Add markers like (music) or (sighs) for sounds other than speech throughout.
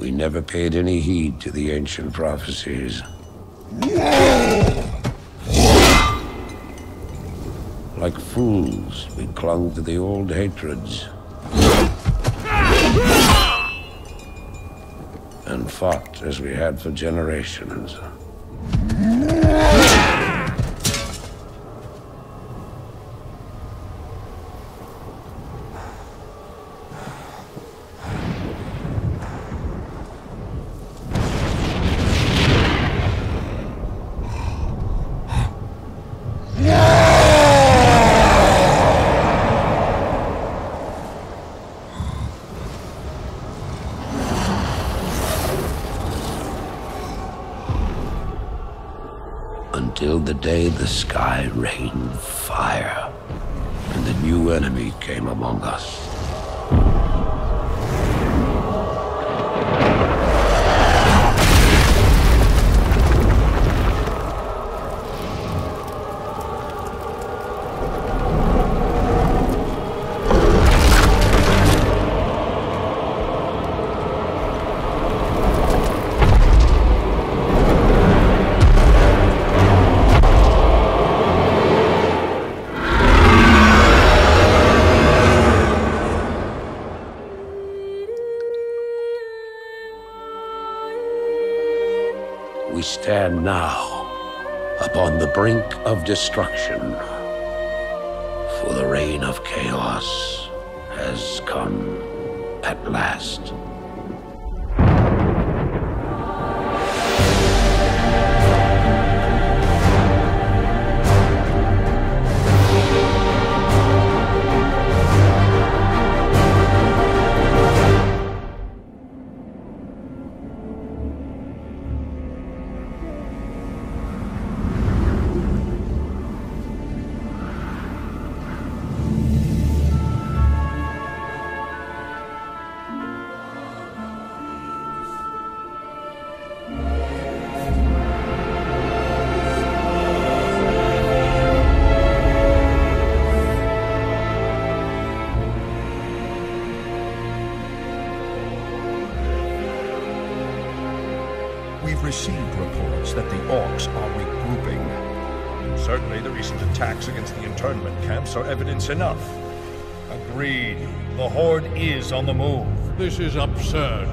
We never paid any heed to the ancient prophecies. Like fools, we clung to the old hatreds. And fought as we had for generations. Of is absurd.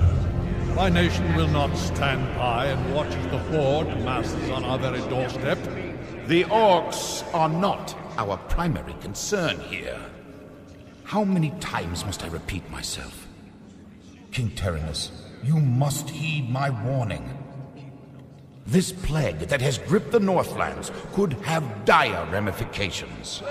My nation will not stand by and watch as the Horde masses on our very doorstep. The Orcs are not our primary concern here. How many times must I repeat myself? King Terenas, you must heed my warning. This plague that has gripped the Northlands could have dire ramifications.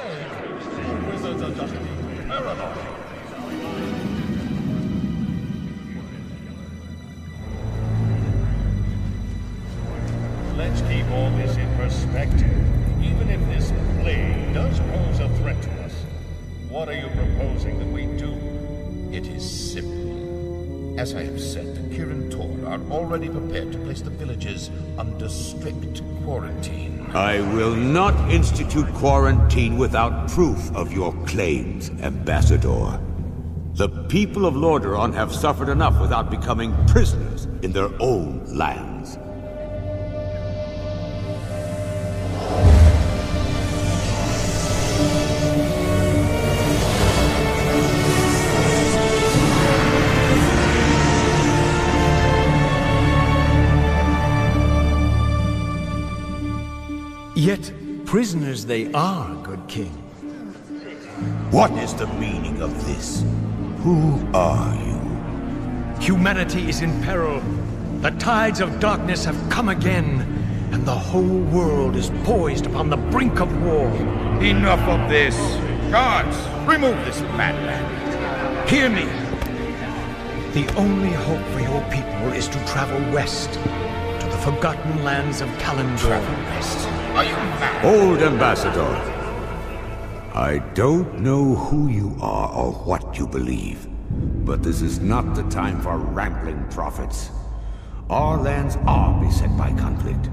Place the villages under strict quarantine. I will not institute quarantine without proof of your claims, Ambassador. The people of Lordaeron have suffered enough without becoming prisoners in their own lands. Prisoners they are, good king. What is the meaning of this? Who are you? Humanity is in peril. The tides of darkness have come again, and the whole world is poised upon the brink of war. Enough of this! Guards, remove this madman! Hear me! The only hope for your people is to travel west, forgotten lands of Kalimdor. West. Are you mad? Old Ambassador. I don't know who you are or what you believe, but this is not the time for rambling prophets. Our lands are beset by conflict,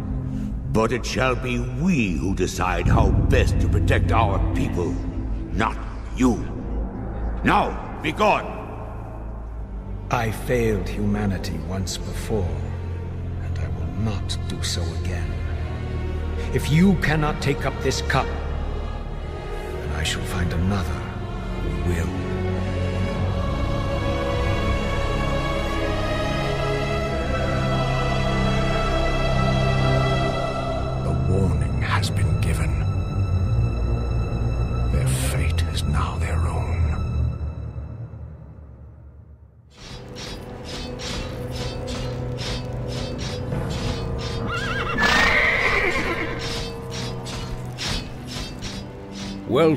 but it shall be we who decide how best to protect our people, not you. Now, be gone! I failed humanity once before, and I will not do so again. If you cannot take up this cup, then I shall find another who will.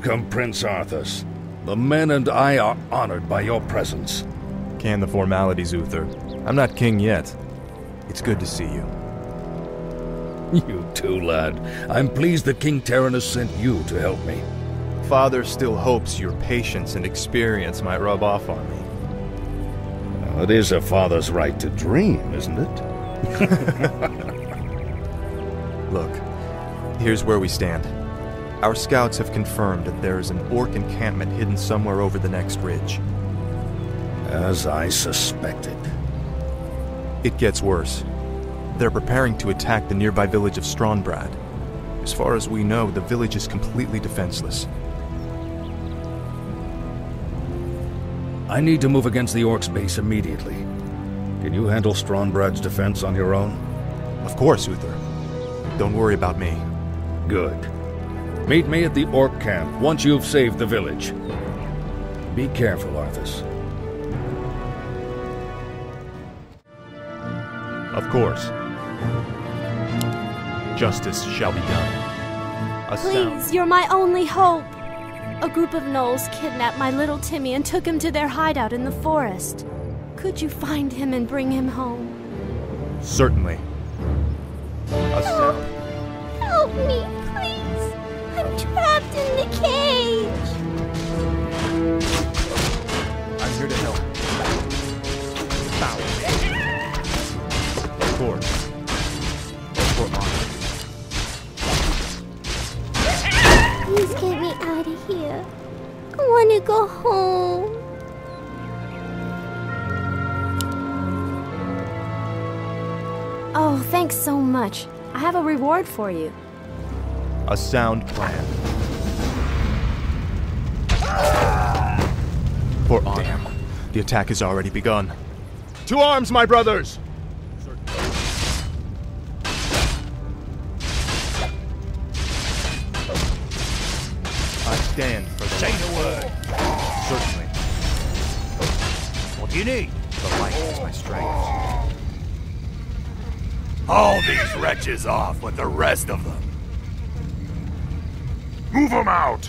Welcome, Prince Arthas. The men and I are honored by your presence. Can the formalities, Uther. I'm not king yet. It's good to see you. (laughs) You too, lad. I'm pleased that King Terenas sent you to help me. Father still hopes your patience and experience might rub off on me. Well, it is a father's right to dream, isn't it? (laughs) Look, here's where we stand. Our scouts have confirmed that there is an orc encampment hidden somewhere over the next ridge. As I suspected. It gets worse. They're preparing to attack the nearby village of Strahnbrad. As far as we know, the village is completely defenseless. I need to move against the Orcs base immediately. Can you handle Strahnbrad's defense on your own? Of course, Uther. Don't worry about me. Good. Meet me at the Orc camp once you've saved the village. Be careful, Arthas. Of course. Justice shall be done. A sound- Please, you're my only hope. A group of gnolls kidnapped my little Timmy and took him to their hideout in the forest. Could you find him and bring him home? Certainly. A sound. Help me, please. I'm trapped in the cage. I'm here to help. Bow. Course. For honor. Please get me out of here. I want to go home. Oh, thanks so much. I have a reward for you. A sound plan. For honor. The attack has already begun. To arms, my brothers! I stand for the Say the word. Certainly. What do you need? The light is my strength. Haul these wretches off with the rest of them. Move them out!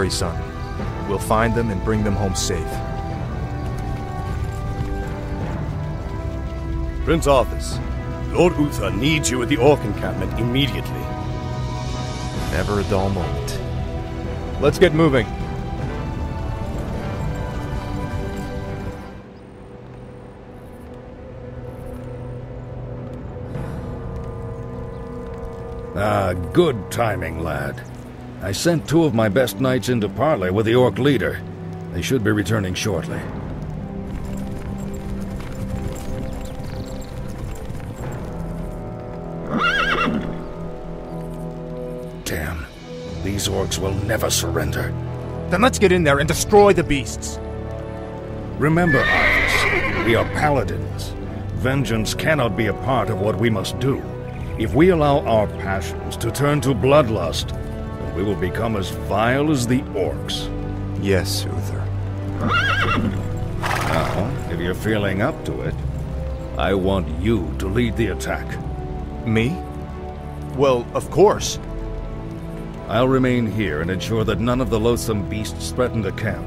Worry, son. We'll find them and bring them home safe. Prince Arthas, Lord Uther needs you at the Orc encampment immediately. Never a dull moment. Let's get moving. Ah, good timing, lad. I sent two of my best knights into parley with the Orc leader. They should be returning shortly. Damn. These orcs will never surrender. Then let's get in there and destroy the beasts. Remember, Arthas, we are paladins. Vengeance cannot be a part of what we must do. If we allow our passions to turn to bloodlust, then we will become as vile as the orcs. Yes, Uther. Now, if you're feeling up to it, I want you to lead the attack. Me? Well, of course. I'll remain here and ensure that none of the loathsome beasts threaten the camp.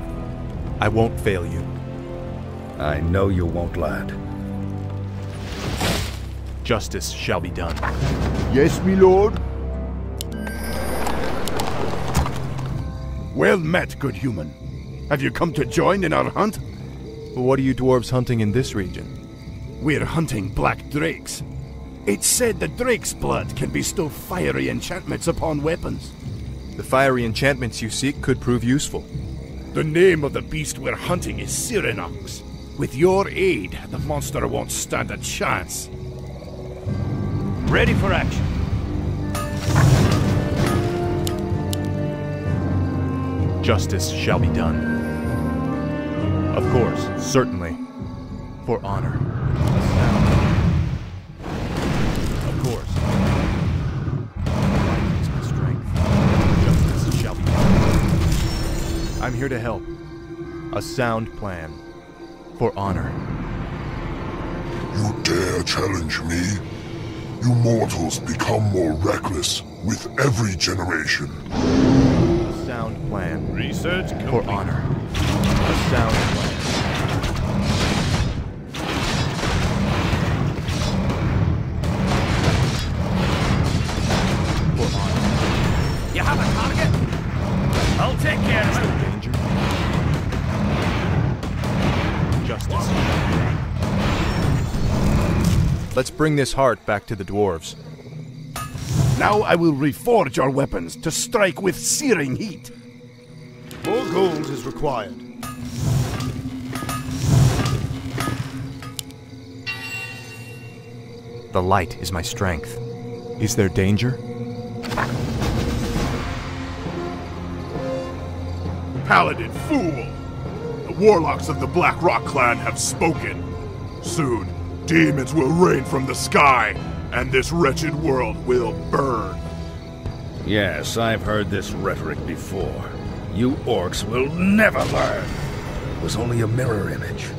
I won't fail you. I know you won't, lad. Justice shall be done. Yes, my lord. Well met, good human. Have you come to join in our hunt? What are you dwarves hunting in this region? We're hunting black drakes. It's said that drake's blood can bestow fiery enchantments upon weapons. The fiery enchantments you seek could prove useful. The name of the beast we're hunting is Searinox. With your aid, the monster won't stand a chance. Ready for action. Justice shall be done. Of course, certainly. For honor. Of course. Strength. Justice shall be done. I'm here to help. A sound plan. For honor. You dare challenge me? You mortals become more reckless with every generation. A sound plan. Research For honor. A sound plan. For honor. You have a target? I'll take care of it. Danger. Justice. Let's bring this heart back to the dwarves. Now I will reforge our weapons to strike with searing heat. More gold is required. The light is my strength. Is there danger? Paladin fool! The warlocks of the Blackrock clan have spoken. Soon, demons will rain from the sky, and this wretched world will burn. Yes, I've heard this rhetoric before. You orcs will never learn. It was only a mirror image.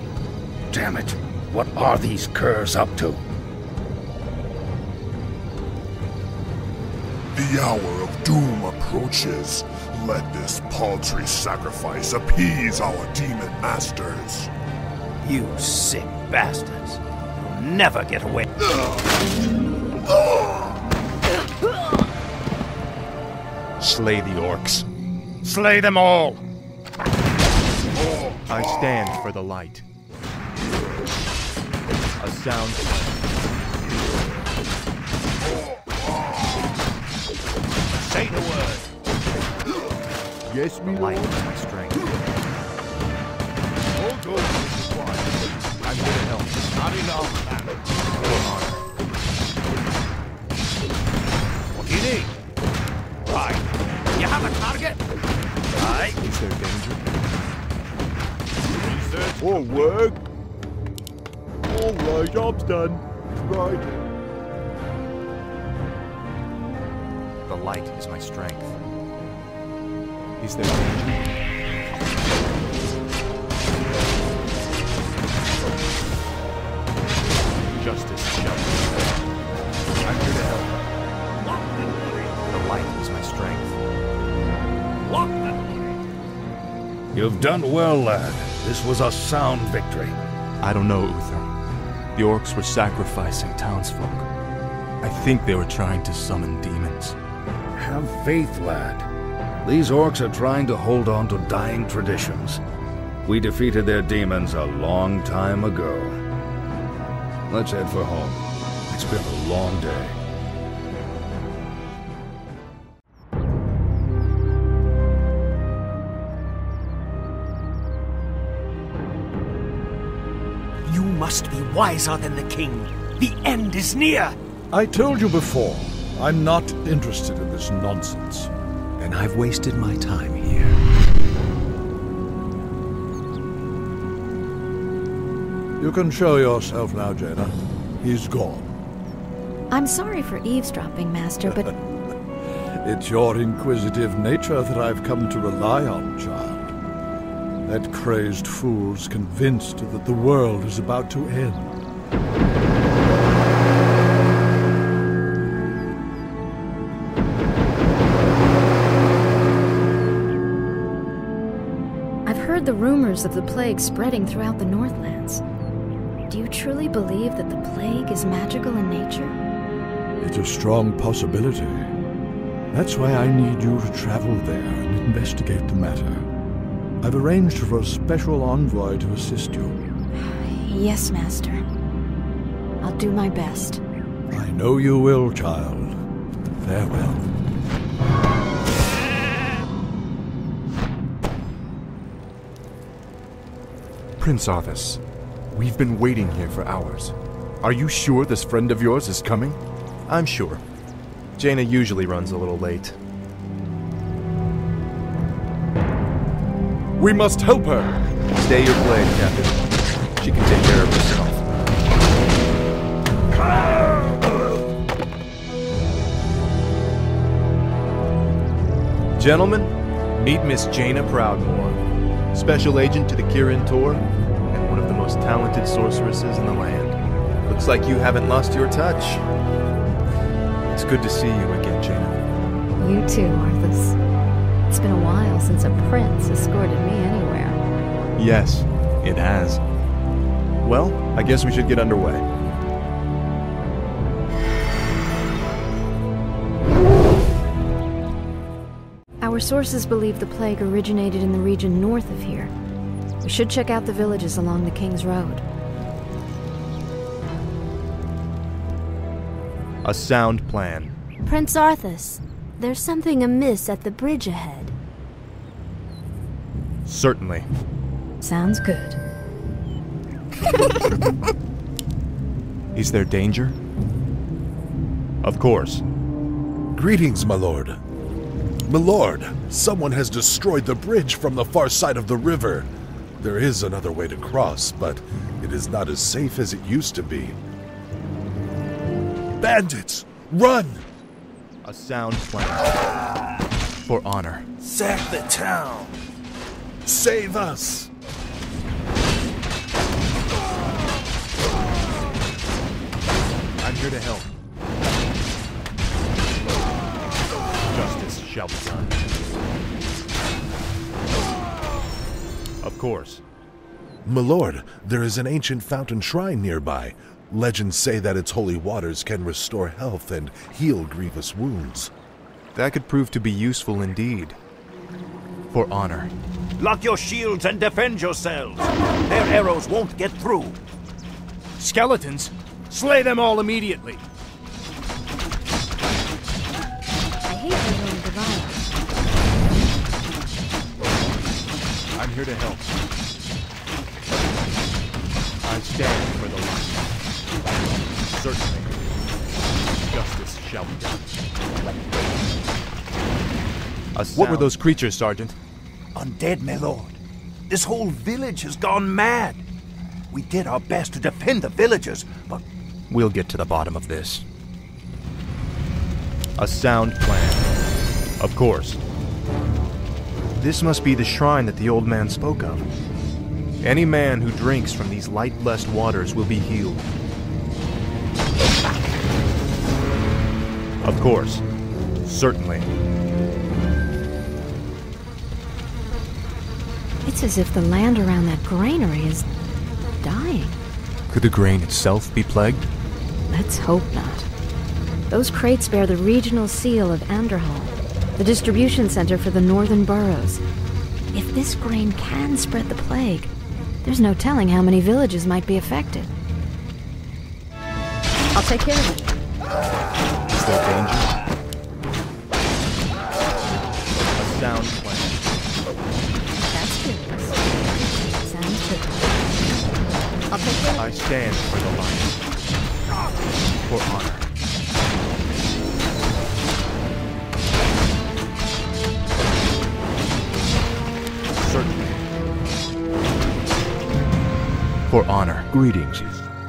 Damn it. What are these curs up to? The hour of doom approaches. Let this paltry sacrifice appease our demon masters. You sick bastards. You'll never get away. Slay the orcs. Slay them all! I stand for the light. A sound Say the word. Yes, me light lord. is my strength. More gold is required. I'm here to help. Not enough, man. For. What do you need? Is there danger? Research. More work. All right, job's done. Right. The light is my strength. Is there danger? You've done well, lad. This was a sound victory. I don't know, Uther. The orcs were sacrificing townsfolk. I think they were trying to summon demons. Have faith, lad. These orcs are trying to hold on to dying traditions. We defeated their demons a long time ago. Let's head for home. It's been a long day. Wiser than the king. The end is near. I told you before, I'm not interested in this nonsense. Then I've wasted my time here. You can show yourself now, Jaina. He's gone. I'm sorry for eavesdropping, Master, but (laughs) It's your inquisitive nature that I've come to rely on, child. That crazed fool's convinced that the world is about to end. I've heard the rumors of the plague spreading throughout the Northlands. Do you truly believe that the plague is magical in nature? It's a strong possibility. That's why I need you to travel there and investigate the matter. I've arranged for a special envoy to assist you. Yes, Master. I'll do my best. I know you will, child. Farewell. Prince Arthas, we've been waiting here for hours. Are you sure this friend of yours is coming? I'm sure. Jaina usually runs a little late. We must help her! Stay your blade, Captain. She can take care of herself. Gentlemen, meet Miss Jaina Proudmoore, special agent to the Kirin Tor, and one of the most talented sorceresses in the land. Looks like you haven't lost your touch. It's good to see you again, Jaina. You too, Arthas. It's been a while since a prince escorted me anywhere. Yes, it has. Well, I guess we should get underway. Our sources believe the plague originated in the region north of here. We should check out the villages along the King's Road. A sound plan. Prince Arthas, there's something amiss at the bridge ahead. Certainly. Sounds good. (laughs) Is there danger? Of course. Greetings, my lord. My lord, someone has destroyed the bridge from the far side of the river. There is another way to cross, but it is not as safe as it used to be. Bandits! Run! A sound plan. For honor. Sack the town! Save us! I'm here to help. Justice shall be done. Of course. My lord, there is an ancient fountain shrine nearby. Legends say that its holy waters can restore health and heal grievous wounds. That could prove to be useful indeed. For honor. Lock your shields and defend yourselves. Their arrows won't get through. Skeletons? Slay them all immediately. I hate when the violence. I'm here to help. I stand for the light. Certainly. Justice shall be done. What were those creatures, Sergeant? Undead, my lord. This whole village has gone mad. We did our best to defend the villagers, but We'll get to the bottom of this. A sound plan. Of course. This must be the shrine that the old man spoke of. Any man who drinks from these light-blessed waters will be healed. Of course. Certainly. It's as if the land around that granary is dying. Could the grain itself be plagued? Let's hope not. Those crates bear the regional seal of Andorhal, the distribution center for the northern boroughs. If this grain can spread the plague, there's no telling how many villages might be affected. I'll take care of it. Is there danger? A sound I stand for the light. For honor. Certainly. For honor. Greetings.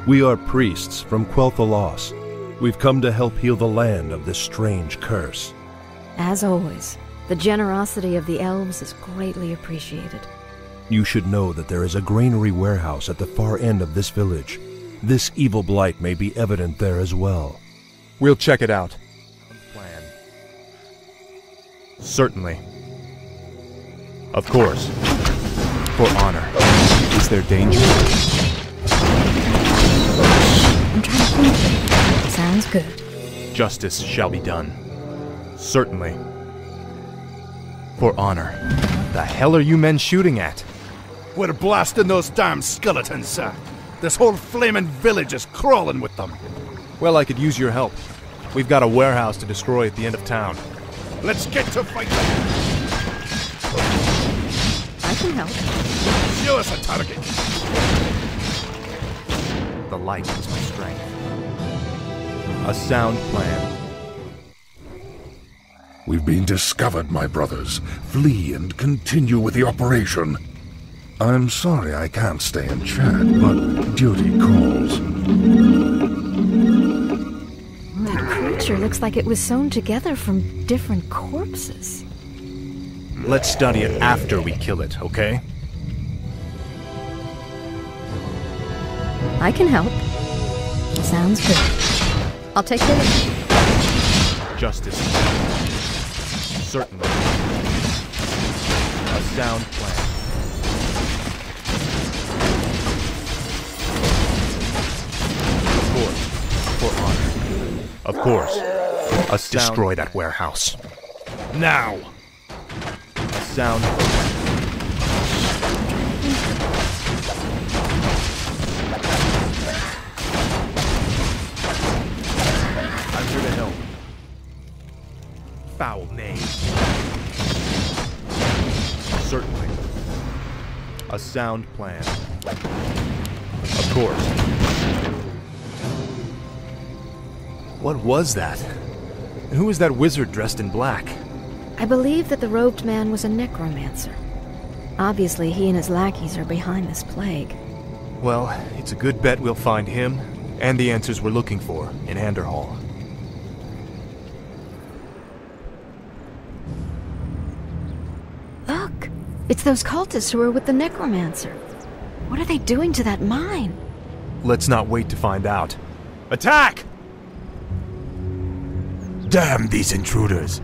We are priests from Quel'Thalas. We've come to help heal the land of this strange curse. As always, the generosity of the elves is greatly appreciated. You should know that there is a granary warehouse at the far end of this village. This evil blight may be evident there as well. We'll check it out. Plan. Certainly. Of course. For honor. Is there danger? I'm trying to think. Sounds good. Justice shall be done. Certainly. For honor. The hell are you men shooting at? We're blasting those damn skeletons, sir. This whole flaming village is crawling with them. Well, I could use your help. We've got a warehouse to destroy at the end of town. Let's get to fighting. I can help. Show us a target. The light is my strength. A sound plan. We've been discovered, my brothers. Flee and continue with the operation. I'm sorry I can't stay and chat, but duty calls. That creature looks like it was sewn together from different corpses. Let's study it after we kill it, okay? I can help. Sounds good. I'll take care of it. Justice. Certainly. A sound plan. Of course. A sound Destroy that warehouse. Now! A sound I'm here to help. Foul name. Certainly. A sound plan. Of course. What was that? And who was that wizard dressed in black? I believe that the robed man was a necromancer. Obviously, he and his lackeys are behind this plague. Well, it's a good bet we'll find him and the answers we're looking for in Andorhal. Look! It's those cultists who are with the necromancer. What are they doing to that mine? Let's not wait to find out. Attack! Damn these intruders!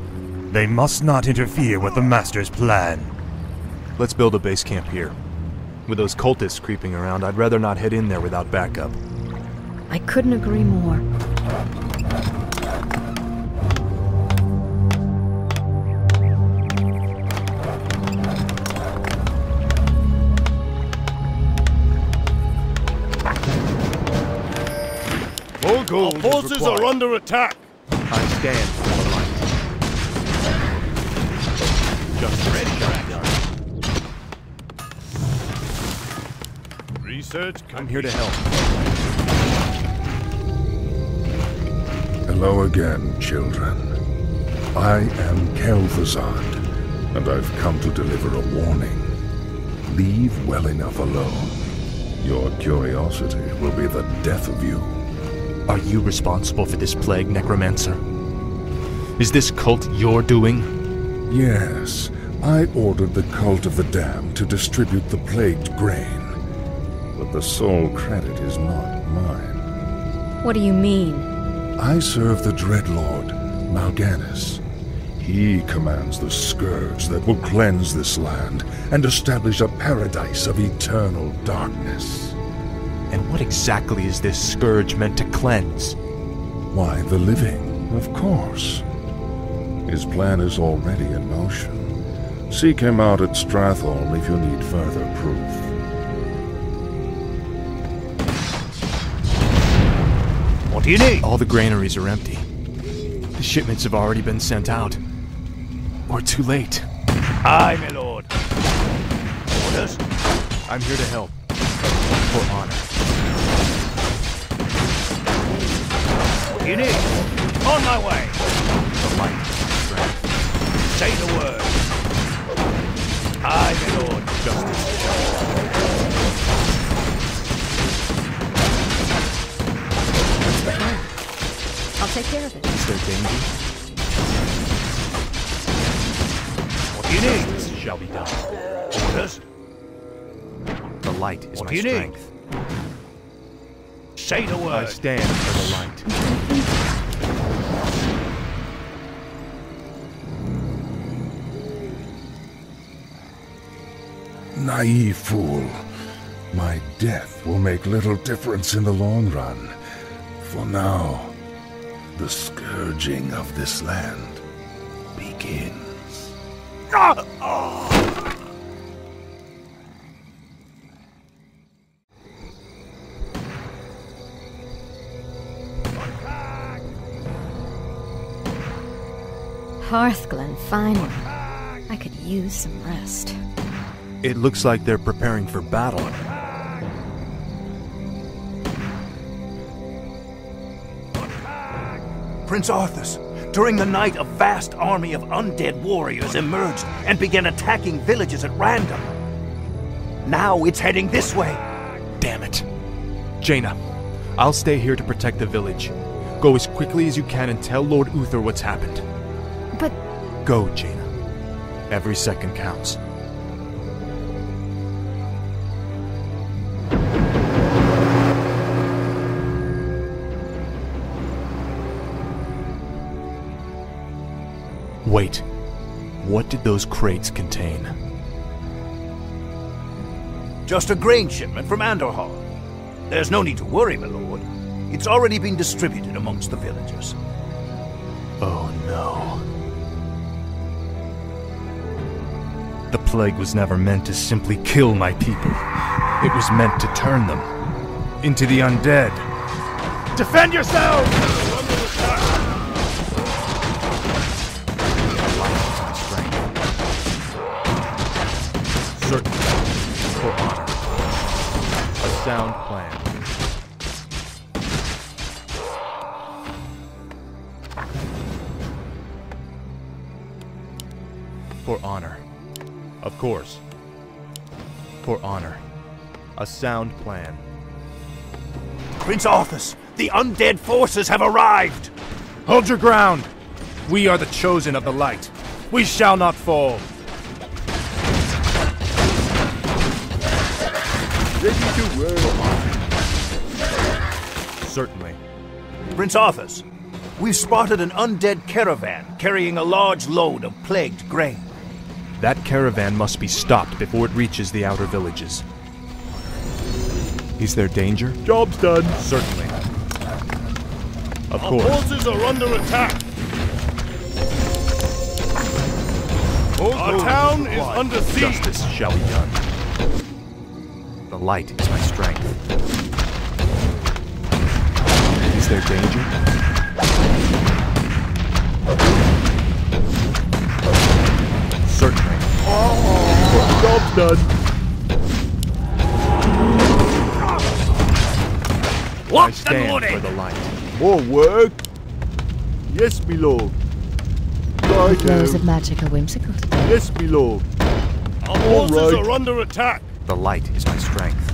They must not interfere with the Master's plan. Let's build a base camp here. With those cultists creeping around, I'd rather not head in there without backup. I couldn't agree more. More gold Our forces are under attack. I stand for the light. Just ready done. Research. I'm here to help. Hello again, children. I am Kel'Thuzad, and I've come to deliver a warning. Leave well enough alone. Your curiosity will be the death of you. Are you responsible for this plague, Necromancer? Is this cult your doing? Yes, I ordered the Cult of the Damned to distribute the plagued grain. But the sole credit is not mine. What do you mean? I serve the Dreadlord, Mal'Ganis. He commands the scourge that will cleanse this land and establish a paradise of eternal darkness. And what exactly is this scourge meant to cleanse? Why, the living, of course. His plan is already in motion. Seek him out at Stratholme if you need further proof. What do you need? All the granaries are empty. The shipments have already been sent out. Or too late. Aye, my lord. Orders? I'm here to help. For honor. What do you need? On my way. The light. Strength. Say the word. Aye, my lord. Justice. What's the plan? I'll take care of it. Is there danger? What do you need? Justice shall be done. Orders? The light is What my do you need? strength. Say the word. I stand for the light. Naive fool. My death will make little difference in the long run. For now, the scourging of this land begins. Hearthglen, finally. I could use some rest. It looks like they're preparing for battle. Prince Arthas, during the night a vast army of undead warriors emerged and began attacking villages at random. Now it's heading this way. Damn it. Jaina, I'll stay here to protect the village. Go as quickly as you can and tell Lord Uther what's happened. But. Go, Jaina. Every second counts. Wait. What did those crates contain? Just a grain shipment from Andorhal. There's no need to worry, my lord. It's already been distributed amongst the villagers. Oh no. The plague was never meant to simply kill my people. It was meant to turn them into the undead. Defend yourselves! Course. For honor. A sound plan. Prince Arthas, the undead forces have arrived! Hold your ground! We are the chosen of the light. We shall not fall. Ready to whirl. Certainly. Prince Arthas, we've spotted an undead caravan carrying a large load of plagued grain. That caravan must be stopped before it reaches the outer villages. Is there danger? Job's done. Certainly. Of Our course. forces are under attack. Our town is under siege. Justice shall be done. The light is my strength. Is there danger? Job's done. I stand for the light. More work? Yes, my lord. Right Flows of magic are whimsical today. Yes, my lord. Our All forces right. are under attack. The light is my strength.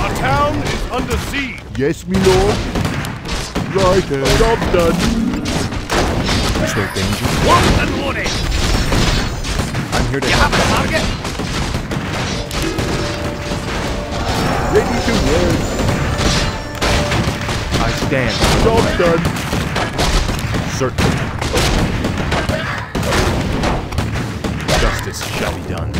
Our town is under siege. Yes, my lord. Right now. Job's done. Is there danger? And warning! I'm here to You have the target? Ready to work. I stand for the done. Certainly. Justice shall be done.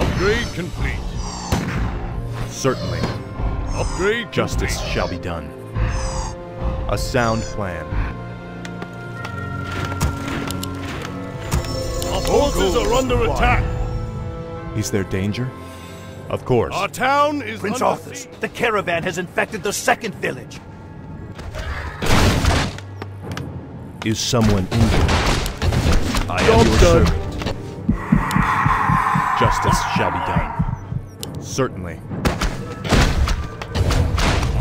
Upgrade complete. Certainly. Upgrade Justice complete. shall be done. A sound plan. Our forces are under attack. Is there danger? Of course. Our town is Prince under Arthas, the caravan has infected the second village. Is someone injured? I am Job's your servant. Justice shall be done. Certainly.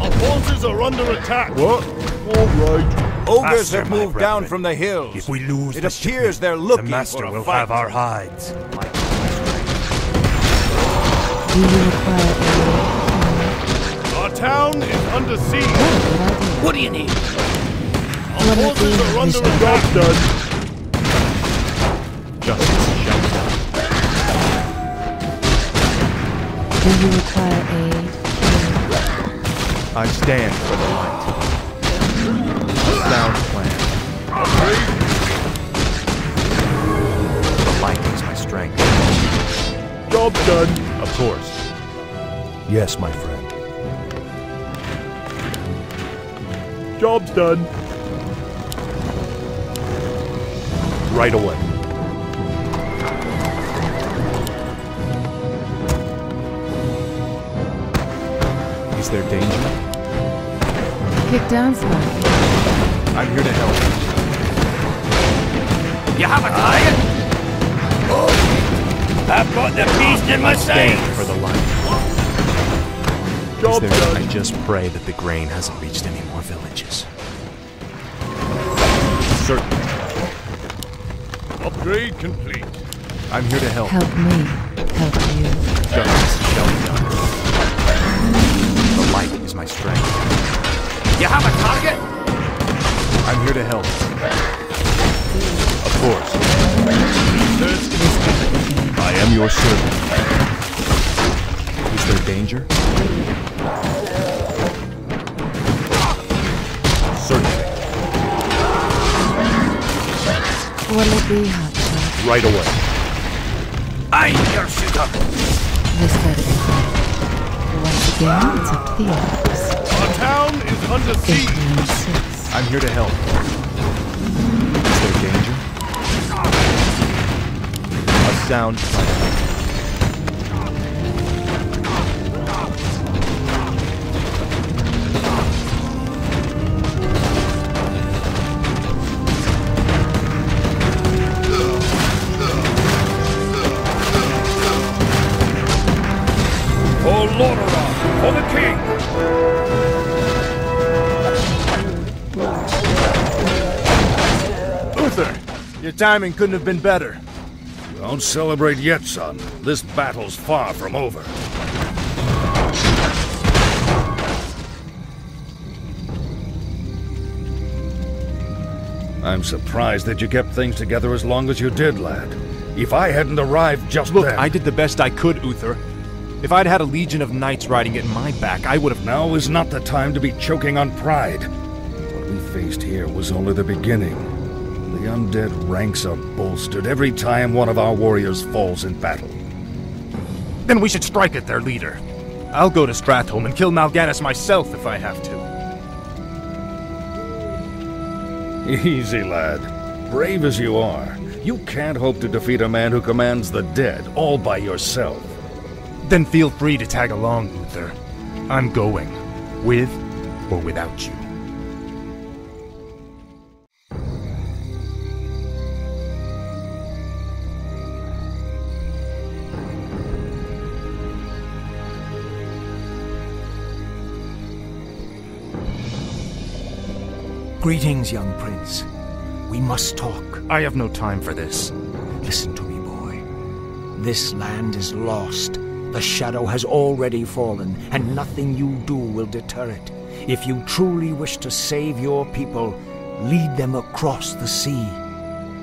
Our forces are under attack. What? All right. Ogres have moved down brethren, from the hills. If we lose it the appears shipment, they're looking the master for a will fight. have our hides. Do you require aid? Our town is under siege. Good. What do you need? Our What forces are under mission? attack. Job's done. Justice shall be done. Do you require aid? I stand for the light. Sound plan. The light is my strength. Job done. Of course. Yes, my friend. Job's done. Right away. Is there danger? Kick down slightly. I'm here to help. You have a target? I've got the beast in my Stand sights. for the light. Job there. I just pray that the grain hasn't reached any more villages. Certainly. Upgrade complete. I'm here to help. Help me. Help you. Justice shall be done. The light is my strength. You have a target? I'm here to help. Of course. I am your servant. Is there danger? Certainly. What'll it be, Hotshot? Right away. I'm your shooter. This better be good. Once again, it's up to the others. Our town is under siege. I'm here to help. Is there danger? A sound plan. Timing couldn't have been better. Don't celebrate yet, son. This battle's far from over. I'm surprised that you kept things together as long as you did, lad. If I hadn't arrived just Look, then... I did the best I could, Uther. If I'd had a legion of knights riding at my back, I would have. Now is not the time to be choking on pride. What we faced here was only the beginning. Undead ranks are bolstered every time one of our warriors falls in battle. Then we should strike at their leader. I'll go to Stratholme and kill Mal'Ganis myself if I have to. Easy, lad. Brave as you are, you can't hope to defeat a man who commands the dead all by yourself. Then feel free to tag along, Uther. I'm going, with or without you. Greetings, young prince. We must talk. I have no time for this. Listen to me, boy. This land is lost. The shadow has already fallen, and nothing you do will deter it. If you truly wish to save your people, lead them across the sea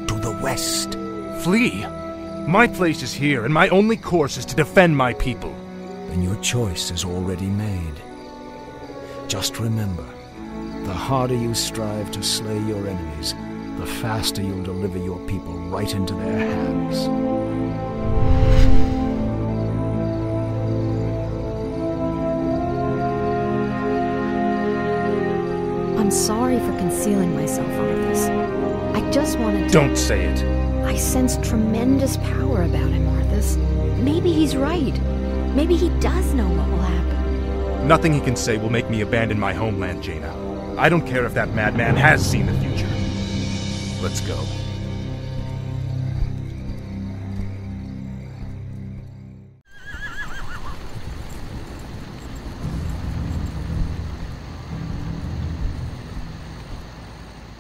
to the west. Flee? My place is here, and my only course is to defend my people. Then your choice is already made. Just remember, the harder you strive to slay your enemies, the faster you'll deliver your people right into their hands. I'm sorry for concealing myself, Arthas. I just wanted to. Don't say it. I sense tremendous power about him, Arthas. Maybe he's right. Maybe he does know what will happen. Nothing he can say will make me abandon my homeland, Jaina. I don't care if that madman has seen the future. Let's go.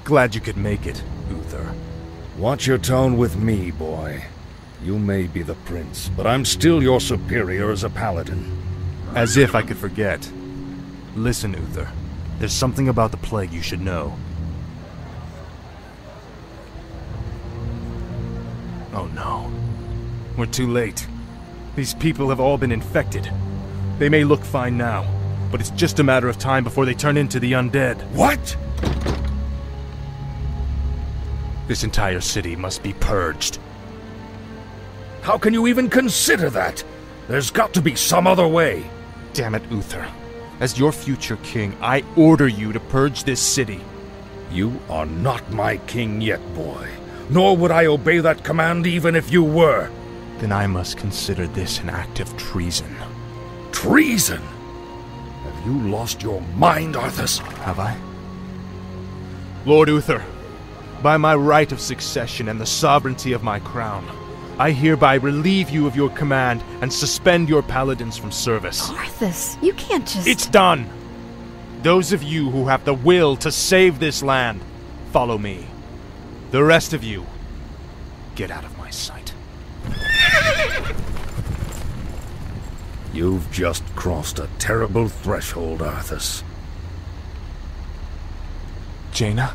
Glad you could make it, Uther. Watch your tone with me, boy. You may be the prince, but I'm still your superior as a paladin. As if I could forget. Listen, Uther. There's something about the plague you should know. Oh no. We're too late. These people have all been infected. They may look fine now, but it's just a matter of time before they turn into the undead. What? This entire city must be purged. How can you even consider that? There's got to be some other way. Damn it, Uther. As your future king, I order you to purge this city. You are not my king yet, boy. Nor would I obey that command even if you were. Then I must consider this an act of treason. Treason? Have you lost your mind, Arthas? Have I? Lord Uther, by my right of succession and the sovereignty of my crown, I hereby relieve you of your command and suspend your paladins from service. Arthas, you can't just. It's done! Those of you who have the will to save this land, follow me. The rest of you, get out of my sight. (laughs) You've just crossed a terrible threshold, Arthas. Jaina?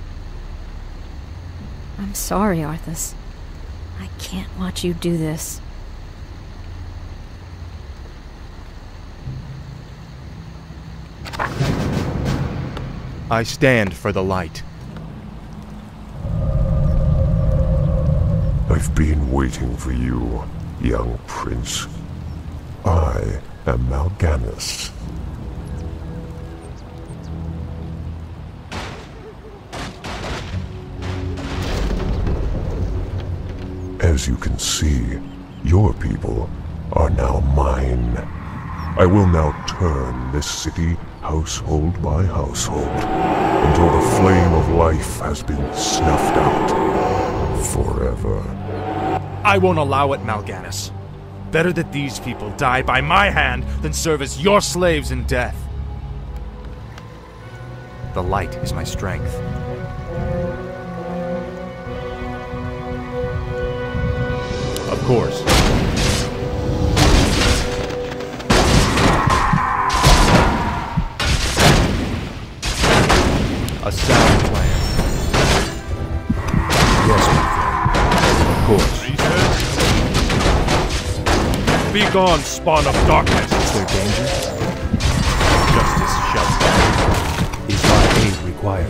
I'm sorry, Arthas. I can't watch you do this. I stand for the light. I've been waiting for you, young prince. I am Mal'Ganis. As you can see, your people are now mine. I will now turn this city household by household until the flame of life has been snuffed out forever. I won't allow it, Mal'Ganis. Better that these people die by my hand than serve as your slaves in death. The light is my strength. Course. A sound plan. Yes, my friend. Of course. Be gone, spawn of darkness! Is there danger? Justice shall stand. Is my aid required?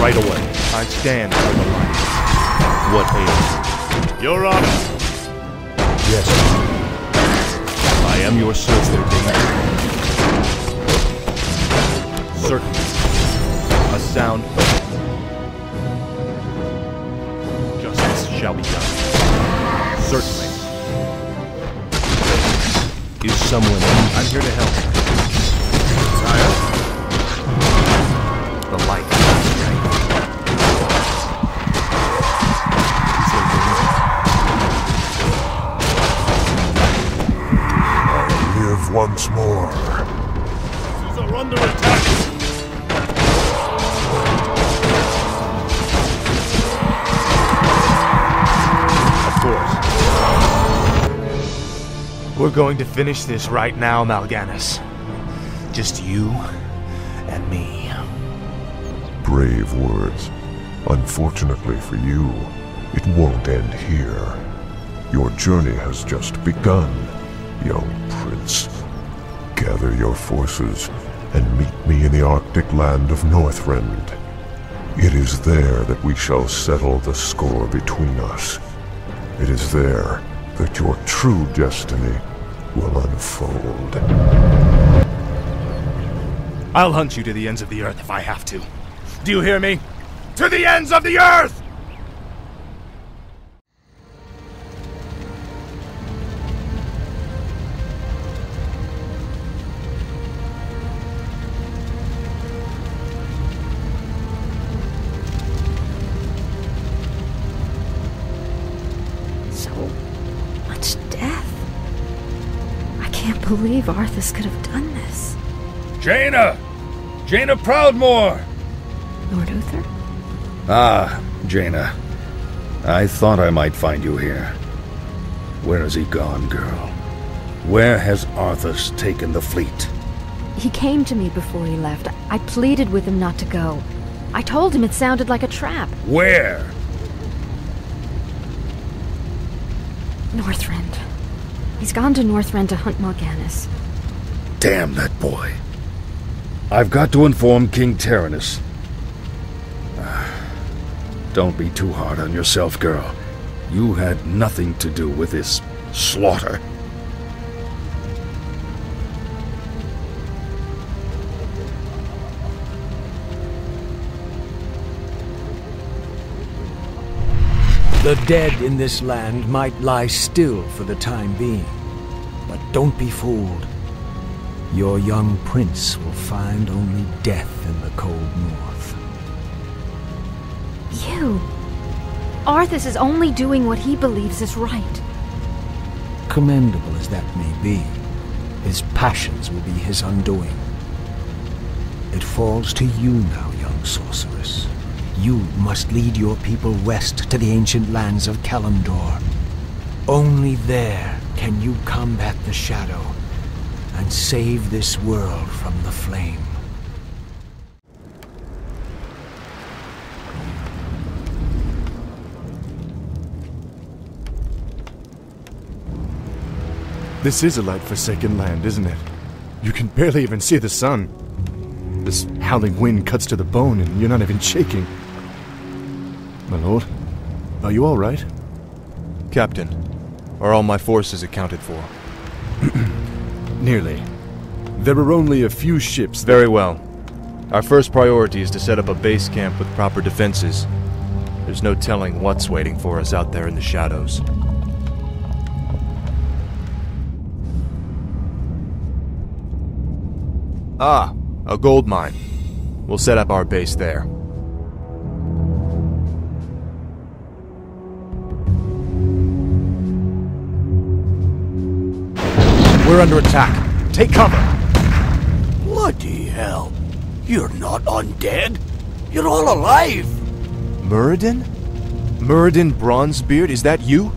Right away. I stand for the light. What aid? Your Honor! Yes, I am your servant. Certainly. A sound. Justice shall be done. Certainly. Is someone? I'm here to help. Once more. These are under attack. Of course. We're going to finish this right now, Mal'Ganis. Just you and me. Brave words. Unfortunately for you, it won't end here. Your journey has just begun, young prince. Gather your forces and meet me in the Arctic land of Northrend. It is there that we shall settle the score between us. It is there that your true destiny will unfold. I'll hunt you to the ends of the earth if I have to. Do you hear me? To the ends of the earth! Could have done this. Jaina! Jaina Proudmoore! Lord Uther? Ah, Jaina. I thought I might find you here. Where has he gone, girl? Where has Arthas taken the fleet? He came to me before he left. I pleaded with him not to go. I told him it sounded like a trap. Where? Northrend. He's gone to Northrend to hunt Mal'Ganis. Damn that boy. I've got to inform King Terenas. (sighs) Don't be too hard on yourself, girl. You had nothing to do with this slaughter. The dead in this land might lie still for the time being. But don't be fooled. Your young prince will find only death in the cold north. You! Arthas is only doing what he believes is right. Commendable as that may be, his passions will be his undoing. It falls to you now, young sorceress. You must lead your people west to the ancient lands of Kalimdor. Only there can you combat the Shadow and save this world from the flame. This is a light-forsaken land, isn't it? You can barely even see the sun. This howling wind cuts to the bone and you're not even shaking. My lord, are you all right? Captain, are all my forces accounted for? (clears throat) Nearly. There are only a few ships. Very well. Our first priority is to set up a base camp with proper defenses. There's no telling what's waiting for us out there in the shadows. Ah, a gold mine. We'll set up our base there. We're under attack. Take cover. Bloody hell. You're not undead. You're all alive. Muradin? Muradin Bronzebeard, is that you?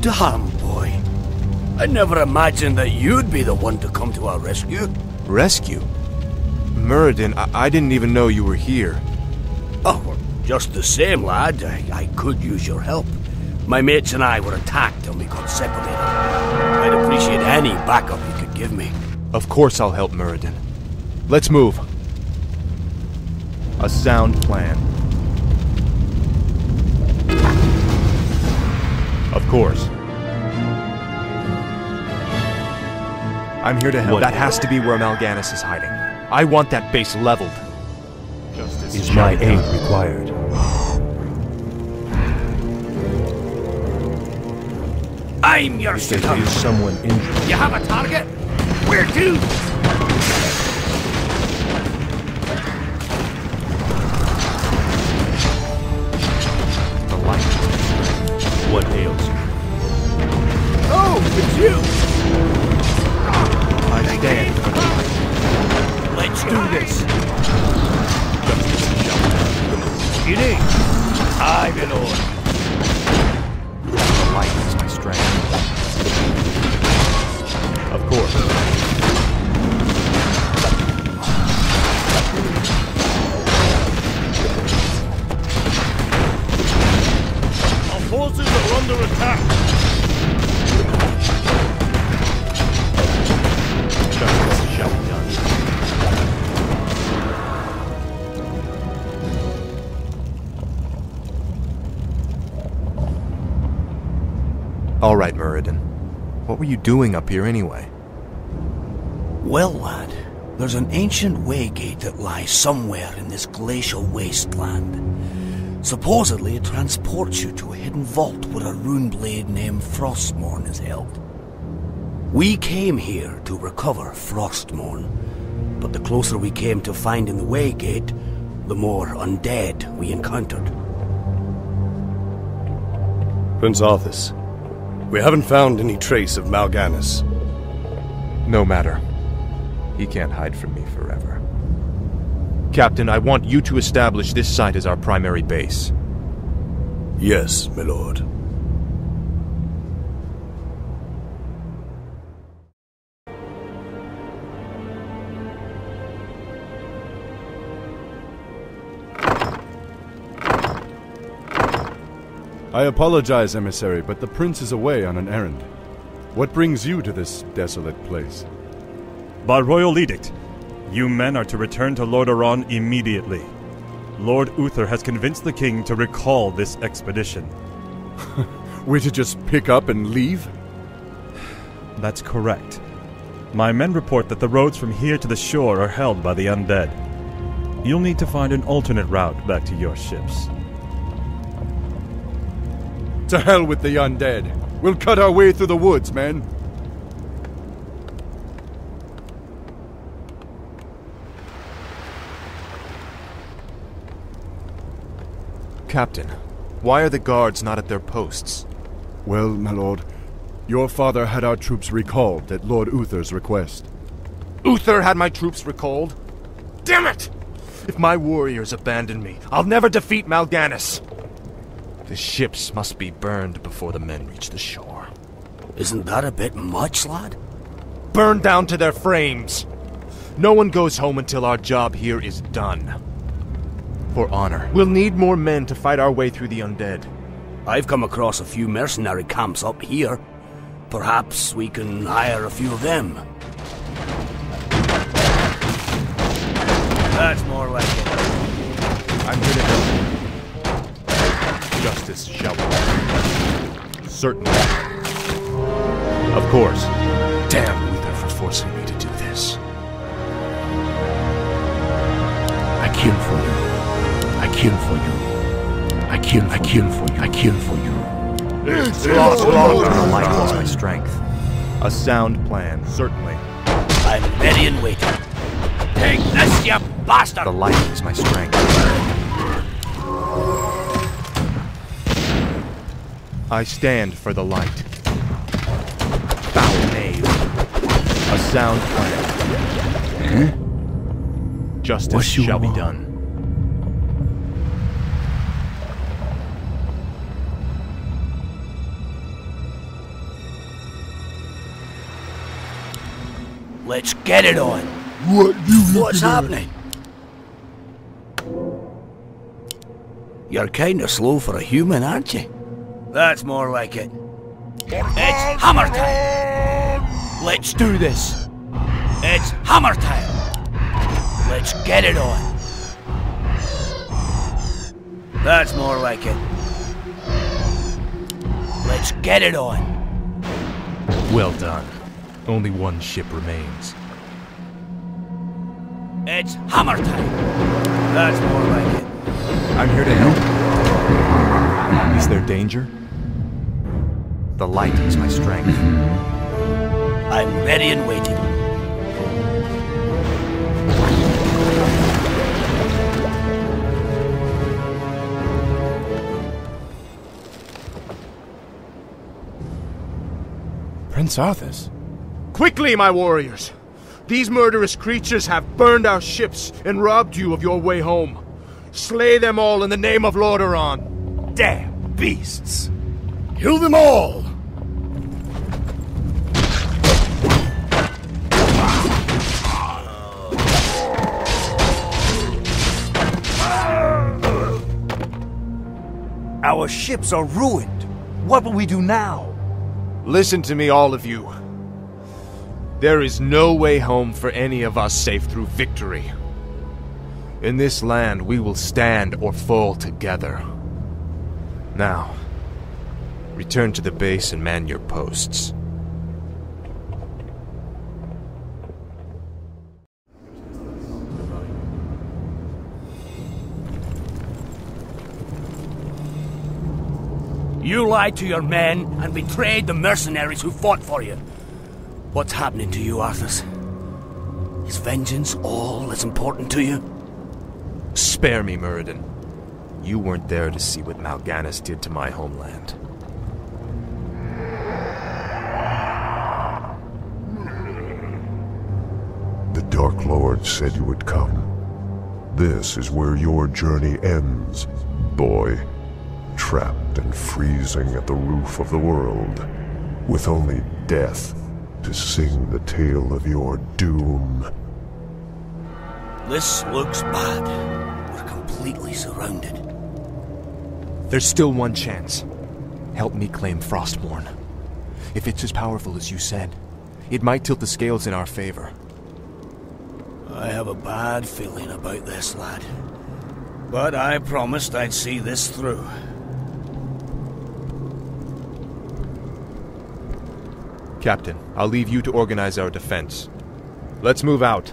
Damn, boy. I never imagined that you'd be the one to come to our rescue. Rescue? Muradin, I, I didn't even know you were here. Oh, just the same, lad. I, I could use your help. My mates and I were attacked and we got separated. I'd appreciate any backup you could give me. Of course I'll help Muradin. Let's move. A sound plan. Of course. I'm here to help. That has to be where Mal'Ganis is hiding. I want that base leveled. Justice is my aid required? I'm your There is someone injured. You have a target? Where to? The light. What ails you? Oh, it's you! Were you doing up here anyway? Well, lad, there's an ancient waygate that lies somewhere in this glacial wasteland. Supposedly, it transports you to a hidden vault where a rune blade named Frostmourne is held. We came here to recover Frostmourne, but the closer we came to finding the waygate, the more undead we encountered. Prince Arthas, we haven't found any trace of Mal'Ganis. No matter. He can't hide from me forever. Captain, I want you to establish this site as our primary base. Yes, my lord. I apologize, emissary, but the prince is away on an errand. What brings you to this desolate place? By royal edict, you men are to return to Lord Lordaeron immediately. Lord Uther has convinced the king to recall this expedition. (laughs) We're to just pick up and leave? That's correct. My men report that the roads from here to the shore are held by the undead. You'll need to find an alternate route back to your ships. To hell with the undead. We'll cut our way through the woods, men. Captain, why are the guards not at their posts? Well, my lord, your father had our troops recalled at Lord Uther's request. Uther had my troops recalled? Damn it! If my warriors abandon me, I'll never defeat Mal'Ganis. The ships must be burned before the men reach the shore. Isn't that a bit much, lad? Burned down to their frames. No one goes home until our job here is done. For honor. We'll need more men to fight our way through the undead. I've come across a few mercenary camps up here. Perhaps we can hire a few of them. That's more like it. I'm help. Justice shall be. Certainly. Of course. Damn Uther for forcing me to do this. I kill for you. I kill for you. I kill. I kill for you. I kill for you. It's lost, lost. The light was my strength. A sound plan, certainly. I'm ready and waiting. Take this, you bastard! The light is my strength. I stand for the light. Foul knave. A sound plan. Justice What you shall be done. Let's get it on. What you What's happening? You're kinda slow for a human, aren't you? That's more like it. It's hammer time! Let's do this! It's hammer time! Let's get it on! That's more like it. Let's get it on! Well done. Only one ship remains. It's hammer time! That's more like it. I'm here to help. Is there danger? The light is my strength. I'm ready and waiting. Prince Arthas? Quickly, my warriors! These murderous creatures have burned our ships and robbed you of your way home. Slay them all in the name of Lordaeron. Damn beasts! Kill them all! Our ships are ruined. What will we do now? Listen to me, all of you. There is no way home for any of us save through victory. In this land, we will stand or fall together. Now, return to the base and man your posts. You lied to your men and betrayed the mercenaries who fought for you. What's happening to you, Arthas? Is vengeance all that's important to you? Spare me, Muradin. You weren't there to see what Mal'Ganis did to my homeland. The Dark Lord said you would come. This is where your journey ends, boy. Trapped and freezing at the roof of the world, with only death to sing the tale of your doom. This looks bad. We're completely surrounded. There's still one chance. Help me claim Frostmourne. If it's as powerful as you said, it might tilt the scales in our favor. I have a bad feeling about this, lad. But I promised I'd see this through. Captain, I'll leave you to organize our defense. Let's move out.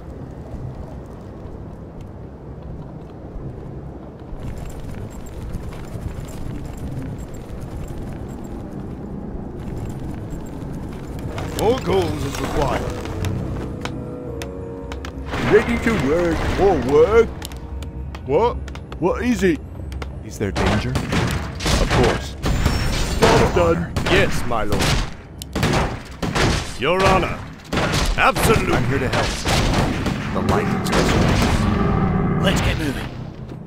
More goals is required. Ready to work or work? What? What is it? Is there danger? Of course. Job done. Yes, my lord. Your Honor. Absolutely. I'm here to help. The light is restoration. Let's get moving.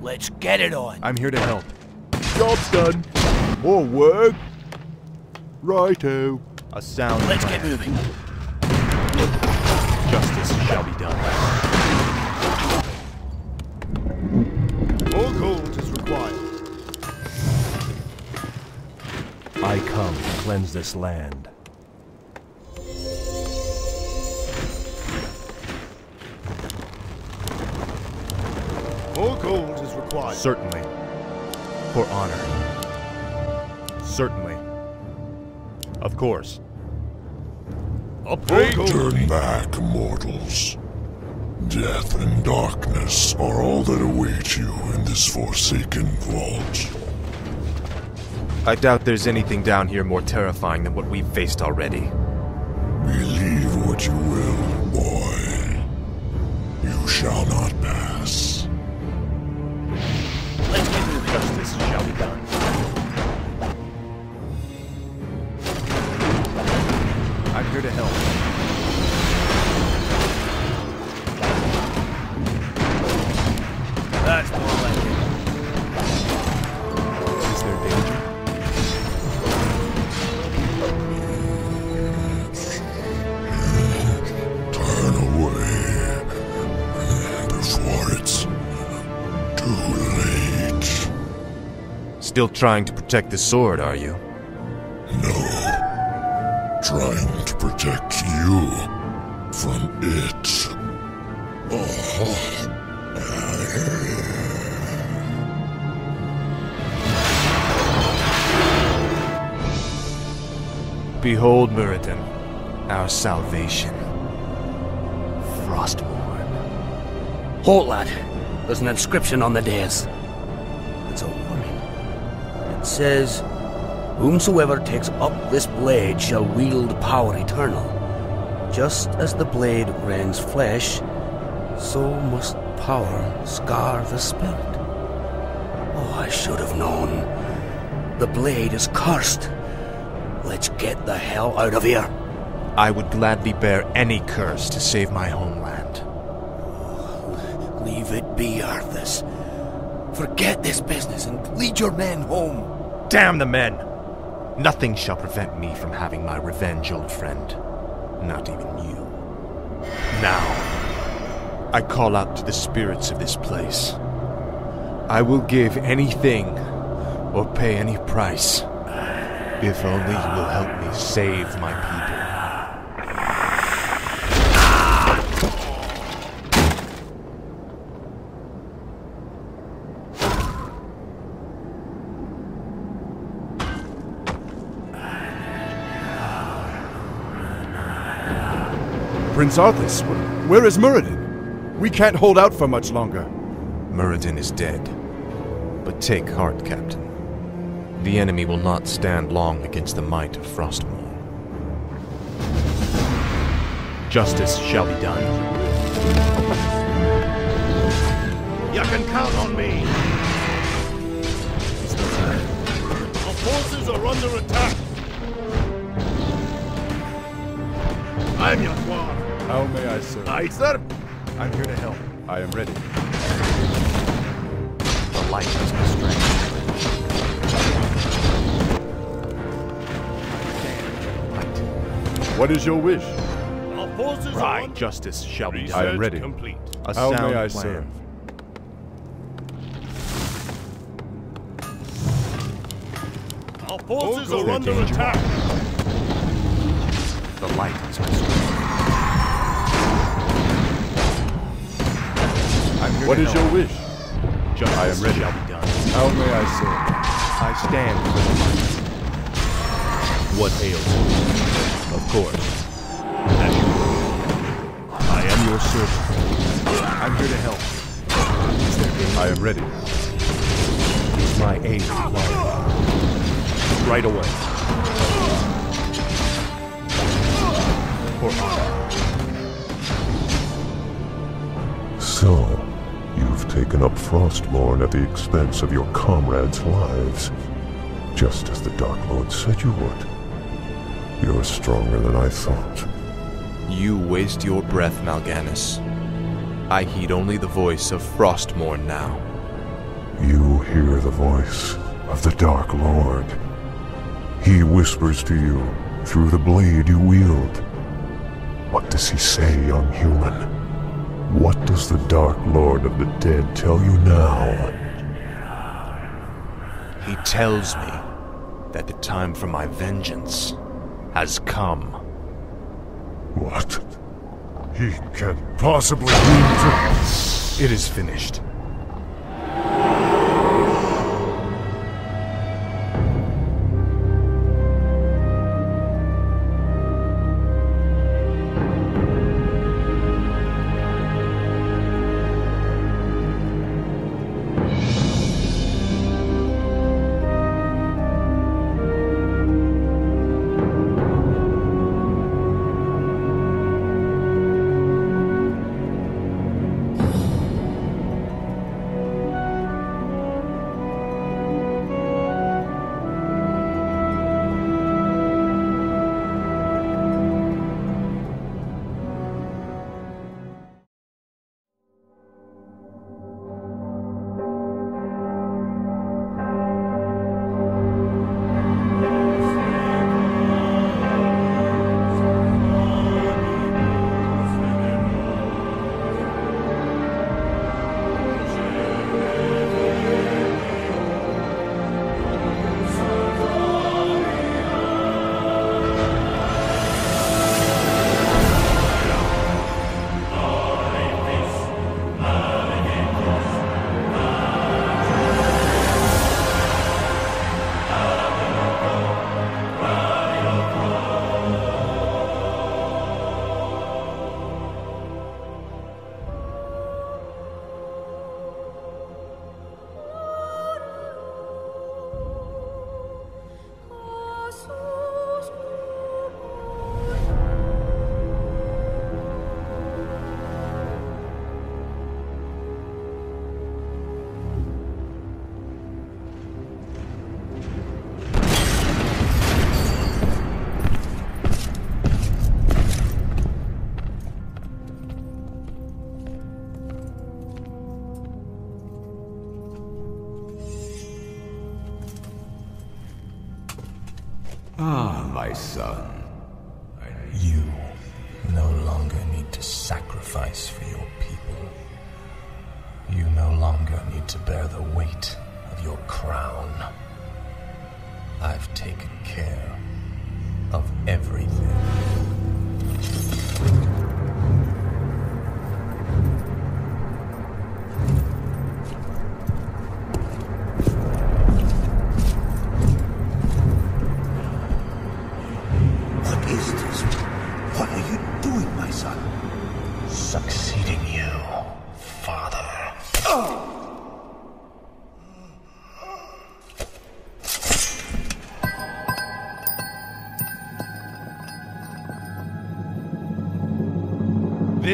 Let's get it on. I'm here to help. Job's done. More work? Righto. A sound Let's plan. get moving. Justice shall be done. More gold is required. I come to cleanse this land. More gold is required. Certainly. For honor. Certainly. Of course. Upgrade Turn back, mortals. Death and darkness are all that await you in this forsaken vault. I doubt there's anything down here more terrifying than what we've faced already. Believe what you will, boy. You shall not Still trying to protect the sword, are you? No. Trying to protect you from it. Oh. Behold, Muradin, our salvation. Frostmourne. Halt, lad. There's an inscription on the dais. Says, Whomsoever takes up this blade shall wield power eternal. Just as the blade rends flesh, so must power scar the spirit. Oh, I should have known. The blade is cursed. Let's get the hell out of here. I would gladly bear any curse to save my homeland. Leave it be, Arthas. Forget this business and lead your men home. Damn the men! Nothing shall prevent me from having my revenge, old friend. Not even you. Now, I call out to the spirits of this place. I will give anything or pay any price if only you will help me save my people. Prince Arthas, where is Muradin? We can't hold out for much longer. Muradin is dead. But take heart, Captain. The enemy will not stand long against the might of Frostmourne. Justice shall be done. You can count on me. Our forces are under attack. I'm your squad. How may I serve? I sir. I'm here to help. I am ready. The light is my strength. What is your wish? Our forces are Right, under justice shall be Research I am ready. complete. A How sound may I plan. serve? Our forces Is are there under danger? attack. the light is my strength. What to is help. your wish? Justice I am ready. shall be done. How may I serve? I stand for the light. What ails you? Of course. As you will. I am your servant. I'm here to help. Is there danger? I am ready. Is my aid required? Right away. For honor. So, you've taken up Frostmourne at the expense of your comrades' lives. Just as the Dark Lord said you would. You're stronger than I thought. You waste your breath, Mal'Ganis. I heed only the voice of Frostmourne now. You hear the voice of the Dark Lord. He whispers to you through the blade you wield. What does he say, young human? What does the Dark Lord of the Dead tell you now? He tells me that the time for my vengeance has come. What? He can't possibly mean to... It is finished. Son. Uh,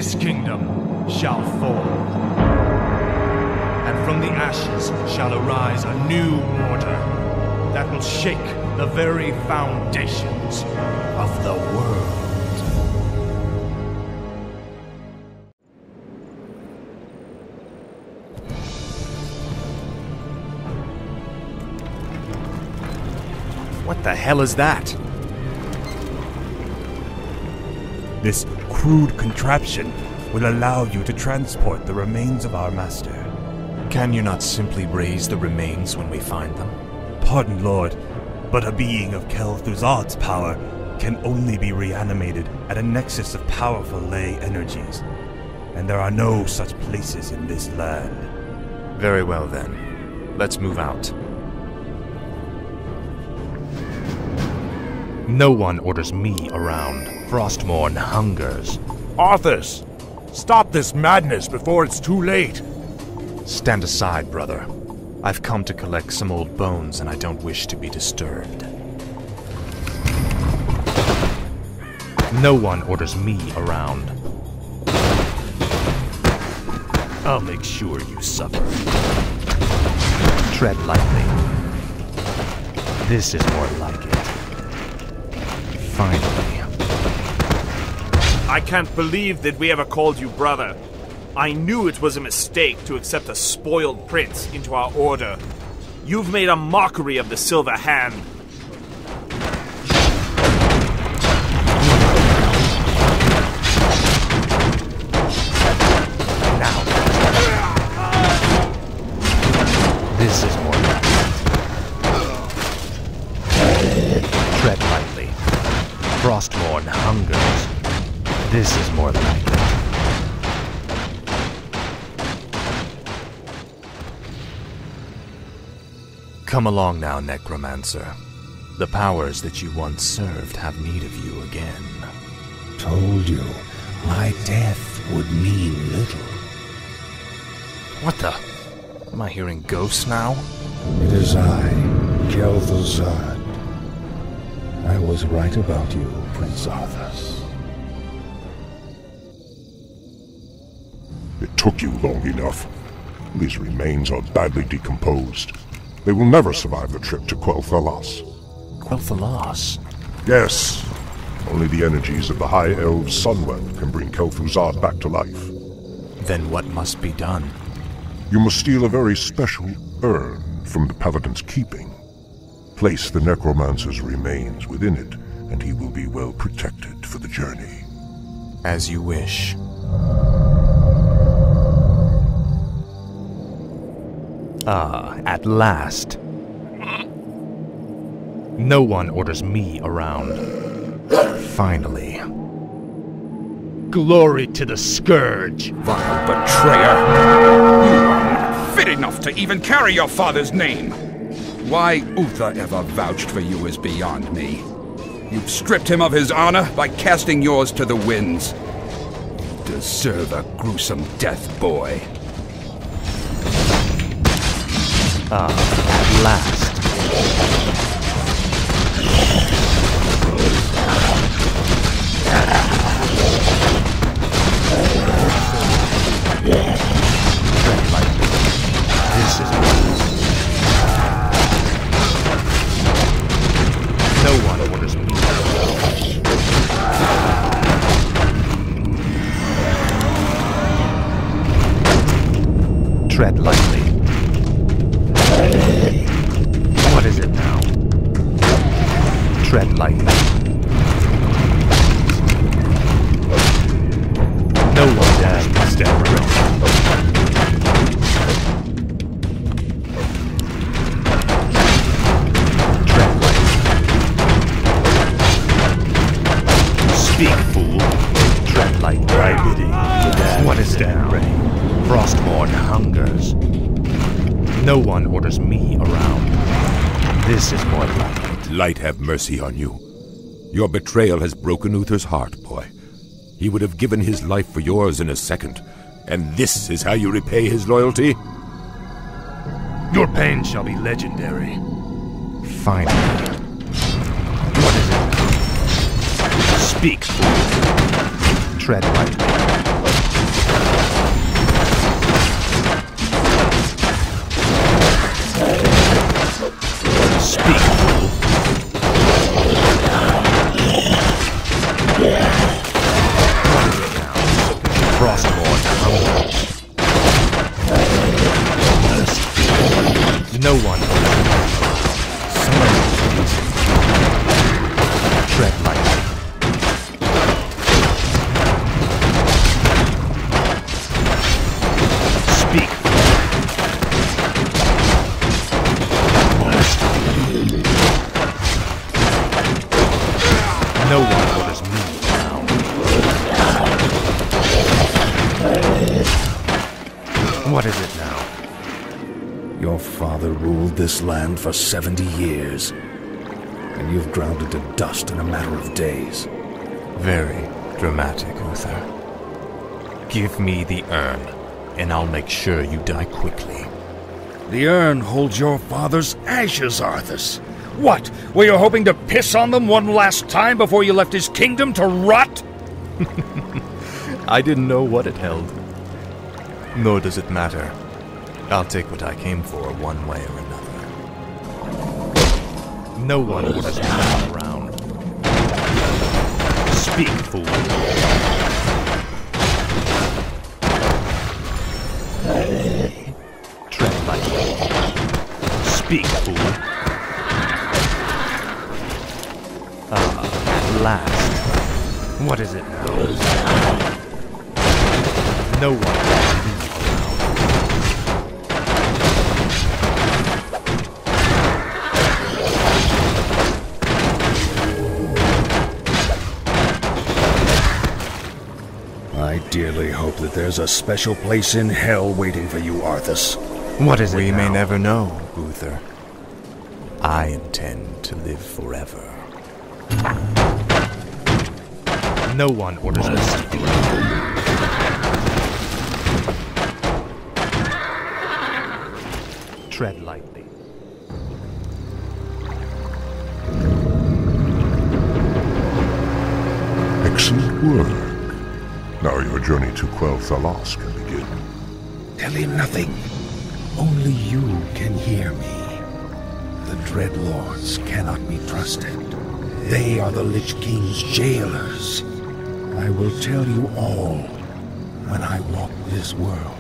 This kingdom shall fall, and from the ashes shall arise a new order that will shake the very foundations of the world. What the hell is that? Crude contraption will allow you to transport the remains of our master. Can you not simply raise the remains when we find them? Pardon, Lord, but a being of Kel'Thuzad's power can only be reanimated at a nexus of powerful ley energies, and there are no such places in this land. Very well then. Let's move out. No one orders me around. Frostmourne hungers. Arthas! Stop this madness before it's too late! Stand aside, brother. I've come to collect some old bones and I don't wish to be disturbed. No one orders me around. I'll make sure you suffer. Tread lightly. This is more like it. Finally. I can't believe that we ever called you brother. I knew it was a mistake to accept a spoiled prince into our order. You've made a mockery of the Silver Hand. Come along now, Necromancer. The powers that you once served have need of you again. Told you, my death would mean little. What the? Am I hearing ghosts now? It is I, Kel'Thuzad. I was right about you, Prince Arthas. It took you long enough. These remains are badly decomposed. They will never survive the trip to Quel'Thalas. Quel'Thalas? Yes. Only the energies of the High Elves' Sunwell can bring Kel'Thuzad back to life. Then what must be done? You must steal a very special urn from the Paladin's keeping. Place the Necromancer's remains within it, and he will be well protected for the journey. As you wish. Ah, at last. No one orders me around. Finally. Glory to the Scourge! Vile betrayer! You are not fit enough to even carry your father's name! Why Uther ever vouched for you is beyond me. You've stripped him of his honor by casting yours to the winds. You deserve a gruesome death, boy. Ah, at last. Light have mercy on you. Your betrayal has broken Uther's heart, boy. He would have given his life for yours in a second. And this is how you repay his loyalty? Your pain shall be legendary. Finally. What is it? Speak. Tread lightly. For 70 years, and you've ground it to dust in a matter of days. Very dramatic, Uther. Give me the urn, and I'll make sure you die quickly. The urn holds your father's ashes, Arthas. What? Were you hoping to piss on them one last time before you left his kingdom to rot? (laughs) I didn't know what it held. Nor does it matter. I'll take what I came for one way or another. No one me around. Speak, fool. That there's a special place in hell waiting for you, Arthas. What is it We may never know, Uther. I intend to live forever. No one orders me Tread lightly. Excellent work. Your journey to Quel'Thalas can begin. Tell him nothing. Only you can hear me. The Dread Lords cannot be trusted. They are the Lich King's jailers. I will tell you all when I walk this world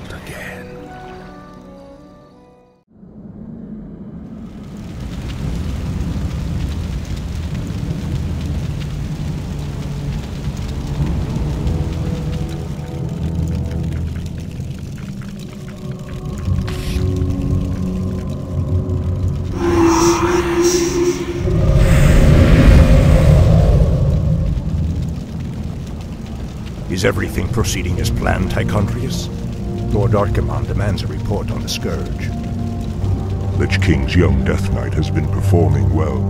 Is everything proceeding as planned, Tichondrius? Lord Archimonde demands a report on the Scourge. Lich King's young Death Knight has been performing well.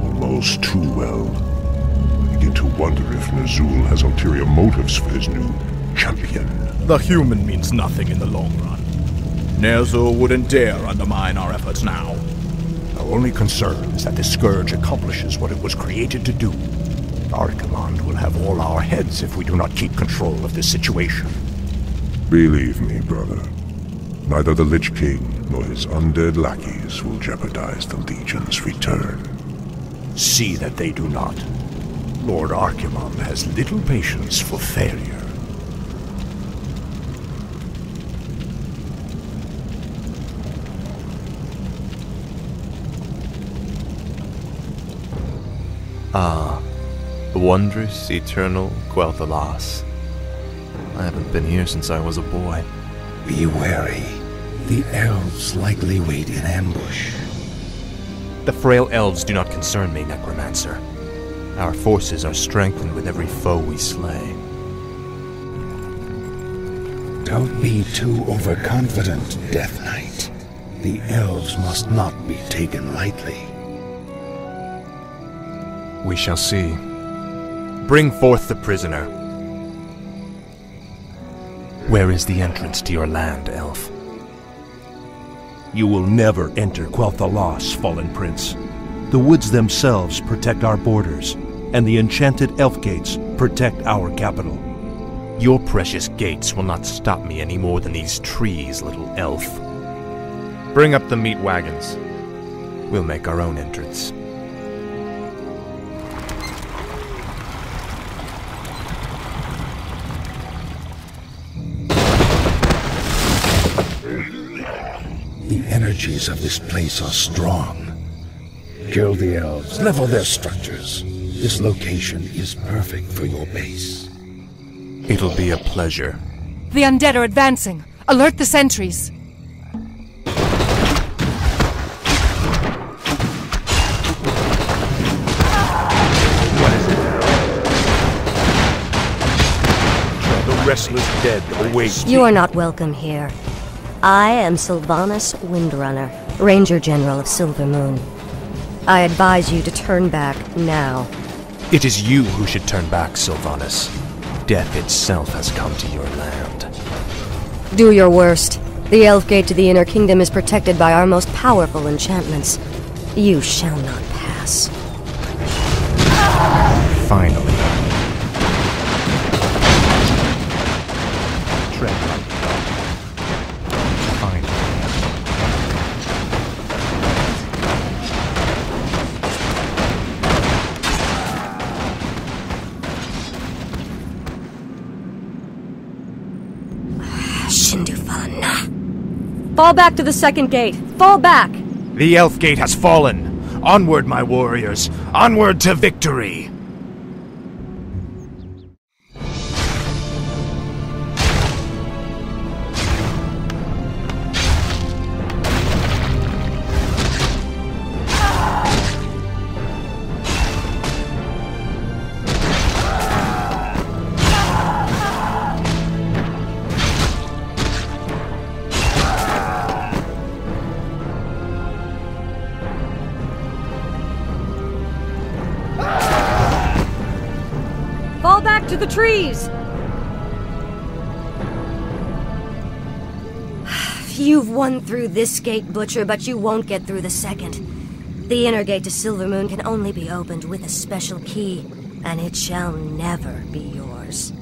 Almost too well. I begin to wonder if Ner'zhul has ulterior motives for his new champion. The human means nothing in the long run. Ner'zhul wouldn't dare undermine our efforts now. Our only concern is that the Scourge accomplishes what it was created to do. Archimonde will have all our heads if we do not keep control of this situation. Believe me, brother. Neither the Lich King nor his undead lackeys will jeopardize the Legion's return. See that they do not. Lord Archimonde has little patience for failure. Wondrous, eternal Quel'Thalas. I haven't been here since I was a boy. Be wary. The elves likely wait in ambush. The frail elves do not concern me, Necromancer. Our forces are strengthened with every foe we slay. Don't be too overconfident, Death Knight. The elves must not be taken lightly. We shall see. Bring forth the prisoner. Where is the entrance to your land, elf? You will never enter Quel'Thalas, Fallen Prince. The woods themselves protect our borders, and the enchanted elf gates protect our capital. Your precious gates will not stop me any more than these trees, little elf. Bring up the meat wagons. We'll make our own entrance. energies of this place are strong. Kill the elves, level their structures. This location is perfect for your base. It'll be a pleasure. The undead are advancing. Alert the sentries. The restless dead await. You are not welcome here. I am Sylvanas Windrunner, Ranger General of Silver Moon. I advise you to turn back now. It is you who should turn back, Sylvanas. Death itself has come to your land. Do your worst. The Elf Gate to the Inner Kingdom is protected by our most powerful enchantments. You shall not pass. Finally. Fall back to the second gate. Fall back! The Elf Gate has fallen. Onward, my warriors. Onward to victory. This gate, Butcher, but you won't get through the second. The inner gate to Silvermoon can only be opened with a special key, and it shall never be yours.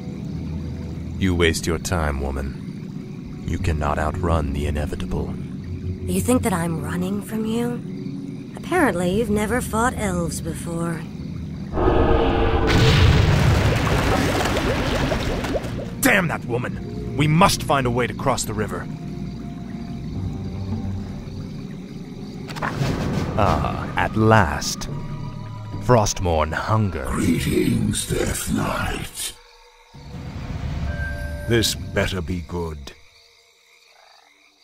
You waste your time, woman. You cannot outrun the inevitable. You think that I'm running from you? Apparently, you've never fought elves before. Damn that woman! We must find a way to cross the river. Ah, at last. Frostmourne hunger. Greetings, Death Knight. This better be good.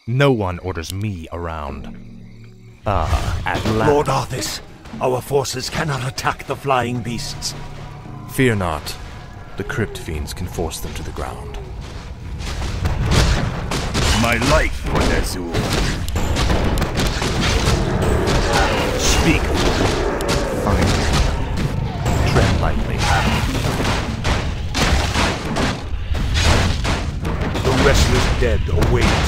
No one orders me around. Ah, at last. Lord Arthas, our forces cannot attack the flying beasts. Fear not. The crypt fiends can force them to the ground. My life for Ner'zhul. Speak. Fine. Tread lightly. The restless dead await.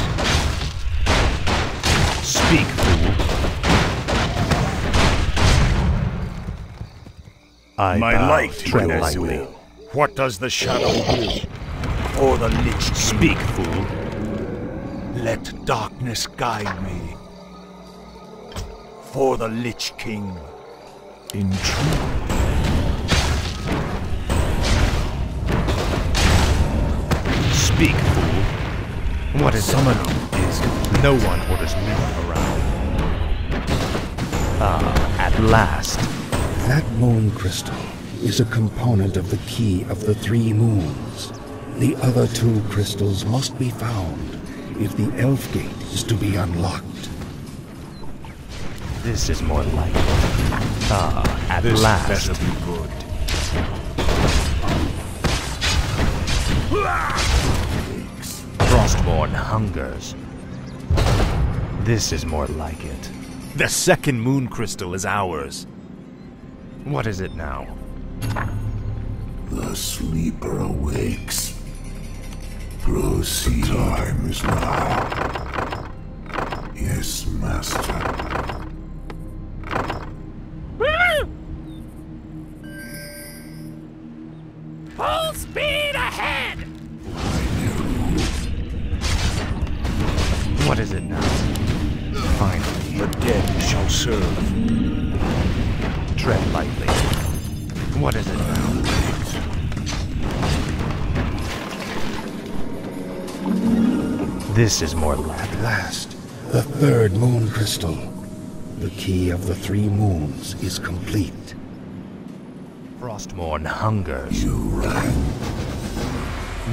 Speak, fool. I My bow life your Ner'zhul. will. What does the shadow do? For the Lich Speak, fool. Let darkness guide me. For the Lich King. In truth. Speak, fool. What is Summon it? Is no one orders me around. Ah, at last. That moon crystal is a component of the key of the three moons. The other two crystals must be found if the Elf Gate is to be unlocked. This is more like it. Ah, at This last. better be good. Frostmourne hungers. This is more like it. The second moon crystal is ours. What is it now? The sleeper awakes. Proceed. The time is now. Yes, Master. Speed ahead! What is it now? Finally. The dead shall serve. Tread lightly. What is it now? This is more like At last, the third moon crystal. The key of the three moons is complete. Frostmourne hungers. You ran.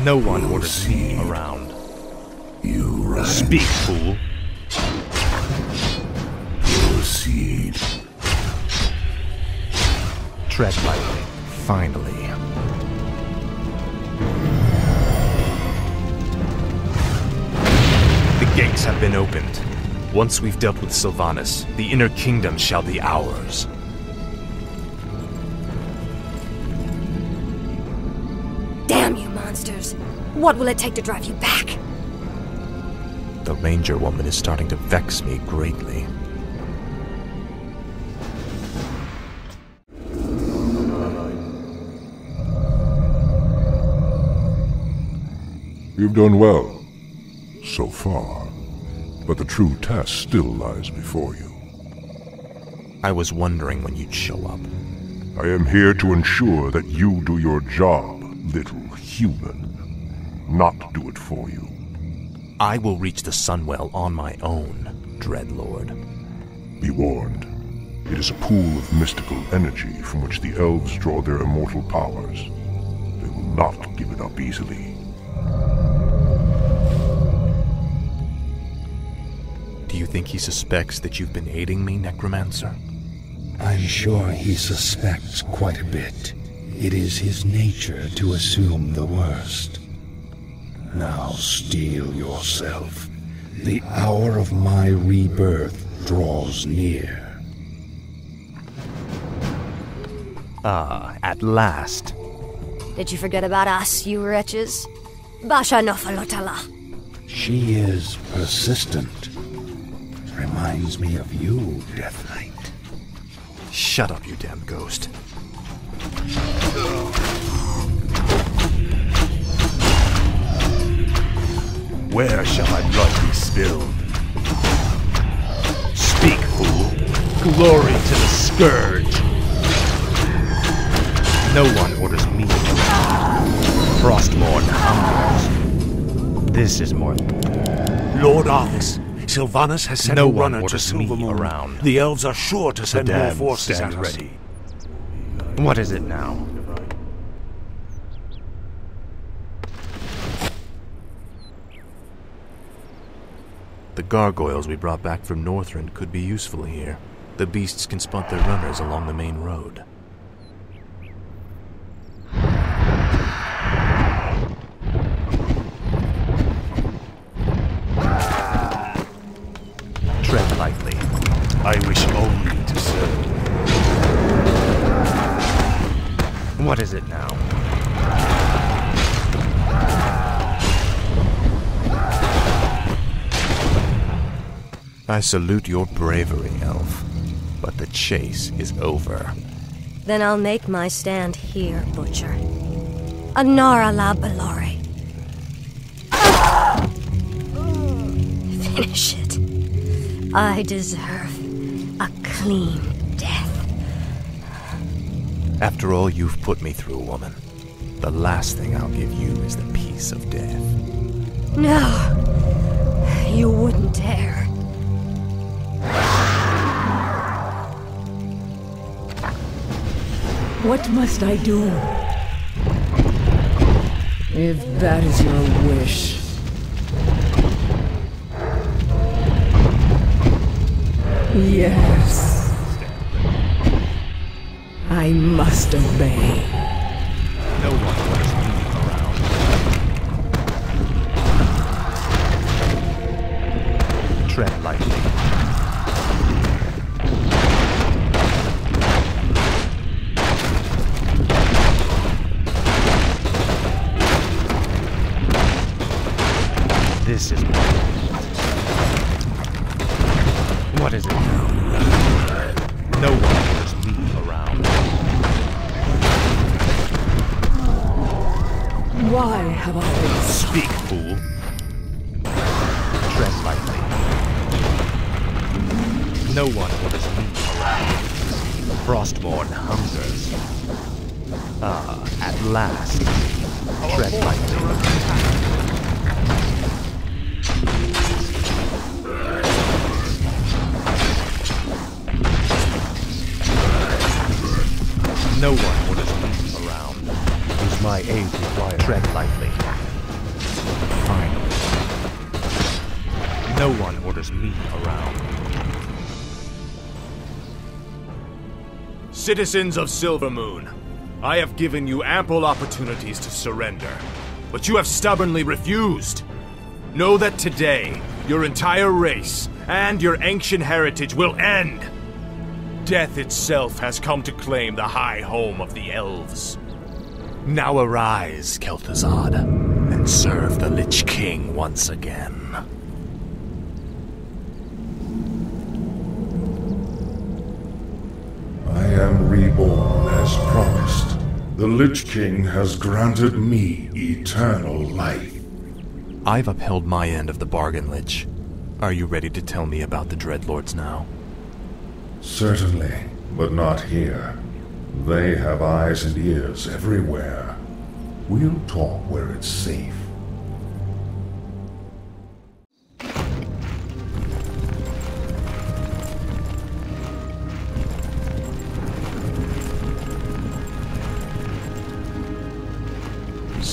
No one ordered me around. You ran. Speak, fool. Proceed. Tread lightly, finally. The gates have been opened. Once we've dealt with Sylvanas, the Inner Kingdom shall be ours. What will it take to drive you back? The Ranger woman is starting to vex me greatly. You've done well, so far. But the true test still lies before you. I was wondering when you'd show up. I am here to ensure that you do your job, little human. Not do it for you. I will reach the Sunwell on my own, Dreadlord. Be warned. It is a pool of mystical energy from which the elves draw their immortal powers. They will not give it up easily. Do you think he suspects that you've been aiding me, Necromancer? I'm sure he suspects quite a bit. It is his nature to assume the worst. Now steel yourself. The hour of my rebirth draws near. Ah, at last. Did you forget about us, you wretches? Basha Nofalotala. She is persistent. Reminds me of you, Death Knight. Shut up, you damn ghost. Where shall my blood be spilled? Speak, fool. Glory to the Scourge. No one orders me to. Frostmourne hungers. This is more. Lord Arthas, Sylvanas has sent No a runner to Silvermoon. around. The elves are sure to send more forces at us. ready. What is it now? The gargoyles we brought back from Northrend could be useful here. The beasts can spot their runners along the main road. Tread lightly. I wish only to serve. What is it now? I salute your bravery, Elf. But the chase is over. Then I'll make my stand here, Butcher. Anara la Belore. (laughs) Finish it. I deserve a clean death. After all you've put me through, woman, the last thing I'll give you is the peace of death. No, you wouldn't dare. What must I do? If that is your wish. Yes. I must obey. No one orders me around. Tread lightly. Citizens of Silvermoon, I have given you ample opportunities to surrender, but you have stubbornly refused. Know that today, your entire race and your ancient heritage will end. Death itself has come to claim the high home of the elves. Now arise, Kel'Thuzad, and serve the Lich King once again. The Lich King has granted me eternal life. I've upheld my end of the bargain, Lich. Are you ready to tell me about the Dreadlords now? Certainly, but not here. They have eyes and ears everywhere. We'll talk where it's safe.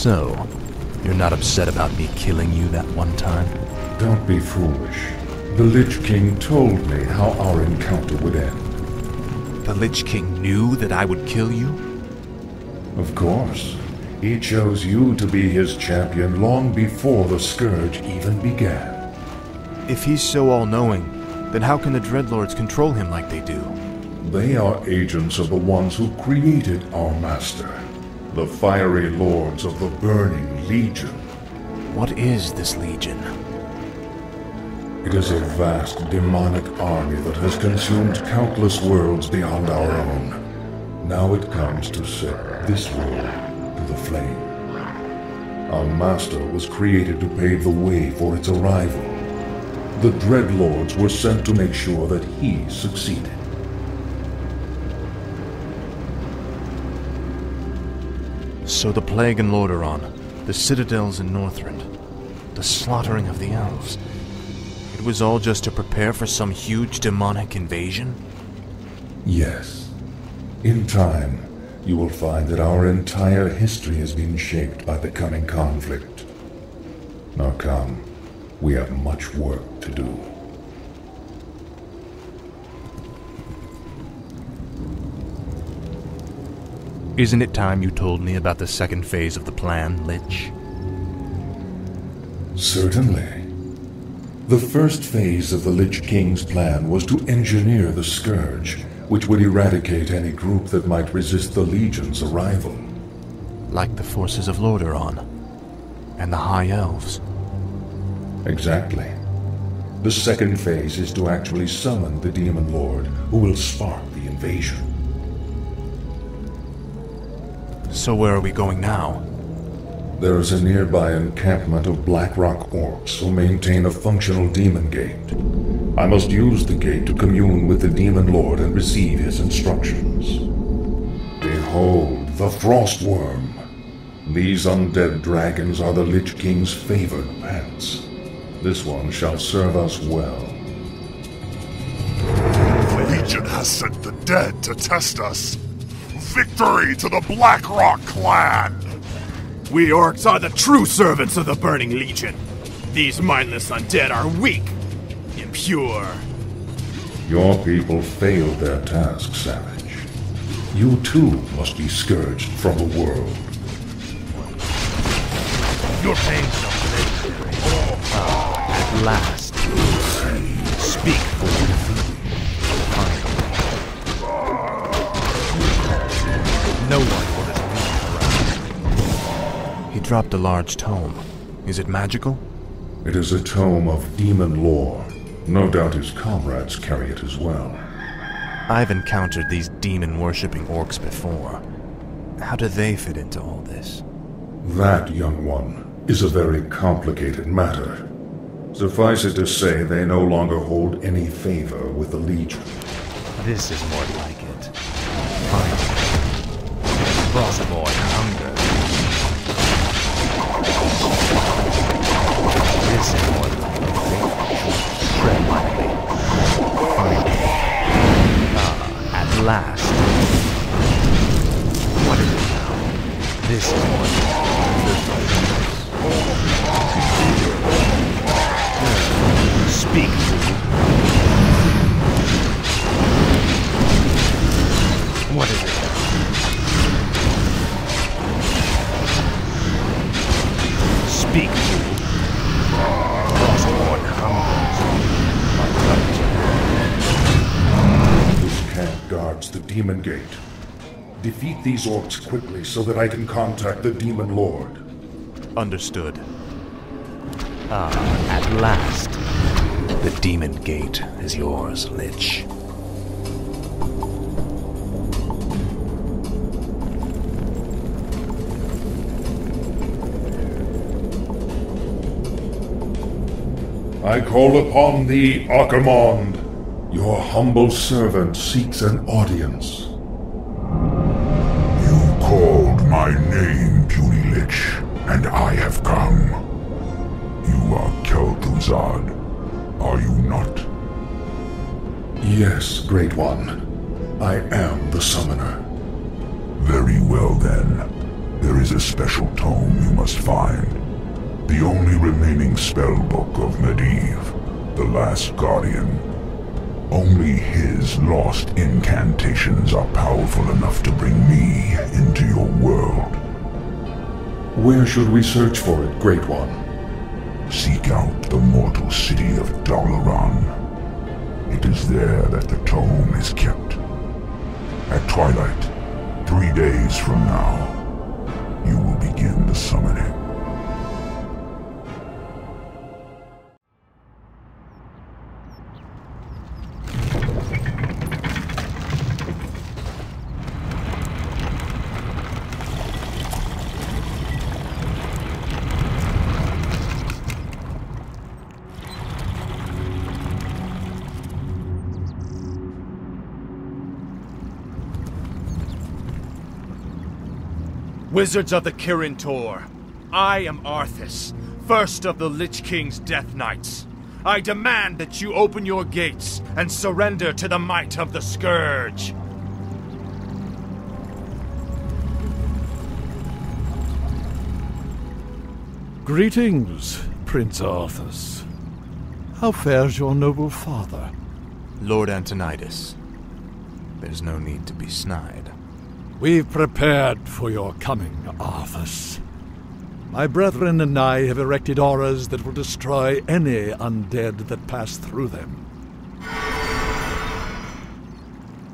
So, you're not upset about me killing you that one time? Don't be foolish. The Lich King told me how our encounter would end. The Lich King knew that I would kill you? Of course. He chose you to be his champion long before the Scourge even began. If he's so all-knowing, then how can the Dreadlords control him like they do? They are agents of the ones who created our master, the fiery lords of the Burning Legion. What is this Legion? It is a vast demonic army that has consumed countless worlds beyond our own. Now it comes to set this world to the flame. Our master was created to pave the way for its arrival. The Dreadlords were sent to make sure that he succeeded. So the Plague in Lordaeron, the citadels in Northrend, the slaughtering of the elves. It was all just to prepare for some huge demonic invasion? Yes. In time, you will find that our entire history has been shaped by the coming conflict. Now come, we have much work to do. Isn't it time you told me about the second phase of the plan, Lich? Certainly. The first phase of the Lich King's plan was to engineer the Scourge, which would eradicate any group that might resist the Legion's arrival. Like the forces of Lordaeron and the High Elves. Exactly. The second phase is to actually summon the Demon Lord, who will spark the invasion. So where are we going now? There is a nearby encampment of Blackrock orcs who maintain a functional demon gate. I must use the gate to commune with the Demon Lord and receive his instructions. Behold, the Frostworm. These undead dragons are the Lich King's favored pets. This one shall serve us well. The Legion has sent the dead to test us. Victory to the Blackrock clan! We orcs are the true servants of the Burning Legion. These mindless undead are weak, impure. Your people failed their task, Savage. You too must be scourged from the world. You're paying something. At last. Speak for your No one will He dropped a large tome. Is it magical? It is a tome of demon lore. No doubt his comrades carry it as well. I've encountered these demon-worshipping orcs before. How do they fit into all this? That, young one, is a very complicated matter. Suffice it to say, they no longer hold any favor with the Legion. This is more like it. Finally. Frostmourne hunger. Gate. Defeat these orcs quickly so that I can contact the Demon Lord. Understood. Ah, at last. The Demon Gate is yours, Lich. I call upon thee, Archimonde. Your humble servant seeks an audience. My name, puny lich, and I have come. You are Kel'Thuzad, are you not? Yes, Great One. I am the summoner. Very well then. There is a special tome you must find. The only remaining spellbook of Medivh, the Last Guardian. Only his lost incantations are powerful enough to bring me into your world. Where should we search for it, Great One? Seek out the mortal city of Dalaran. It is there that the tome is kept. At twilight, three days from now, you will begin the summoning. Wizards of the Kirin Tor, I am Arthas, first of the Lich King's Death Knights. I demand that you open your gates and surrender to the might of the Scourge. Greetings, Prince Arthas. How fares your noble father? Lord Antonidas, there's no need to be snide. We've prepared for your coming, Arthas. My brethren and I have erected auras that will destroy any undead that pass through them.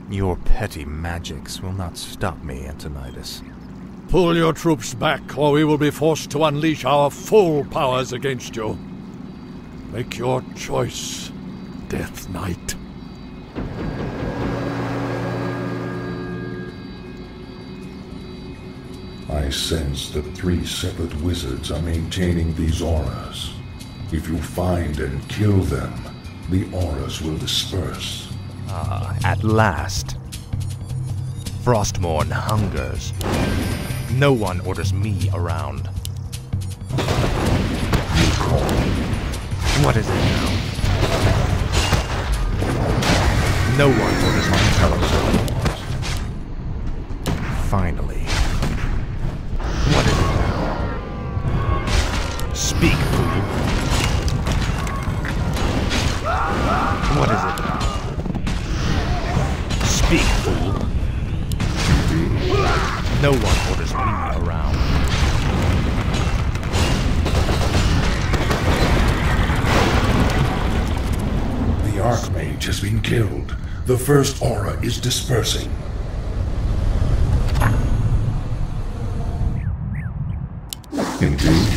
Your petty magics will not stop me, Antonidas. Pull your troops back, or we will be forced to unleash our full powers against you. Make your choice, Death Knight. I sense that three separate wizards are maintaining these auras. If you find and kill them, the auras will disperse. Ah, at last. Frostmourne hungers. No one orders me around. What is it now? No one orders my telescope. Finally. Speak, fool. What is it? Speak, fool. No one orders me around. The Archmage has been killed. The first aura is dispersing. Indeed.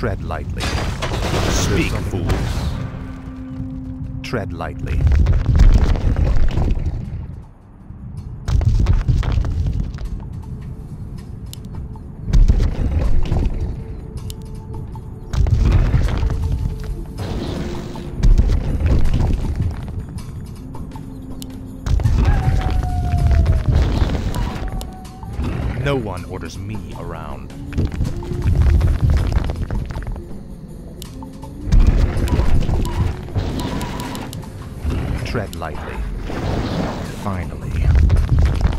Tread lightly. Speak, fool. Tread lightly. No one orders me around. Tread lightly. Finally.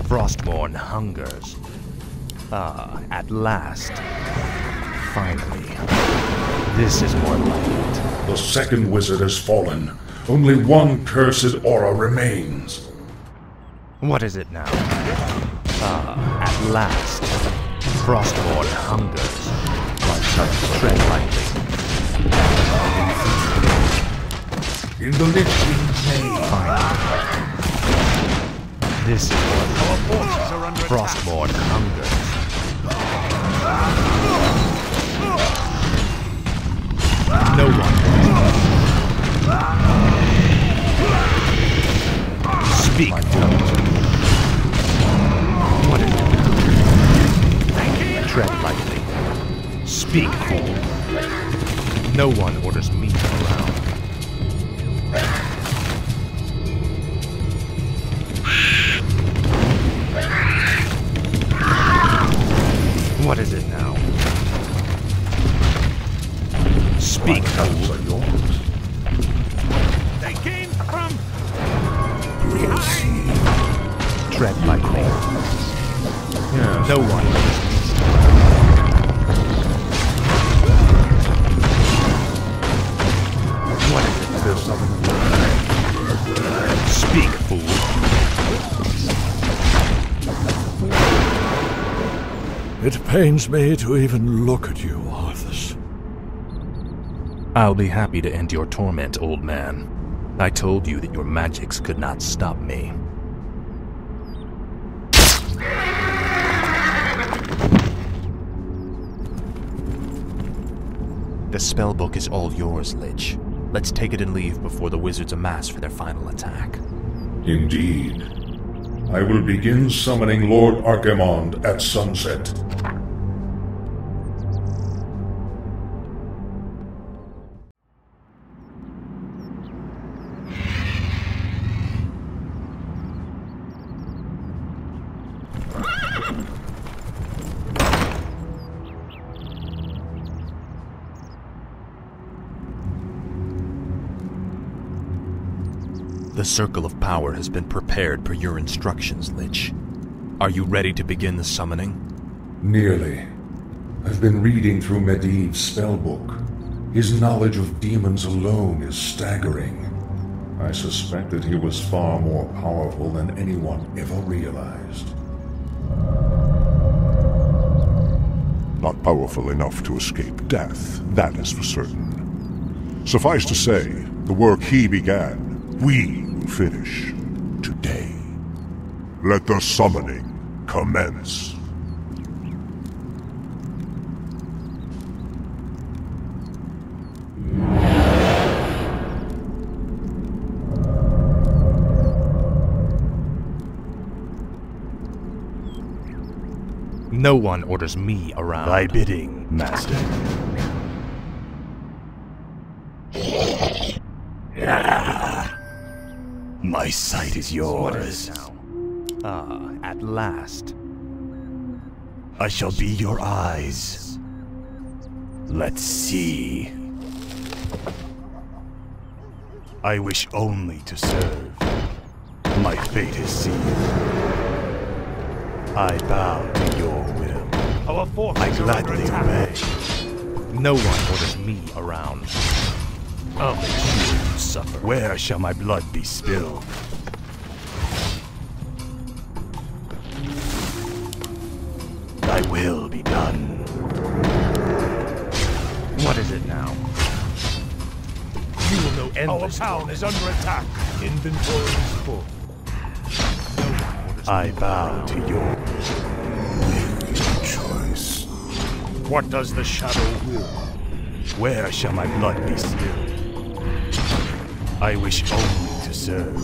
Frostmourne hungers. Ah, at last. Finally. This is more like it. The second wizard has fallen. Only one cursed aura remains. What is it now? Ah, at last. Frostmourne hungers. My touch tread lightly. In the Lich King's name. This is what Frostmourne hungers. No one. Speak, fool. What is it? Tread lightly. Speak, fool. No one orders What is it now? Speak, fool. Pains me to even look at you, Arthas. I'll be happy to end your torment, old man. I told you that your magics could not stop me. The spellbook is all yours, Lich. Let's take it and leave before the wizards amass for their final attack. Indeed. I will begin summoning Lord Archimonde at sunset. Circle of Power has been prepared per your instructions, Lich. Are you ready to begin the summoning? Nearly. I've been reading through Medivh's spellbook. His knowledge of demons alone is staggering. I suspect that he was far more powerful than anyone ever realized. Not powerful enough to escape death, that is for certain. Suffice to say, the work he began, we will finish today. Let the summoning commence. No one orders me around. Thy bidding, master. My sight is yours. Ah, at last. I shall be your eyes. Let's see. I wish only to serve. My fate is sealed. I bow to your will. our forces I gladly obey. No one orders me around. You suffer. Where shall my blood be spilled? Thy will be done. What is it now? You will know endless. Our town is under attack. Inventory is full. I bow to your Choice. What does the shadow will? Where shall my blood be spilled? I wish only to serve.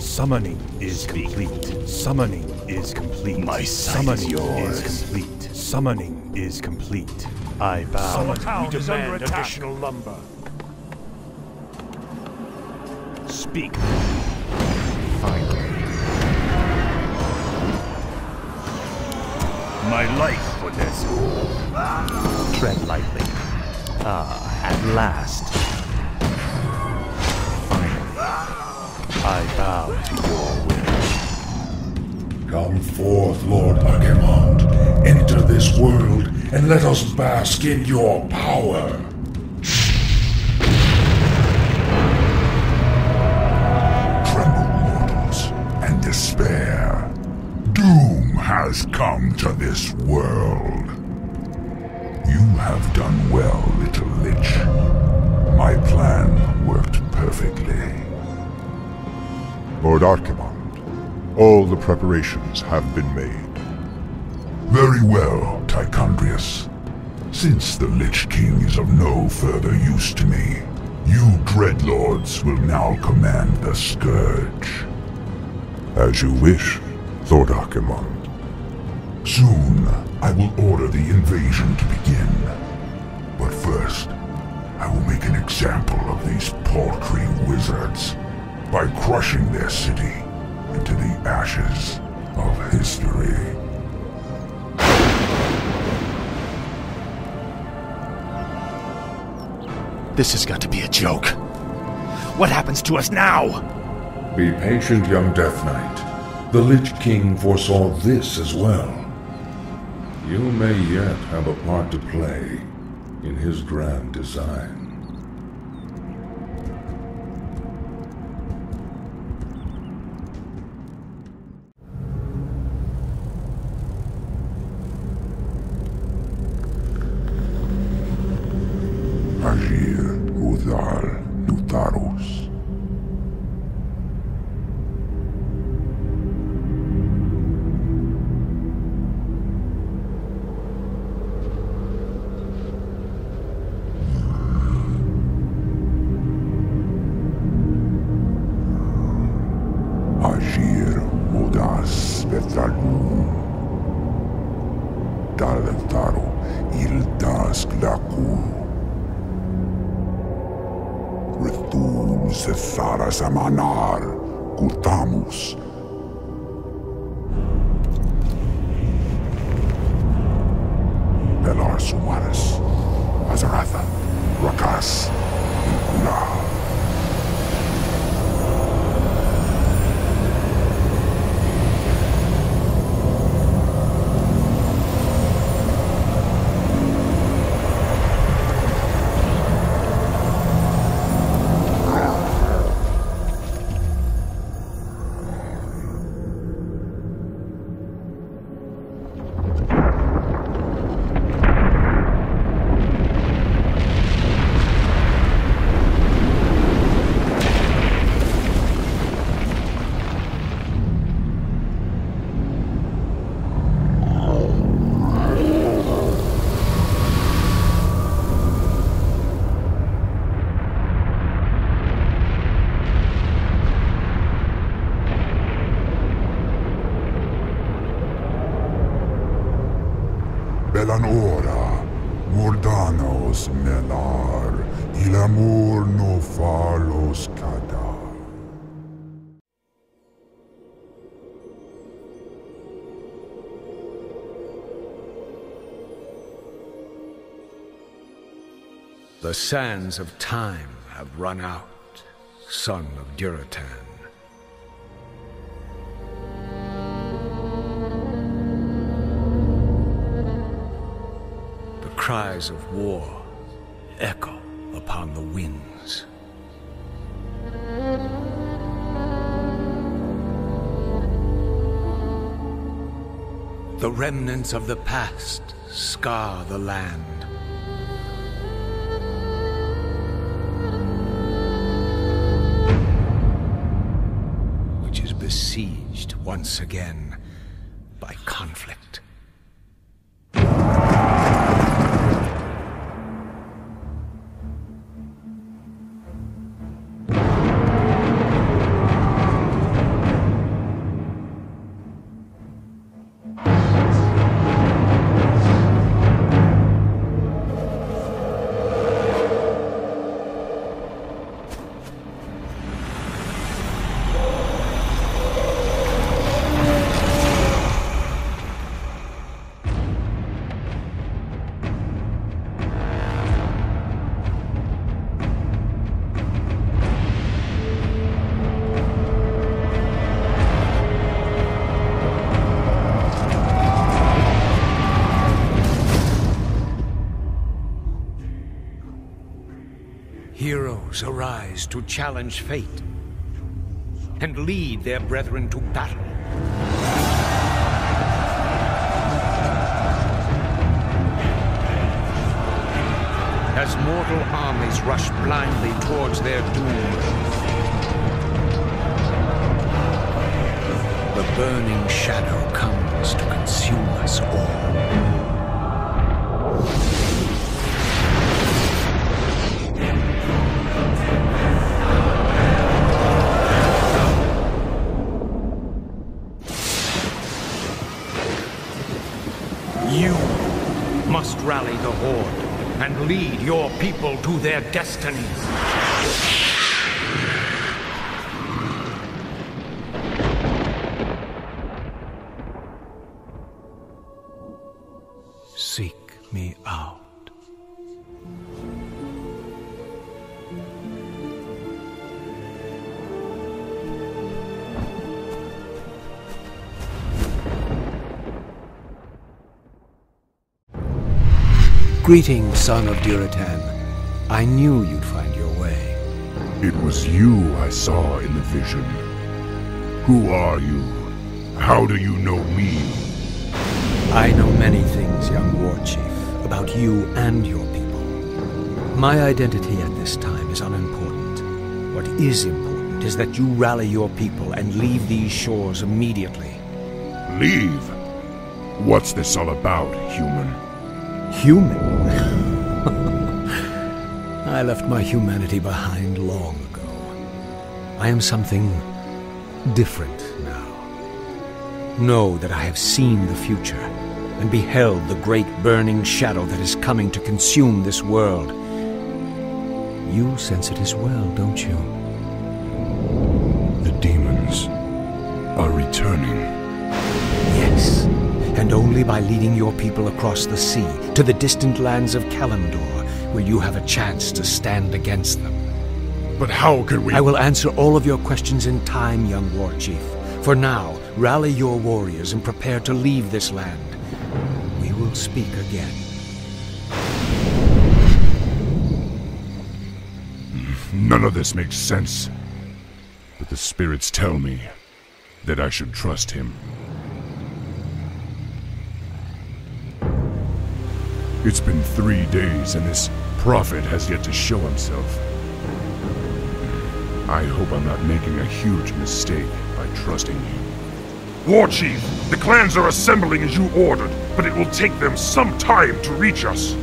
Summoning is complete. Summoning is complete. My sight is Summoning yours. is complete. Summoning is complete. I bow. Our town We is under demand additional lumber. Speak. My life for this. Tread lightly. Ah, at last. I bow to your will. Come forth, Lord Archimonde. Enter this world and let us bask in your power. Has come to this world. You have done well, little lich. My plan worked perfectly. Lord Archimonde, all the preparations have been made. Very well, Tichondrius. Since the Lich King is of no further use to me, you Dreadlords will now command the Scourge. As you wish, Lord Archimonde. Soon, I will order the invasion to begin. But first, I will make an example of these paltry wizards by crushing their city into the ashes of history. This has got to be a joke. What happens to us now? Be patient, young Death Knight. The Lich King foresaw this as well. You may yet have a part to play in his grand design. semanal. Cutamus The sands of time have run out, son of Durotan. The cries of war echo upon the winds. The remnants of the past scar the land. Once again to challenge fate and lead their brethren to battle. As mortal armies rush blindly towards their doom, the burning shadow comes to consume us all. People to their destinies. Seek me out. Greetings, son of Durotan. I knew you'd find your way. It was you I saw in the vision. Who are you? How do you know me? I know many things, young war chief, about you and your people. My identity at this time is unimportant. What is important is that you rally your people and leave these shores immediately. Leave? What's this all about, human? Human? I left my humanity behind long ago. I am something different now. Know that I have seen the future and beheld the great burning shadow that is coming to consume this world. You sense it as well, don't you? The demons are returning. Yes, and only by leading your people across the sea to the distant lands of Kalimdor will you have a chance to stand against them. But how can we... I will answer all of your questions in time, young war chief. For now, rally your warriors and prepare to leave this land. We will speak again. None of this makes sense. But the spirits tell me that I should trust him. It's been three days and this prophet has yet to show himself. I hope I'm not making a huge mistake by trusting you. War Chief, the clans are assembling as you ordered, but it will take them some time to reach us.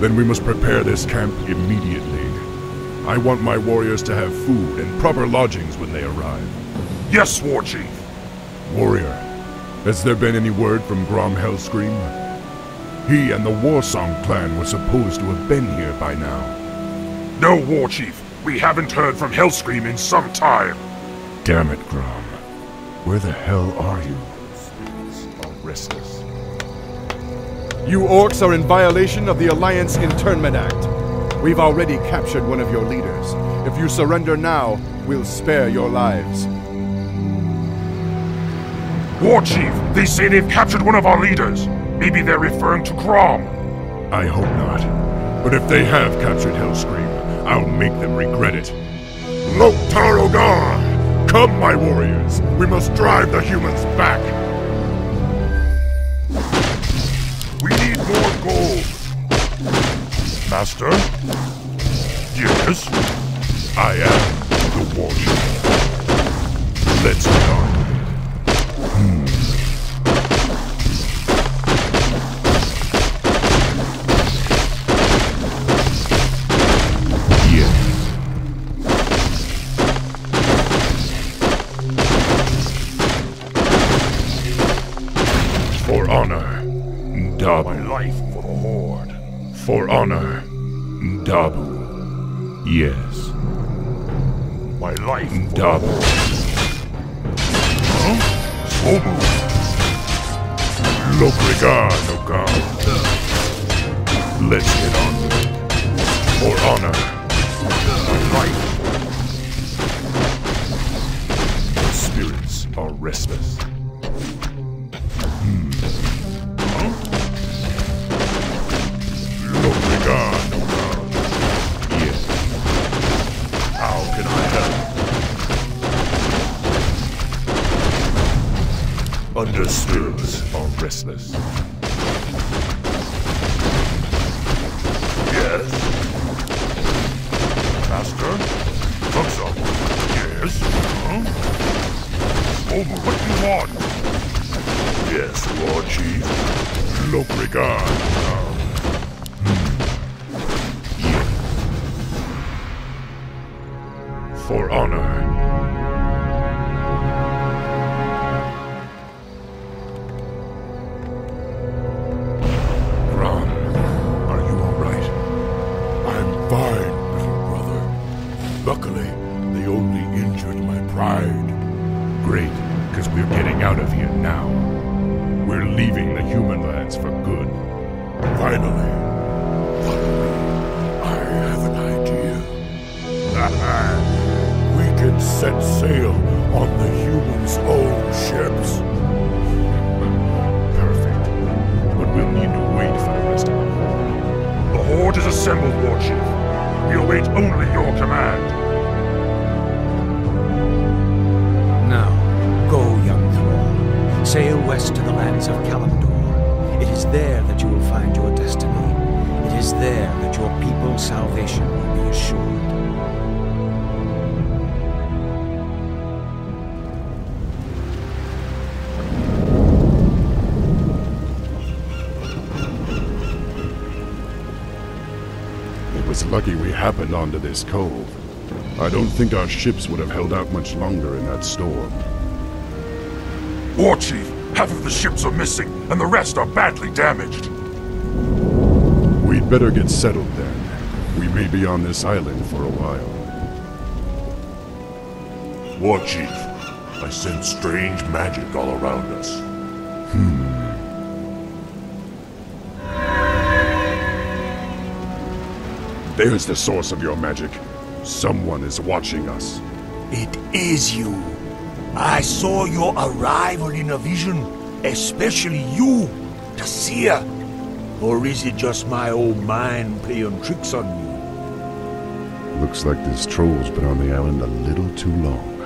Then we must prepare this camp immediately. I want my warriors to have food and proper lodgings when they arrive. Yes, War Chief. Warrior, has there been any word from Grom Hellscream? He and the Warsong clan were supposed to have been here by now. No, War Chief. We haven't heard from Hellscream in some time. Damn it, Grom. Where the hell are you? Are restless. You orcs are in violation of the Alliance Internment Act. We've already captured one of your leaders. If you surrender now, we'll spare your lives. War Chief, they say they've captured one of our leaders. Maybe they're referring to Grom. I hope not. But if they have captured Hellscream, I'll make them regret it. Loktar Ogar! Come, my warriors! We must drive the humans back! We need more gold. Master? Yes? I am the warrior. Let's get Yes. My life Ndabu. Huh? Sobu. Lokrigar, Nogar. Happened onto this cove. I don't think our ships would have held out much longer in that storm. War Chief, half of the ships are missing, and the rest are badly damaged. We'd better get settled then. We may be on this island for a while. War Chief, I sense strange magic all around us. Hmm. There's the source of your magic. Someone is watching us. It is you. I saw your arrival in a vision, especially you, the seer. Or is it just my old mind playing tricks on me? Looks like this troll's been on the island a little too long.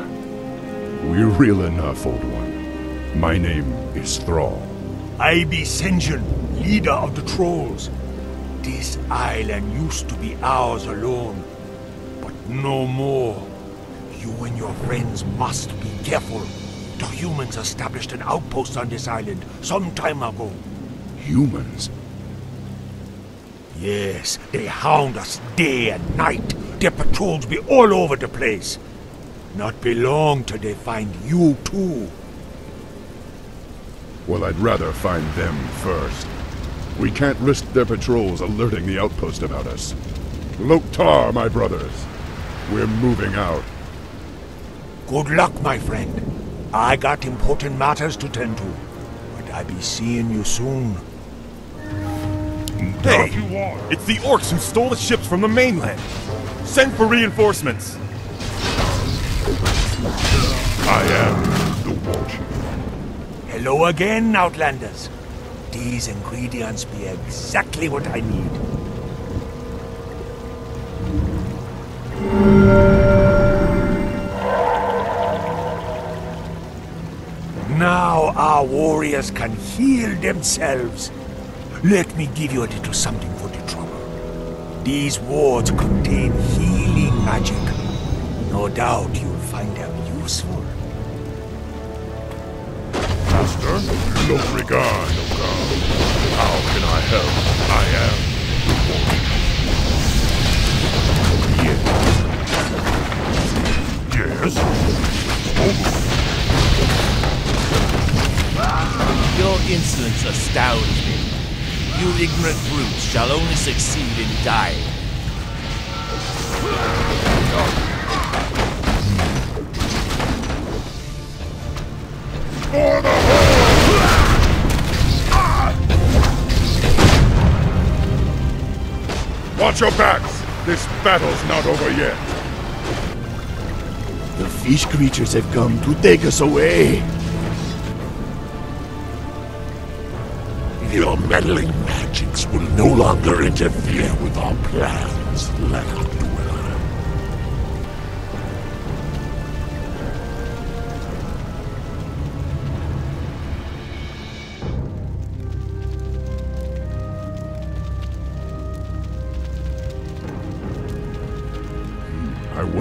We're real enough, old one. My name is Thrall. I be Sen'jin, leader of the trolls. This island used to be ours alone, but no more. You and your friends must be careful. The humans established an outpost on this island some time ago. Humans? Yes, they hound us day and night. Their patrols be all over the place. Not be long till they find you too. Well, I'd rather find them first. We can't risk their patrols alerting the outpost about us. Loktar, my brothers. We're moving out. Good luck, my friend. I got important matters to tend to. But I be seeing you soon. Hey! It's the orcs who stole the ships from the mainland! Send for reinforcements! I am the War Chief. Hello again, Outlanders. Ingredients be exactly what I need. Now our warriors can heal themselves. Let me give you a little something for the trouble. These wards contain healing magic. No doubt you'll find them useful. Master, Locrigan, How can I help? I am the War Chief. Yes? Yes? Your insolence astounds me. You ignorant brutes shall only succeed in dying. For the horde! Watch your backs! This battle's not over yet. The fish creatures have come to take us away. Your meddling magics will no longer interfere with our plans,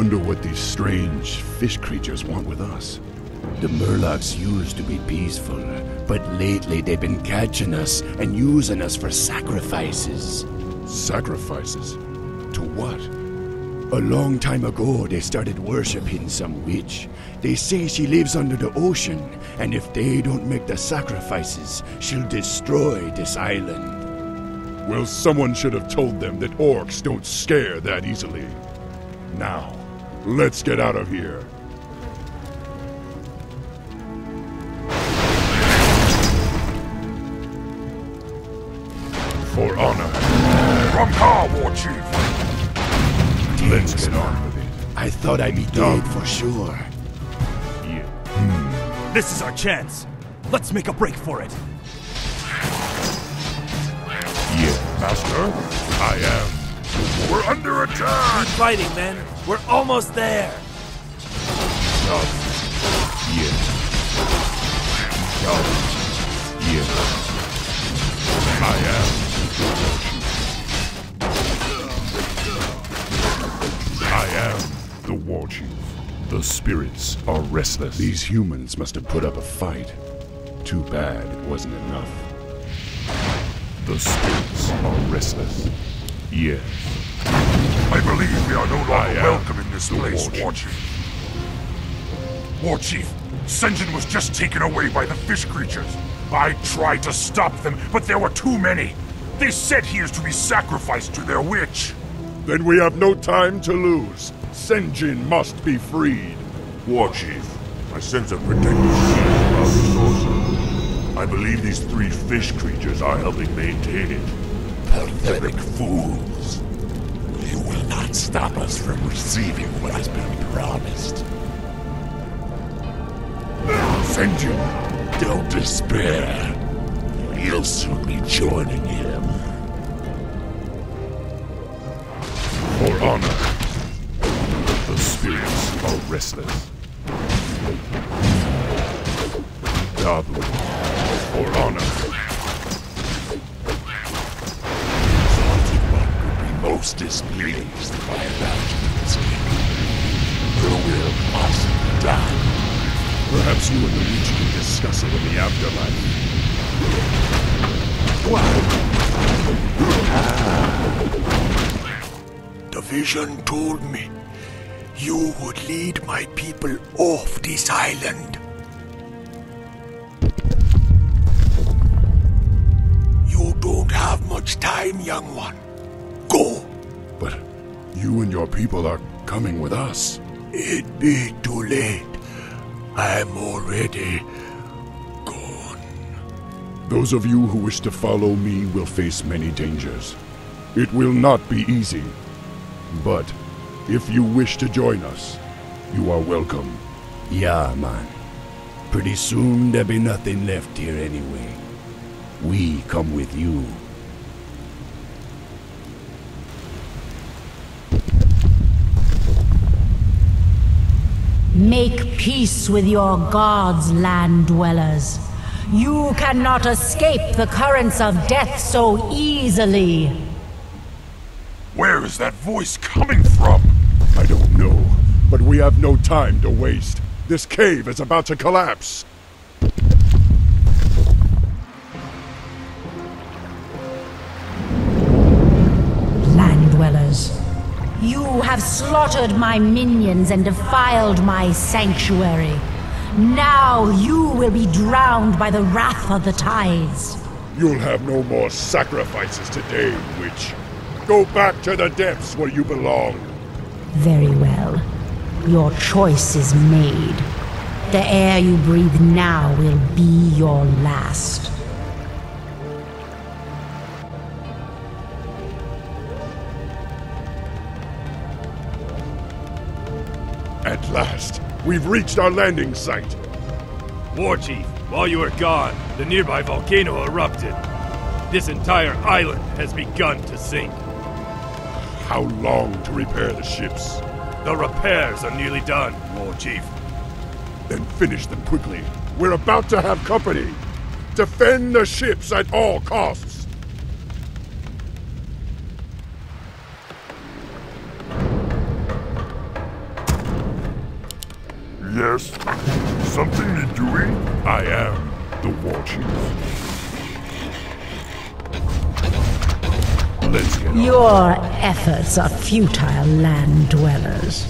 wonder what these strange fish creatures want with us. The Murlocs used to be peaceful, but lately they've been catching us and using us for sacrifices. Sacrifices? To what? A long time ago, they started worshipping some witch. They say she lives under the ocean, and if they don't make the sacrifices, she'll destroy this island. Well, someone should have told them that orcs don't scare that easily. Now, let's get out of here. For honor. From car, War Chief. Let's get on with it. I thought I'd be dead for sure. Yeah. Hmm. This is our chance. Let's make a break for it. Yeah, Master. I am. We're under attack. Keep fighting, men. We're almost there. Yeah. Yeah. I am. I am the War Chief. The spirits are restless. These humans must have put up a fight. Too bad it wasn't enough. The spirits are restless. Yes. I believe we are no longer welcome in this place, War Chief. War Chief, Sen'jin was just taken away by the fish creatures. I tried to stop them, but there were too many. They said he is to be sacrificed to their witch. Then we have no time to lose. Sen'jin must be freed. War Chief, I sense a protective shield around the sorcerer. I believe these three fish creatures are helping maintain it. Pathetic fools. You will not stop us from receiving what has been promised. Sen'jin, don't despair. You'll soon be joining him. For honor. The spirits are restless. Dabu. For honor. Most displeased escape. Your will must done. Perhaps you and witch can discuss it in the afterlife. The vision told me you would lead my people off this island. You don't have much time, young one. But you and your people are coming with us. It'd be too late. I'm already gone. Those of you who wish to follow me will face many dangers. It will not be easy. But if you wish to join us, you are welcome. Yeah, man. Pretty soon there'll be nothing left here anyway. We come with you. Make peace with your gods, land dwellers. You cannot escape the currents of death so easily. Where is that voice coming from? I don't know, but we have no time to waste. This cave is about to collapse. Land dwellers, you have slaughtered my minions and defiled my sanctuary. Now you will be drowned by the wrath of the tides. You'll have no more sacrifices today, witch. Go back to the depths where you belong. Very well. Your choice is made. The air you breathe now will be your last. At last, we've reached our landing site. War Chief, while you were gone, the nearby volcano erupted. This entire island has begun to sink. How long to repair the ships? The repairs are nearly done, War Chief. Then finish them quickly. We're about to have company. Defend the ships at all costs. Yes? Something need doing? I am the war chief. Let's get Your efforts are futile, land dwellers.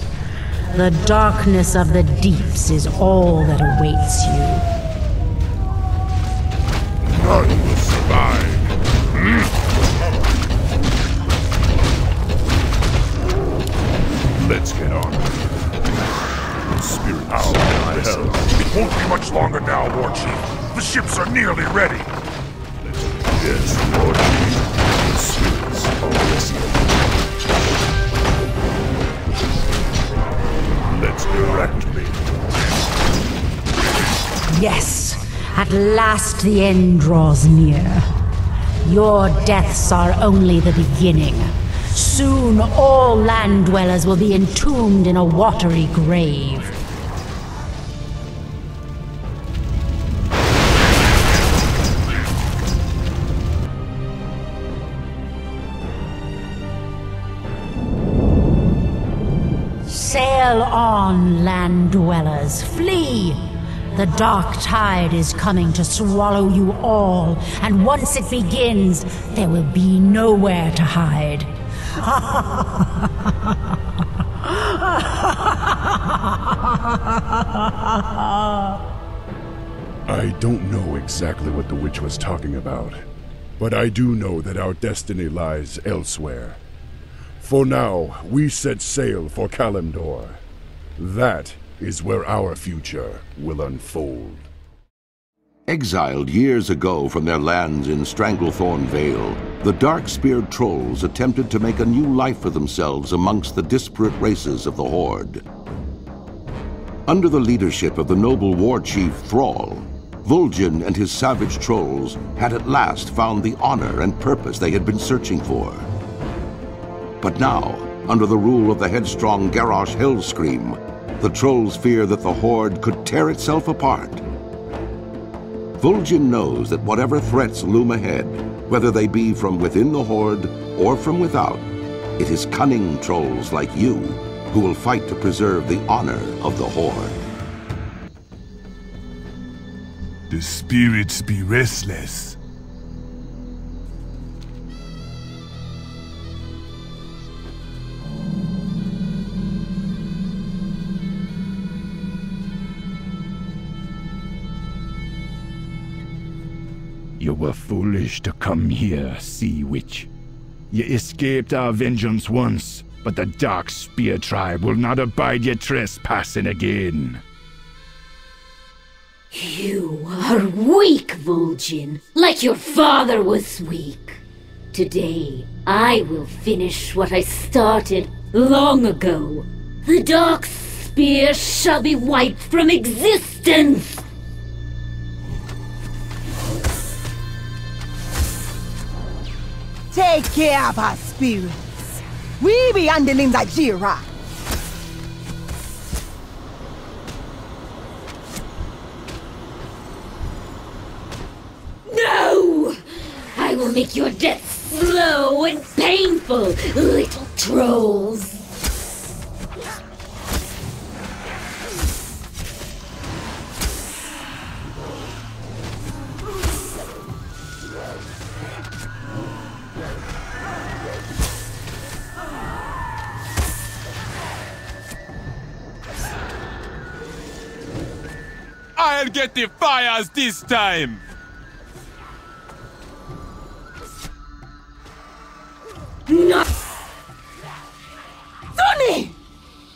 The darkness of the deeps is all that awaits you. None will survive. Hmm? Let's get on. Spirit out of hell. It won't be much longer now, War Chief. The ships are nearly ready. Yes, War Chief. The spirits are listening. Let's direct me. Yes, at last the end draws near. Your deaths are only the beginning. Soon all land dwellers will be entombed in a watery grave. Sail on, land dwellers. Flee! The dark tide is coming to swallow you all, and once it begins, there will be nowhere to hide. (laughs) I don't know exactly what the witch was talking about, but I do know that our destiny lies elsewhere. For now, we set sail for Kalimdor. That is where our future will unfold. Exiled years ago from their lands in Stranglethorn Vale, the dark-speared trolls attempted to make a new life for themselves amongst the disparate races of the Horde. Under the leadership of the noble war chief Thrall, Vol'jin and his savage trolls had at last found the honor and purpose they had been searching for. But now, under the rule of the headstrong Garrosh Hellscream, the trolls fear that the Horde could tear itself apart. Vol'jin knows that whatever threats loom ahead, whether they be from within the Horde or from without, it is cunning trolls like you who will fight to preserve the honor of the Horde. The spirits be restless. You were foolish to come here, Sea Witch. You escaped our vengeance once, but the Dark Spear tribe will not abide your trespassing again. You are weak, Vol'jin, like your father was weak. Today, I will finish what I started long ago. The Dark Spear shall be wiped from existence! Take care of our spirits. We be handling Jira. No! I will make your death slow and painful, little trolls. I'll get the fires this time! No! Sonny!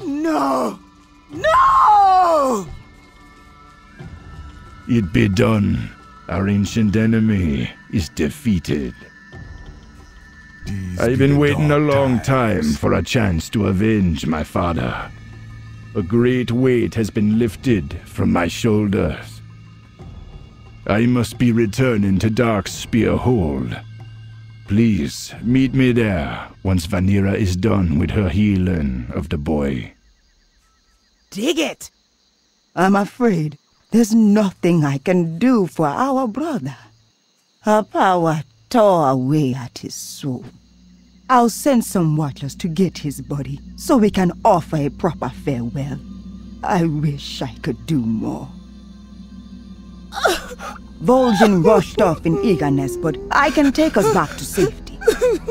No! No! It be done. Our ancient enemy is defeated. I've been waiting a long time for a chance to avenge my father. A great weight has been lifted from my shoulders. I must be returning to Darkspear Hold. Please meet me there once Vanira is done with her healing of the boy. Dig it! I'm afraid there's nothing I can do for our brother. Her power tore away at his soul. I'll send some watchers to get his body so we can offer a proper farewell. I wish I could do more. Vol'jin rushed off in eagerness, but I can take us back to safety.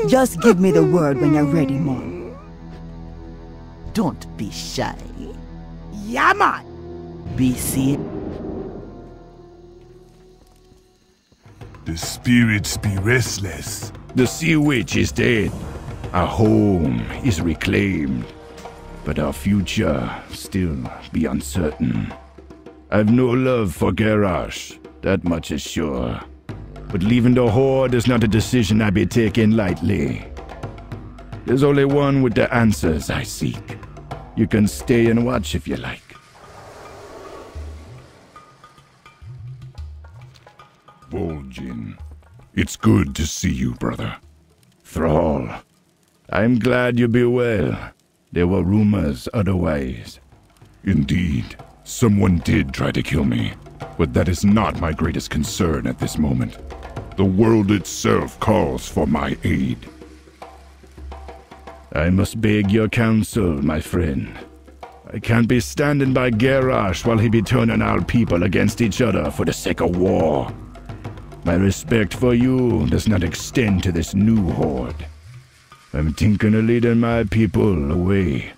Just give me the word when you're ready, Mom. Don't be shy. Yeah! Be safe. The spirits be restless. The sea witch is dead. Our home is reclaimed. But our future still be uncertain. I've no love for Garrosh, that much is sure. But leaving the Horde is not a decision I be taking lightly. There's only one with the answers I seek. You can stay and watch if you like. It's good to see you, brother. Thrall, I'm glad you be well. There were rumors otherwise. Indeed, someone did try to kill me, but that is not my greatest concern at this moment. The world itself calls for my aid. I must beg your counsel, my friend. I can't be standing by Garrosh while he be turning our people against each other for the sake of war. My respect for you does not extend to this new horde. I'm thinking of leading my people away.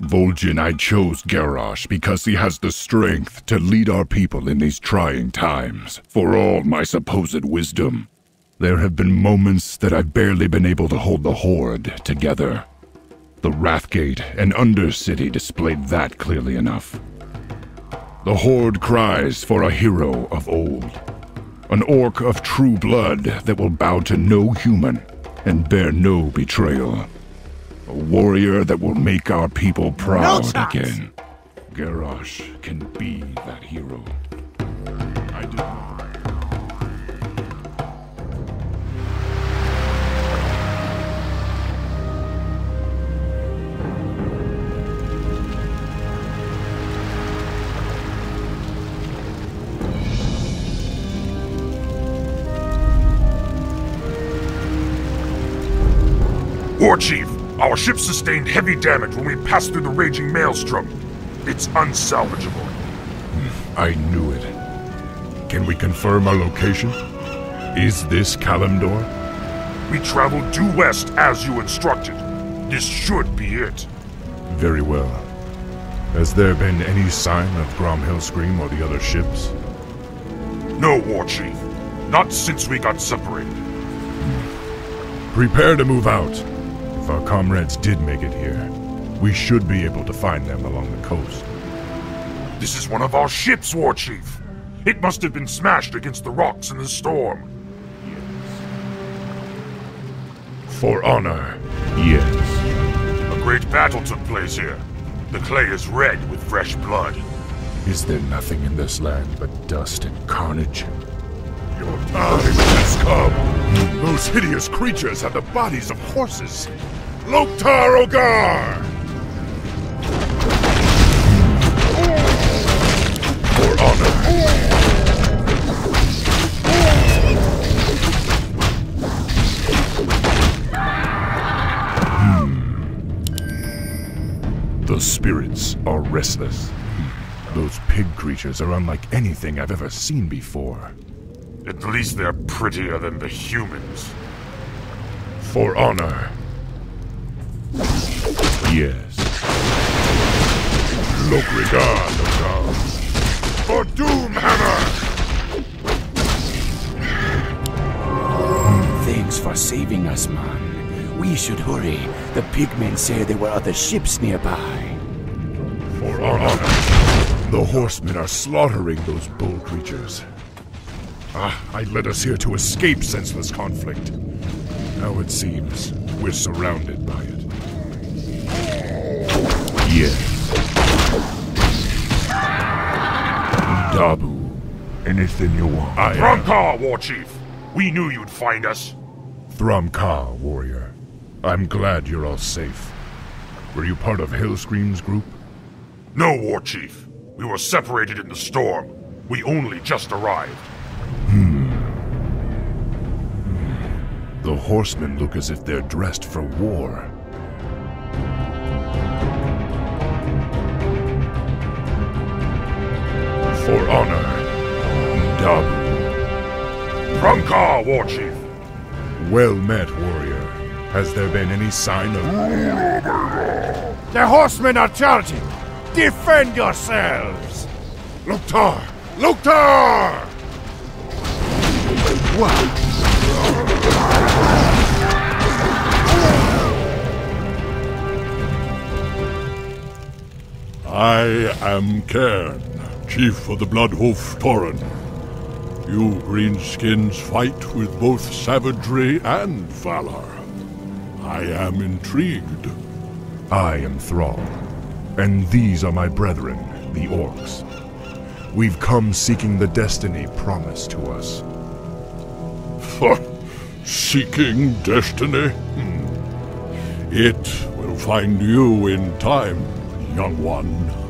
Vol'jin, I chose Garrosh because he has the strength to lead our people in these trying times. For all my supposed wisdom, there have been moments that I've barely been able to hold the Horde together. The Wrathgate and Undercity displayed that clearly enough. The Horde cries for a hero of old. An orc of true blood that will bow to no human and bear no betrayal. A warrior that will make our people proud No again. Garrosh can be that hero. I did our ship sustained heavy damage when we passed through the raging maelstrom. It's unsalvageable. I knew it. Can we confirm our location? Is this Kalimdor? We traveled due west as you instructed. This should be it. Very well. Has there been any sign of Grom Hellscream or the other ships? No, War Chief. Not since we got separated. Prepare to move out. If our comrades did make it here, we should be able to find them along the coast. This is one of our ships, War Chief. It must have been smashed against the rocks in the storm. Yes. For honor, yes. A great battle took place here. The clay is red with fresh blood. Is there nothing in this land but dust and carnage? Your time has come! Those hideous creatures have the bodies of horses! Loktar Ogar! For honor! Hmm. The spirits are restless. Those pig creatures are unlike anything I've ever seen before. At least they're prettier than the humans. For honor. Yes. Lokrigan, Lokar. For Doomhammer! Thanks for saving us, man. We should hurry. The pigmen say there were other ships nearby. For our honor. The horsemen are slaughtering those bull creatures. Ah, I led us here to escape senseless conflict. Now it seems we're surrounded by it. Yes. Dabu. Anything you want. I Thrumkar, War Chief! We knew you'd find us. Thrumka, warrior. I'm glad you're all safe. Were you part of Hellscream's group? No, War Chief. We were separated in the storm. We only just arrived. Hmm. The horsemen look as if they're dressed for war. For honor. Dabu. Drumcar, War Chief. Well met, warrior. Has there been any sign of... The horsemen are charging! Defend yourselves! Loktar! Loktar! I am Cairn, Chief of the Bloodhoof Tauren. You greenskins fight with both savagery and valor. I am intrigued. I am Thrall, and these are my brethren, the Orcs. We've come seeking the destiny promised to us. Seeking destiny? Hmm. It will find you in time, young one.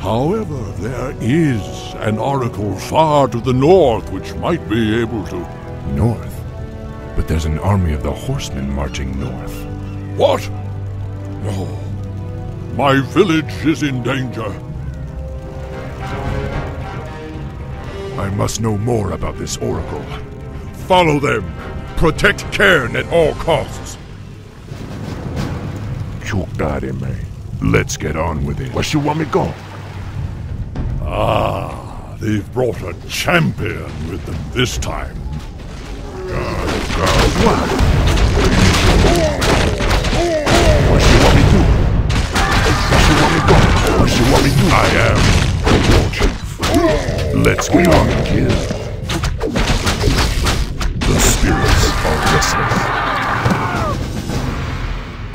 However, there is an oracle far to the north which might be able to. North? But there's an army of the horsemen marching north. What? No. My village is in danger. I must know more about this oracle. Follow them! Protect Cairn at all costs! me. Let's get on with it. Where you want me go? Ah, they've brought a champion with them this time. What you want me to do? What you want me to go? What you want me to do? I am the war chief. Let's get on, kid. The spirits are restless.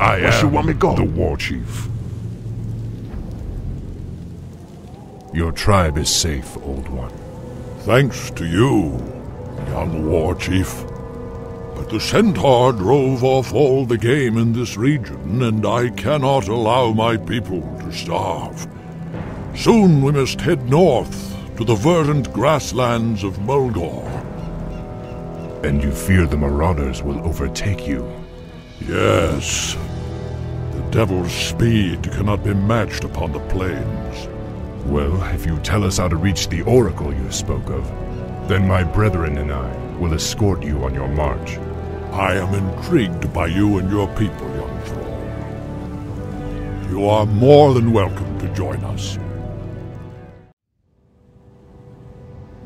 I am you want me go? the war chief. Your tribe is safe, old one. Thanks to you, young war chief. But the centaur drove off all the game in this region, and I cannot allow my people to starve. Soon we must head north to the verdant grasslands of Mulgore. And you fear the marauders will overtake you? Yes. The devil's speed cannot be matched upon the plains. Well, if you tell us how to reach the oracle you spoke of, then my brethren and I will escort you on your march. I am intrigued by you and your people, young thrall. You are more than welcome to join us.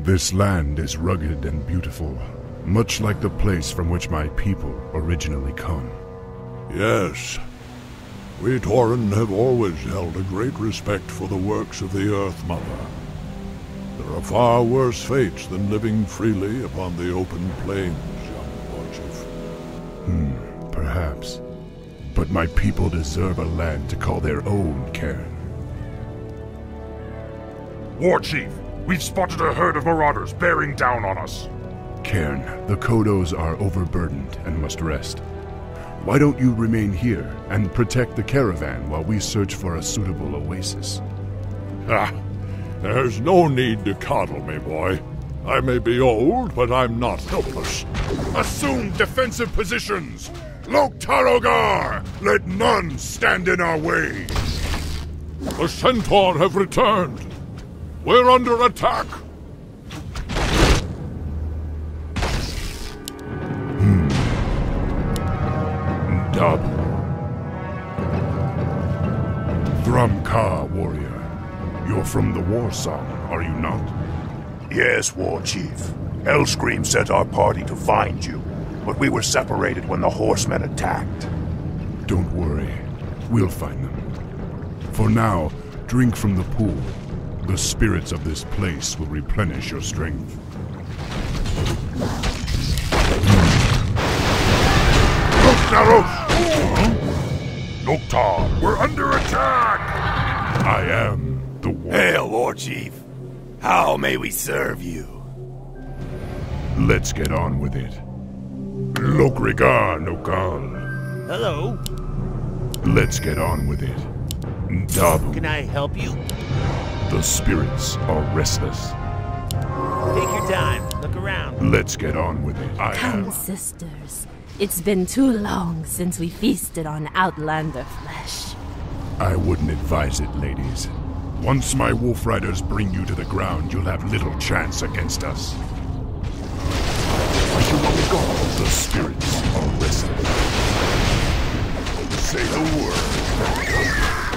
This land is rugged and beautiful, much like the place from which my people originally come. Yes. We Tauren have always held a great respect for the works of the Earth Mother. There are far worse fates than living freely upon the open plains, young Warchief. Hmm, perhaps. But my people deserve a land to call their own, Cairn. War Chief, we've spotted a herd of marauders bearing down on us. Cairn, the Kodos are overburdened and must rest. Why don't you remain here and protect the caravan while we search for a suitable oasis? Ah, there's no need to coddle me, boy. I may be old, but I'm not helpless. Assume defensive positions! Loktarogar! Let none stand in our way! The Centaur have returned. We're under attack. Dub. Thrumka, warrior. You're from the Warsong, are you not? Yes, War Chief. Hellscream sent our party to find you, but we were separated when the horsemen attacked. Don't worry. We'll find them. For now, drink from the pool. The spirits of this place will replenish your strength. Noktar, we're under attack! I am the war. Hail, War Chief. How may we serve you? Let's get on with it. Lokrigar Nokal. Hello. Let's get on with it. Dabu. Can I help you? The spirits are restless. Take your time. Look around. Let's get on with it. I Come, am. sisters. It's been too long since we feasted on Outlander flesh. I wouldn't advise it, ladies. Once my wolf riders bring you to the ground, you'll have little chance against us. Are you the guard? The spirits are restless. Say the word.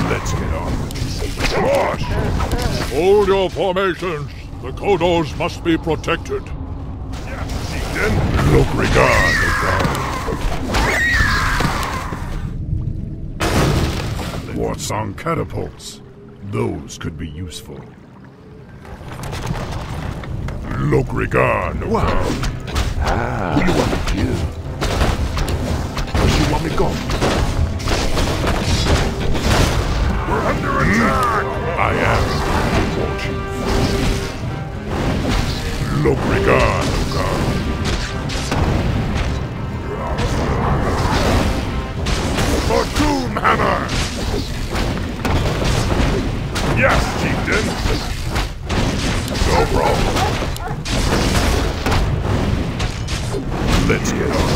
Let's get on. March! Hold your formations. The Kodos must be protected. Then look regard, What's on catapults? Those could be useful. Look regard, no Wow. Ah. Who you want to kill? Where you want me go? We're under attack! I am the war chief. Look regard, no For Doomhammer! Yes, Chieftain! No problem. Let's get on.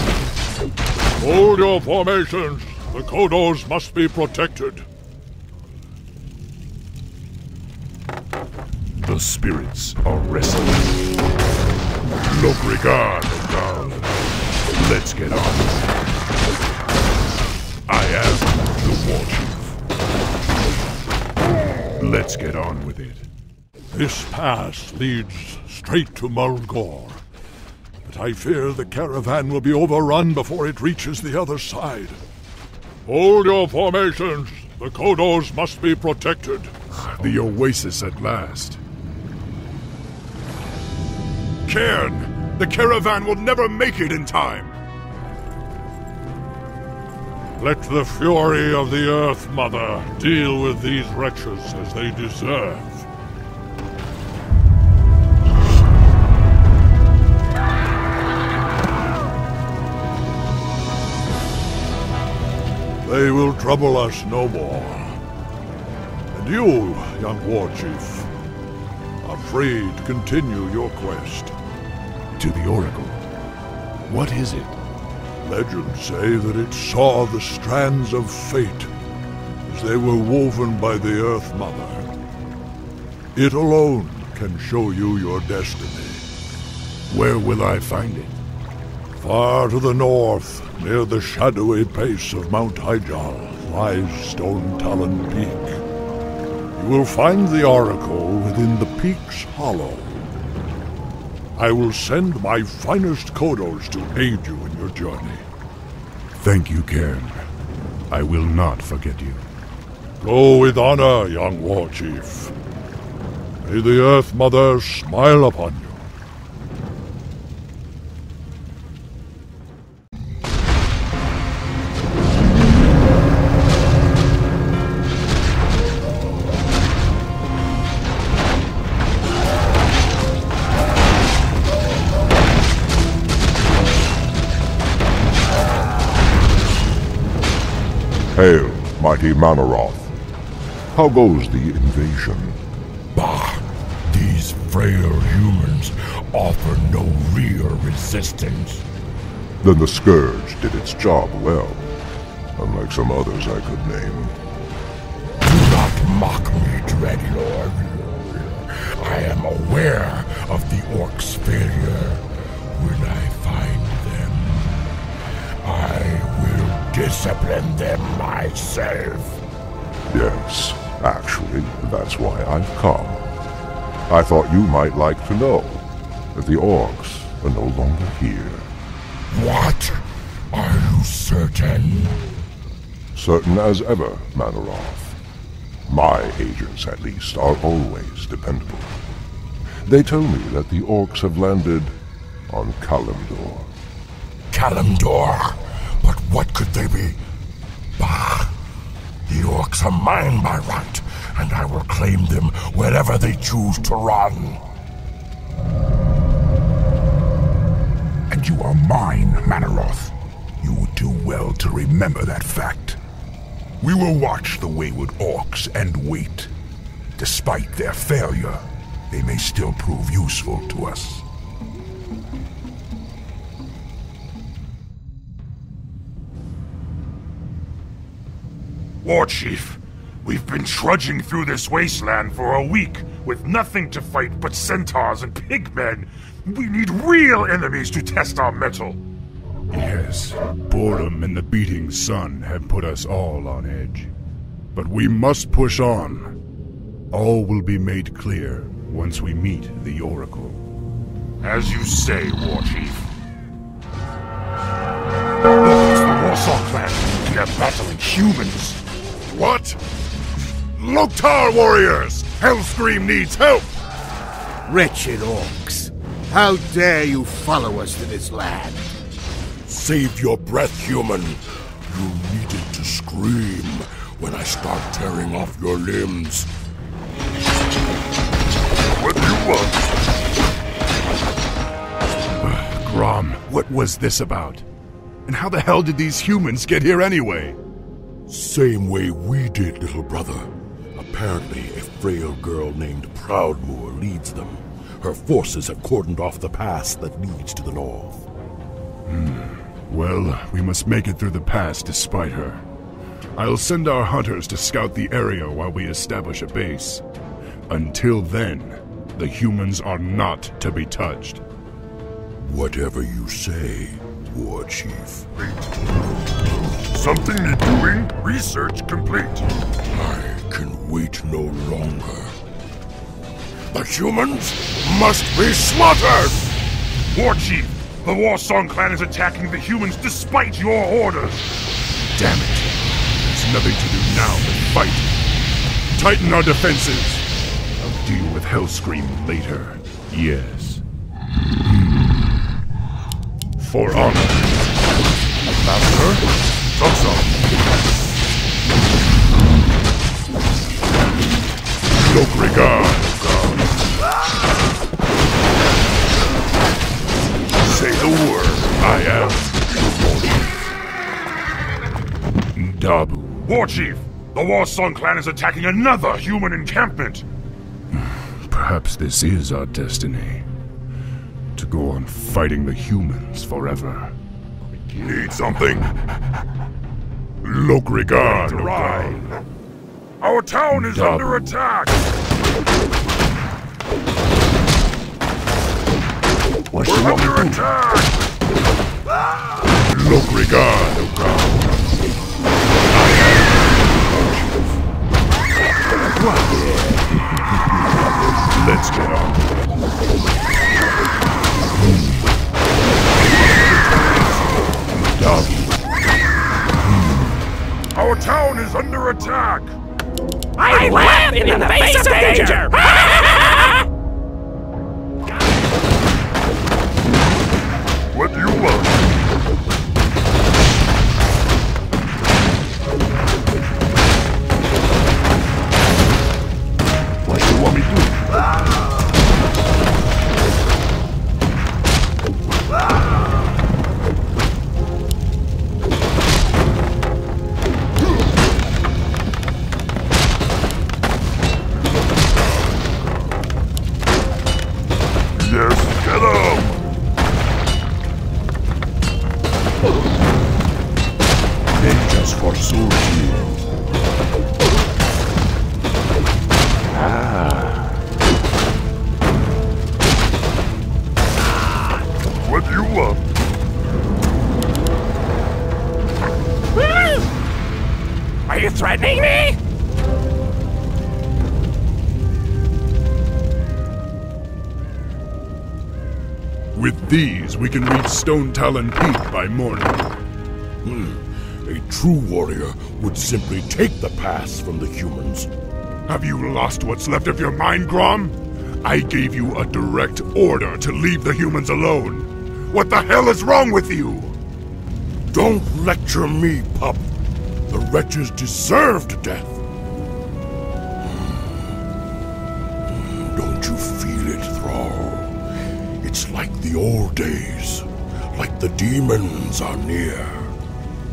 Hold your formations. The Kodos must be protected. The spirits are restless. Look regard, Let's get on. I am the war chief. Let's get on with it. This pass leads straight to Mulgore. But I fear the caravan will be overrun before it reaches the other side. Hold your formations. The Kodos must be protected. The oasis at last. Cairn! The caravan will never make it in time! Let the fury of the Earth Mother deal with these wretches as they deserve. They will trouble us no more. And you, young war chief, are free to continue your quest. To the Oracle. What is it? Legends say that it saw the strands of fate as they were woven by the Earth Mother. It alone can show you your destiny. Where will I find it? Far to the north, near the shadowy base of Mount Hyjal, lies Stonetalon Peak. You will find the Oracle within the peak's hollow. I will send my finest Kodos to aid you in your journey. Thank you, Cairn. I will not forget you. Go with honor, young war chief. May the Earth Mother smile upon you. Hail, mighty Mannoroth. How goes the invasion? Bah! These frail humans offer no real resistance. Then the Scourge did its job well, unlike some others I could name. Do not mock me, Dreadlord. I am aware of the Orcs' failure. When I discipline them myself. Yes, actually, that's why I've come. I thought you might like to know that the orcs are no longer here. What? Are you certain? Certain as ever, Mannoroth. My agents, at least, are always dependable. They tell me that the orcs have landed on Kalimdor. Kalimdor? But what could they be? Bah! The orcs are mine by right, and I will claim them wherever they choose to run. And you are mine, Mannoroth. You would do well to remember that fact. We will watch the wayward orcs and wait. Despite their failure, they may still prove useful to us. War Chief, We've been trudging through this wasteland for a week with nothing to fight but centaurs and pigmen. We need real enemies to test our mettle. Yes, boredom and the beating sun have put us all on edge. But we must push on. All will be made clear once we meet the Oracle. As you say, War Chief. Look, it's the Warsong clan. They're battling humans. What? Loktar warriors! Hellscream needs help! Wretched orcs. How dare you follow us to this land? Save your breath, human. You needed to scream when I start tearing off your limbs. What do you want? Grom, what was this about? And how the hell did these humans get here anyway? Same way we did, little brother. Apparently, a frail girl named Proudmoore leads them. Her forces have cordoned off the pass that leads to the north. Hmm. Well, we must make it through the pass despite her. I'll send our hunters to scout the area while we establish a base. Until then, the humans are not to be touched. Whatever you say, War Chief. Something need doing? Research complete. I can wait no longer. The humans must be slaughtered! War Chief, the Warsong clan is attacking the humans despite your orders. Damn it. There's nothing to do now but fight. Tighten our defenses. I'll deal with Hellscream later. Yes. For honor. Master? Say the. War Warsong clan is attacking another human encampment. (sighs) Perhaps this is our destiny. To go on fighting the humans forever. Need something? Lokrigar. Ride. Our town is Dabu. under attack. What We're under attack. Lokrigar. Let's get on. Dabu. Hmm. Our town is under attack. I laugh in, the, face, of danger! What We can reach Stonetalon Peak by morning. Hmm. A true warrior would simply take the pass from the humans. Have you lost what's left of your mind, Grom? I gave you a direct order to leave the humans alone. What the hell is wrong with you? Don't lecture me, pup. The wretches deserved death. (sighs) Don't you feel it, Thrall? The old days. Like the demons are near.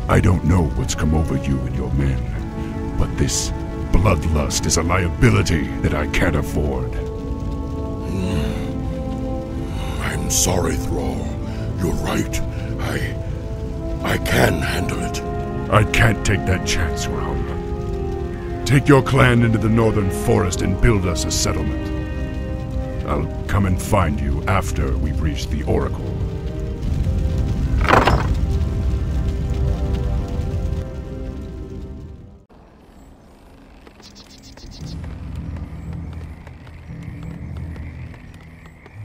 I don't know what's come over you and your men, but this bloodlust is a liability that I can't afford. Hmm. I'm sorry, Thrall. You're right. I. I can handle it. I can't take that chance, Grom. Take your clan into the northern forest and build us a settlement. I'll come and find you after we've reached the Oracle.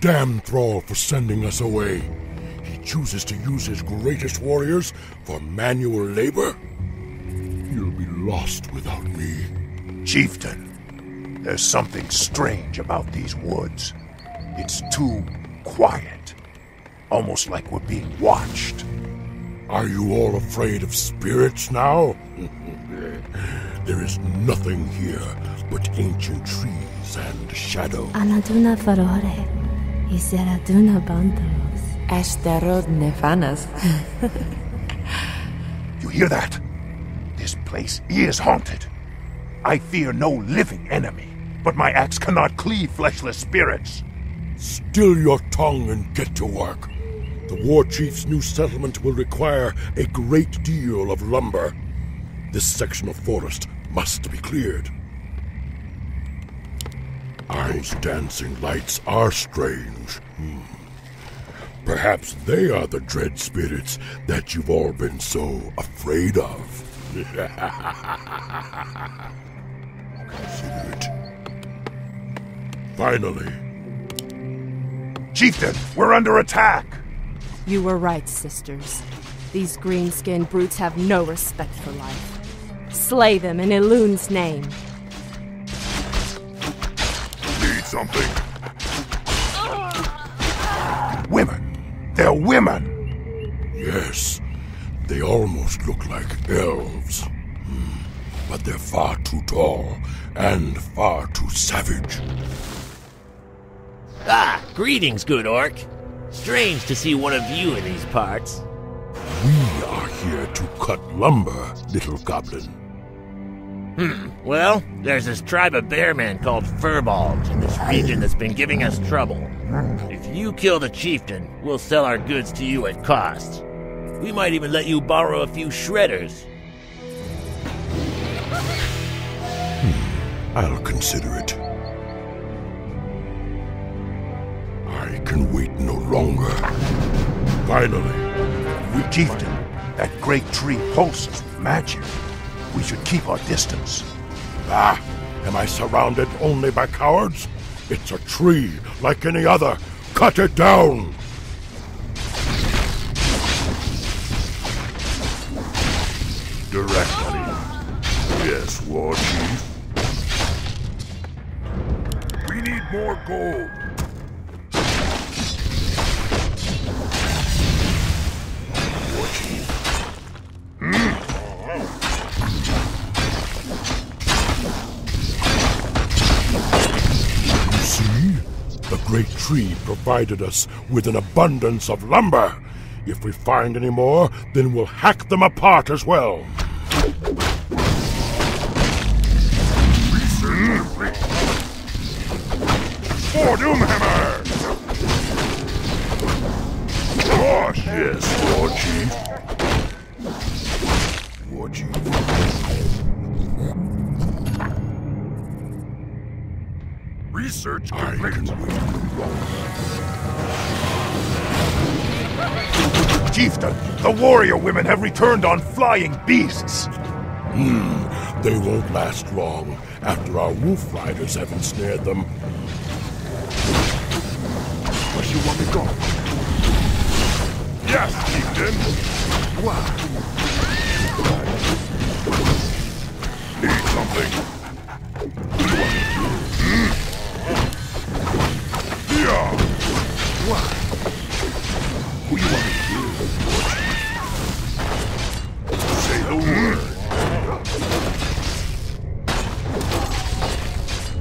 Damn Thrall for sending us away. He chooses to use his greatest warriors for manual labor? You'll be lost without me. Chieftain, there's something strange about these woods. It's too quiet. Almost like we're being watched. Are you all afraid of spirits now? (laughs) there is nothing here but ancient trees and shadow. Anaduna farore, iseraduna bandaros. Ashtarod nefanas. You hear that? This place is haunted. I fear no living enemy, but my axe cannot cleave fleshless spirits. Still your tongue and get to work. The war chief's new settlement will require a great deal of lumber. This section of forest must be cleared. Those dancing lights are strange. Hmm. Perhaps they are the dread spirits that you've all been so afraid of. (laughs) Consider it. Finally. Chieftain, we're under attack! You were right, sisters. These green-skinned brutes have no respect for life. Slay them in Elune's name. Need something? Women! They're women! Yes. They almost look like elves. Hmm. But they're far too tall and far too savage. Ah, greetings, good orc. Strange to see one of you in these parts. We are here to cut lumber, little goblin. Hmm, well, there's this tribe of bearmen called Furbolgs in this region that's been giving us trouble. If you kill the chieftain, we'll sell our goods to you at cost. We might even let you borrow a few shredders. Hmm, I'll consider it. I can wait no longer. Finally. We chieftain, that great tree pulses with magic. We should keep our distance. Ah, am I surrounded only by cowards? It's a tree like any other. Cut it down! Directly. Yes, War Chief. We need more gold. The great tree provided us with an abundance of lumber. If we find any more, then we'll hack them apart as well. For Doomhammer! Gosh, yes, War Chief. Chief. Research complete. Chieftain, the warrior women have returned on flying beasts. Hmm, they won't last long after our wolf riders have ensnared them. Where you want me to go? Yes, Chieftain. Need something. Yeah. What? Who you want to kill? Say the word.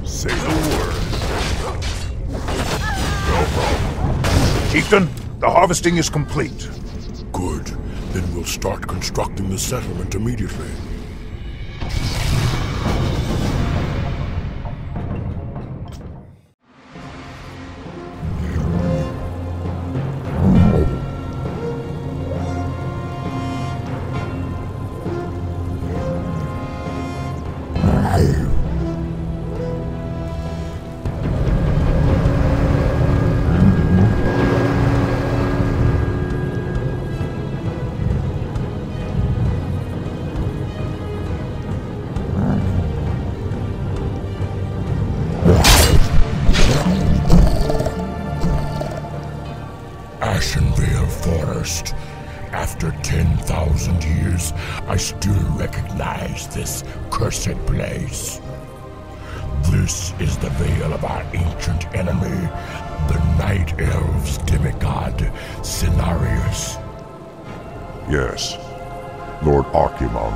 Say the word. No problem. Chieftain, the harvesting is complete. Good. Then we'll start constructing the settlement immediately.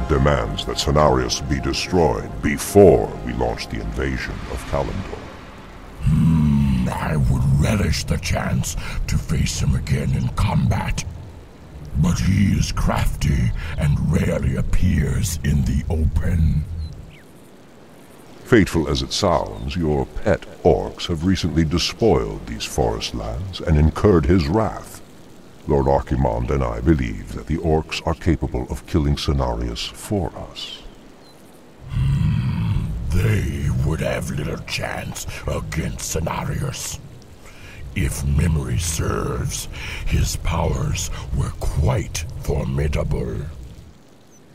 Demands that Cenarius be destroyed before we launch the invasion of Kalimdor. Hmm, I would relish the chance to face him again in combat. But he is crafty and rarely appears in the open. Fateful as it sounds, your pet orcs have recently despoiled these forest lands and incurred his wrath. Lord Archimonde and I believe that the orcs are capable of killing Cenarius for us. Hmm, they would have little chance against Cenarius. If memory serves, his powers were quite formidable.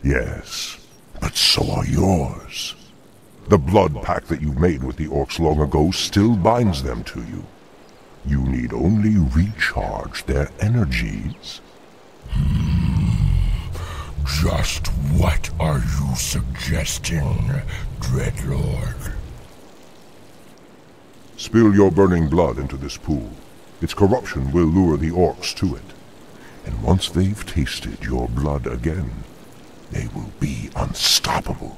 Yes, but so are yours. The blood pact that you made with the orcs long ago still binds them to you. You need only recharge their energies. Hmm. Just what are you suggesting, Dreadlord? Spill your burning blood into this pool. Its corruption will lure the orcs to it. And once they've tasted your blood again, they will be unstoppable.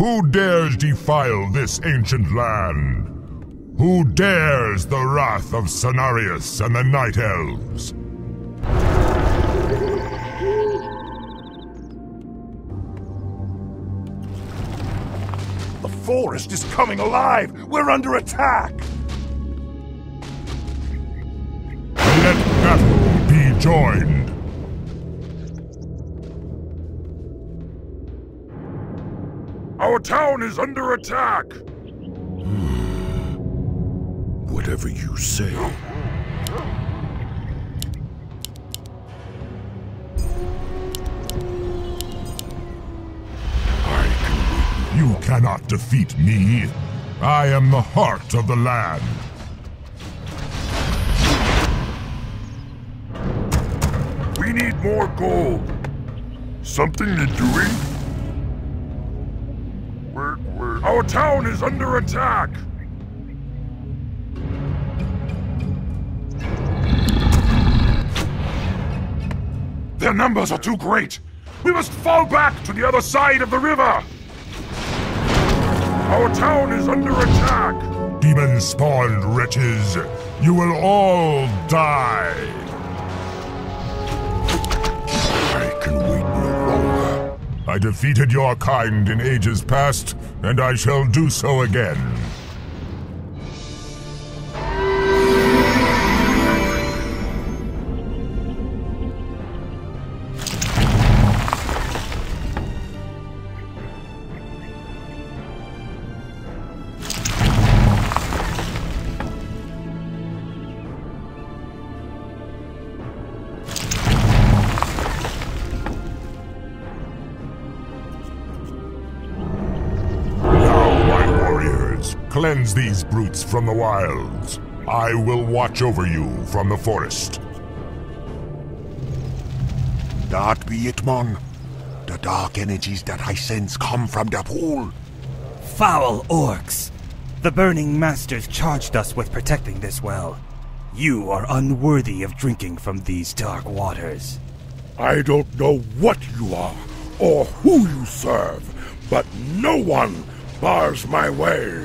Who dares defile this ancient land? Who dares the wrath of Cenarius and the Night Elves? The forest is coming alive! We're under attack! Let battle be joined! Our town is under attack! Hmm. Whatever you say. You cannot defeat me. I am the heart of the land. We need more gold. Something to doing? Our town is under attack! Their numbers are too great! We must fall back to the other side of the river! Our town is under attack! Demon-spawned wretches, you will all die! I defeated your kind in ages past, and I shall do so again. These brutes from the wilds. I will watch over you from the forest. That be it, mon. The dark energies that I sense come from the pool. Foul orcs! The Burning Masters charged us with protecting this well. You are unworthy of drinking from these dark waters. I don't know what you are, or who you serve, but no one bars my way.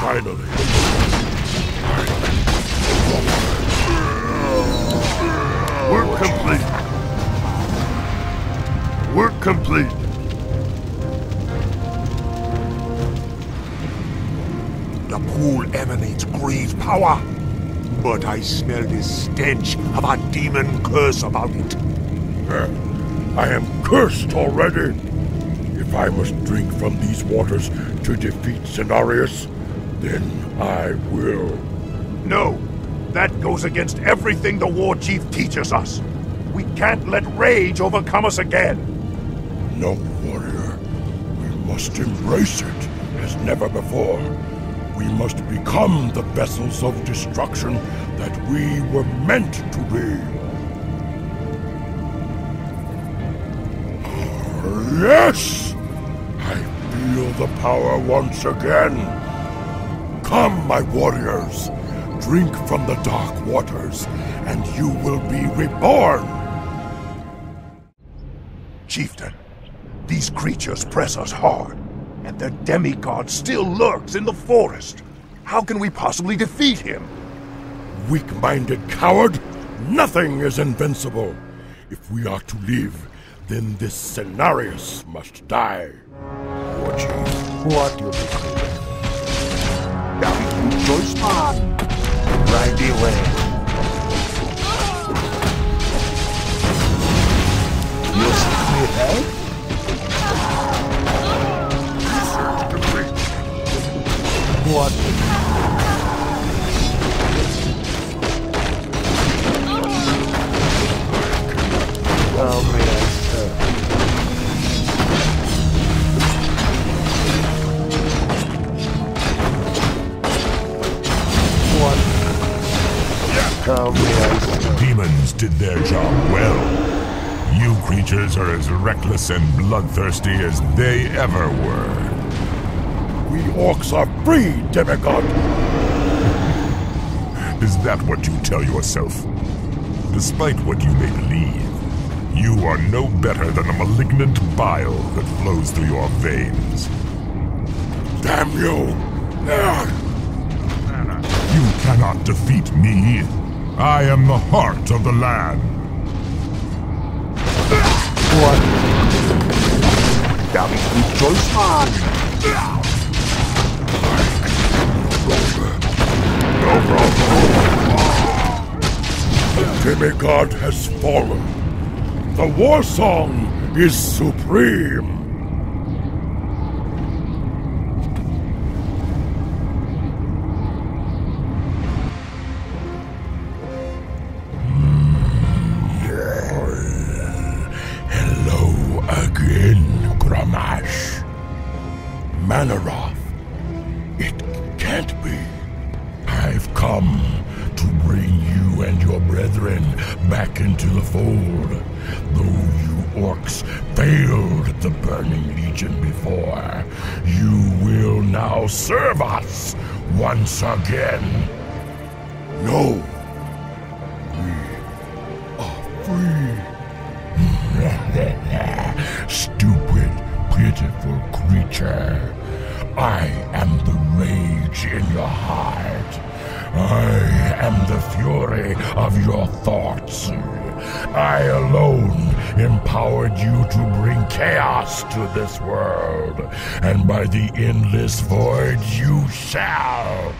Finally. Work complete. Work complete. The pool emanates great power but I smell the stench of a demon curse about it. I am cursed already. If I must drink from these waters to defeat Cenarius, then I will. No, that goes against everything the war chief teaches us. We can't let rage overcome us again. No, warrior. We must embrace it as never before. We must become the vessels of destruction that we were meant to be. Yes! I feel the power once again. Come, my warriors. Drink from the dark waters, and you will be reborn. Chieftain, these creatures press us hard, and the demigod still lurks in the forest. How can we possibly defeat him? Weak-minded coward! Nothing is invincible. If we are to live, then this Cenarius must die. War Chief, what you clear? David choice. Right away. You see me, eh? What? Oh, man. What? Oh. Demons did their job well. You creatures are as reckless and bloodthirsty as they ever were. We orcs are free, demigod! Is that what you tell yourself? Despite what you may believe, you are no better than the malignant bile that flows through your veins. Damn you! Ah! You cannot defeat me. I am the heart of the land. What? David good choice man. The demigod has fallen. The Warsong is supreme. To this world, and by the endless void you shall.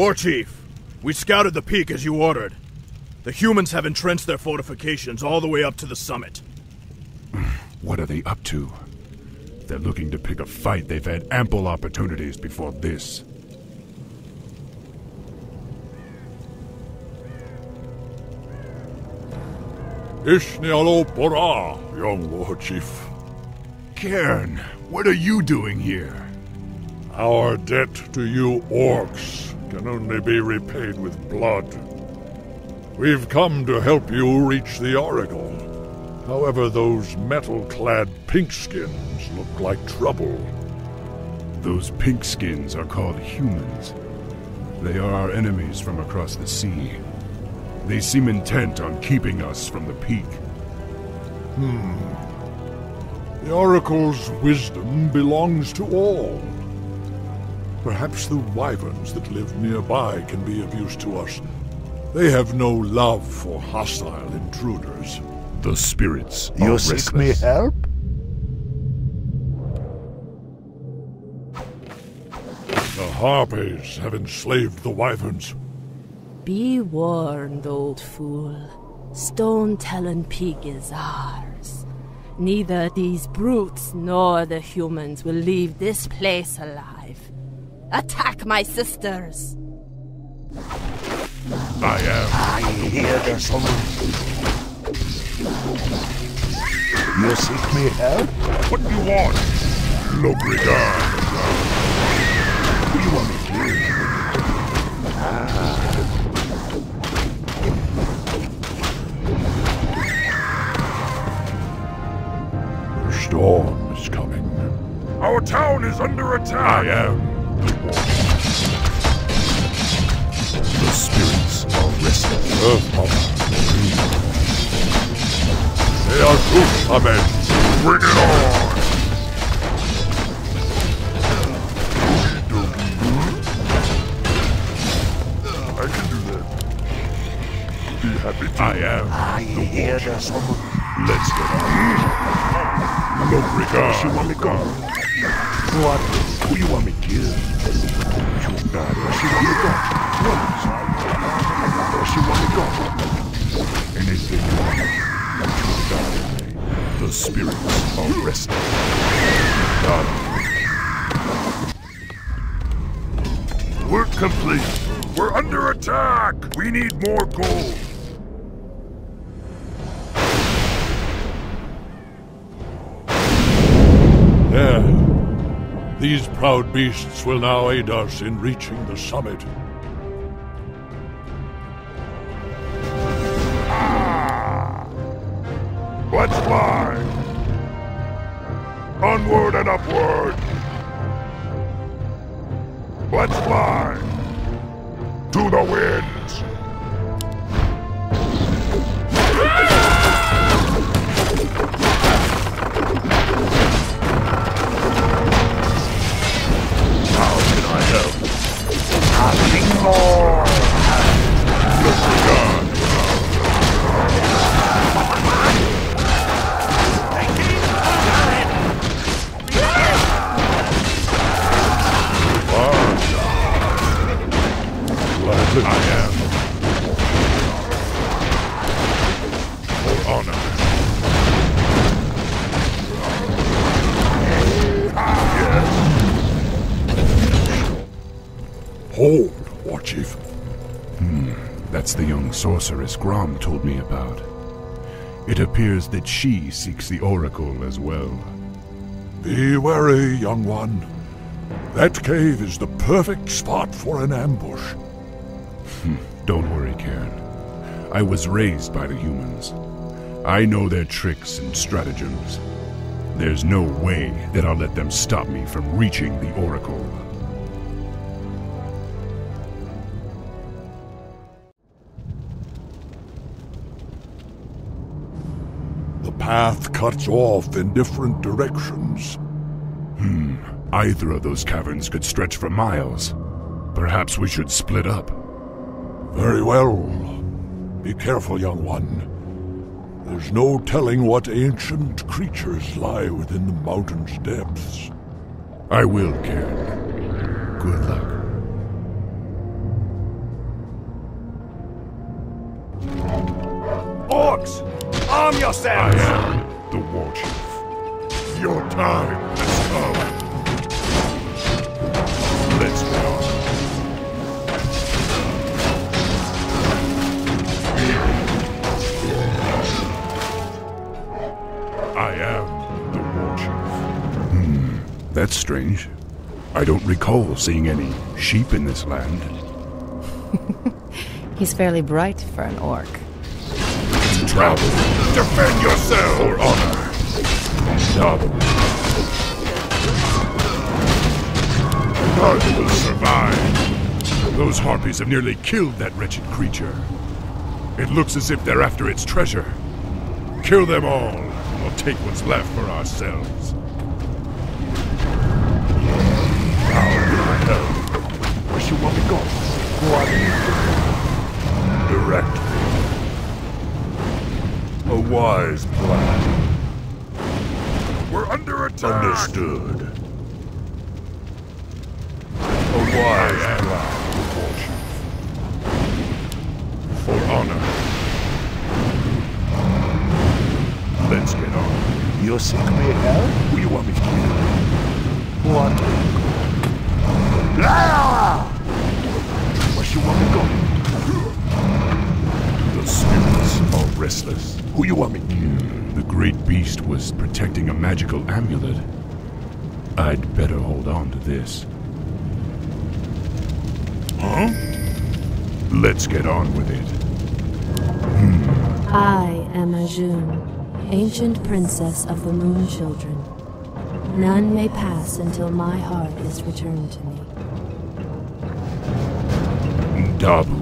War Chief, we scouted the peak as you ordered. The humans have entrenched their fortifications all the way up to the summit. (sighs) What are they up to? If they're looking to pick a fight, they've had ample opportunities before this. Ishnialo Pora, young war chief. Cairn, what are you doing here? Our debt to you orcs can only be repaid with blood. We've come to help you reach the Oracle. However, those metal-clad pinkskins look like trouble. Those pinkskins are called humans. They are our enemies from across the sea. They seem intent on keeping us from the peak. Hmm. The Oracle's wisdom belongs to all. Perhaps the wyverns that live nearby can be of use to us. They have no love for hostile intruders. The spirits You are seek me help? The Harpies have enslaved the wyverns. Be warned, old fool. Stonetalon Peak is ours. Neither these brutes nor the humans will leave this place alive. Attack my sisters! I am. I hear there's someone. You seek me help? What do you want? Lobregan. What do you want me to do? Ah. The storm is coming. Our town is under attack. I am the The spirits are restless. Earth Mother. They are too coming. Bring it on. I can do that. Be happy to. I am I the hear watcher. there's someone. Let's get on. Lobregan. You want me gone? What? Who you want me to You bad. She want me gone. What? She want me gone. Anything you want. You die. The spirits are restless. Done. Work complete. We're under attack. We need more gold. These proud beasts will now aid us in reaching the summit. Ah! Let's fly! Onward and upward! It appears that she seeks the Oracle as well. Be wary, young one. That cave is the perfect spot for an ambush. Hmm. Don't worry, Cairn. I was raised by the humans. I know their tricks and stratagems. There's no way that I'll let them stop me from reaching the Oracle. Cuts off in different directions. Hmm. Either of those caverns could stretch for miles. Perhaps we should split up. Very well. Be careful, young one. There's no telling what ancient creatures lie within the mountain's depths. I will, Cairn. Good luck. Orcs! Arm I yourselves! Strange. I don't recall seeing any sheep in this land. (laughs) He's fairly bright for an orc. Travel. Defend yourself! For honor. Double. None will survive. Those harpies have nearly killed that wretched creature. It looks as if they're after its treasure. Kill them all. We'll take what's left for ourselves. Wise plan. We're under attack! Understood. A wise plan, War Chief. For honor. Let's get on. You're sick me hell? Who you want me to kill? What? Ah! Where you want me go? The spirits are restless. Who you want me to? The great beast was protecting a magical amulet. I'd better hold on to this. Huh? Let's get on with it. Hmm. I am Ajun, ancient princess of the Moon Children. None may pass until my heart is returned to me. Dabu.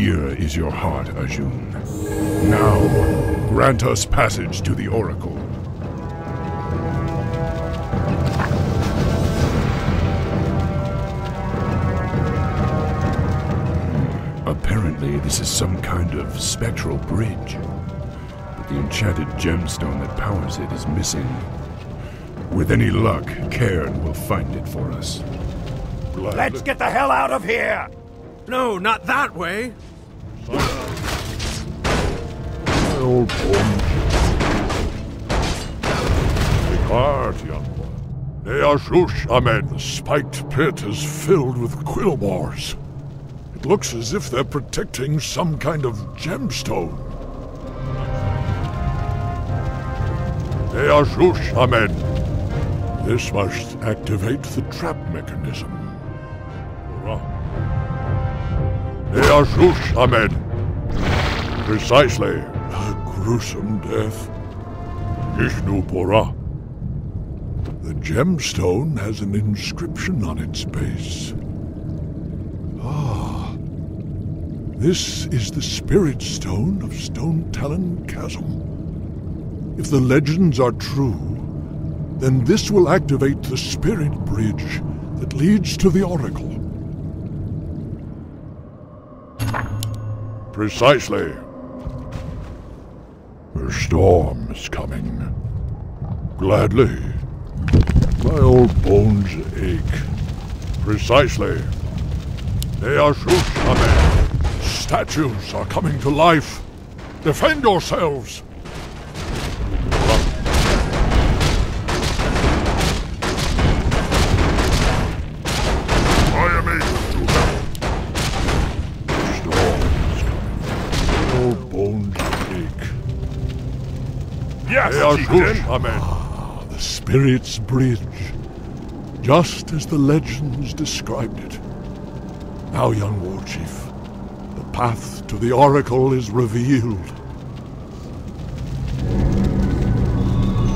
Here is your heart, Ajun. Now, grant us passage to the Oracle. Apparently, this is some kind of spectral bridge. But the enchanted gemstone that powers it is missing. With any luck, Cairn will find it for us. Let's get the hell out of here! No, not that way! Bones. Take heart, young one. Neashush Ahmed. The spiked pit is filled with quillboars. It looks as if they're protecting some kind of gemstone. Neashush Ahmed. This must activate the trap mechanism. Neashush Ahmed. Precisely. Gruesome death. Ishnupura. The gemstone has an inscription on its base. Ah. This is the spirit stone of Stonetalon Chasm. If the legends are true, then this will activate the spirit bridge that leads to the Oracle. Precisely. A storm is coming. Gladly. My old bones ache. Precisely. They are Shushame. Statues are coming to life. Defend yourselves! Yes, They are Chieftain. Amen. Ah, the Spirit's Bridge. Just as the legends described it. Now, young war chief, the path to the Oracle is revealed.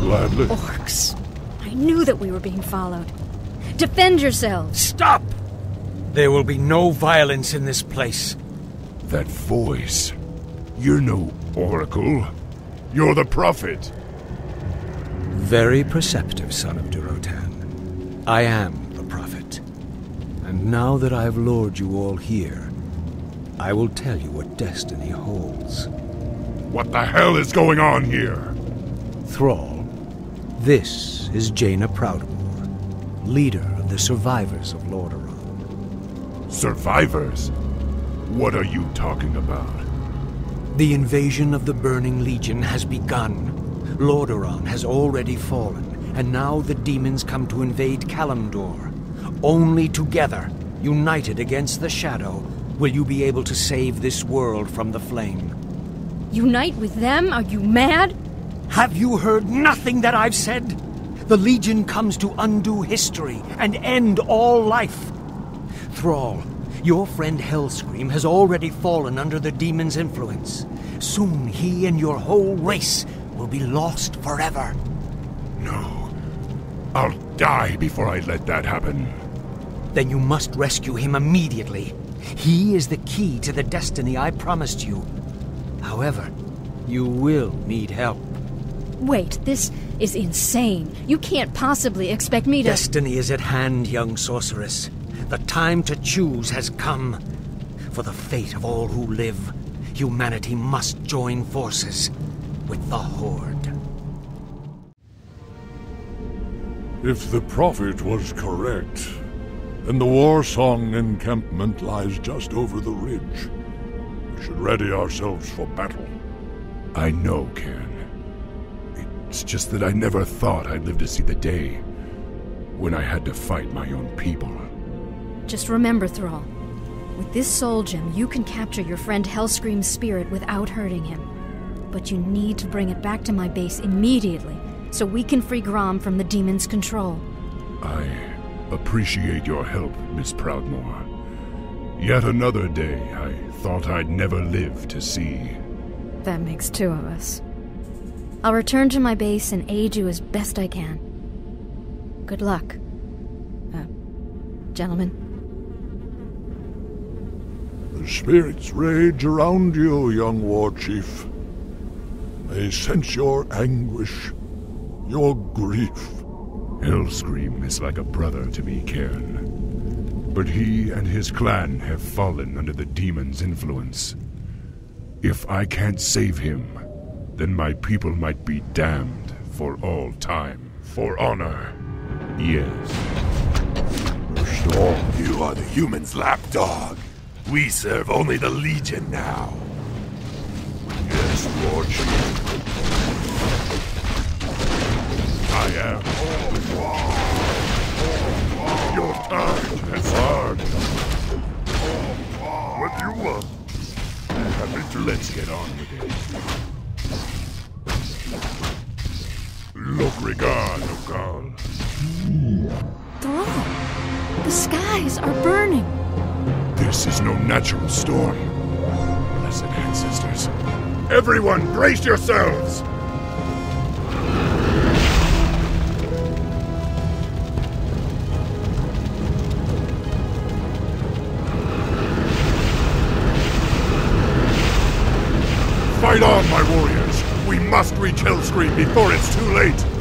Gladly. Orcs. I knew that we were being followed. Defend yourselves! Stop! There will be no violence in this place. That voice. You're no oracle. You're the prophet. Very perceptive, son of Durotan. I am the prophet. And now that I've lured you all here, I will tell you what destiny holds. What the hell is going on here? Thrall, this is Jaina Proudmoore, leader of the survivors of Lordaeron. Survivors? What are you talking about? The invasion of the Burning Legion has begun. Lordaeron has already fallen, and now the demons come to invade Kalimdor. Only together, united against the Shadow, will you be able to save this world from the flame. Unite with them? Are you mad? Have you heard nothing that I've said? The Legion comes to undo history and end all life. Thrall, Your friend Hellscream has already fallen under the demon's influence. Soon he and your whole race will be lost forever. No. I'll die before I let that happen. Then you must rescue him immediately. He is the key to the destiny I promised you. However, you will need help. Wait, this is insane. You can't possibly expect me to. Destiny is at hand, young sorceress. The time to choose has come. For the fate of all who live, humanity must join forces with the Horde. If the prophet was correct, then the Warsong encampment lies just over the ridge. We should ready ourselves for battle. I know, Cairn. It's just that I never thought I'd live to see the day when I had to fight my own people. Just remember, Thrall. With this soul gem, you can capture your friend Hellscream's spirit without hurting him. But you need to bring it back to my base immediately, so we can free Grom from the demon's control. I appreciate your help, Miss Proudmoore. Yet another day I thought I'd never live to see. That makes two of us. I'll return to my base and aid you as best I can. Good luck. Uh, gentlemen. The spirits rage around you, young war chief. They sense your anguish, your grief. Hellscream is like a brother to me, Cairn. But he and his clan have fallen under the demon's influence. If I can't save him, then my people might be damned for all time. For honor. Yes. Storm, you are the human's lapdog. We serve only the Legion now. Lord Chief. I am. Your time has hard. What do you want? Happy to Let's get on with it. Look regard, Okal. Thrall! The skies are burning! This is no natural storm. Blessed ancestors. Everyone, brace yourselves! Fight on, my warriors! We must reach Hellscream before it's too late!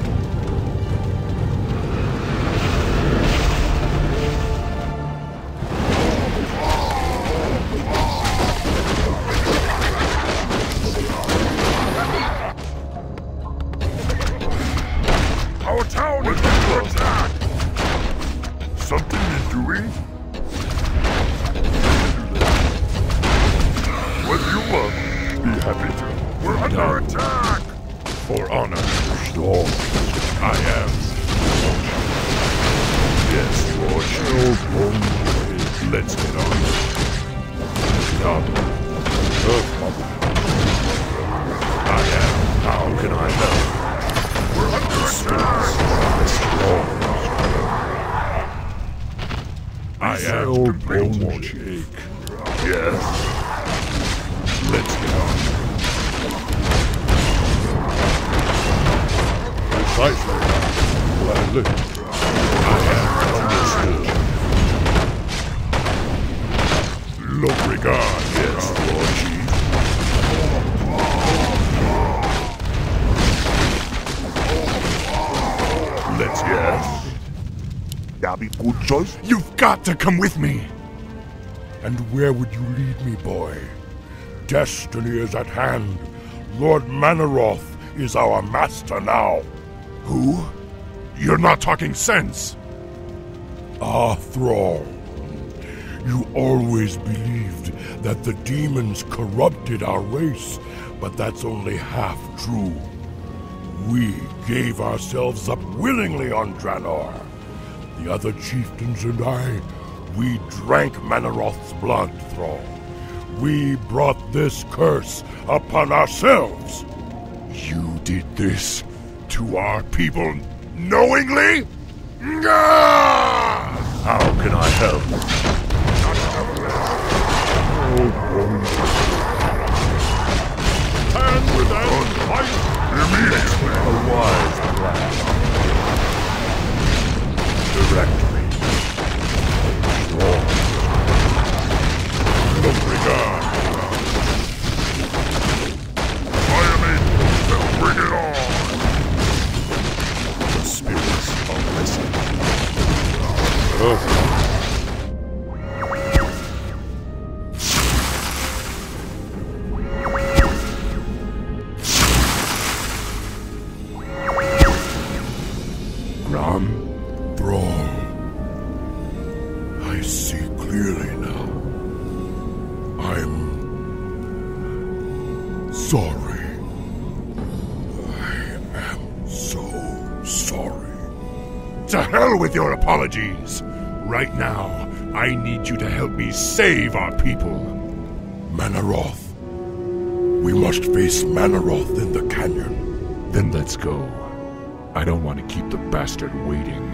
Precisely. Gladly. I understood. Look regard, yes, Lord Chief. Let's yes. That'll be good choice. You've got to come with me. And where would you lead me, boy? Destiny is at hand. Lord Mannoroth is our master now. Who? You're not talking sense. Ah, Thrall. You always believed that the demons corrupted our race, but that's only half true. We gave ourselves up willingly on Draenor. The other chieftains and I, we drank Mannoroth's blood, Thrall. We brought this curse upon ourselves. You did this to our people knowingly? How can I help? Hand with hand, fight! Immediately! A wise plan. Oof. Need you to help me save our people. Mannoroth. We must face Mannoroth in the canyon. Then let's go. I don't want to keep the bastard waiting.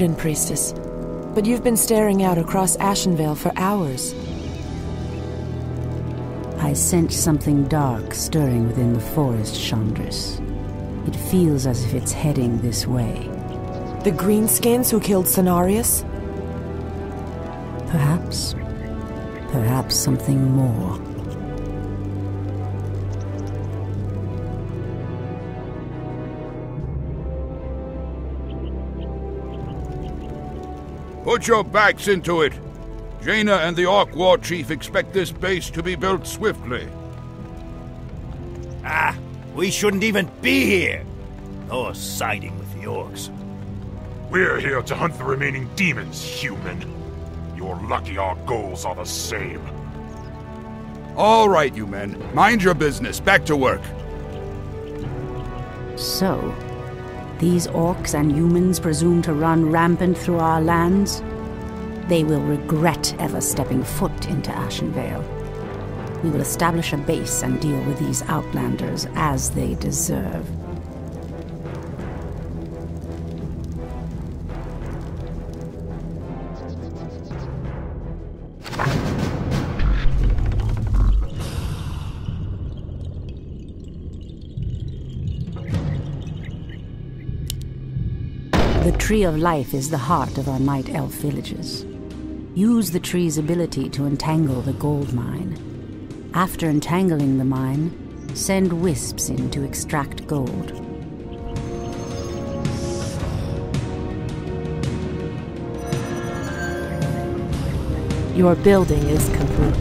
Pardon, Priestess, but you've been staring out across Ashenvale for hours. I sense something dark stirring within the forest, Shandris. It feels as if it's heading this way. The Greenskins who killed Cenarius? Perhaps. Perhaps something more. Put your backs into it. Jaina and the Orc War Chief expect this base to be built swiftly. Ah, we shouldn't even be here. Or siding with the orcs. We're here to hunt the remaining demons, human. You're lucky our goals are the same. All right, you men. Mind your business. Back to work. So, these orcs and humans presume to run rampant through our lands? They will regret ever stepping foot into Ashenvale. We will establish a base and deal with these outlanders as they deserve. The Tree of Life is the heart of our Night Elf villages. Use the tree's ability to entangle the gold mine. After entangling the mine, send wisps in to extract gold. Your building is complete.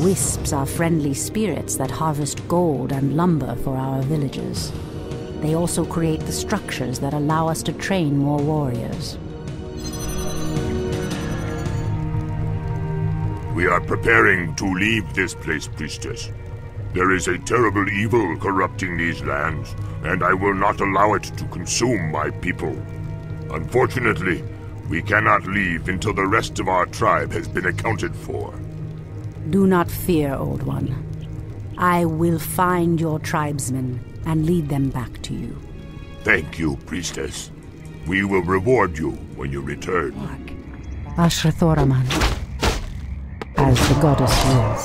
Wisps are friendly spirits that harvest gold and lumber for our villages. They also create the structures that allow us to train more warriors. We are preparing to leave this place, priestess. There is a terrible evil corrupting these lands, and I will not allow it to consume my people. Unfortunately, we cannot leave until the rest of our tribe has been accounted for. Do not fear, Old One. I will find your tribesmen and lead them back to you. Thank you, priestess. We will reward you when you return. Ashrathoraman. As the goddess wills,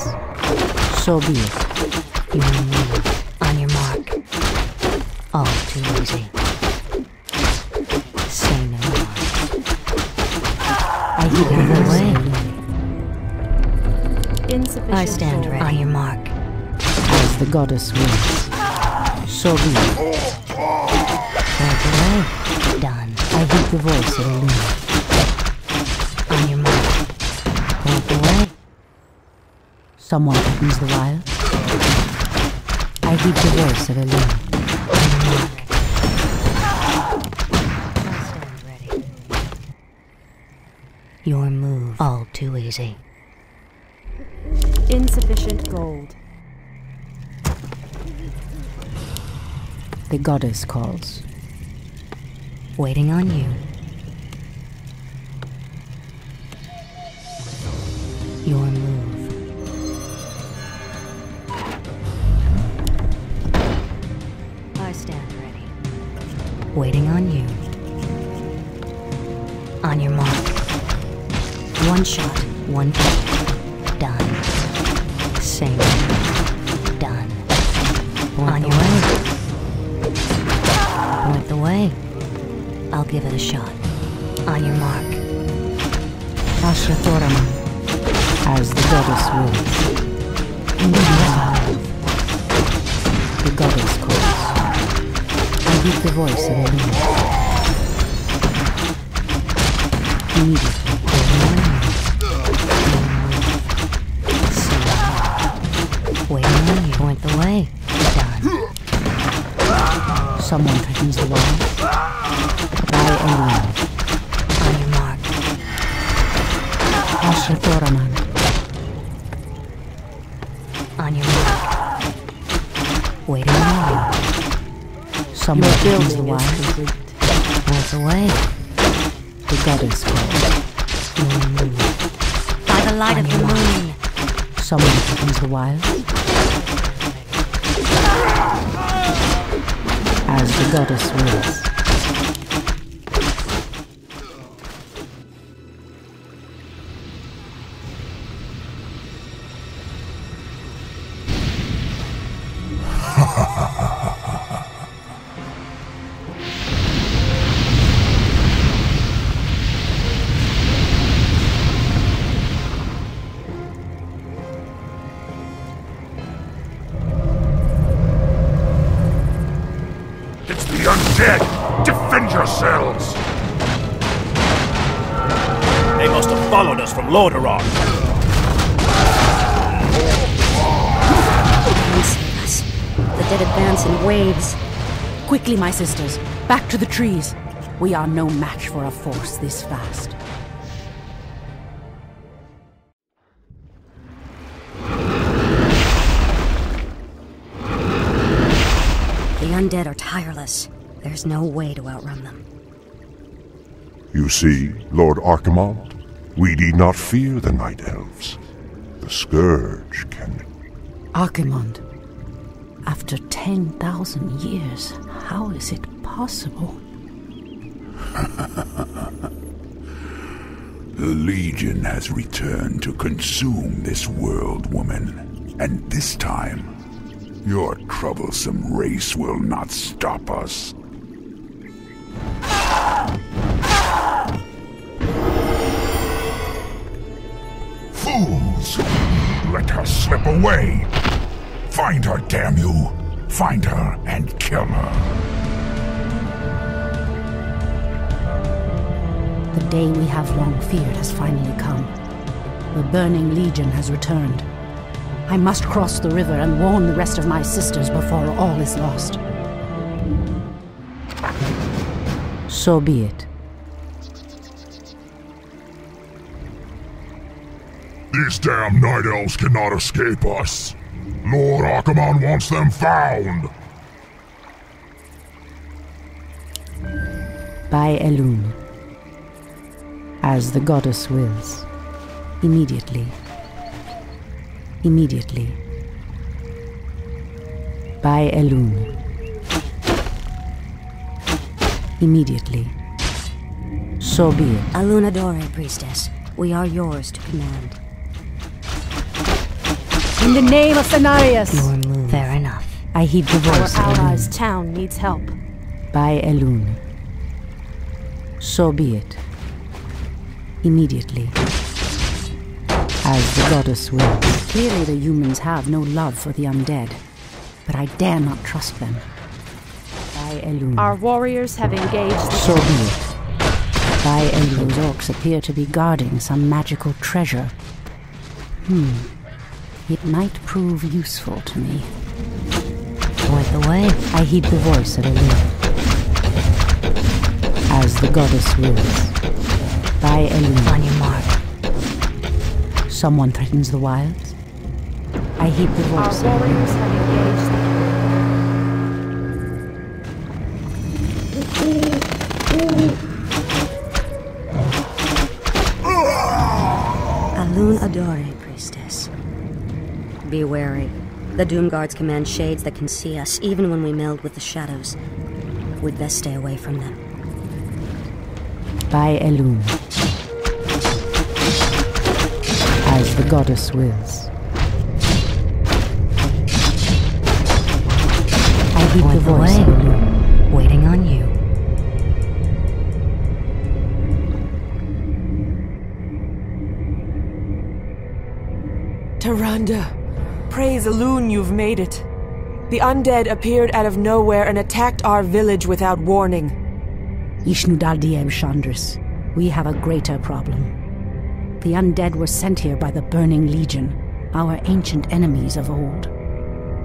so be it. You and me, on your mark. All too easy. Say no more. I give Get the away. I stand ready. On your mark. As the goddess wills, so be it. Walk away. Done. I heed the voice of Elune. Someone opens the wild. I heed the voice of Elune. Your move. All too easy. Insufficient gold. The goddess calls. Waiting on you. Your move. Waiting on you. On your mark. One shot, one kill. Done. Same. Done. on your way. Point the way. I'll give it a shot. On your mark. Asha Ashrathoraman. As the goddess wills. The goddess. Heed the voice of Elune. Immediately. Waiting on you. Point the way. Done. Someone threatens the wall. Building complete. Point the way. The goddess calls. Your. By the light of the moon. Someone threatens the wild. As the goddess wills. Waves. Quickly, my sisters. Back to the trees. We are no match for a force this fast. The undead are tireless. There's no way to outrun them. You see, Lord Archimonde, we need not fear the Night Elves. The Scourge can. Archimonde, after 10,000 years, how is it possible? (laughs) The Legion has returned to consume this world, woman. And this time, your troublesome race will not stop us. Fools! Let her slip away! Find her, damn you! Find her and kill her! The day we have long feared has finally come. The Burning Legion has returned. I must cross the river and warn the rest of my sisters before all is lost. So be it. These damn Night Elves cannot escape us! Lord Archimonde wants them found! By Elune. As the goddess wills. Immediately. Immediately. By Elune. Immediately. So be it. Elune-adore, priestess. We are yours to command. In the name of Cenarius! Fair enough. I heed the voice Our allies' town needs help. By Elune. So be it. Immediately. As the goddess will. Clearly the humans have no love for the undead. But I dare not trust them. By Elune. Our warriors have engaged the So be it. By Elune, those orcs appear to be guarding some magical treasure. Hmm. It might prove useful to me. Point the way. I heed the voice of Elune. As the goddess wills. By Elune. On your mark. Someone threatens the wilds. I heed the Our voice of warriors Elune. have engaged the Elune-adore, priestess. Be wary. The Doom Guards command shades that can see us, even when we meld with the shadows. We'd best stay away from them. By Elune. As the goddess wills. I heed the Point the voice way. of Elune. Waiting on you. Tyrande, praise Elune you've made it. The undead appeared out of nowhere and attacked our village without warning. Ishnudaldieb Shandris, we have a greater problem. The undead were sent here by the Burning Legion, our ancient enemies of old.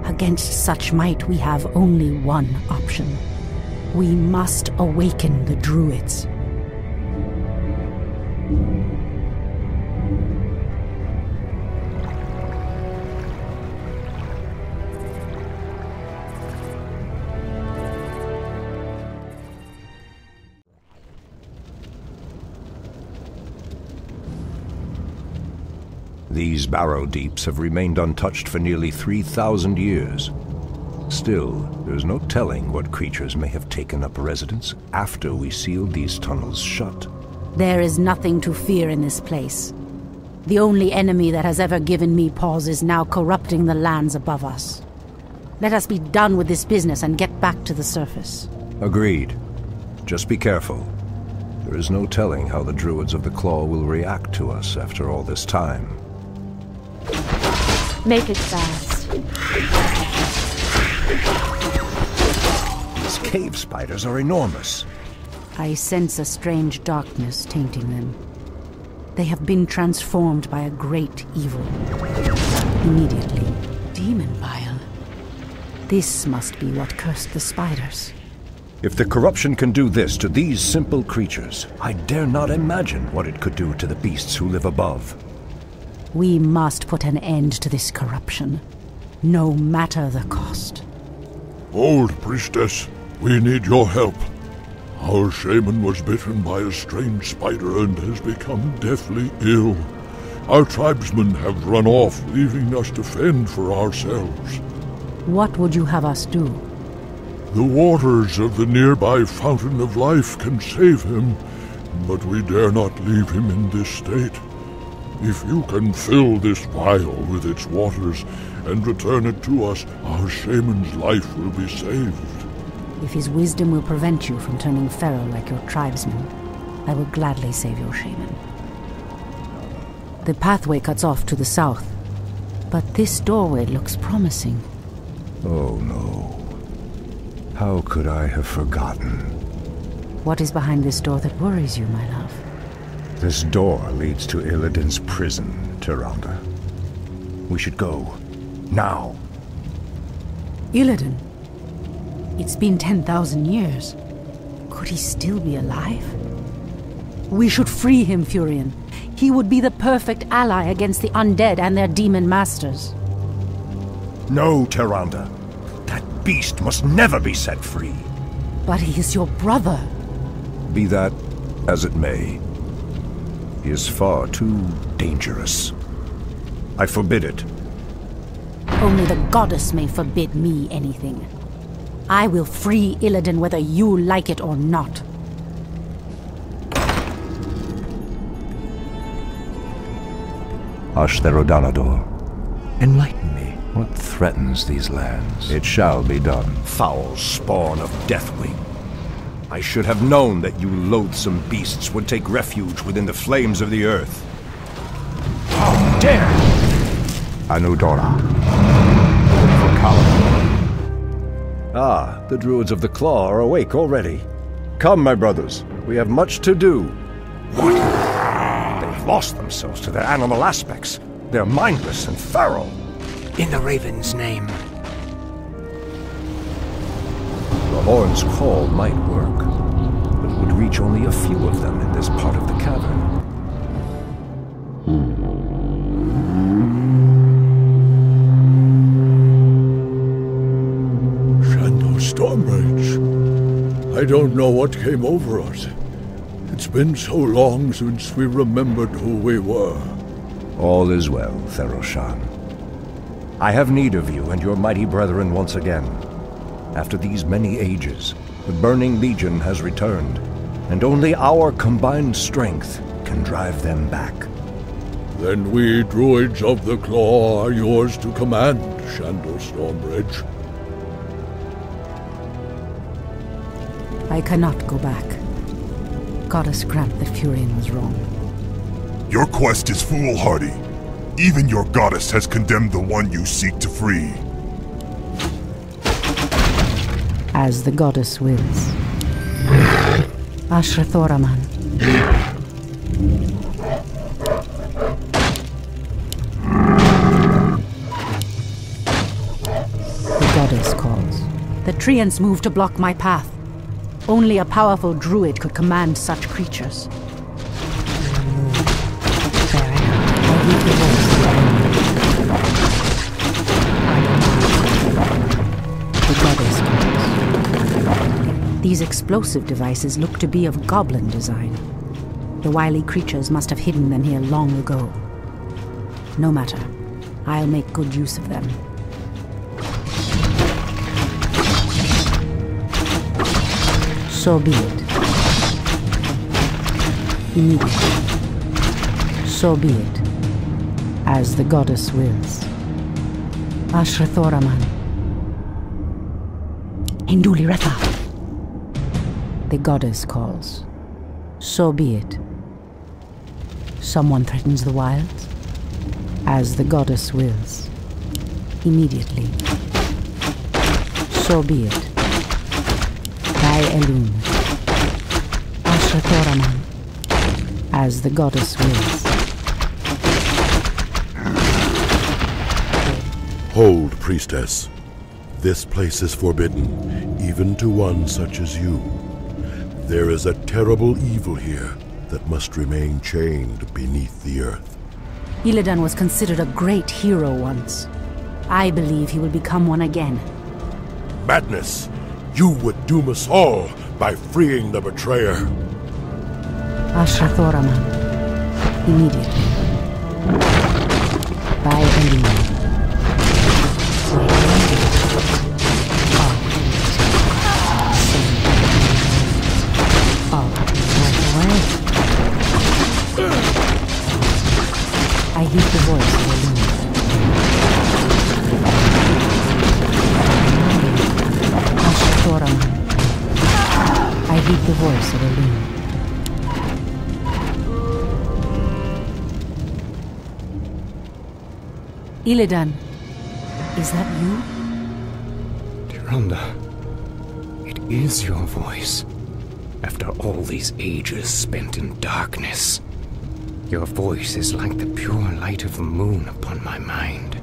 Against such might, we have only one option. We must awaken the Druids. These barrow deeps have remained untouched for nearly 3,000 years. Still, there's no telling what creatures may have taken up residence after we sealed these tunnels shut. There is nothing to fear in this place. The only enemy that has ever given me pause is now corrupting the lands above us. Let us be done with this business and get back to the surface. Agreed. Just be careful. There is no telling how the Druids of the Claw will react to us after all this time. Make it fast. These cave spiders are enormous. I sense a strange darkness tainting them. They have been transformed by a great evil. Immediately. Demon bile. This must be what cursed the spiders. If the corruption can do this to these simple creatures, I dare not imagine what it could do to the beasts who live above. We must put an end to this corruption, no matter the cost. Old priestess, we need your help. Our shaman was bitten by a strange spider and has become deathly ill. Our tribesmen have run off, leaving us to fend for ourselves. What would you have us do? The waters of the nearby Fountain of Life can save him, but we dare not leave him in this state. If you can fill this vial with its waters and return it to us, our shaman's life will be saved. If his wisdom will prevent you from turning feral like your tribesmen, I will gladly save your shaman. The pathway cuts off to the south, but this doorway looks promising. Oh no. How could I have forgotten? What is behind this door that worries you, my love? This door leads to Illidan's prison, Tyrande. We should go. Now. Illidan? It's been 10,000 years. Could he still be alive? We should free him, Furion. He would be the perfect ally against the undead and their demon masters. No, Tyrande. That beast must never be set free. But he is your brother. Be that as it may. He is far too dangerous. I forbid it. Only the goddess may forbid me anything. I will free Illidan whether you like it or not. Ashtherodanador. Enlighten me. What threatens these lands? It shall be done, foul spawn of Deathwing. I should have known that you loathsome beasts would take refuge within the flames of the earth. How dare Anudora. For Kalimdor. Ah, the Druids of the Claw are awake already. Come, my brothers, we have much to do. What? They've lost themselves to their animal aspects. They're mindless and feral. In the Raven's name. The horn's call might work, but it would reach only a few of them in this part of the cavern. Shan'do Stormrage. I don't know what came over us. It's been so long since we remembered who we were. All is well, Theroshan. I have need of you and your mighty brethren once again. After these many ages, the Burning Legion has returned, and only our combined strength can drive them back. Then we Druids of the Claw are yours to command, Shan'do Stormrage. I cannot go back. Goddess grant that Furion was wrong. Your quest is foolhardy. Even your goddess has condemned the one you seek to free. As the goddess wills. Ashra Thoraman. The goddess calls. The treants move to block my path. Only a powerful druid could command such creatures. These explosive devices look to be of goblin design. The wily creatures must have hidden them here long ago. No matter. I'll make good use of them. So be it. Immediately. So be it. As the goddess wills. Ashra Thoraman. Hinduli Retha. The goddess calls. So be it. Someone threatens the wilds? As the goddess wills. Immediately. So be it. By Elune. Ashra as the goddess wills. Hold, priestess. This place is forbidden, even to one such as you. There is a terrible evil here that must remain chained beneath the earth. Illidan was considered a great hero once. I believe he will become one again. Madness! You would doom us all by freeing the betrayer. Ashra Thoraman. Immediately. By Elune. Illidan, is that you? Tyrande, it is your voice. After all these ages spent in darkness, your voice is like the pure light of the moon upon my mind.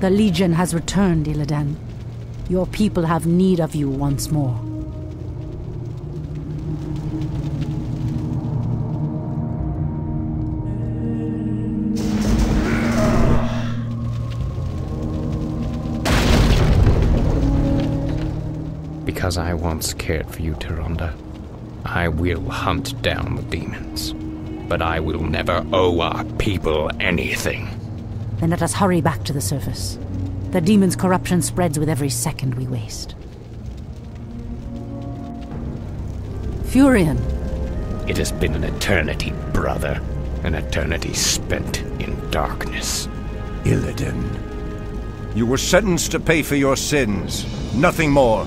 The Legion has returned, Illidan. Your people have need of you once more. Because I once cared for you, Tyrande, I will hunt down the demons. But I will never owe our people anything. Then let us hurry back to the surface. The demon's corruption spreads with every second we waste. Furion, It has been an eternity, brother. An eternity spent in darkness. Illidan. You were sentenced to pay for your sins. Nothing more.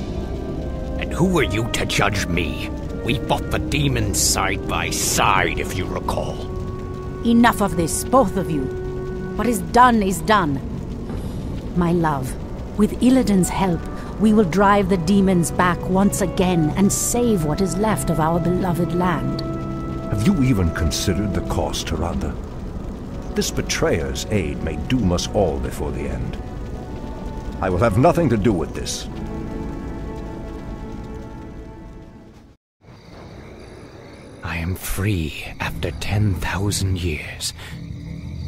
And who are you to judge me? We fought the demons side by side, if you recall. enough of this, both of you. What is done is done. My love, with Illidan's help, we will drive the demons back once again and save what is left of our beloved land. Have you even considered the cost, Tyrande? This betrayer's aid may doom us all before the end. I will have nothing to do with this. Am free after 10,000 years.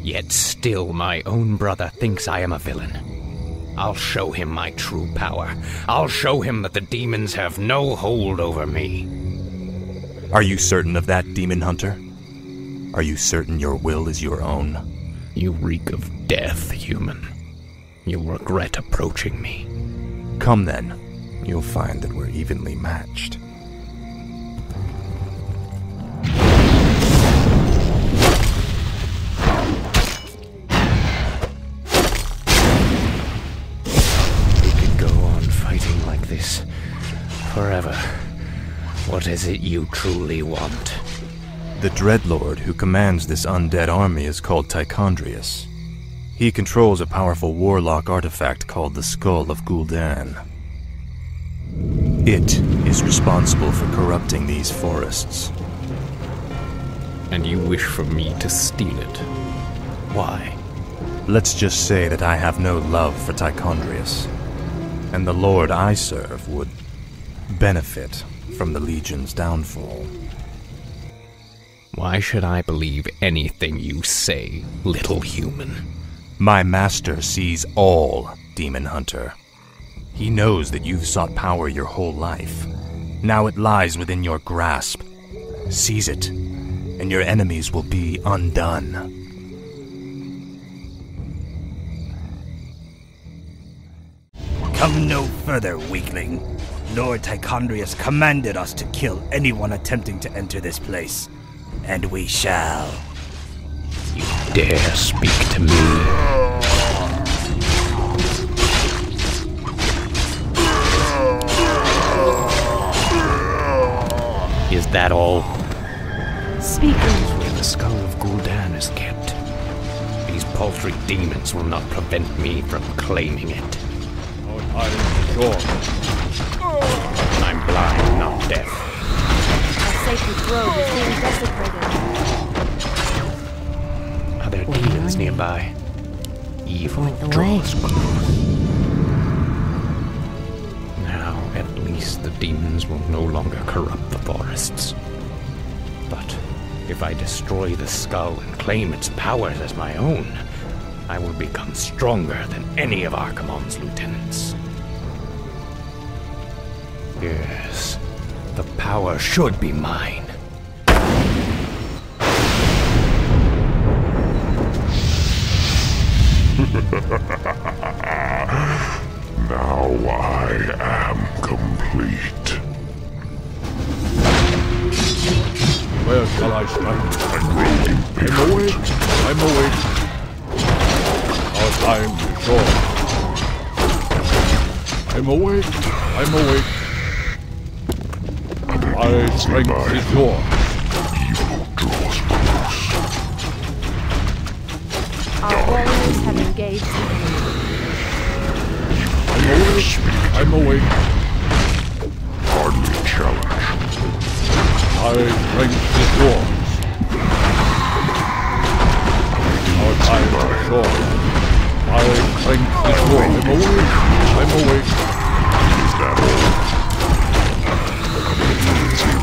Yet still my own brother thinks I am a villain. I'll show him my true power. I'll show him that the demons have no hold over me. Are you certain of that, Demon Hunter? Are you certain your will is your own? You reek of death, human. You'll regret approaching me. Come then. You'll find that we're evenly matched. Is it you truly want? The Dreadlord who commands this undead army is called Tichondrius. He controls a powerful warlock artifact called the Skull of Gul'dan. It is responsible for corrupting these forests. And you wish for me to steal it? Why? Let's just say that I have no love for Tichondrius, and the Lord I serve would benefit from the Legion's downfall. Why should I believe anything you say, little human? My master sees all, Demon Hunter. He knows that you've sought power your whole life. Now it lies within your grasp. Seize it, and your enemies will be undone. Come no further, weakling. Lord Tichondrius commanded us to kill anyone attempting to enter this place. And we shall. You dare speak to me? Is that all? Speak. This is where the skull of Gul'dan is kept. These paltry demons will not prevent me from claiming it. I'm blind, not deaf. Our sacred grove is being desecrated. Are there demons nearby? Evil Point the draws close. Now, at least the demons will no longer corrupt the forests. But if I destroy the skull and claim its powers as my own, I will become stronger than any of Archimonde's lieutenants. Yes, the power should be mine. (laughs) now I am complete. Where shall I stand? I'm awake. I'm awake. Our time is short. I'm awake. I'm awake. My strength is yours. Our warriors have engaged. I'm awake. I'm awake. Hardly challenge. My strength is yours. Our time is short. My strength is yours. I'm awake. I'm awake. Is that all?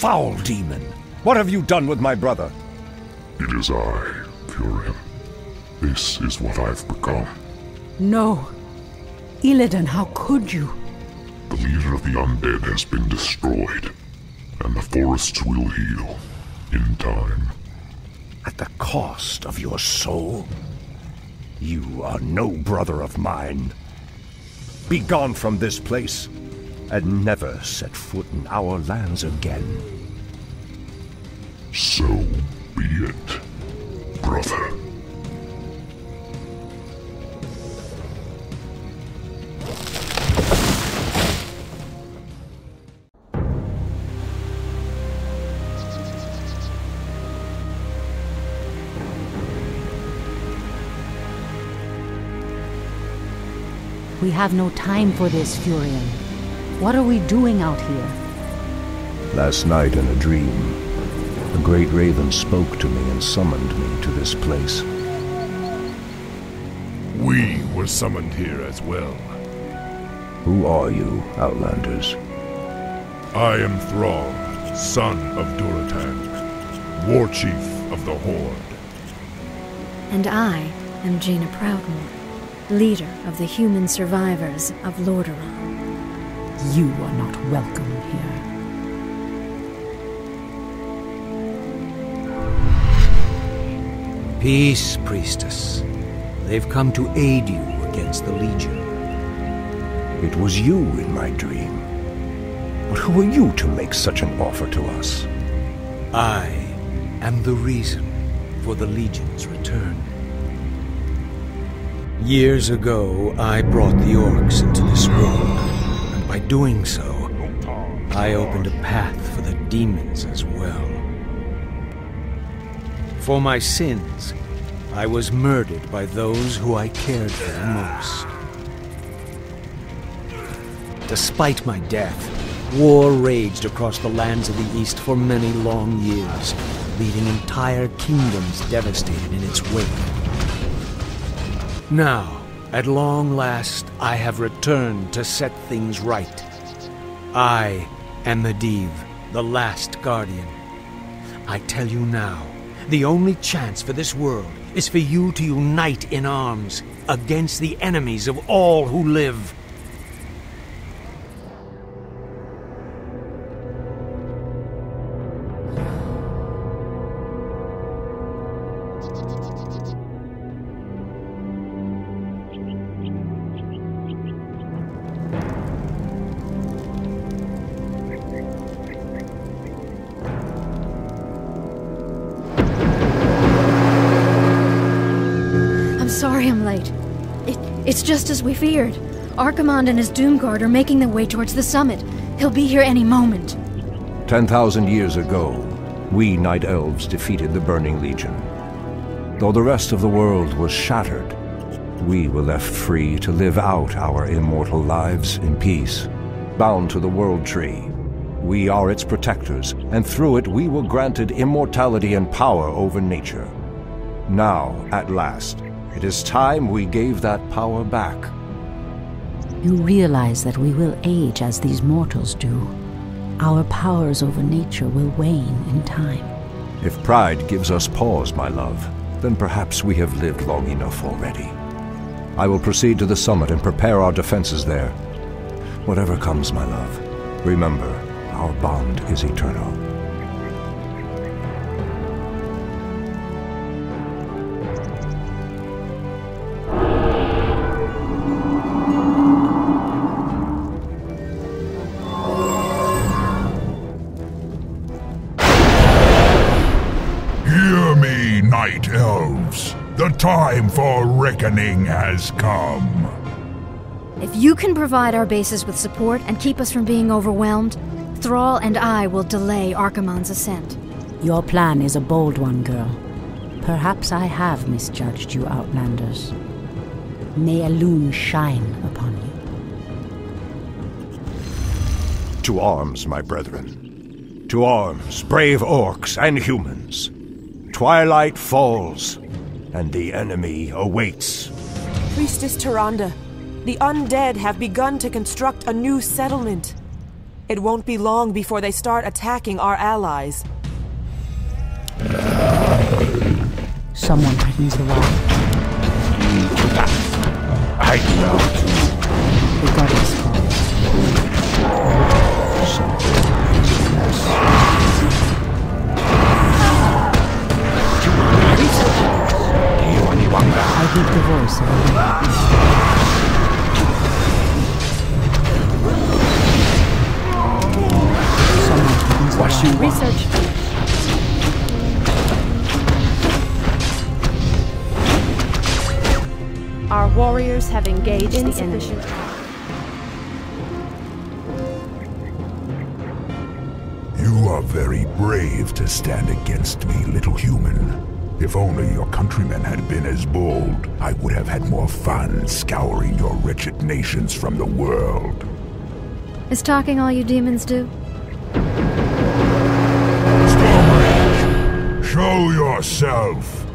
Foul demon! What have you done with my brother? It is I, Furion. This is what I've become. No. Illidan, how could you? The leader of the undead has been destroyed, and the forests will heal in time. At the cost of your soul? You are no brother of mine. Be gone from this place, and never set foot in our lands again. So be it, brother. We have no time for this, Furion. What are we doing out here? Last night in a dream, a great raven spoke to me and summoned me to this place. We were summoned here as well. Who are you, Outlanders? I am Thrall, son of Durotan, war chief of the Horde. And I am Jaina Proudmoore, leader of the human survivors of Lordaeron. You are not welcome here. Peace, priestess. They've come to aid you against the Legion. It was you in my dream. But who are you to make such an offer to us? I am the reason for the Legion's return. Years ago, I brought the orcs into this world, and by doing so, I opened a path for the demons as well. For my sins, I was murdered by those who I cared for most. Despite my death, war raged across the lands of the East for many long years, leaving entire kingdoms devastated in its wake. Now, at long last, I have returned to set things right. I am Medivh, the last guardian. I tell you now, the only chance for this world is for you to unite in arms against the enemies of all who live. Feared. Archimonde and his Doomguard are making their way towards the summit. He'll be here any moment. Ten thousand years ago, we Night Elves defeated the Burning Legion. Though the rest of the world was shattered, we were left free to live out our immortal lives in peace, bound to the World Tree. We are its protectors, and through it we were granted immortality and power over nature. Now, at last, it is time we gave that power back. You realize that we will age as these mortals do. Our powers over nature will wane in time. If pride gives us pause, my love, then perhaps we have lived long enough already. I will proceed to the summit and prepare our defenses there. Whatever comes, my love, remember, our bond is eternal. Time for reckoning has come. If you can provide our bases with support and keep us from being overwhelmed, Thrall and I will delay Archimonde's ascent. Your plan is a bold one, girl. Perhaps I have misjudged you, Outlanders. May Elune shine upon you. To arms, my brethren. To arms, brave orcs and humans. Twilight falls, and the enemy awaits. Priestess Tyrande, the undead have begun to construct a new settlement. It won't be long before they start attacking our allies. Someone tightens the wall. I know. The goddess I heed the voice of Someone tightens the Wash you research. Our warriors have engaged in the enemy. You are very brave to stand against me, little human. If only your countrymen had been as bold, I would have had more fun scouring your wretched nations from the world. Is talking all you demons do? Show yourself!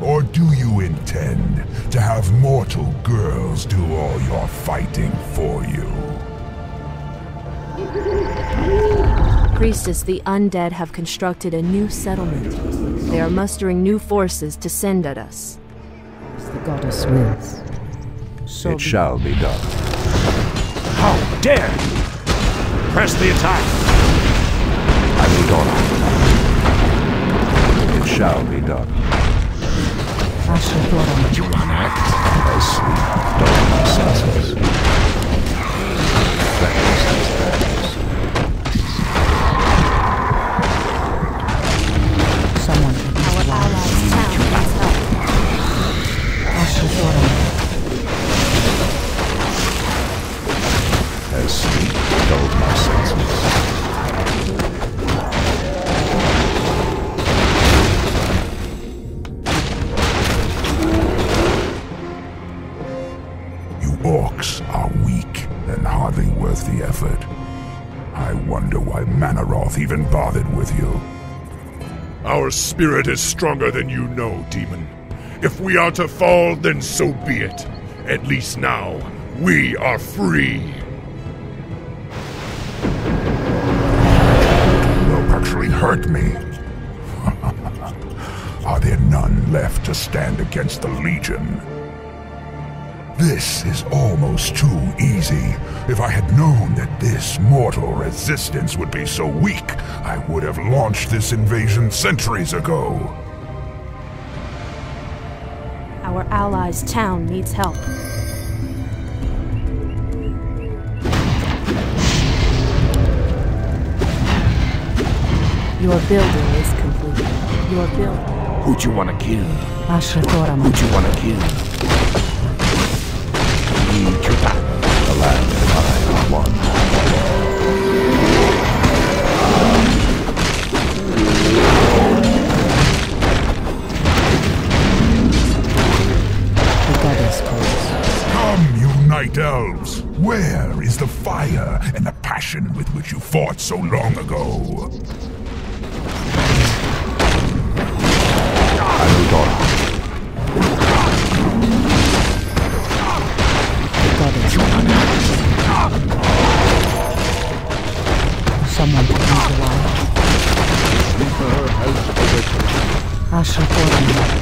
Or do you intend to have mortal girls do all your fighting for you? Priestess, the undead have constructed a new settlement. They are mustering new forces to send at us. As the goddess wills. So it shall be done. How dare you! Press the attack! It shall be done. You wanna act? I sleep, dull my senses. Someone even bothered with you. Our spirit is stronger than you know, demon. If we are to fall, then so be it. At least now, we are free. will actually hurt me. (laughs) Are there none left to stand against the Legion? This is almost too easy. If I had known that this mortal resistance would be so weak, I would have launched this invasion centuries ago. Our allies' town needs help. Your building is complete. Your building. Who'd you want to kill? Ashra Thoram. Who'd you want to kill? The land night elves! Where is the fire and the passion with which you fought so long ago? Ashra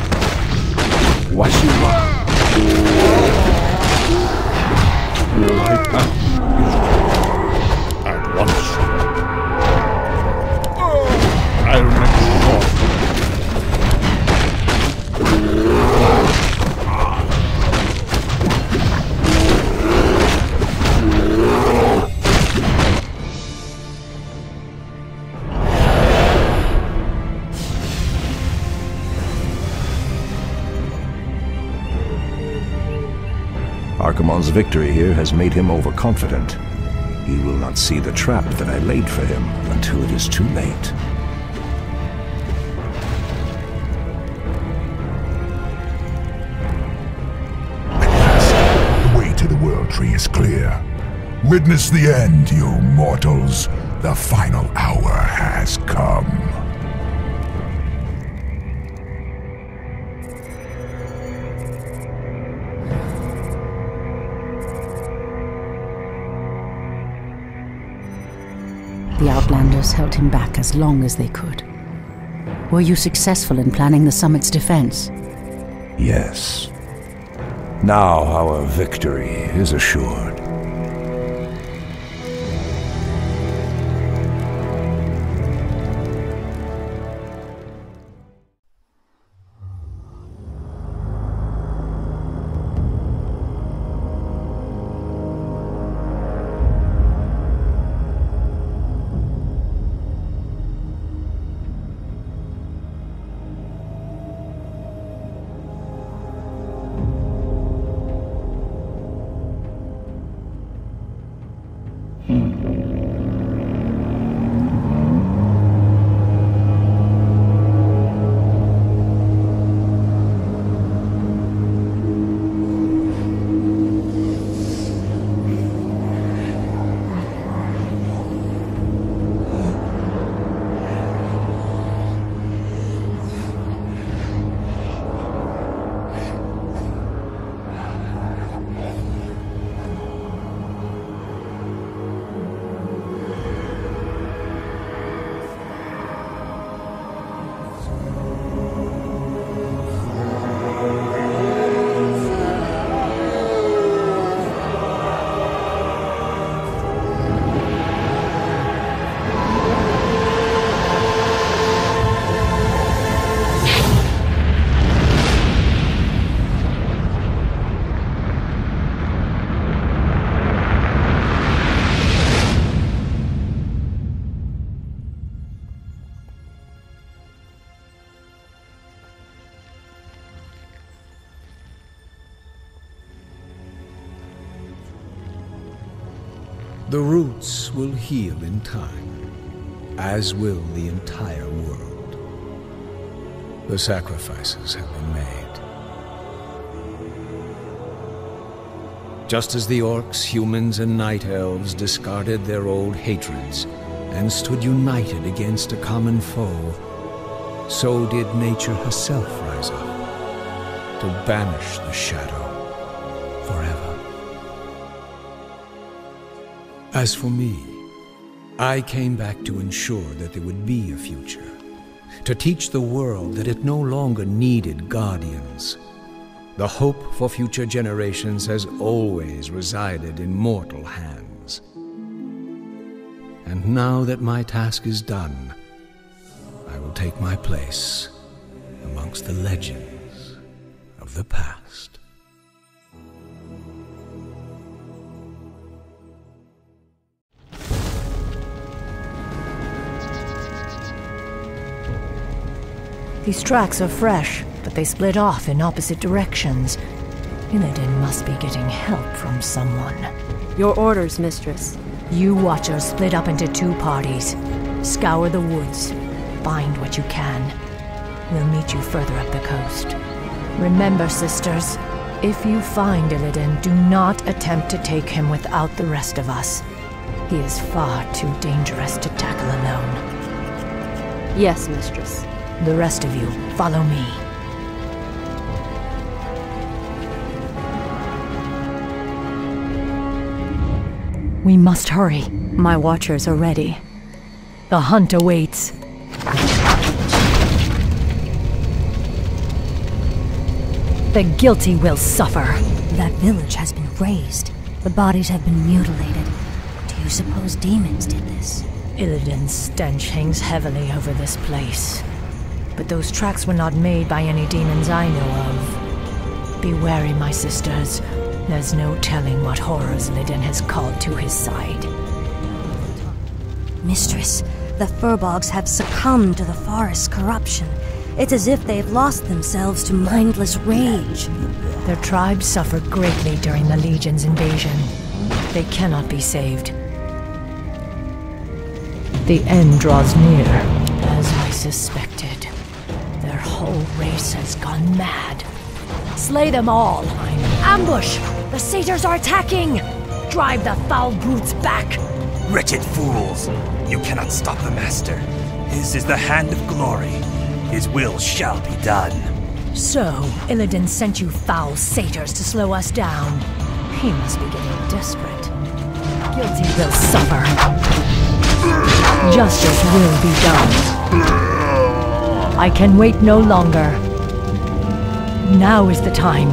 made him overconfident. He will not see the trap that I laid for him until it is too late. The way to the World Tree is clear. Witness the end, you mortals. The final hour has come. Outlanders held him back as long as they could. Were you successful in planning the summit's defense? Yes. Now our victory is assured. Time, as will the entire world. The sacrifices have been made. Just as the orcs, humans, and night elves discarded their old hatreds and stood united against a common foe, so did nature herself rise up to banish the shadow forever. As for me, I came back to ensure that there would be a future, to teach the world that it no longer needed guardians. The hope for future generations has always resided in mortal hands. And now that my task is done, I will take my place amongst the legends of the past. These tracks are fresh, but they split off in opposite directions. Illidan must be getting help from someone. Your orders, mistress. You watchers split up into two parties. Scour the woods. Find what you can. We'll meet you further up the coast. Remember, sisters, if you find Illidan, do not attempt to take him without the rest of us. He is far too dangerous to tackle alone. Yes, mistress. The rest of you, follow me. We must hurry. My watchers are ready. The hunt awaits. The guilty will suffer. That village has been razed. The bodies have been mutilated. Do you suppose demons did this? Illidan's stench hangs heavily over this place. But those tracks were not made by any demons I know of. Be wary, my sisters. There's no telling what horrors Illidan has called to his side. Mistress, the Furbolgs have succumbed to the forest's corruption. It's as if they've lost themselves to mindless rage. Their tribe suffered greatly during the Legion's invasion. They cannot be saved. The end draws near, as I suspected. Their whole race has gone mad. Slay them all! Ambush! The satyrs are attacking! Drive the foul brutes back! Wretched fools! You cannot stop the Master. His is the hand of glory. His will shall be done. So, Illidan sent you foul satyrs to slow us down. He must be getting desperate. Guilty will suffer. Justice will be done. I can wait no longer. Now is the time.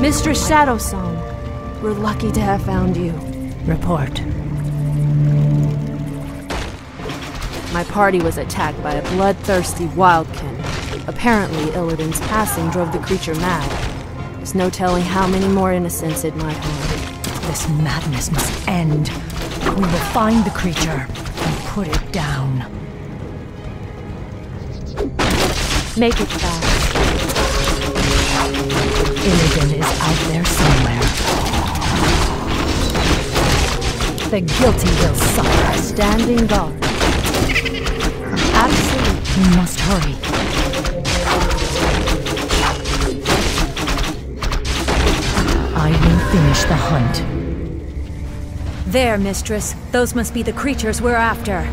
Mistress Shadowsong, we're lucky to have found you. Report. My party was attacked by a bloodthirsty wildkin. Apparently, Illidan's passing drove the creature mad. There's no telling how many more innocents it might harm. This madness must end. We will find the creature and put it down. Make it fast. Illidan is out there somewhere. The guilty will suffer. Standing guard. Absolutely. We must hurry. I will finish the hunt. There, mistress. Those must be the creatures we're after.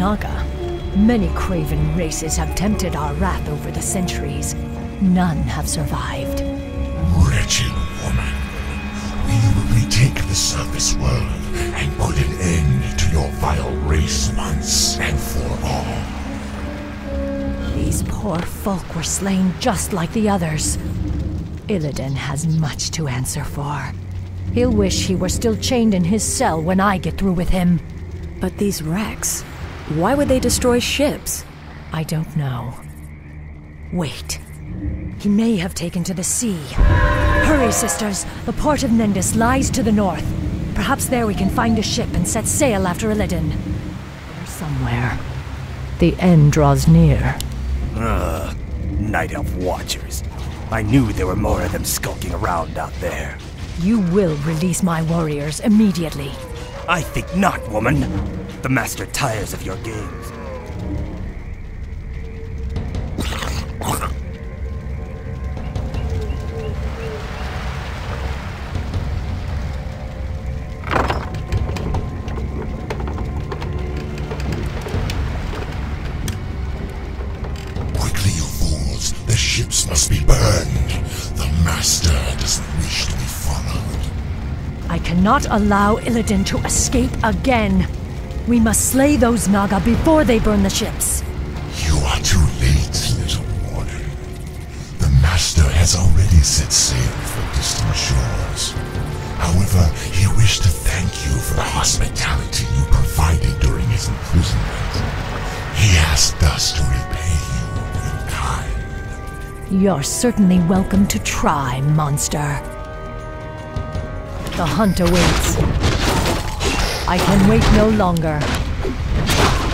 Naga. Many craven races have tempted our wrath over the centuries. None have survived. Wretched woman, we will retake the surface world and put an end to your vile race once and for all. These poor folk were slain just like the others. Illidan has much to answer for. He'll wish he were still chained in his cell when I get through with him. But these wrecks, why would they destroy ships? I don't know. Wait. He may have taken to the sea. Hurry, sisters! The port of Nendis lies to the north. Perhaps there we can find a ship and set sail after Illidan. There somewhere. The end draws near. Ugh, Night Elf Watchers. I knew there were more of them skulking around out there. You will release my warriors immediately. I think not, woman. The Master tires of your games. Quickly, you fools. The ships must be burned. The Master doesn't wish to be followed. I cannot allow Illidan to escape again. We must slay those Naga before they burn the ships. You are too late, little warden. The Master has already set sail for distant shores. However, he wished to thank you for the hospitality you provided during his imprisonment. He asked us to repay you in kind. You're certainly welcome to try, monster. The hunt awaits. I can wait no longer.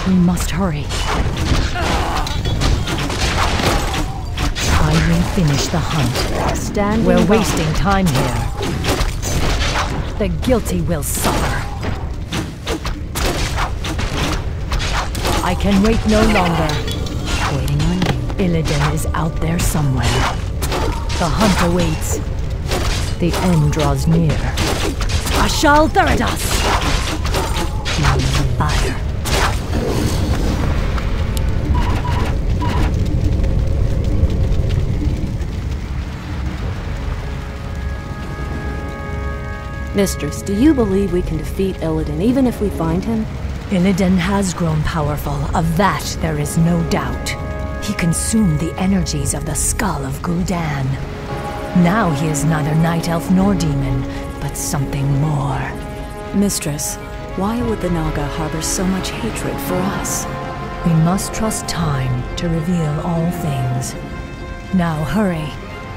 We must hurry. I will finish the hunt. Standing We're by. wasting time here. The guilty will suffer. I can wait no longer. Waiting on you. Illidan is out there somewhere. The hunt awaits. The end draws near. Ashal Theridas! Mistress, do you believe we can defeat Illidan even if we find him? Illidan has grown powerful, of that there is no doubt. He consumed the energies of the skull of Gul'dan. Now he is neither night elf nor demon, but something more. Mistress, why would the Naga harbor so much hatred for us? We must trust time to reveal all things. Now hurry.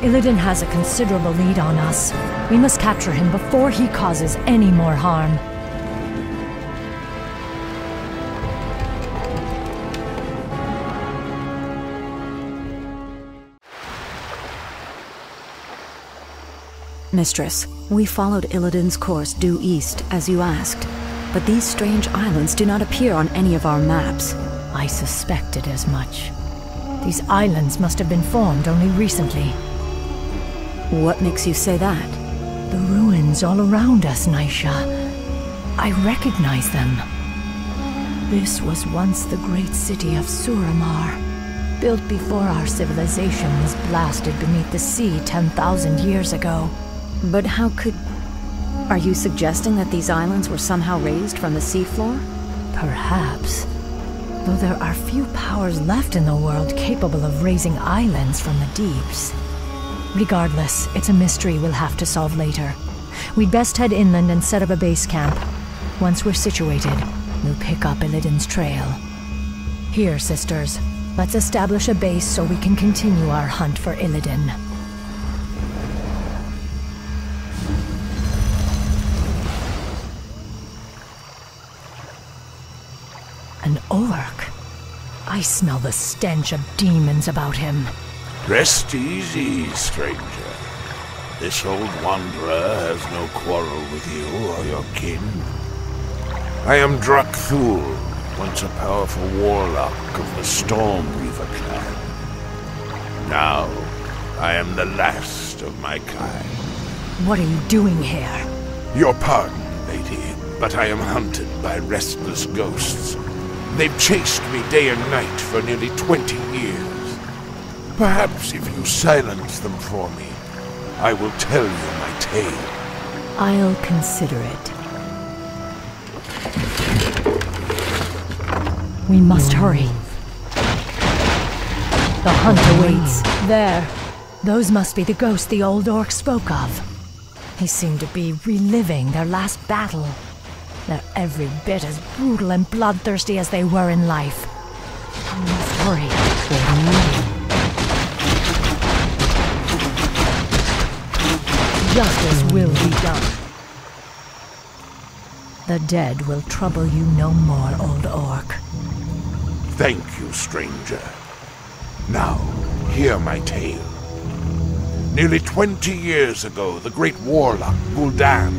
Illidan has a considerable lead on us. We must capture him before he causes any more harm. Mistress, we followed Illidan's course due east, as you asked. But these strange islands do not appear on any of our maps. I suspected as much. These islands must have been formed only recently. What makes you say that? The ruins all around us, Naisha. I recognize them. This was once the great city of Suramar, built before our civilization was blasted beneath the sea 10,000 years ago. But how could. Are you suggesting that these islands were somehow raised from the seafloor? Perhaps. Though there are few powers left in the world capable of raising islands from the deeps. Regardless, it's a mystery we'll have to solve later. We'd best head inland and set up a base camp. Once we're situated, we'll pick up Illidan's trail. Here, sisters, let's establish a base so we can continue our hunt for Illidan. An orc. I smell the stench of demons about him. Rest easy, stranger. This old wanderer has no quarrel with you or your kin. I am Drak'thul, once a powerful warlock of the Stormreaver clan. Now, I am the last of my kind. What are you doing here? Your pardon, lady, but I am hunted by restless ghosts. They've chased me day and night for nearly 20 years. Perhaps if you silence them for me, I will tell you my tale. I'll consider it. We must hurry. The hunt awaits. There. Those must be the ghosts the old orc spoke of. They seem to be reliving their last battle. They're every bit as brutal and bloodthirsty as they were in life. We must hurry. Justice will be done. The dead will trouble you no more, old orc. Thank you, stranger. Now, hear my tale. Nearly 20 years ago, the great warlock Gul'dan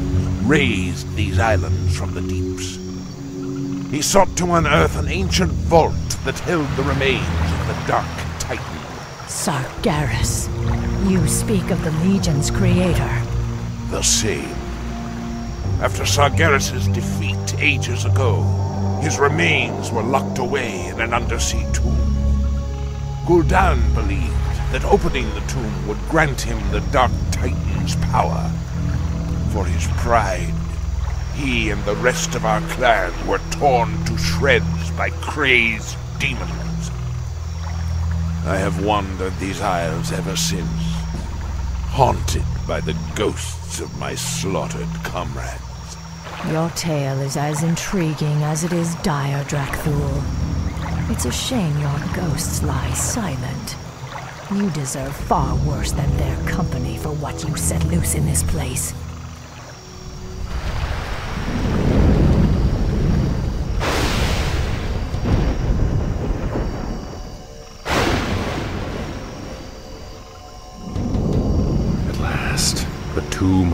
raised these islands from the deeps. He sought to unearth an ancient vault that held the remains of the Dark Titan. Sargeras. You speak of the Legion's creator. The same. After Sargeras' defeat ages ago, his remains were locked away in an undersea tomb. Gul'dan believed that opening the tomb would grant him the Dark Titan's power. For his pride, he and the rest of our clan were torn to shreds by crazed demons. I have wandered these isles ever since, haunted by the ghosts of my slaughtered comrades. Your tale is as intriguing as it is dire, Drak'thul. It's a shame your ghosts lie silent. You deserve far worse than their company for what you set loose in this place.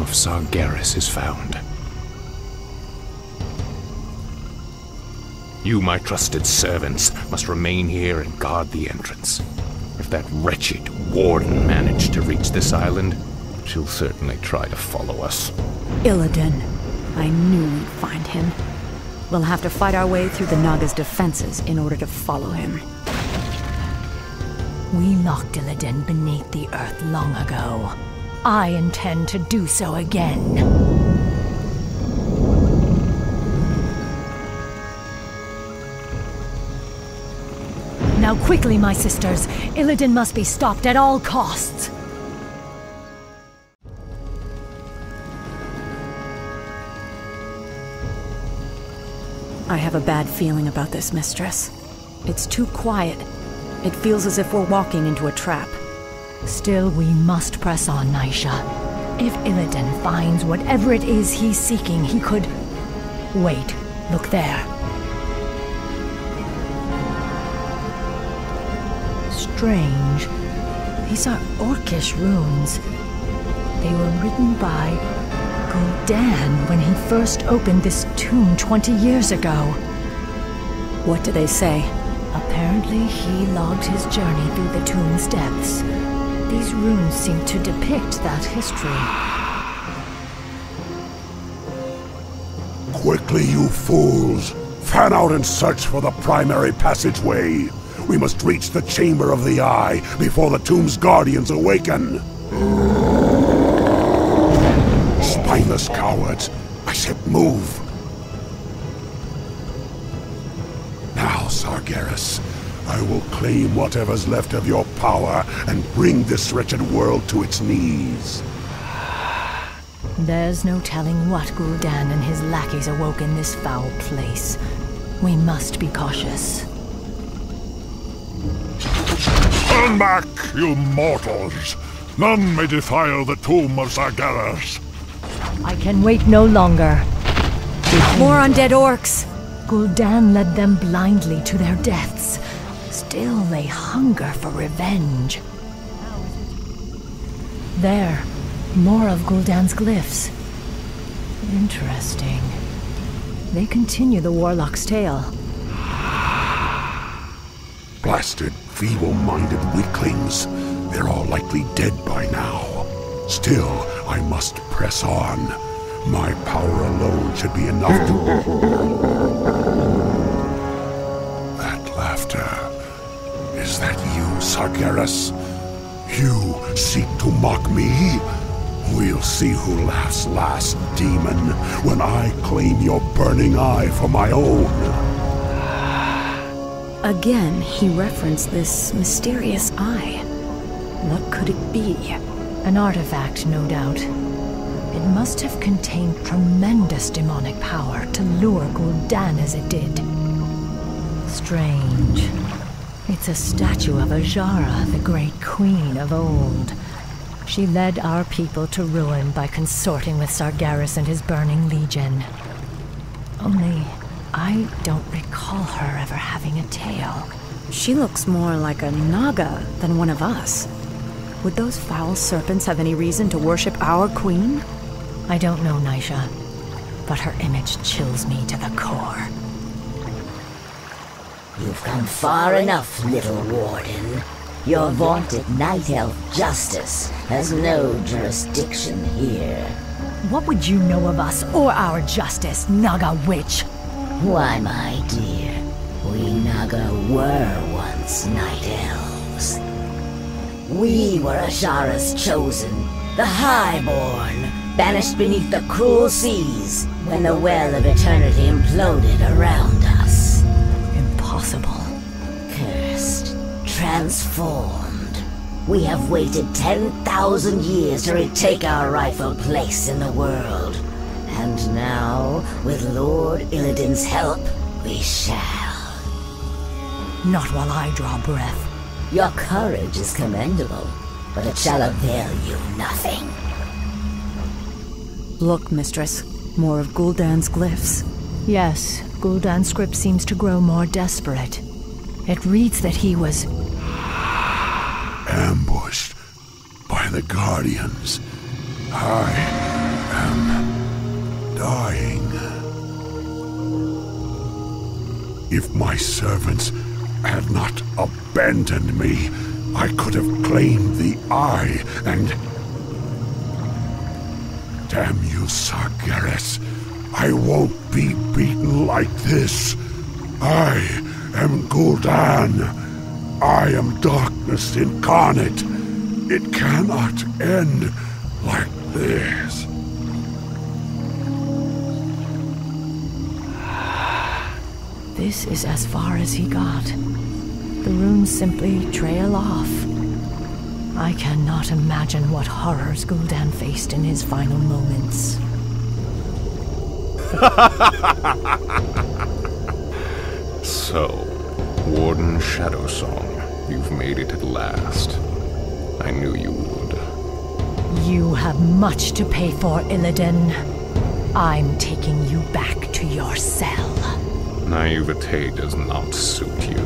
Of Sargeras is found. You, my trusted servants, must remain here and guard the entrance. If that wretched warden managed to reach this island, she'll certainly try to follow us. Illidan. I knew we'd find him. We'll have to fight our way through the Naga's defenses in order to follow him. We locked Illidan beneath the earth long ago. I intend to do so again. Now quickly, my sisters. Illidan must be stopped at all costs. I have a bad feeling about this, mistress. It's too quiet. It feels as if we're walking into a trap. Still, we must press on, Naisha. If Illidan finds whatever it is he's seeking, he could... Wait, look there. Strange. These are Orcish runes. They were written by Gul'dan when he first opened this tomb 20 years ago. What do they say? Apparently, he logged his journey through the tomb's depths. These runes seem to depict that history. Quickly, you fools! Fan out and search for the primary passageway. We must reach the Chamber of the Eye before the tomb's guardians awaken. Spineless cowards! I said move! Now, Sargeras, I will claim whatever's left of your power and bring this wretched world to its knees. There's no telling what Gul'dan and his lackeys awoke in this foul place. We must be cautious. Turn back, you mortals! None may defile the tomb of Sargeras. I can wait no longer. More undead orcs! Gul'dan led them blindly to their deaths. Still, they hunger for revenge. There, more of Gul'dan's glyphs. Interesting. They continue the Warlock's tale. Blasted, feeble-minded weaklings. They're all likely dead by now. Still, I must press on. My power alone should be enough to... (laughs) that laughter. That you, Sargeras? You seek to mock me? We'll see who laughs last, demon, when I claim your burning eye for my own. Again, he referenced this mysterious eye. What could it be? An artifact, no doubt. It must have contained tremendous demonic power to lure Gul'dan as it did. Strange. It's a statue of Azshara, the great queen of old. She led our people to ruin by consorting with Sargeras and his burning legion. Only, I don't recall her ever having a tail. She looks more like a Naga than one of us. Would those foul serpents have any reason to worship our queen? I don't know, Naisha, but her image chills me to the core. You've come far enough, little warden. Your vaunted night elf justice has no jurisdiction here. What would you know of us or our justice, Naga witch? Why, my dear, we Naga were once night elves. We were Azshara's chosen, the Highborn, banished beneath the cruel seas when the Well of Eternity imploded around us. Impossible. Cursed, transformed. We have waited 10,000 years to retake our rightful place in the world. And now, with Lord Illidan's help, we shall. Not while I draw breath. Your courage is commendable, but it shall avail you nothing. Look, mistress. More of Gul'dan's glyphs. Yes, Gul'dan's script seems to grow more desperate. It reads that he was... Ambushed by the Guardians. I am dying. If my servants had not abandoned me, I could have claimed the eye and... Damn you, Sargeras. I won't be beaten like this. I am Gul'dan. I am darkness incarnate. It cannot end like this. This is as far as he got. The runes simply trail off. I cannot imagine what horrors Gul'dan faced in his final moments. So, Warden Shadowsong, you've made it at last. I knew you would. You have much to pay for, Illidan. I'm taking you back to your cell. Naivete does not suit you.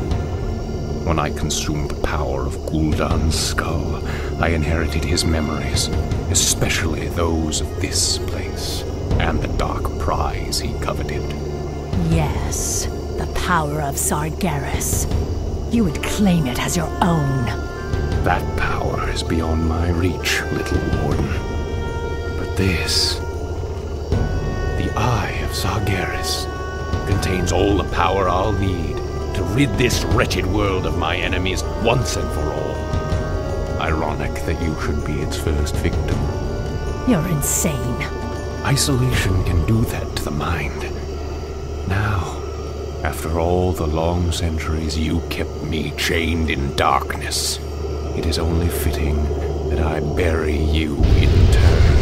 When I consumed the power of Gul'dan's skull, I inherited his memories, especially those of this place, and the dark prize he coveted. Yes, the power of Sargeras. You would claim it as your own. That power is beyond my reach, little warden. But this... The Eye of Sargeras contains all the power I'll need to rid this wretched world of my enemies once and for all. Ironic that you should be its first victim. You're insane. Isolation can do that to the mind. Now, after all the long centuries you kept me chained in darkness, it is only fitting that I bury you in turn.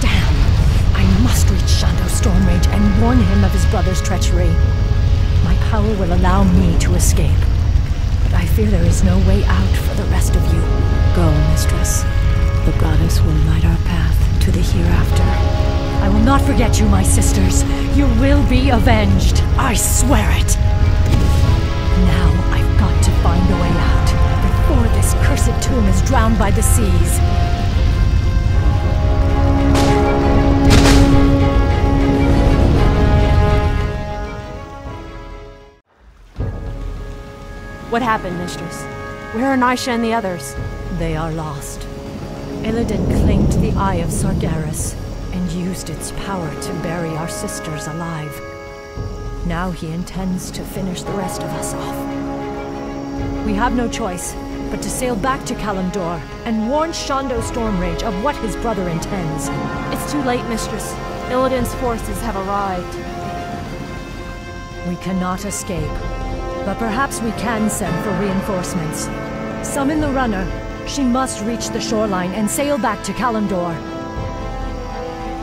Damn! I must reach Shan'do Stormrage and warn him of his brother's treachery. My power will allow me to escape, I fear there is no way out for the rest of you. Go, mistress. The goddess will light our path to the hereafter. I will not forget you, my sisters. You will be avenged. I swear it. Now I've got to find a way out before this cursed tomb is drowned by the seas. What happened, Mistress? Where are Naisha and the others? They are lost. Illidan claimed the Eye of Sargeras and used its power to bury our sisters alive. Now he intends to finish the rest of us off. We have no choice but to sail back to Kalimdor and warn Shan'do Stormrage of what his brother intends. It's too late, Mistress. Illidan's forces have arrived. We cannot escape, but perhaps we can send for reinforcements. Summon the runner. She must reach the shoreline and sail back to Kalimdor.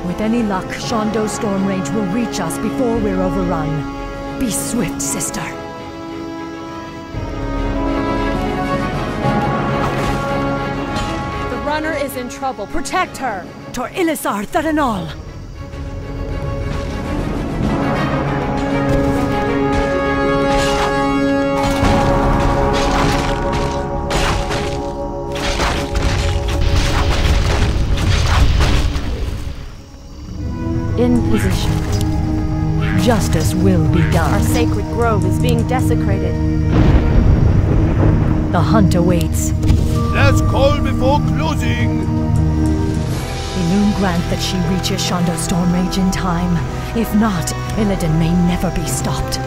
With any luck, Shan'do Stormrage will reach us before we're overrun. Be swift, sister. The runner is in trouble. Protect her! Tor Ilisar Tharanol! In. Justice will be done. Our sacred grove is being desecrated. The hunt awaits. Let's call before closing. Elune grant that she reaches Shan'do Stormrage in time. If not, Illidan may never be stopped.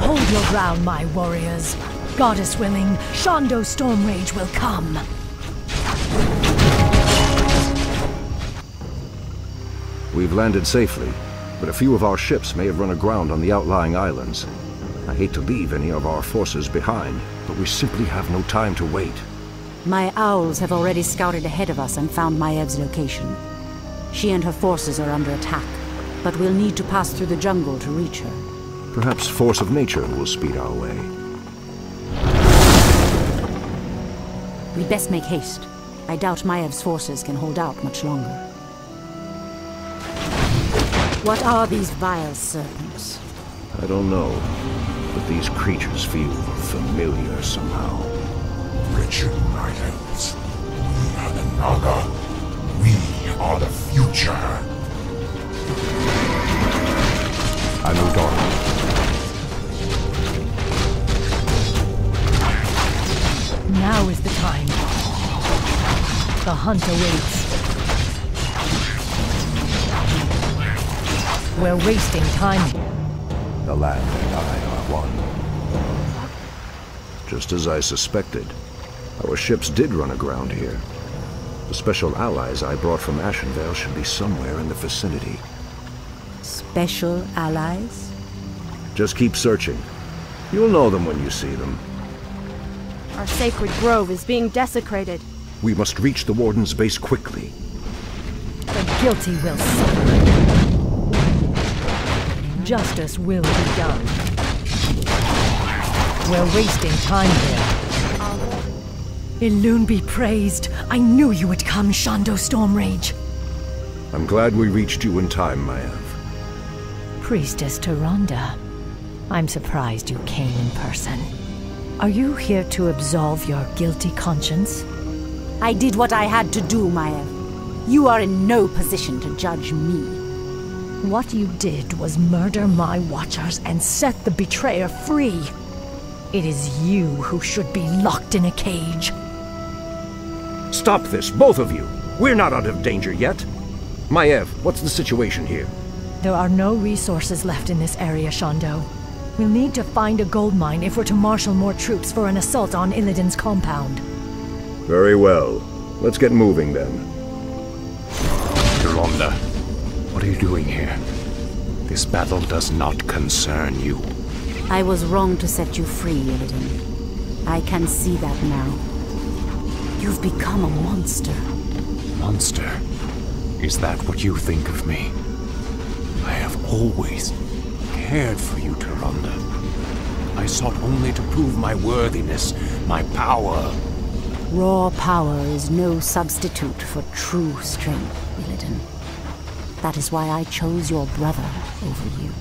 Hold your ground, my warriors. Goddess willing, Shan'do Stormrage will come. We've landed safely, but a few of our ships may have run aground on the outlying islands. I hate to leave any of our forces behind, but we simply have no time to wait. My owls have already scouted ahead of us and found Maiev's location. She and her forces are under attack, but we'll need to pass through the jungle to reach her. Perhaps force of nature will speed our way. We'd best make haste. I doubt Maiev's forces can hold out much longer. What are these vile serpents? I don't know, but these creatures feel familiar somehow. Richard night elves. We are the Naga. We are the future. I know, Anudora. Now is the time. The hunt awaits. We're wasting time. The land and I are one. Just as I suspected, our ships did run aground here. The special allies I brought from Ashenvale should be somewhere in the vicinity. Special allies? Just keep searching. You'll know them when you see them. Our sacred grove is being desecrated. We must reach the Warden's base quickly. The guilty will suffer. Justice will be done. We're wasting time here. Elune be praised. I knew you would come, Shan'do Stormrage. I'm glad we reached you in time, Maiev. Priestess Tyrande. I'm surprised you came in person. Are you here to absolve your guilty conscience? I did what I had to do, Maiev. You are in no position to judge me. What you did was murder my watchers and set the betrayer free. It is you who should be locked in a cage. Stop this, both of you! We're not out of danger yet. Maiev, what's the situation here? There are no resources left in this area, Shan'do. We'll need to find a gold mine if we're to marshal more troops for an assault on Illidan's compound. Very well. Let's get moving then. Tyrande, what are you doing here? This battle does not concern you. I was wrong to set you free, Illidan. I can see that now. You've become a monster. Monster? Is that what you think of me? I have always for you, Tyrande. I sought only to prove my worthiness, my power. Raw power is no substitute for true strength, Illidan. That is why I chose your brother over you.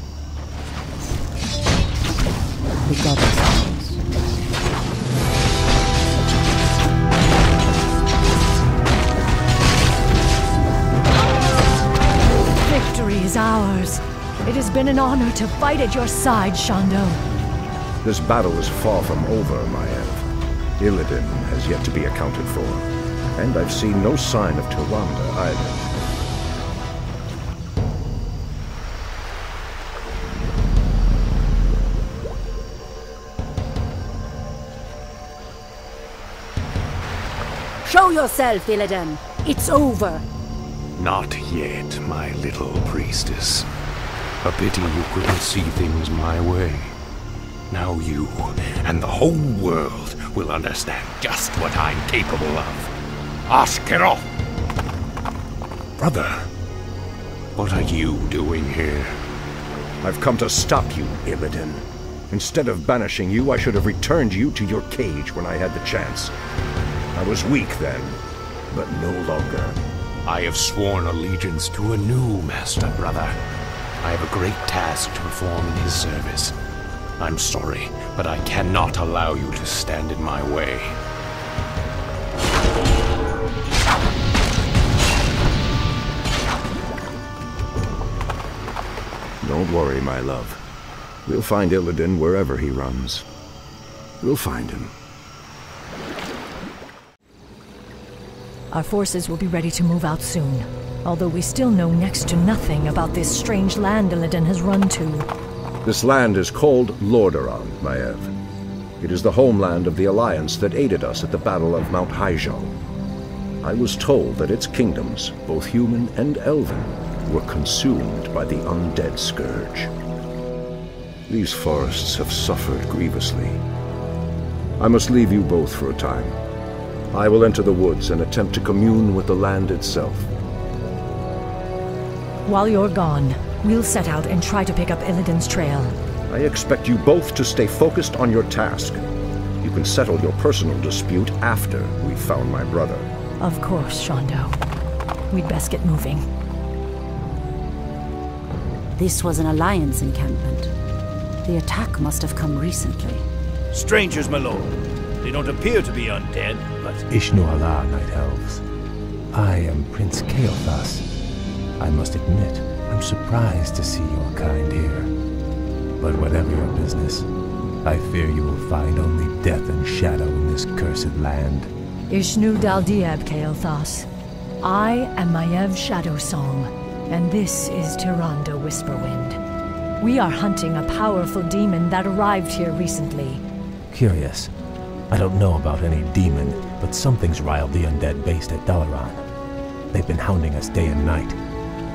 The goddess Victory is ours. It has been an honor to fight at your side, Shan'do. This battle is far from over, Maiev. Illidan has yet to be accounted for. And I've seen no sign of Tyrande either. Show yourself, Illidan. It's over. Not yet, my little priestess. A pity you couldn't see things my way. Now you and the whole world will understand just what I'm capable of. Ashkeroth! Brother! What are you doing here? I've come to stop you, Illidan. Instead of banishing you, I should have returned you to your cage when I had the chance. I was weak then, but no longer. I have sworn allegiance to a new master, brother. I have a great task to perform in his service. I'm sorry, but I cannot allow you to stand in my way. Don't worry, my love. We'll find Illidan wherever he runs. We'll find him. Our forces will be ready to move out soon, although we still know next to nothing about this strange land Illidan has run to. This land is called Lordaeron, Maiev. It is the homeland of the Alliance that aided us at the Battle of Mount Hyjal. I was told that its kingdoms, both human and elven, were consumed by the undead scourge. These forests have suffered grievously. I must leave you both for a time. I will enter the woods and attempt to commune with the land itself. While you're gone, we'll set out and try to pick up Illidan's trail. I expect you both to stay focused on your task. You can settle your personal dispute after we've found my brother. Of course, Shan'do. We'd best get moving. This was an Alliance encampment. The attack must have come recently. Strangers, my lord. They don't appear to be undead, but... Ishnu Allah, Night Elves. I am Prince Kael'thas. I must admit, I'm surprised to see your kind here. But whatever your business, I fear you will find only death and shadow in this cursed land. Ishnu Daldieb Kael'thas. I am Maiev Shadowsong, and this is Tyrande Whisperwind. We are hunting a powerful demon that arrived here recently. Curious. I don't know about any demon, but something's riled the undead based at Dalaran. They've been hounding us day and night.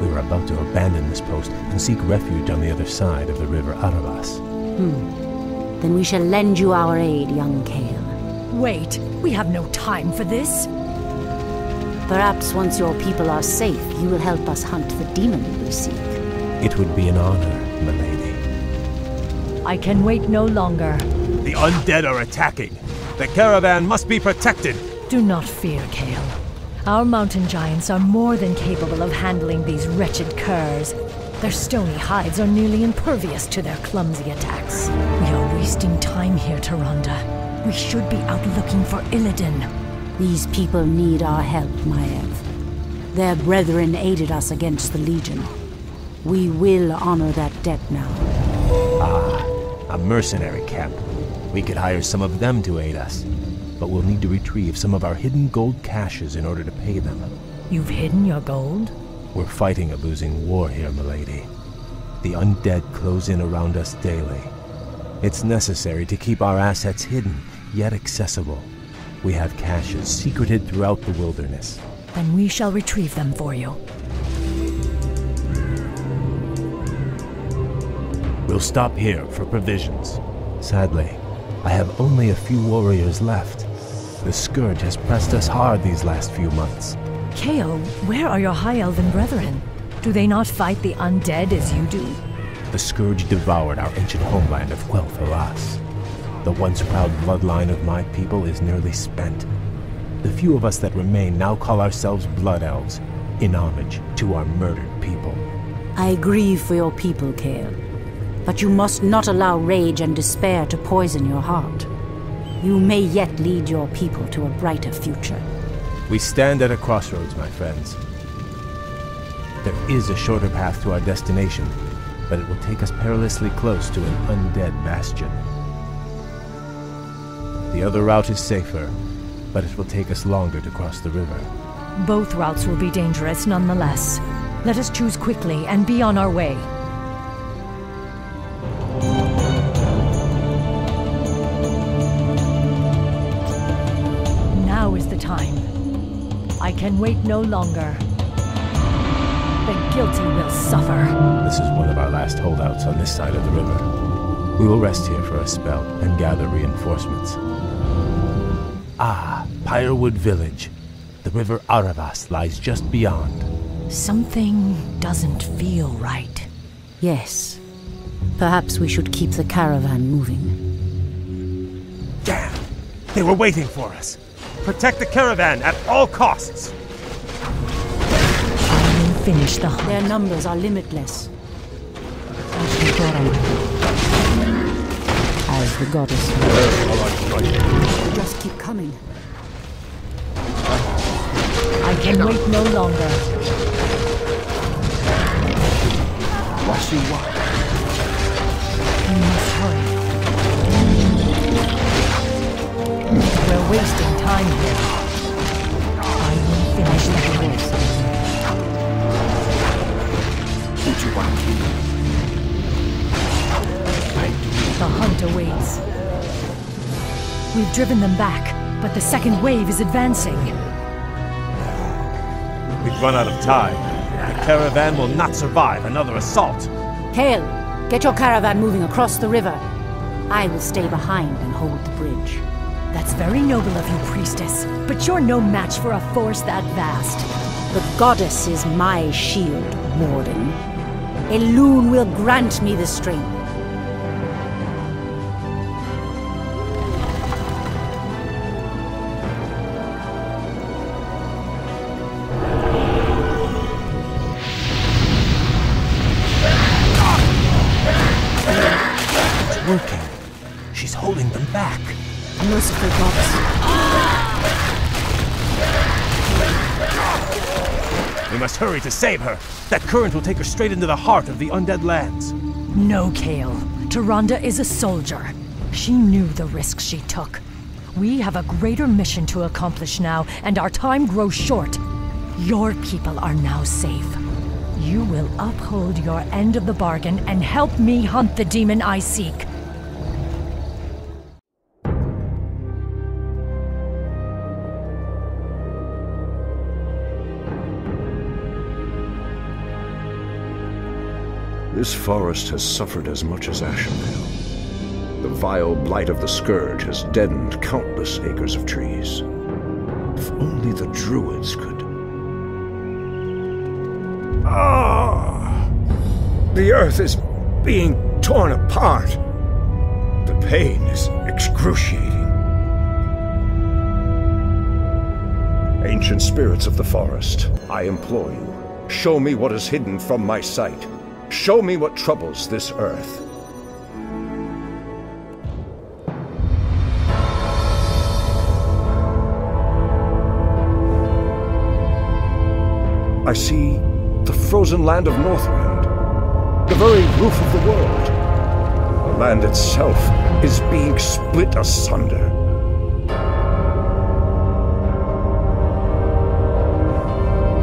We were about to abandon this post and seek refuge on the other side of the river Arabas. Hmm. Then we shall lend you our aid, young Kael. Wait, we have no time for this. Perhaps once your people are safe, you will help us hunt the demon we seek. It would be an honor, milady. I can wait no longer. The undead are attacking. The caravan must be protected. Do not fear, Kael. Our mountain giants are more than capable of handling these wretched curs. Their stony hides are nearly impervious to their clumsy attacks. We are wasting time here, Tyrande. We should be out looking for Illidan. These people need our help, Maiev. Their brethren aided us against the Legion. We will honor that debt now. Ah, a mercenary camp. We could hire some of them to aid us. But we'll need to retrieve some of our hidden gold caches in order to pay them. You've hidden your gold? We're fighting a losing war here, milady. The undead close in around us daily. It's necessary to keep our assets hidden, yet accessible. We have caches secreted throughout the wilderness. Then we shall retrieve them for you. We'll stop here for provisions. Sadly, I have only a few warriors left. The Scourge has pressed us hard these last few months. Kael, where are your High Elven brethren? Do they not fight the undead as you do? The Scourge devoured our ancient homeland of Quel'Thalas. The once proud bloodline of my people is nearly spent. The few of us that remain now call ourselves Blood Elves, in homage to our murdered people. I grieve for your people, Kael. But you must not allow rage and despair to poison your heart. You may yet lead your people to a brighter future. We stand at a crossroads, my friends. There is a shorter path to our destination, but it will take us perilously close to an undead bastion. The other route is safer, but it will take us longer to cross the river. Both routes will be dangerous nonetheless. Let us choose quickly and be on our way. Can wait no longer. The guilty will suffer. This is one of our last holdouts on this side of the river. We will rest here for a spell and gather reinforcements. Ah, Pyrewood Village. The river Arevass lies just beyond. Something doesn't feel right. Yes. Perhaps we should keep the caravan moving. Damn! They were waiting for us. Protect the caravan at all costs. I will finish the hunt. Their numbers are limitless. As the goddess. Just keep coming. I can wait no longer. Washiwa. We must hurry. We're wasting time here. I will finish the horse. The hunt awaits. We've driven them back, but the second wave is advancing. We've run out of time. The caravan will not survive another assault. Kael, get your caravan moving across the river. I will stay behind and hold the bridge. That's very noble of you, priestess, but you're no match for a force that vast. The goddess is my shield, Warden. Elune will grant me the strength. To save her. That current will take her straight into the heart of the undead lands. No, Kael. Tyrande is a soldier. She knew the risks she took. We have a greater mission to accomplish now, and our time grows short. Your people are now safe. You will uphold your end of the bargain and help me hunt the demon I seek. This forest has suffered as much as Ashenvale. The vile blight of the Scourge has deadened countless acres of trees. If only the Druids could... Ah! The earth is being torn apart. The pain is excruciating. Ancient spirits of the forest, I implore you, show me what is hidden from my sight. Show me what troubles this earth. I see the frozen land of Northrend, the very roof of the world. The land itself is being split asunder.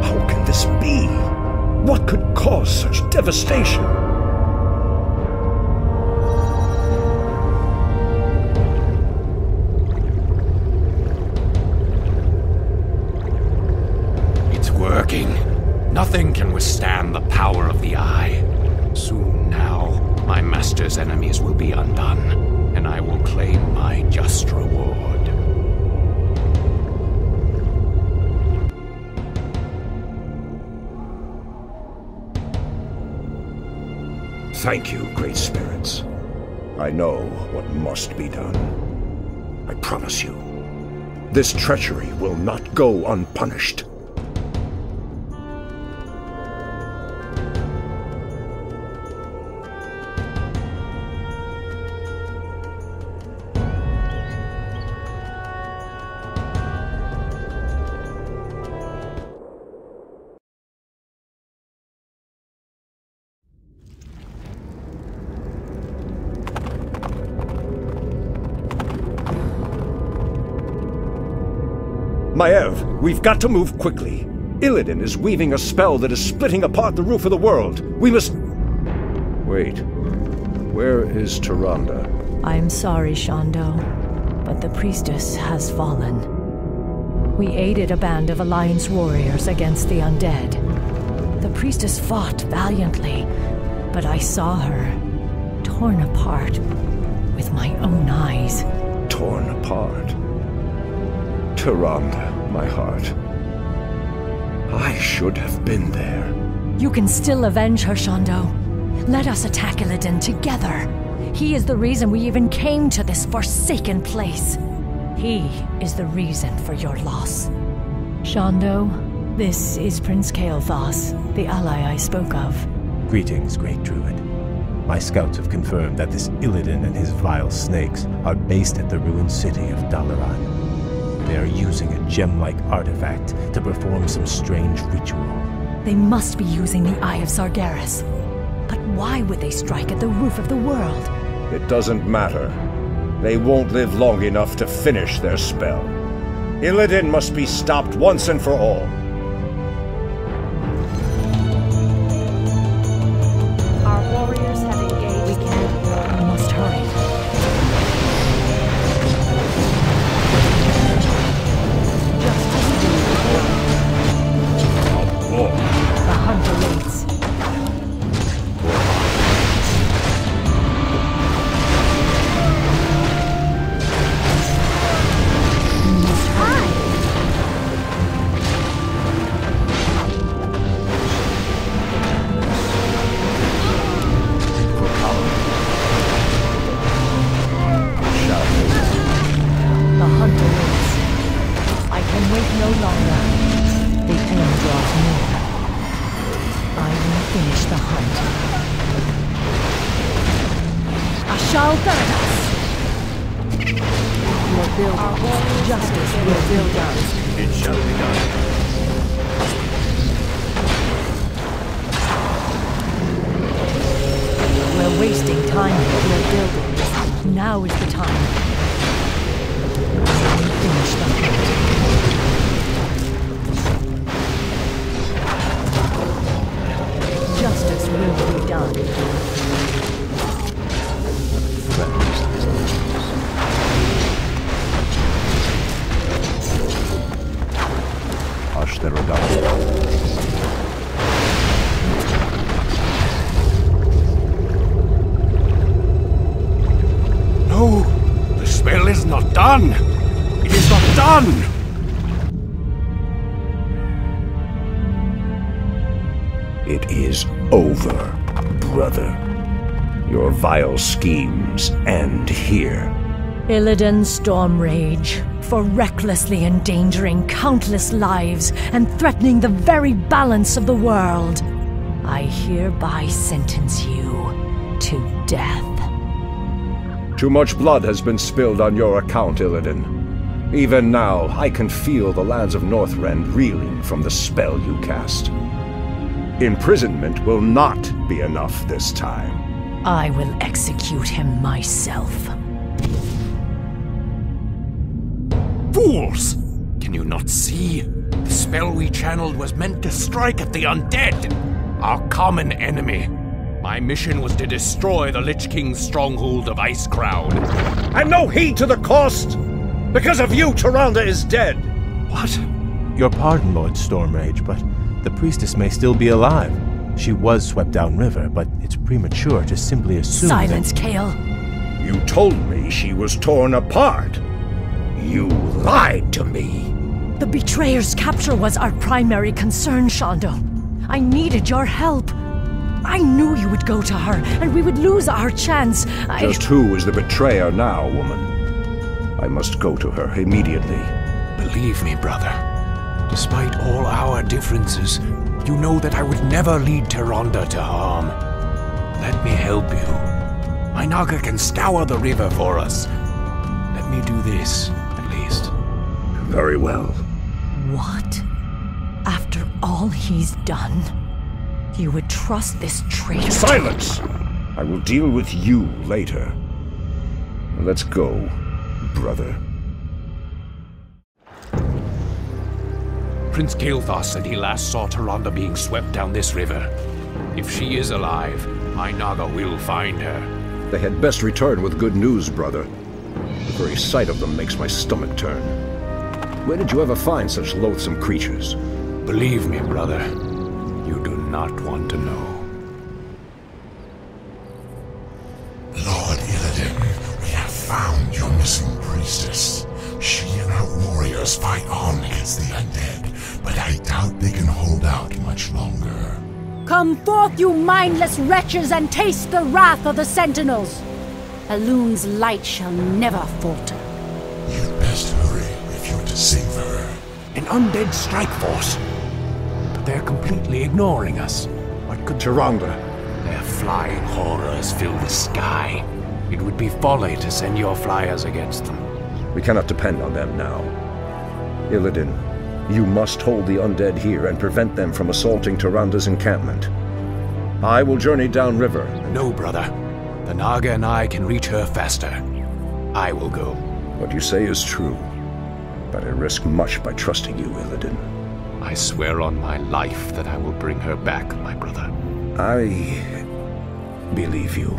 How can this be? What could cause such devastation? It's working. Nothing can withstand the power of the Eye. Soon now, my master's enemies will be undone, and I will claim my just Thank you, great spirits. I know what must be done. I promise you, this treachery will not go unpunished. We've got to move quickly. Illidan is weaving a spell that is splitting apart the roof of the world. We must... Wait. Where is Tyrande? I am sorry, Shan'do, but the priestess has fallen. We aided a band of Alliance warriors against the undead. The priestess fought valiantly, but I saw her torn apart with my own eyes. Torn apart. Tyrande, my heart. I should have been there. You can still avenge her, Shan'do. Let us attack Illidan together. He is the reason we even came to this forsaken place. He is the reason for your loss. Shan'do, this is Prince Kael'thas, the ally I spoke of. Greetings, Great Druid. My scouts have confirmed that this Illidan and his vile snakes are based at the ruined city of Dalaran. They are using a gem-like artifact to perform some strange ritual. They must be using the Eye of Sargeras. But why would they strike at the roof of the world? It doesn't matter. They won't live long enough to finish their spell. Illidan must be stopped once and for all. Schemes end here. Illidan Stormrage, for recklessly endangering countless lives and threatening the very balance of the world, I hereby sentence you to death. Too much blood has been spilled on your account, Illidan. Even now, I can feel the lands of Northrend reeling from the spell you cast. Imprisonment will not be enough this time. I will execute him myself. Fools! Can you not see? The spell we channeled was meant to strike at the undead, our common enemy. My mission was to destroy the Lich King's stronghold of Icecrown. And no heed to the cost! Because of you, Tyrande is dead! What? Your pardon, Lord Stormrage, but the priestess may still be alive. She was swept downriver, but it's premature to simply assume Silence, that... Kael. You told me she was torn apart. You lied to me. The betrayer's capture was our primary concern, Shan'do. I needed your help. I knew you would go to her, and we would lose our chance. I... Just who is the betrayer now, woman? I must go to her immediately. Believe me, brother. Despite all our differences, you know that I would never lead Tyrande to harm. Let me help you. My Naga can scour the river for us. Let me do this, at least. Very well. What? After all he's done, you would trust this traitor? Silence! I will deal with you later. Let's go, brother. Prince Kael'thas said he last saw Tyrande being swept down this river. If she is alive, my Naga will find her. They had best return with good news, brother. The very sight of them makes my stomach turn. Where did you ever find such loathsome creatures? Believe me, brother, you do not want to know. Forth, you mindless wretches, and taste the wrath of the Sentinels! Elune's light shall never falter. You'd best hurry if you're to save her. An undead strike force. But they're completely ignoring us. What could Tyrande? Their flying horrors fill the sky. It would be folly to send your flyers against them. We cannot depend on them now. Illidan, you must hold the undead here and prevent them from assaulting Tyrande's encampment. I will journey downriver. No, brother. The Naga and I can reach her faster. I will go. What you say is true, but I risk much by trusting you, Illidan. I swear on my life that I will bring her back, my brother. I believe you.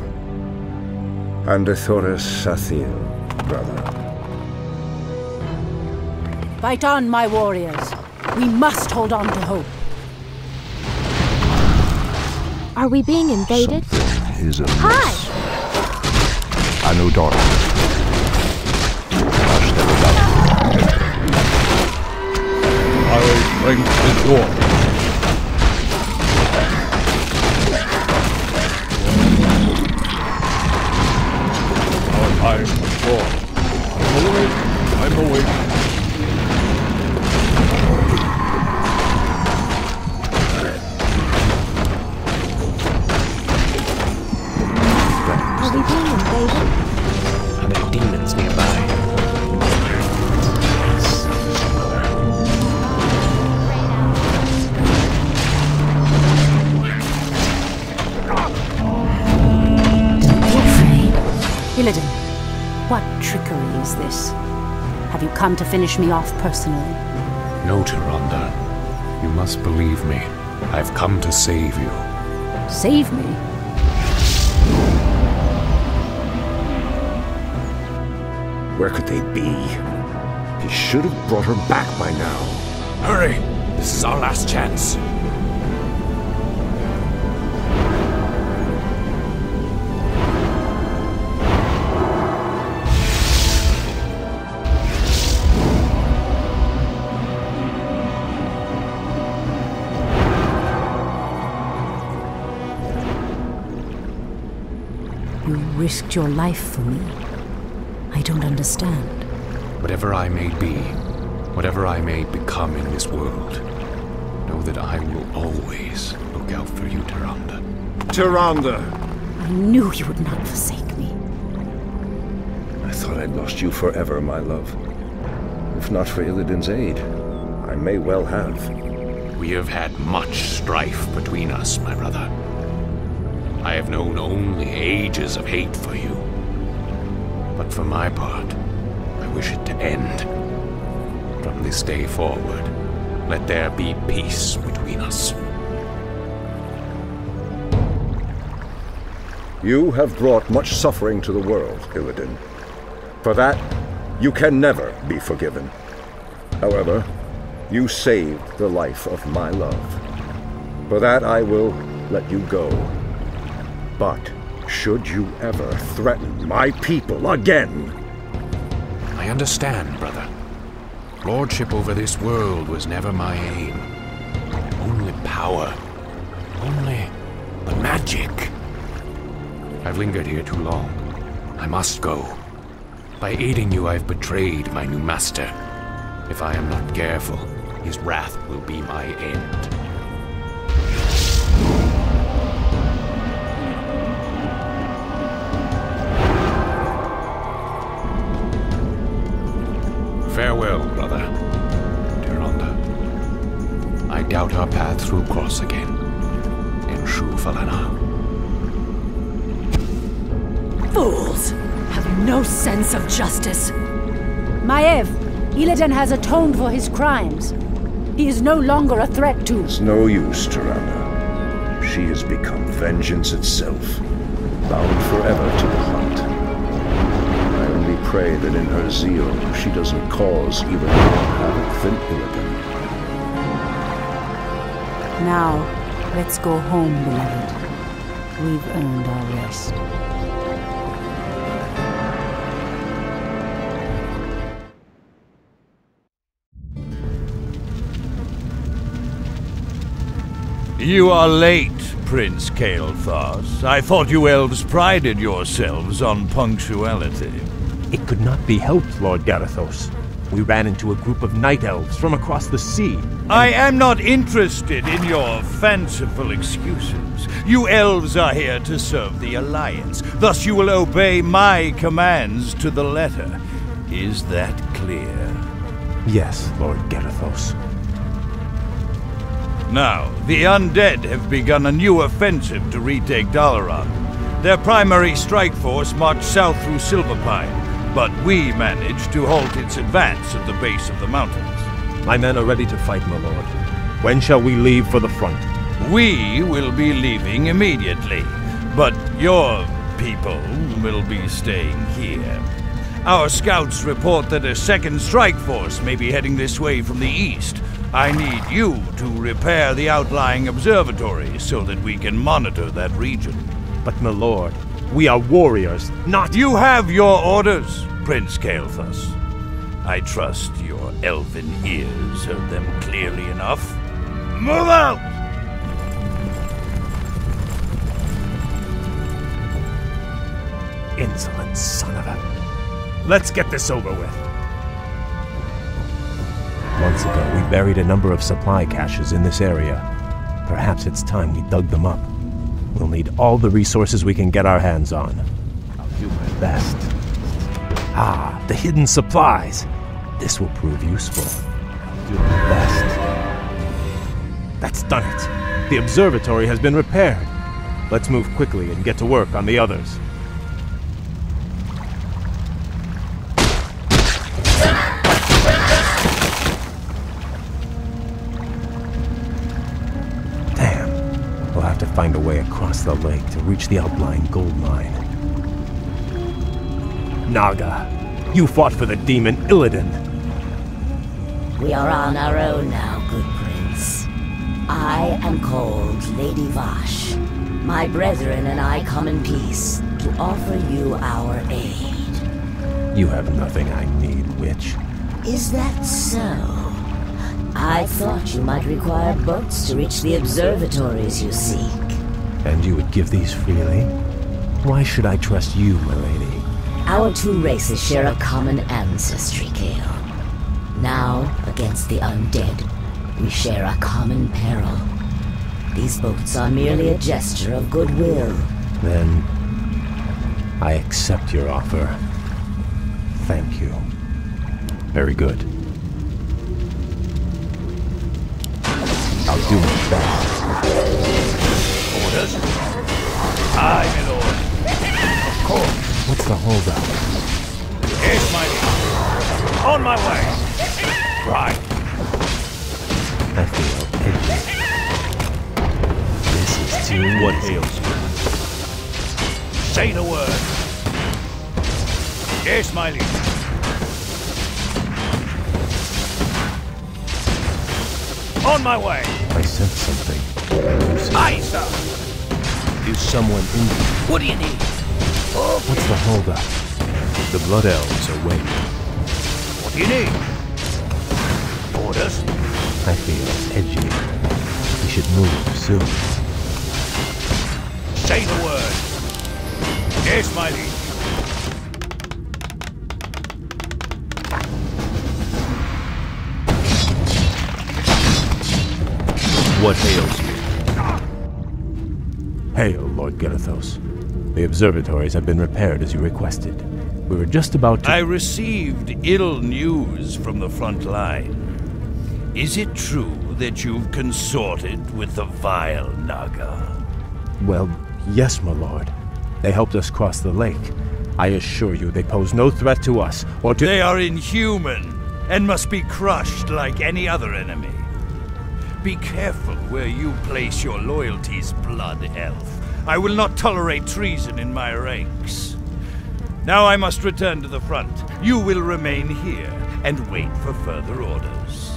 And Andethoris Sathil, brother. Fight on, my warriors. We must hold on to hope. Are we being invaded? Is a Hi! I Our strength is yours. Our time is yours. I'm awake. I'm awake. Come to finish me off personally? No, Tyrande. You must believe me. I've come to save you. Save me? Where could they be? He should have brought her back by now. Hurry! This is our last chance. Risked your life for me. I don't understand. Whatever I may be, whatever I may become in this world, know that I will always look out for you, Tyrande. Tyrande! I knew you would not forsake me. I thought I'd lost you forever, my love. If not for Illidan's aid, I may well have. We have had much strife between us, my brother. I have known only ages of hate for you. But for my part, I wish it to end. From this day forward, let there be peace between us. You have brought much suffering to the world, Illidan. For that, you can never be forgiven. However, you saved the life of my love. For that, I will let you go. But should you ever threaten my people again, I understand, brother. Lordship over this world was never my aim. Only power. Only the magic. I've lingered here too long. I must go. By aiding you, I've betrayed my new master. If I am not careful, his wrath will be my end. Farewell, brother. Tyrande. I doubt our paths will cross again. In Shu Falana. Fools! Have no sense of justice. Maiev, Illidan has atoned for his crimes. He is no longer a threat to... it's no use, Tyrande. She has become vengeance itself, bound forever to the hunt. I only pray that in her zeal she doesn't cause even more havoc than Illidan. Now, let's go home, beloved. We've earned our rest. You are late, Prince Kael'thas. I thought you elves prided yourselves on punctuality. It could not be helped, Lord Garithos. We ran into a group of night elves from across the sea. I am not interested in your fanciful excuses. You elves are here to serve the Alliance. Thus you will obey my commands to the letter. Is that clear? Yes, Lord Garithos. Now, the undead have begun a new offensive to retake Dalaran. Their primary strike force marched south through Silverpine, but we managed to halt its advance at the base of the mountains. My men are ready to fight, my lord. When shall we leave for the front? We will be leaving immediately, but your people will be staying here. Our scouts report that a second strike force may be heading this way from the east. I need you to repair the outlying observatory so that we can monitor that region. But, my lord, we are warriors, not. You have your orders, Prince Kael'thas. I trust your elven ears heard them clearly enough. Move out! Insolent son of a. Let's get this over with. Months ago, we buried a number of supply caches in this area. Perhaps it's time we dug them up. We'll need all the resources we can get our hands on. I'll do my best. Ah, the hidden supplies. This will prove useful. I'll do my best. That's done it. The observatory has been repaired. Let's move quickly and get to work on the others. Across the lake to reach the outlying gold mine. Naga, you fought for the demon Illidan. We are on our own now, good prince. I am called Lady Vashj. My brethren and I come in peace to offer you our aid. You have nothing I need, witch. Is that so? I thought you might require boats to reach the observatories you seek. And you would give these freely? Why should I trust you, my lady? Our two races share a common ancestry, Kael. Now, against the undead, we share a common peril. These boats are merely a gesture of goodwill. Then I accept your offer. Thank you. Very good. I'll do my best. Orders? Aye, my lord. Of course. What's the holdup? Yes, my lord. On my way. Right. I feel edgy. This is to what ails you. Say the word. Yes, my liege. On my way. I sense something. Aye, sir. Is someone injured? What do you need? Oh. What's the holdup? The Blood Elves are waiting. What do you need? Orders? I feel edgy. We should move soon. Say the word. Yes, my liege. What ails you? Hail, Lord Garithos. The observatories have been repaired as you requested. We were just about to. I received ill news from the front line. Is it true that you've consorted with the vile Naga? Well, yes, my lord. They helped us cross the lake. I assure you, they pose no threat to us or to. They are inhuman and must be crushed like any other enemy. Be careful where you place your loyalties, Blood Elf. I will not tolerate treason in my ranks. Now I must return to the front. You will remain here and wait for further orders.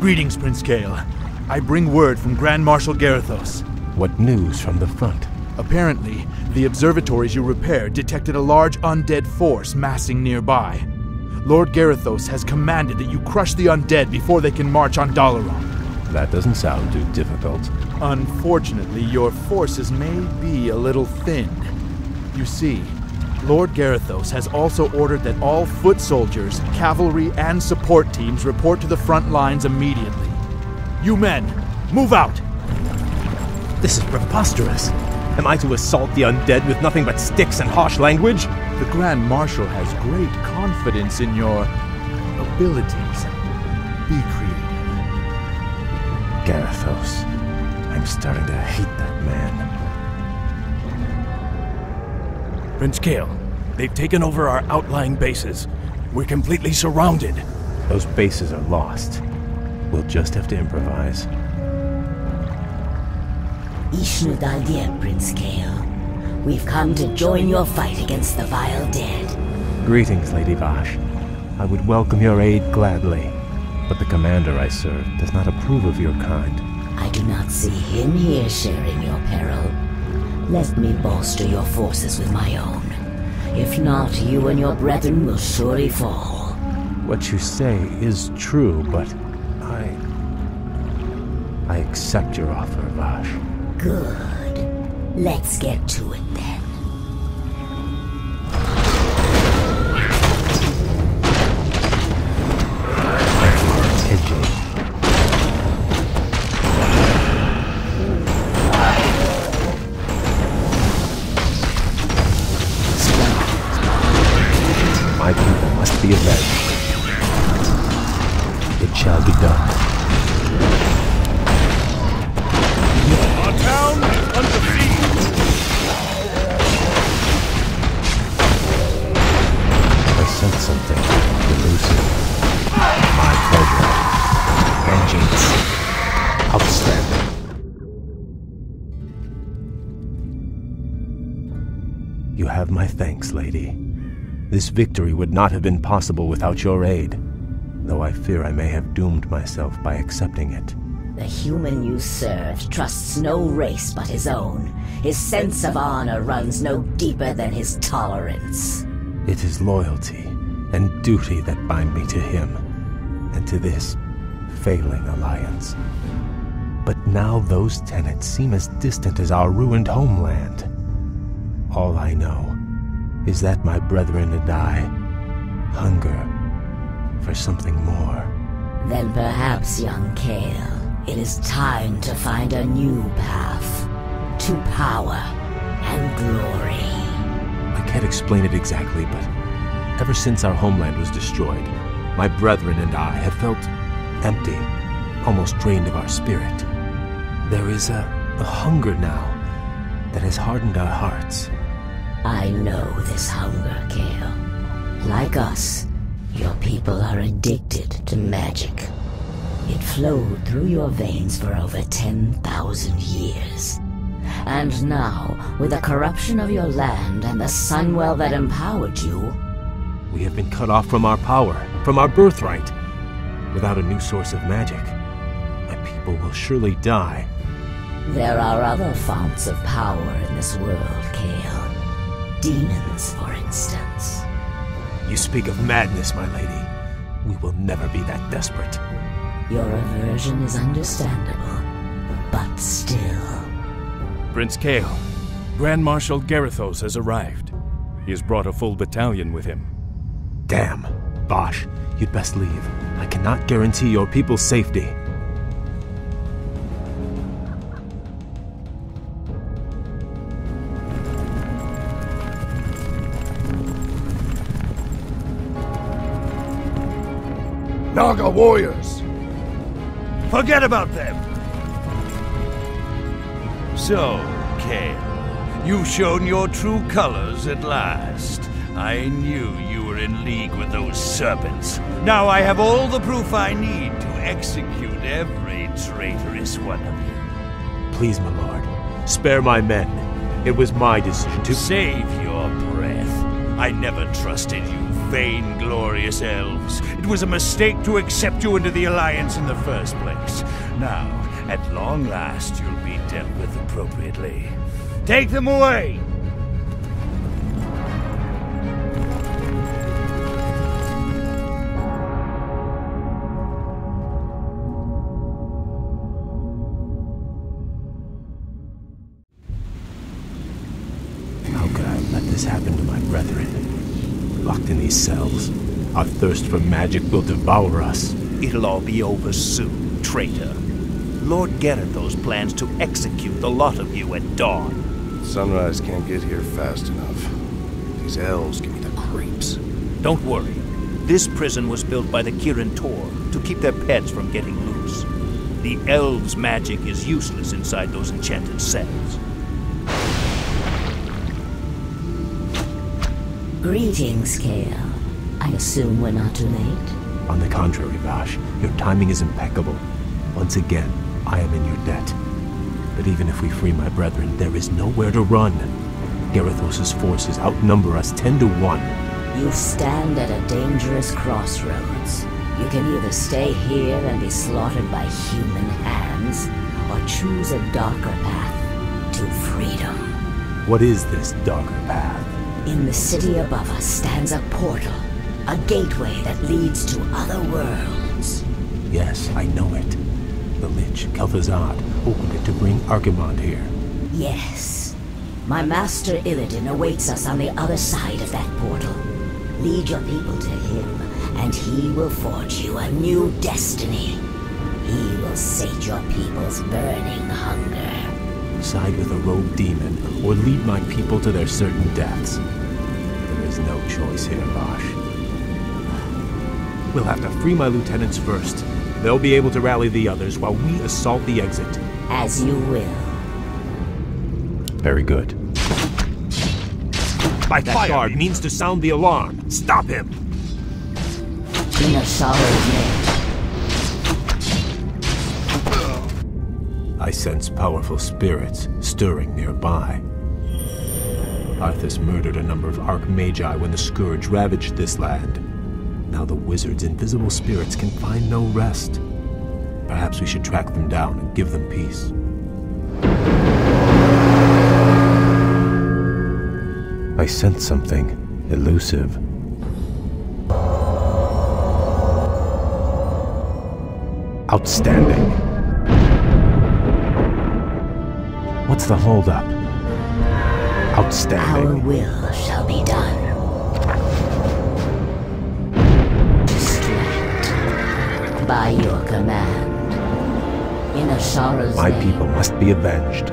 Greetings, Prince Kael. I bring word from Grand Marshal Garithos. What news from the front? Apparently, the observatories you repaired detected a large undead force massing nearby. Lord Garithos has commanded that you crush the undead before they can march on Dalaran. That doesn't sound too difficult. Unfortunately, your forces may be a little thin. You see, Lord Garithos has also ordered that all foot soldiers, cavalry, and support teams report to the front lines immediately. You men, move out! This is preposterous. Am I to assault the undead with nothing but sticks and harsh language? The Grand Marshal has great confidence in your abilities. Be creative. Garithos. I'm starting to hate that man. Prince Kael, they've taken over our outlying bases. We're completely surrounded. Those bases are lost. We'll just have to improvise. Ishnu Daldir, Prince Kael. We've come to join your fight against the vile dead. Greetings, Lady Vashj. I would welcome your aid gladly, but the commander I serve does not approve of your kind. I do not see him here sharing your peril. Let me bolster your forces with my own. If not, you and your brethren will surely fall. What you say is true, but I. I accept your offer, Vashj. Good. Let's get to it then. Victory would not have been possible without your aid, though I fear I may have doomed myself by accepting it. The human you served trusts no race but his own. His sense of honor runs no deeper than his tolerance. It is loyalty and duty that bind me to him, and to this failing alliance. But now those tenets seem as distant as our ruined homeland. All I know is that my brethren and I hunger for something more. Then perhaps, young Kael, it is time to find a new path to power and glory. I can't explain it exactly, but ever since our homeland was destroyed, my brethren and I have felt empty, almost drained of our spirit. There is a, a hunger now that has hardened our hearts. I know this hunger, Kael. Like us, your people are addicted to magic. It flowed through your veins for over 10,000 years. And now, with the corruption of your land and the Sunwell that empowered you, we have been cut off from our power, from our birthright. Without a new source of magic, my people will surely die. There are other founts of power in this world, Kael. Demons, for instance. You speak of madness, my lady. We will never be that desperate. Your aversion is understandable, but still. Prince Kael, Grand Marshal Garithos has arrived. He has brought a full battalion with him. Damn. Vashj, you'd best leave. I cannot guarantee your people's safety. Naga warriors! Forget about them! So, Kael, you've shown your true colors at last. I knew you were in league with those serpents. Now I have all the proof I need to execute every traitorous one of you. Please, my lord, spare my men. It was my decision to save your breath. I never trusted you, vain-glorious elves. It was a mistake to accept you into the Alliance in the first place. Now, at long last, you'll be dealt with appropriately. Take them away! These cells, our thirst for magic will devour us. It'll all be over soon, traitor. Lord Garithos plans to execute the lot of you at dawn. Sunrise can't get here fast enough. These elves give me the creeps. Don't worry. This prison was built by the Kirin Tor to keep their pets from getting loose. The elves' magic is useless inside those enchanted cells. Greetings, Kael. I assume we're not too late? On the contrary, Vashj, your timing is impeccable. Once again, I am in your debt. But even if we free my brethren, there is nowhere to run. Garithos' forces outnumber us ten to one. You stand at a dangerous crossroads. You can either stay here and be slaughtered by human hands, or choose a darker path to freedom. What is this darker path? In the city above us stands a portal, a gateway that leads to other worlds. Yes, I know it. The Lich, Kel'Thuzad, opened it to bring Archimonde here. Yes. My master Illidan awaits us on the other side of that portal. Lead your people to him, and he will forge you a new destiny. He will sate your people's burning hunger. Side with a rogue demon, or lead my people to their certain deaths. There is no choice here, Vashj. We'll have to free my lieutenants first. They'll be able to rally the others while we assault the exit. As you will. Very good. By that Fire guard means to sound the alarm. Stop him! In Azshara's name. I sense powerful spirits stirring nearby. Arthas murdered a number of Archmagi when the Scourge ravaged this land. Now the wizard's invisible spirits can find no rest. Perhaps we should track them down and give them peace. I sense something elusive. Outstanding. What's the holdup? Outstanding. Our will shall be done. Distract by your command. In Azshara's My name. people must be avenged.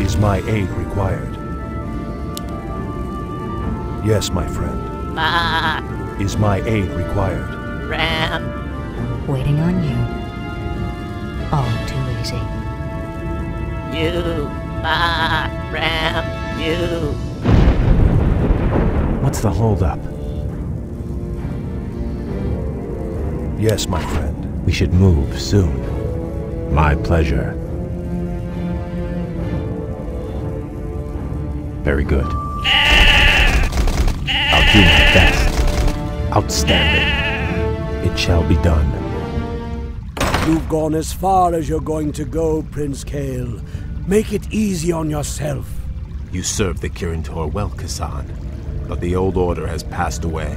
Is my aid required? Yes, my friend. Ma, Is my aid required? Ram. Waiting on you. You, Ma, Ram, you. What's the holdup? Yes, my friend. We should move soon. My pleasure. Very good. I'll do my best. Outstanding. It shall be done. You've gone as far as you're going to go, Prince Kael. Make it easy on yourself. You served the Kirin Tor well, Kassan. But the old order has passed away.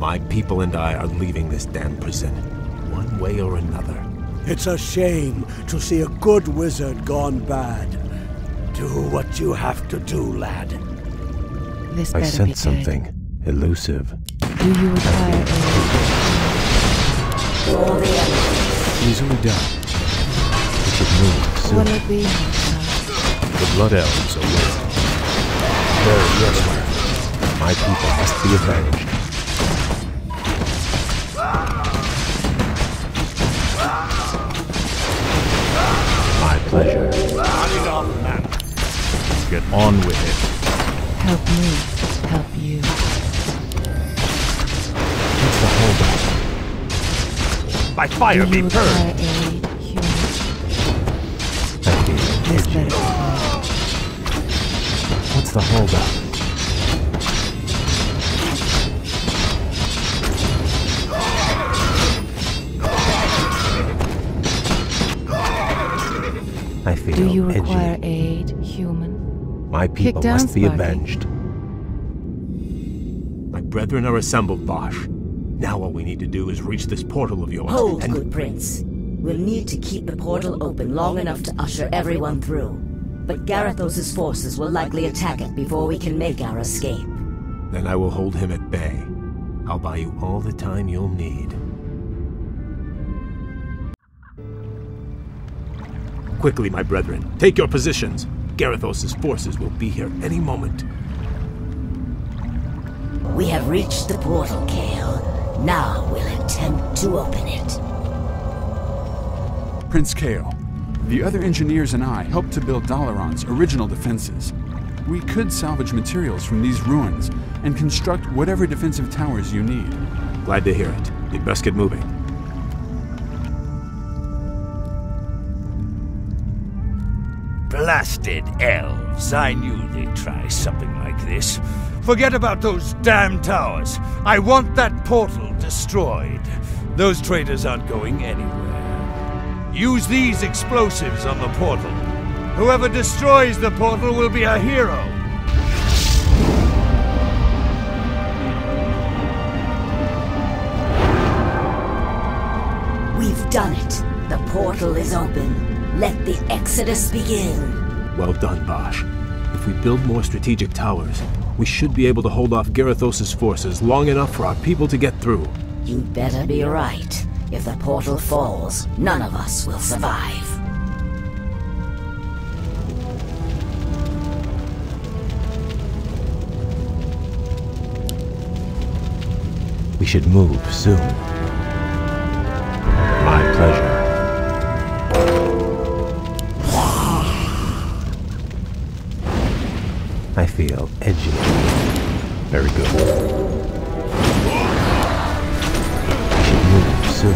My people and I are leaving this damn prison, one way or another. It's a shame to see a good wizard gone bad. Do what you have to do, lad. This I better be sense good. something elusive. Do you require Easily done. We should move soon. Will it be? The Blood Elves await. Very yes, sir. My people must be avenged. My pleasure. Get on with it. Help me. Help you. What's the holdup? By fire Do be you require burned! human? Thank you. The holdup? I feel Do you edgy. require aid, human? My people down, must be Sparky. avenged. My brethren are assembled, Vashj. Now all we need to do is reach this portal of yours. Hold, and good prince. We'll need to keep the portal open long enough to usher everyone through. But Garithos' forces will likely attack it before we can make our escape. then I will hold him at bay. I'll buy you all the time you'll need. Quickly, my brethren, take your positions. Garithos' forces will be here any moment. We have reached the portal, Kael. Now we'll attempt to open it. Prince Kael, the other engineers and I helped to build Dalaran's original defenses. We could salvage materials from these ruins and construct whatever defensive towers you need. Glad to hear it. You'd best get moving. Blasted elves. I knew they'd try something like this. Forget about those damn towers. I want that portal destroyed. Those traitors aren't going anywhere. Use these explosives on the portal. Whoever destroys the portal will be a hero. We've done it. The portal is open. Let the exodus begin. Well done, Vashj. If we build more strategic towers, we should be able to hold off Garithos' forces long enough for our people to get through. You'd better be right. If the portal falls, none of us will survive. We should move soon. My pleasure. I feel edgy. Very good. Soon.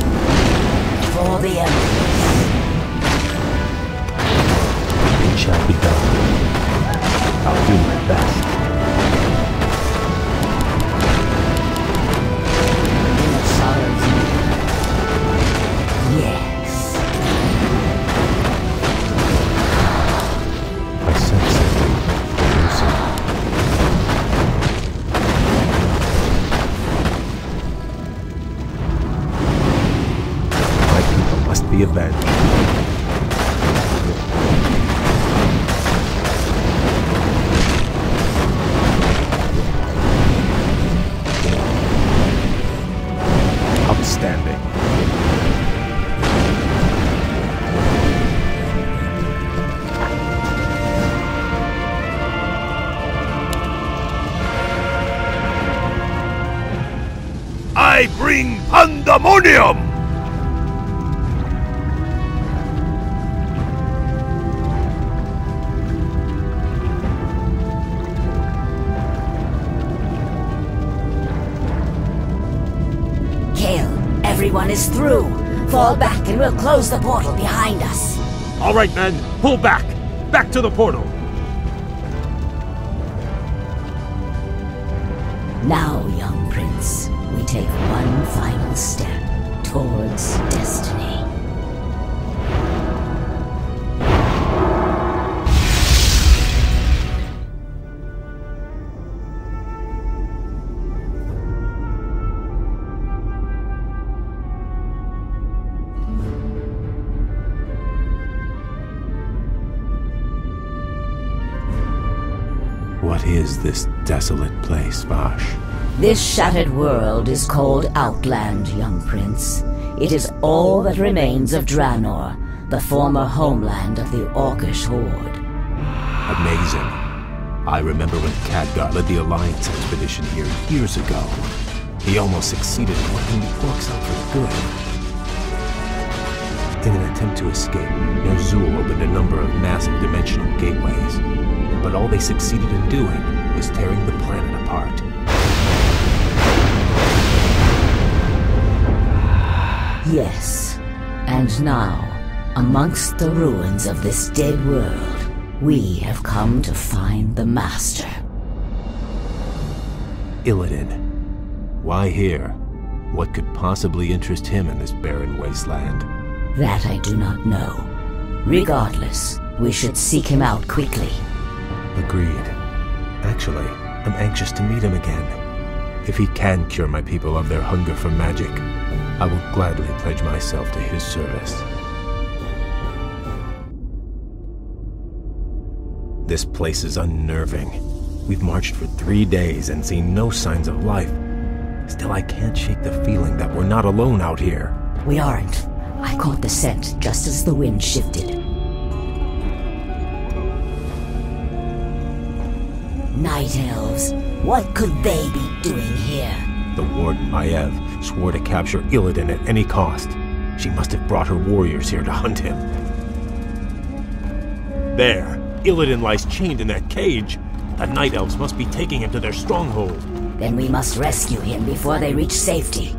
For the Emperor. shall be done. I'll do my best. We'll close the portal behind us. All right, men, pull back! Back to the portal! Desolate place, Vashj? This shattered world is called Outland, young prince. It is all that remains of Draenor, the former homeland of the Orcish horde. Amazing. I remember when Khadgar led the Alliance expedition here years ago. He almost succeeded in wiping the orcs out for good. In an attempt to escape, Ner'zhul opened a number of massive dimensional gateways. But all they succeeded in doing was tearing the planet apart. Yes. And now, amongst the ruins of this dead world, we have come to find the Master. Illidan. Why here? What could possibly interest him in this barren wasteland? That I do not know. Regardless, we should seek him out quickly. Agreed. Actually, I'm anxious to meet him again. If he can cure my people of their hunger for magic, I will gladly pledge myself to his service. This place is unnerving. We've marched for three days and seen no signs of life. Still, I can't shake the feeling that we're not alone out here. We aren't. I caught the scent just as the wind shifted. Night elves. What could they be doing here? The warden Maiev swore to capture Illidan at any cost. She must have brought her warriors here to hunt him. There! Illidan lies chained in that cage. The Night Elves must be taking him to their stronghold. Then we must rescue him before they reach safety.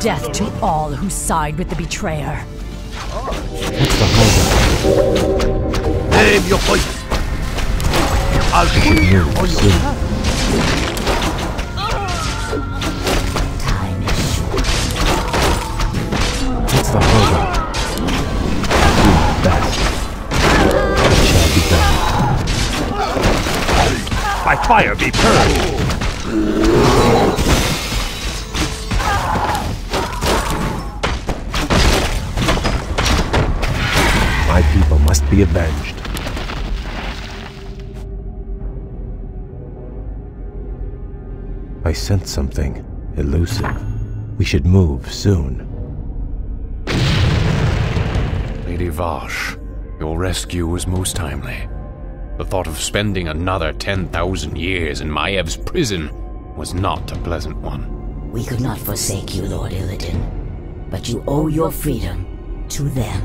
Death to all who side with the betrayer. That's the holdup. Name your poison! I'll put you on your soon. That's the holdup. Do my best. It shall be done. By fire be purged! My people must be avenged. I sense something elusive. We should move soon. Lady Vashj, your rescue was most timely. The thought of spending another 10,000 years in Maiev's prison was not a pleasant one. We could not forsake you, Lord Illidan. But you owe your freedom to them.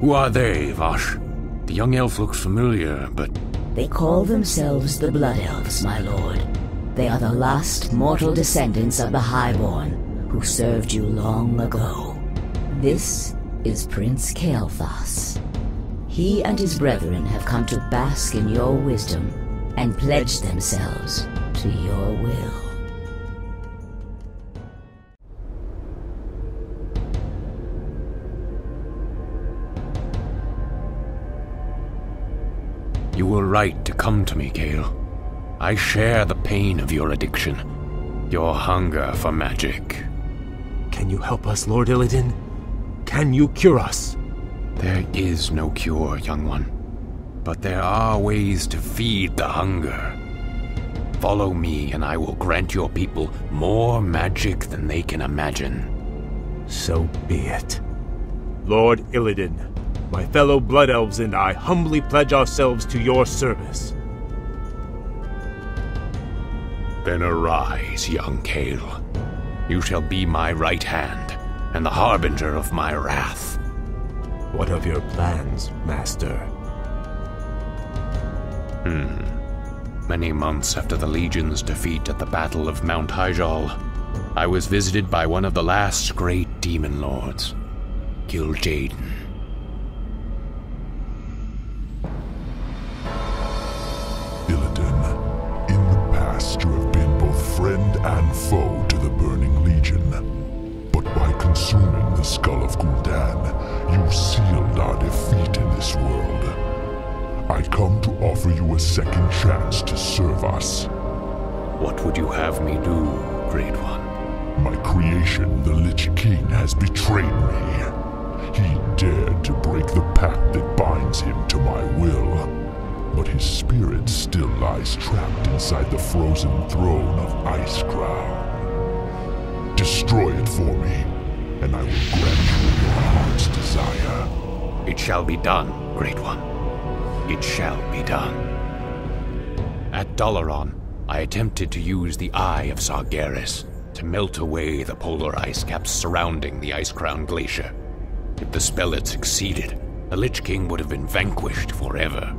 Who are they, Vashj? The young elf looks familiar, but They call themselves the Blood Elves, my lord. They are the last mortal descendants of the Highborn, who served you long ago. This is Prince Kael'thas. He and his brethren have come to bask in your wisdom and pledge themselves to your will. You were right to come to me, Kael. I share the pain of your addiction, your hunger for magic. Can you help us, Lord Illidan? Can you cure us? There is no cure, young one. But there are ways to feed the hunger. Follow me, and I will grant your people more magic than they can imagine. So be it. Lord Illidan, my fellow Blood Elves and I humbly pledge ourselves to your service. Then arise, young Kael. You shall be my right hand, and the harbinger of my wrath. What of your plans, Master? Hmm. Many months after the Legion's defeat at the Battle of Mount Hyjal, I was visited by one of the last great demon lords, Kil'jaeden. Foe to the Burning Legion. But by consuming the skull of Gul'dan, you sealed our defeat in this world. I come to offer you a second chance to serve us. What would you have me do, Great One? My creation, the Lich King, has betrayed me. He dared to break the pact that binds him to my will. But his spirit still lies trapped inside the frozen throne of Icecrown. Destroy it for me, and I will grant you your heart's desire. It shall be done, Great One. It shall be done. At Dalaran, I attempted to use the Eye of Sargeras to melt away the polar ice caps surrounding the Icecrown Glacier. If the spell had succeeded, the Lich King would have been vanquished forever.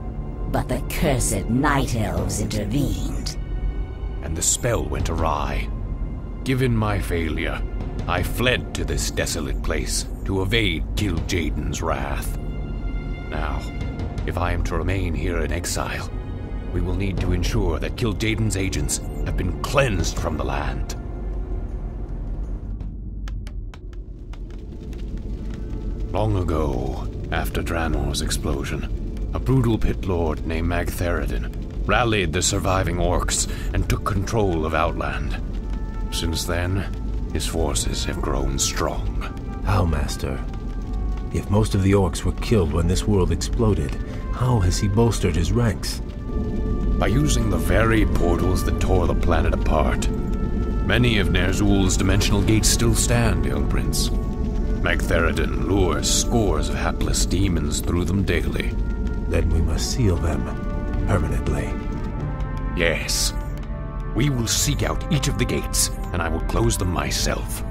But the cursed Night Elves intervened. And the spell went awry. Given my failure, I fled to this desolate place to evade Kil'jaeden's wrath. Now, if I am to remain here in exile, we will need to ensure that Kil'jaeden's agents have been cleansed from the land. Long ago, after Draenor's explosion, a brutal pit lord named Magtheridon rallied the surviving orcs and took control of Outland. Since then, his forces have grown strong. How, Master? If most of the orcs were killed when this world exploded, how has he bolstered his ranks? By using the very portals that tore the planet apart. Many of Ner'zhul's dimensional gates still stand, young prince. Magtheridon lures scores of hapless demons through them daily. Then we must seal them permanently. Yes. We will seek out each of the gates, and I will close them myself.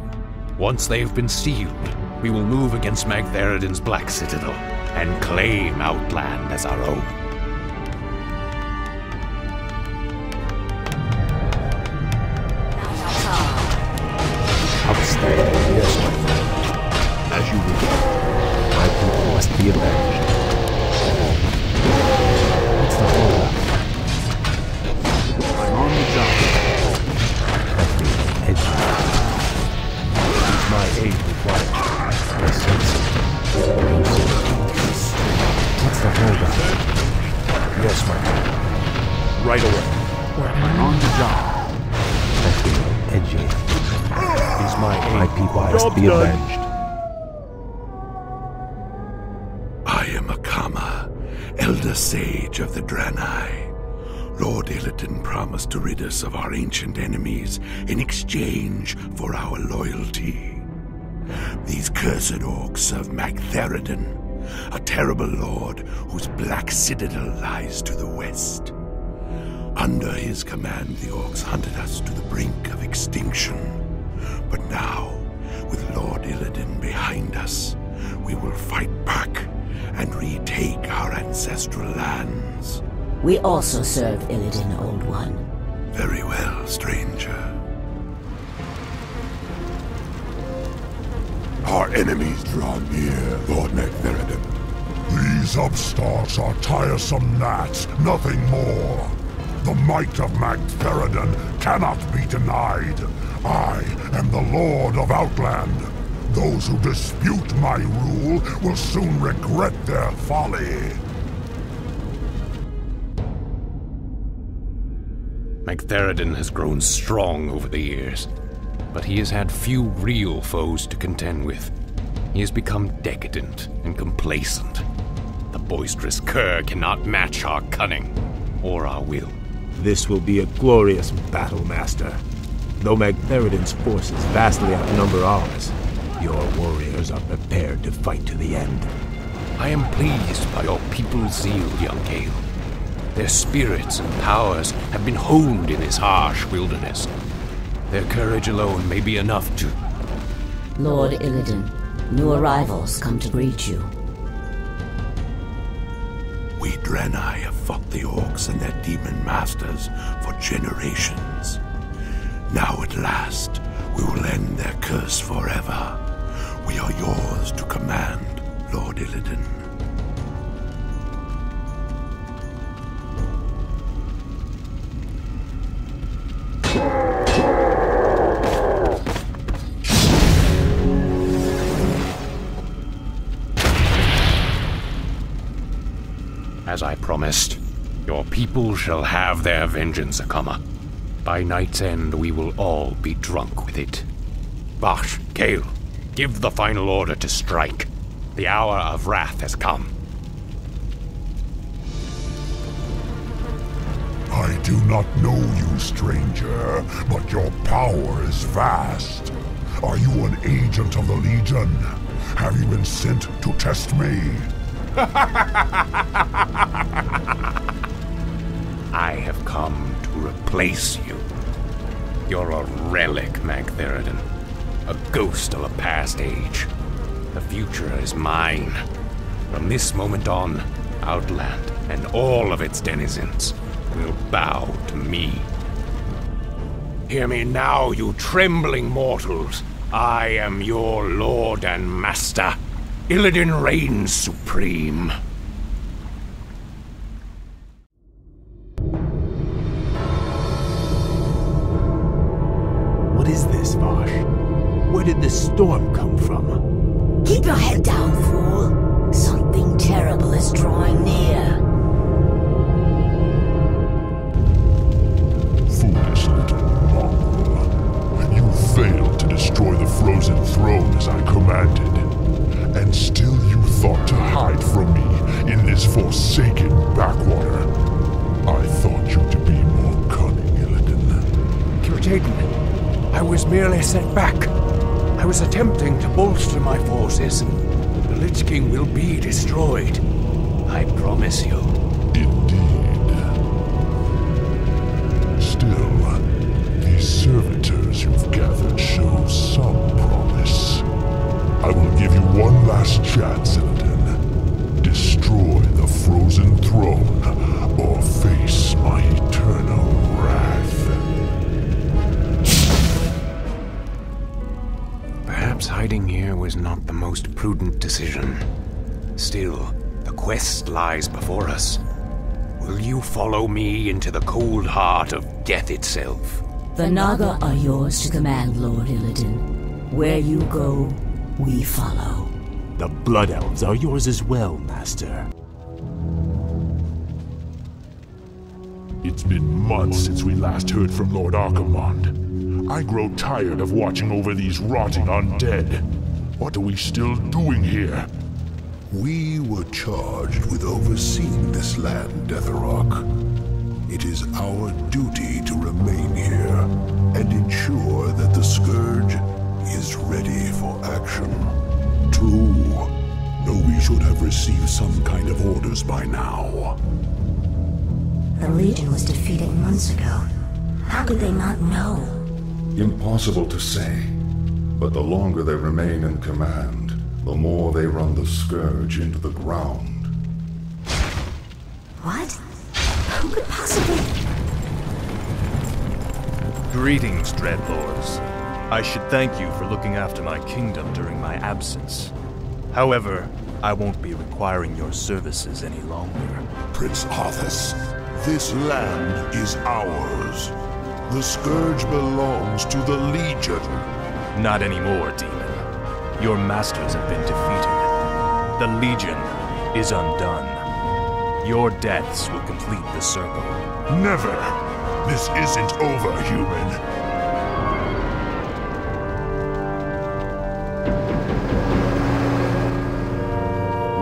Once they have been sealed, we will move against Magtheridon's Black Citadel and claim Outland as our own. Must be avenged. I am Akama, Elder Sage of the Draenei. Lord Illidan promised to rid us of our ancient enemies in exchange for our loyalty. These cursed orcs serve Magtheridon, a terrible lord whose black citadel lies to the west. Under his command, the orcs hunted us to the brink of extinction. But now, with Lord Illidan behind us, we will fight back and retake our ancestral lands. We also serve Illidan, Old One. Very well, stranger. Our enemies draw near, Lord Magtheridon. These upstarts are tiresome gnats, nothing more. The might of Magtheridon cannot be denied. I am the Lord of Outland. Those who dispute my rule will soon regret their folly. Magtheridon has grown strong over the years, but he has had few real foes to contend with. He has become decadent and complacent. The boisterous cur cannot match our cunning or our will. This will be a glorious battle, Master. Though Magtheridon's forces vastly outnumber ours, your warriors are prepared to fight to the end. I am pleased by your people's zeal, young Kael. Their spirits and powers have been honed in this harsh wilderness. Their courage alone may be enough to. Lord Illidan, new arrivals come to greet you. We Draenei have fought the orcs and their demon masters for generations. Now at last, we will end their curse forever. We are yours to command, Lord Illidan. Promised, your people shall have their vengeance, Akama. By night's end, we will all be drunk with it. Vashj, Kael, give the final order to strike. The hour of wrath has come. I do not know you, stranger, but your power is vast. Are you an agent of the Legion? Have you been sent to test me? (laughs) I have come to replace you. You're a relic, Magtheridon. A ghost of a past age. The future is mine. From this moment on, Outland and all of its denizens will bow to me. Hear me now, you trembling mortals. I am your lord and master. Illidan reigns supreme. What is this, Vashj? Where did this storm come from? Keep your head down, fool. Something terrible is drawing near. Foolish little mongrel. You failed to destroy the frozen throne as I commanded. And still you thought to hide from me in this forsaken backwater. I thought you to be more cunning, Illidan. Kil'jaeden, I was merely set back. I was attempting to bolster my forces. The Lich King will be destroyed. I promise you. Indeed. Still, these servitors you've gathered show some promise. I will give you one last chance, Illidan. Destroy the frozen throne, or face my eternal wrath. Perhaps hiding here was not the most prudent decision. Still, the quest lies before us. Will you follow me into the cold heart of death itself? The Naga are yours to command, Lord Illidan. Where you go, we follow. The Blood Elves are yours as well, Master. It's been months since we last heard from Lord Archimonde. I grow tired of watching over these rotting undead. What are we still doing here? We were charged with overseeing this land, Detheroc. It is our duty to remain here and ensure that the Scourge is ready for action. True. Though we should have received some kind of orders by now. The Legion was defeated months ago. How could they not know? Impossible to say. But the longer they remain in command, the more they run the Scourge into the ground. What? Who could possibly... Greetings, Dreadlords. I should thank you for looking after my kingdom during my absence. However, I won't be requiring your services any longer. Prince Arthas, this land is ours. The Scourge belongs to the Legion. Not anymore, demon. Your masters have been defeated. The Legion is undone. Your deaths will complete the circle. Never! This isn't over, human.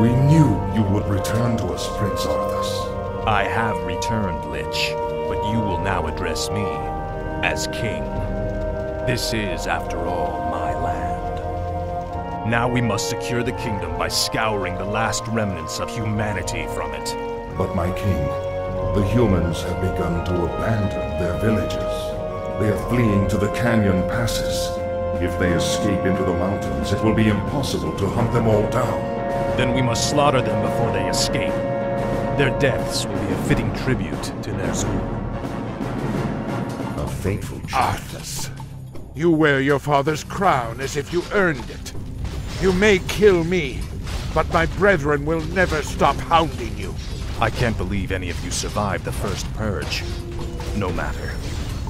We knew you would return to us, Prince Arthas. I have returned, Lich, but you will now address me as king. This is, after all, my land. Now we must secure the kingdom by scouring the last remnants of humanity from it. But my king, the humans have begun to abandon their villages. They are fleeing to the canyon passes. If they escape into the mountains, it will be impossible to hunt them all down. Then we must slaughter them before they escape. Their deaths will be a fitting tribute to Ner'zhul. A fateful Arthas, you wear your father's crown as if you earned it. You may kill me, but my brethren will never stop hounding you. I can't believe any of you survived the first purge. No matter.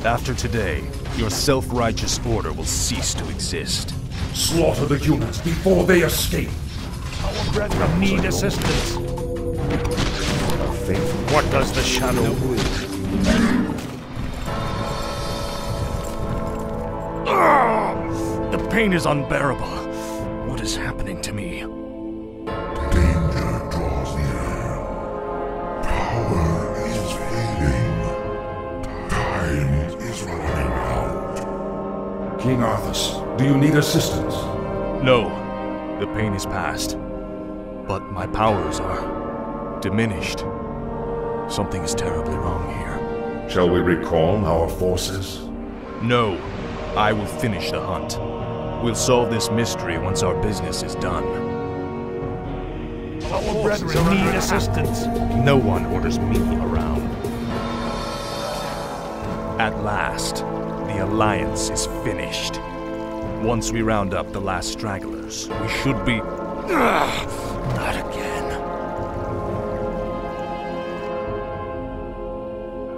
After today, your self-righteous order will cease to exist. Slaughter the humans before they escape. Our brethren need assistance. What does the shadow will? The pain is unbearable. What is happening to me? Danger draws near. Power is fading. Time is running out. King Arthas, do you need assistance? No. The pain is past. But my powers are diminished. Something is terribly wrong here. Shall we recall our forces? No. I will finish the hunt. We'll solve this mystery once our business is done. Our brethren need assistance. No one orders me around. At last, the Alliance is finished. Once we round up the last stragglers, we should be... Ugh, not again.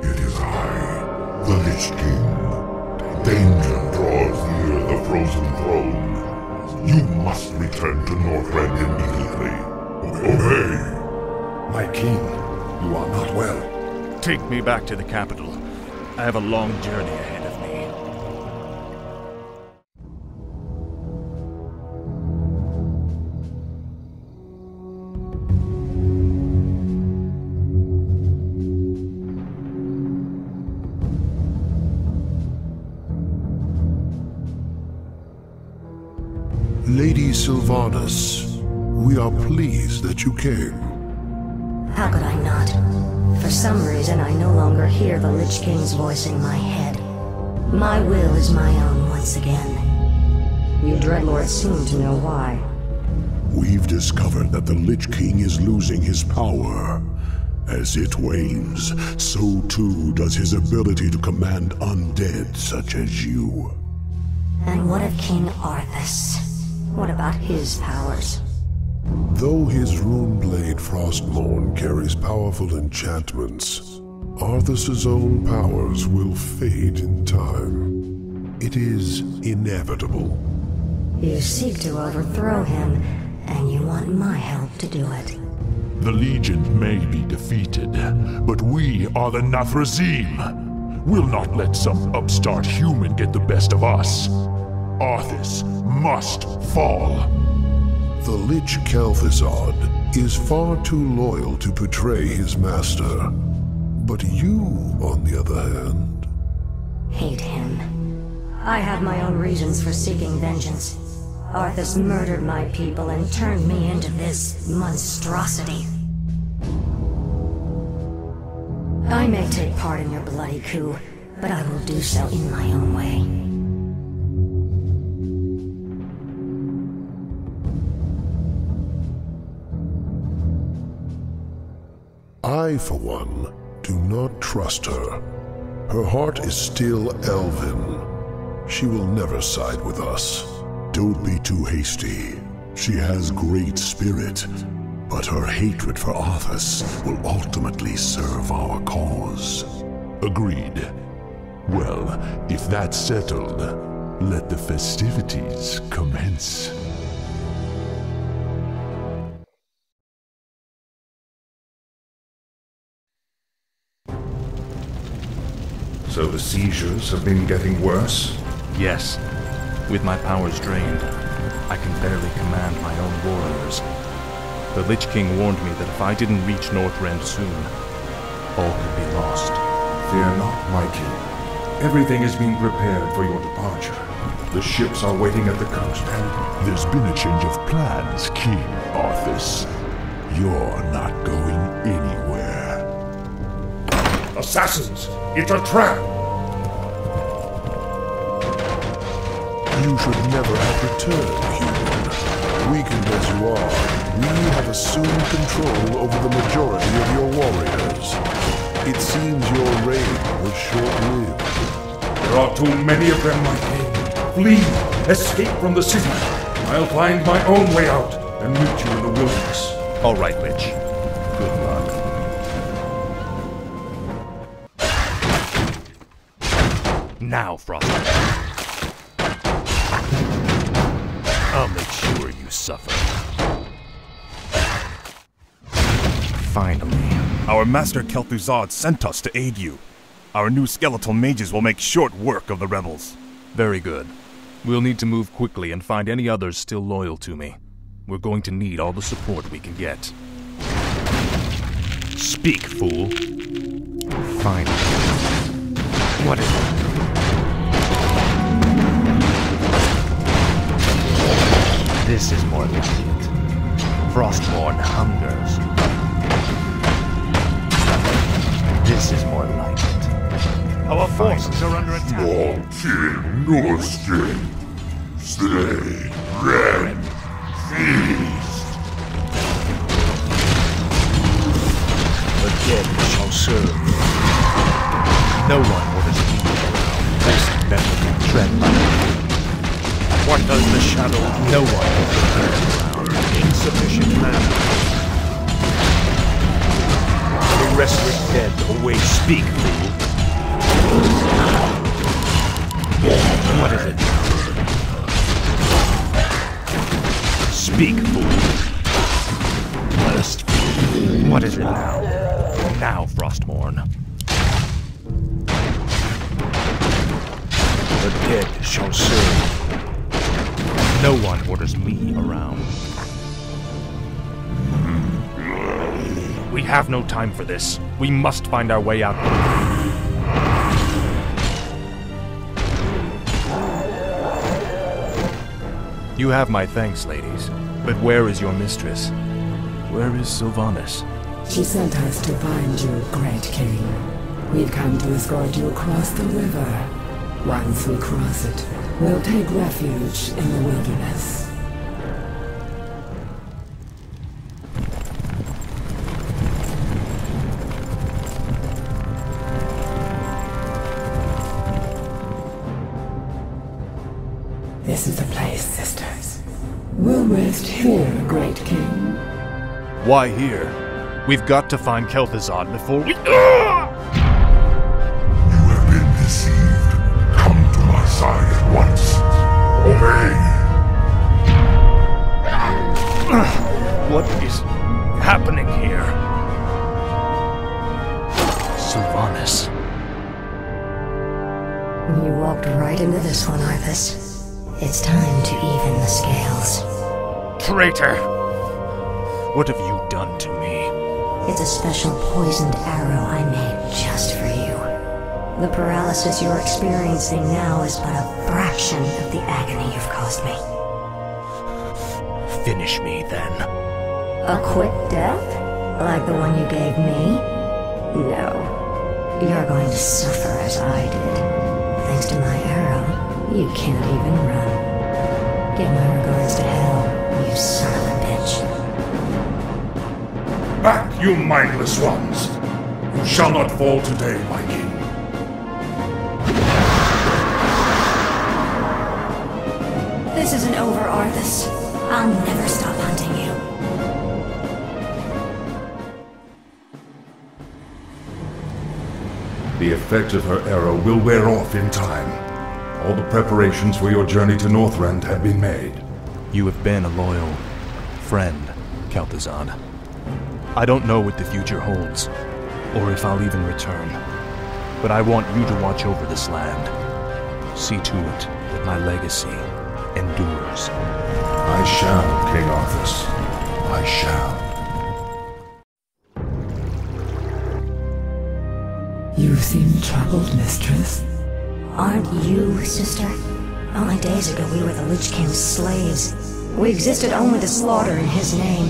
It is I, the Lich King. Danger draws near the frozen throne. You must return to Northrend immediately. Obey! My king, you are not well. Take me back to the capital. I have a long journey that you came. How could I not? For some reason, I no longer hear the Lich King's voice in my head. My will is my own once again. You Dreadlords seem to know why. We've discovered that the Lich King is losing his power. As it wanes, so too does his ability to command undead such as you. And what of King Arthas? What about his powers? Though his rune runeblade Frostmourne carries powerful enchantments, Arthas's own powers will fade in time. It is inevitable. You seek to overthrow him, and you want my help to do it. The Legion may be defeated, but we are the Nathrezim. We'll not let some upstart human get the best of us. Arthas must fall. The Lich Kel'Thuzad is far too loyal to betray his master. But you, on the other hand... Hate him. I have my own reasons for seeking vengeance. Arthas murdered my people and turned me into this monstrosity. I may take part in your bloody coup, but I will do so in my own way. I, for one, do not trust her. Her heart is still elven. She will never side with us. Don't be too hasty. She has great spirit, but her hatred for Arthas will ultimately serve our cause. Agreed. Well, if that's settled, let the festivities commence. So the seizures have been getting worse? Yes. With my powers drained, I can barely command my own warriors. The Lich King warned me that if I didn't reach Northrend soon, all could be lost. Fear not, my king. Everything is being prepared for your departure. The ships are waiting at the coast. There's been a change of plans, King Arthas. You're not going anywhere. Assassins! It's a trap! You should never have returned, human. Weakened as you are, we have assumed control over the majority of your warriors. It seems your reign was short-lived. There are too many of them, my king. Flee! Escape from the city! I'll find my own way out and meet you in the wilderness. All right, Lich. Now, Frost. I'll make sure you suffer. Finally. Our master Kel'Thuzad sent us to aid you. Our new skeletal mages will make short work of the rebels. Very good. We'll need to move quickly and find any others still loyal to me. We're going to need all the support we can get. Speak, fool. Finally. What is it? This is more like it. Frostmourne hungers. This is more like it. Our forces are under attack. Small king Norskin. Slay, rend, feast. The dead shall serve. No one will me around. This better tread lightly. What does the shadow No one orders me around. Insufficient man. The restless dead await. Speak, fool. What is it? Speak, fool. What is it now? Now, Frostmourne. The dead shall serve. No one orders me around. We have no time for this. We must find our way out. You have my thanks, ladies. But where is your mistress? Where is Sylvanas? She sent us to find you, Great King. We've come to escort you across the river. Once we cross it, we'll take refuge in the wilderness. This is the place, sisters. We'll rest here, Great King. Why here? We've got to find Kel'Thuzad before we. Traitor! What have you done to me? It's a special poisoned arrow I made just for you. The paralysis you're experiencing now is but a fraction of the agony you've caused me. Finish me, then. A quick death? Like the one you gave me? No. You're going to suffer as I did. Thanks to my arrow, you can't even run. Give my regards to Hell, you son of a bitch. Back, you mindless ones! You shall not fall today, my king. This isn't over, Arthas. I'll never stop hunting you. The effect of her arrow will wear off in time. All the preparations for your journey to Northrend have been made. You have been a loyal friend, Kel'Thuzad. I don't know what the future holds, or if I'll even return. But I want you to watch over this land. See to it that my legacy endures. I shall, King Arthas. I shall. You seem troubled, mistress. Aren't you, sister? Only days ago we were the Lich King's slaves. We existed only to slaughter in his name.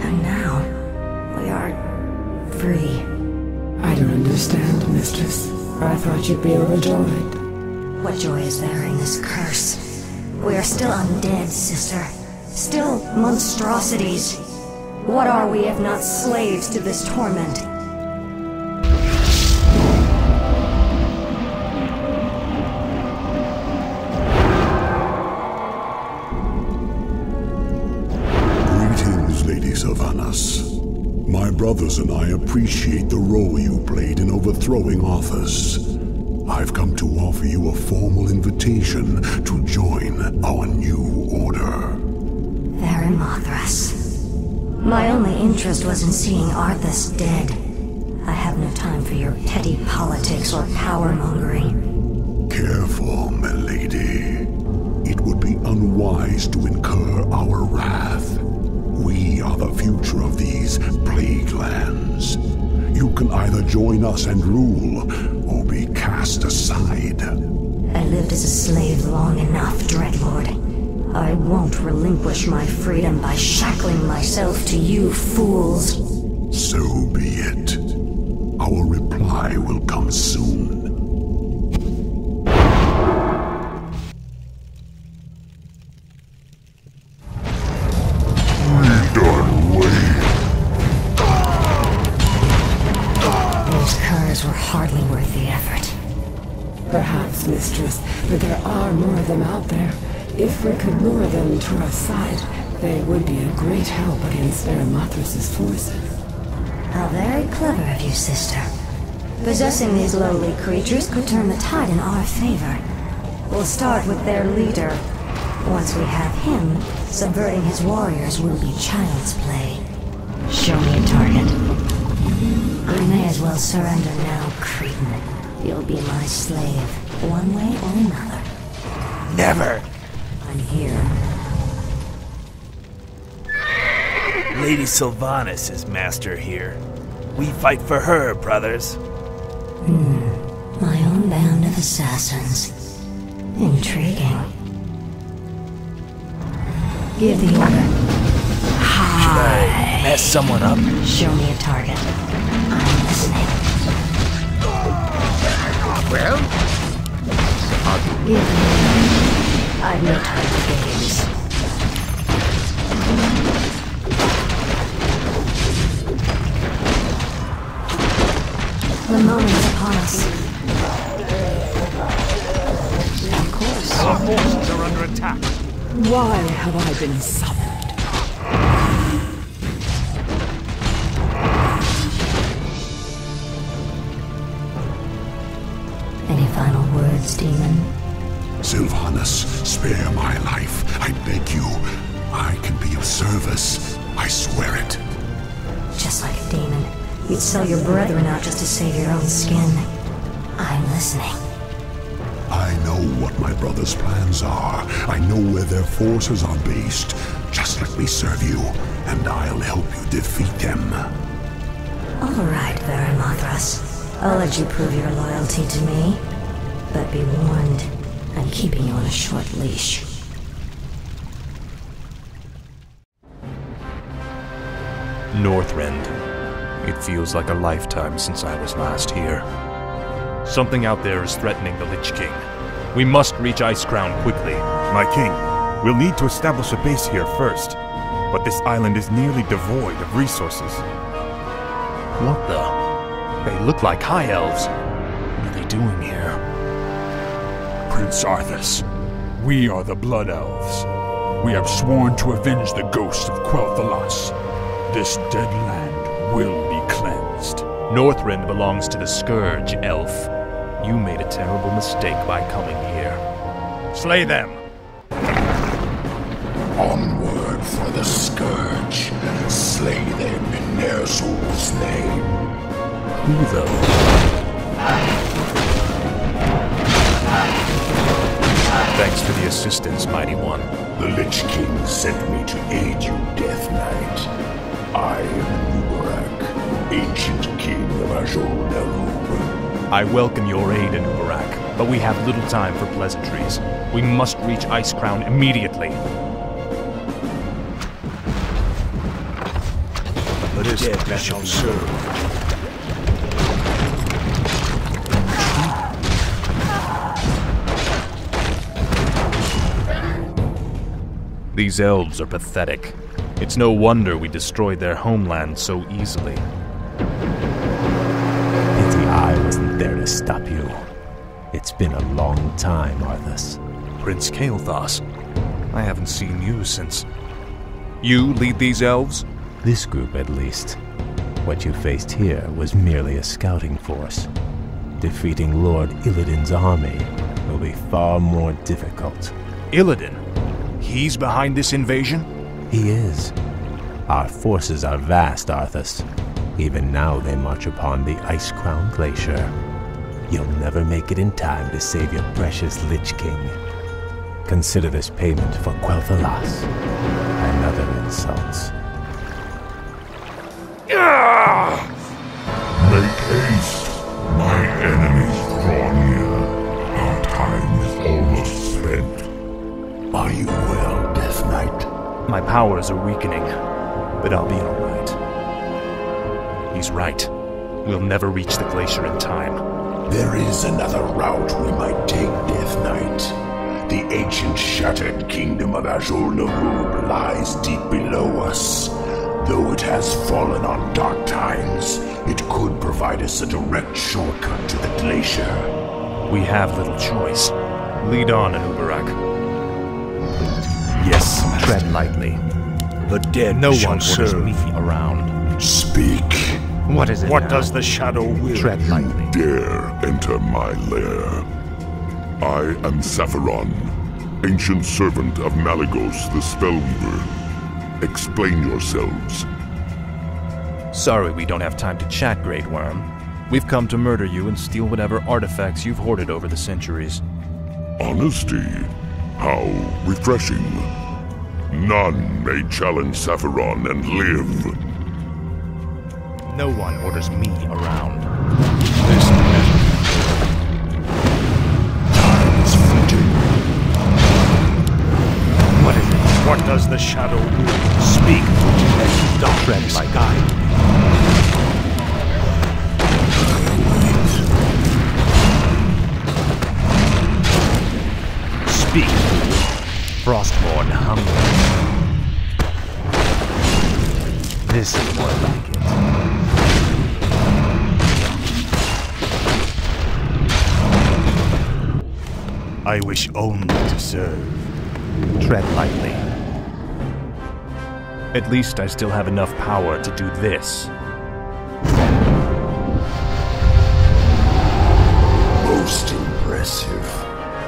And now, we are free. I don't understand, mistress. I thought you'd be overjoyed. What joy is there in this curse? We are still undead, sister. Still monstrosities. What are we if not slaves to this torment? My brothers and I appreciate the role you played in overthrowing Arthas. I've come to offer you a formal invitation to join our new order. Varimathras. My only interest was in seeing Arthas dead. I have no time for your petty politics or power-mongering. Careful, milady. It would be unwise to incur our wrath. We are the future of these plague lands. You can either join us and rule, or be cast aside. I lived as a slave long enough, Dreadlord. I won't relinquish my freedom by shackling myself to you fools. So be it. Our reply will come soon. Them to our side, they would be a great help against Varimathras' forces. How very clever of you, sister. Possessing these lowly creatures could turn the tide in our favor. We'll start with their leader. Once we have him, subverting his warriors will be child's play. Show me a target. I may as well surrender now, Cretan. You'll be my slave, one way or another. Never! I'm here. Lady Sylvanas is master here. We fight for her, brothers. Hmm. My own band of assassins. Intriguing. Give the order. Should I mess someone up? Show me a target. I'm listening. Well? Give the order. I've no time for games. The moment is upon us. Of course. Our forces are under attack. Why have I been summoned? Any final words, demon? Sylvanas, spare my life. I beg you. I can be of service. I swear it. You'd sell your brethren out just to save your own skin. I'm listening. I know what my brother's plans are. I know where their forces are based. Just let me serve you, and I'll help you defeat them. All right, Varimathras. I'll let you prove your loyalty to me. But be warned, I'm keeping you on a short leash. Northrend. It feels like a lifetime since I was last here. Something out there is threatening the Lich King. We must reach Icecrown quickly. My king, we'll need to establish a base here first. But this island is nearly devoid of resources. What the? They look like High Elves. What are they doing here? Prince Arthas, We are the Blood Elves. We have sworn to avenge the ghost of Quel'Thalas. This dead land will be cleansed. Northrend belongs to the Scourge, elf. You made a terrible mistake by coming here. Slay them! Onward for the Scourge. Slay them in Ner'zhul's name. Who though? Thanks for the assistance, Mighty One. The Lich King sent me to aid you, Death Knight. I am ancient king of Nerub. I welcome your aid Anub'arak, but we have little time for pleasantries. We must reach Icecrown immediately. The dead shall serve. These elves are pathetic. It's no wonder we destroyed their homeland so easily. To stop you. It's been a long time, Arthas. Prince Kael'thas, I haven't seen you since. You lead these elves? This group, at least. What you faced here was merely a scouting force. Defeating Lord Illidan's army will be far more difficult. Illidan? He's behind this invasion? He is. Our forces are vast, Arthas. Even now they march upon the Icecrown Glacier. You'll never make it in time to save your precious Lich King. Consider this payment for Quel'Thalas and other insults. Ah! Make haste. My enemies draw near. Our time is almost spent. Are you well, Death Knight? My powers are weakening, but I'll be alright. He's right. We'll never reach the glacier in time. There is another route we might take, Death Knight. The ancient shattered kingdom of Azjol-Nerub lies deep below us. Though it has fallen on dark times, it could provide us a direct shortcut to the glacier. We have little choice. Lead on, Anub'arak. Yes, Tread lightly. The dead No shall one orders serve. me around. Speak. What is it What now? does the shadow will? Tread lightly. Dare enter my lair. I am Sapphiron, ancient servant of Malygos the Spellweaver. Explain yourselves. Sorry we don't have time to chat, Great Worm. We've come to murder you and steal whatever artifacts you've hoarded over the centuries. Honesty. How refreshing. None may challenge Sapphiron and live. No one orders me around. What is it? What does the shadow will? Speak, and darkness like guide. Speak. Frostmourne hunger. This is more like it. I wish only to serve. Tread lightly. At least I still have enough power to do this. Most impressive.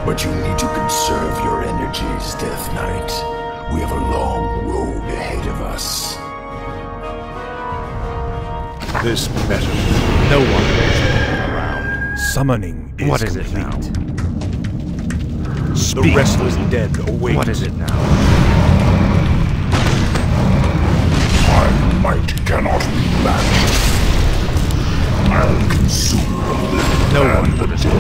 But you need to conserve your energies, Death Knight. We have a long road ahead of us. This better. No one orders me around. Summoning is What is it complete. Now? The restless dead await. What is it now? My might cannot be matched. I'll consume the living No and one the orders dead.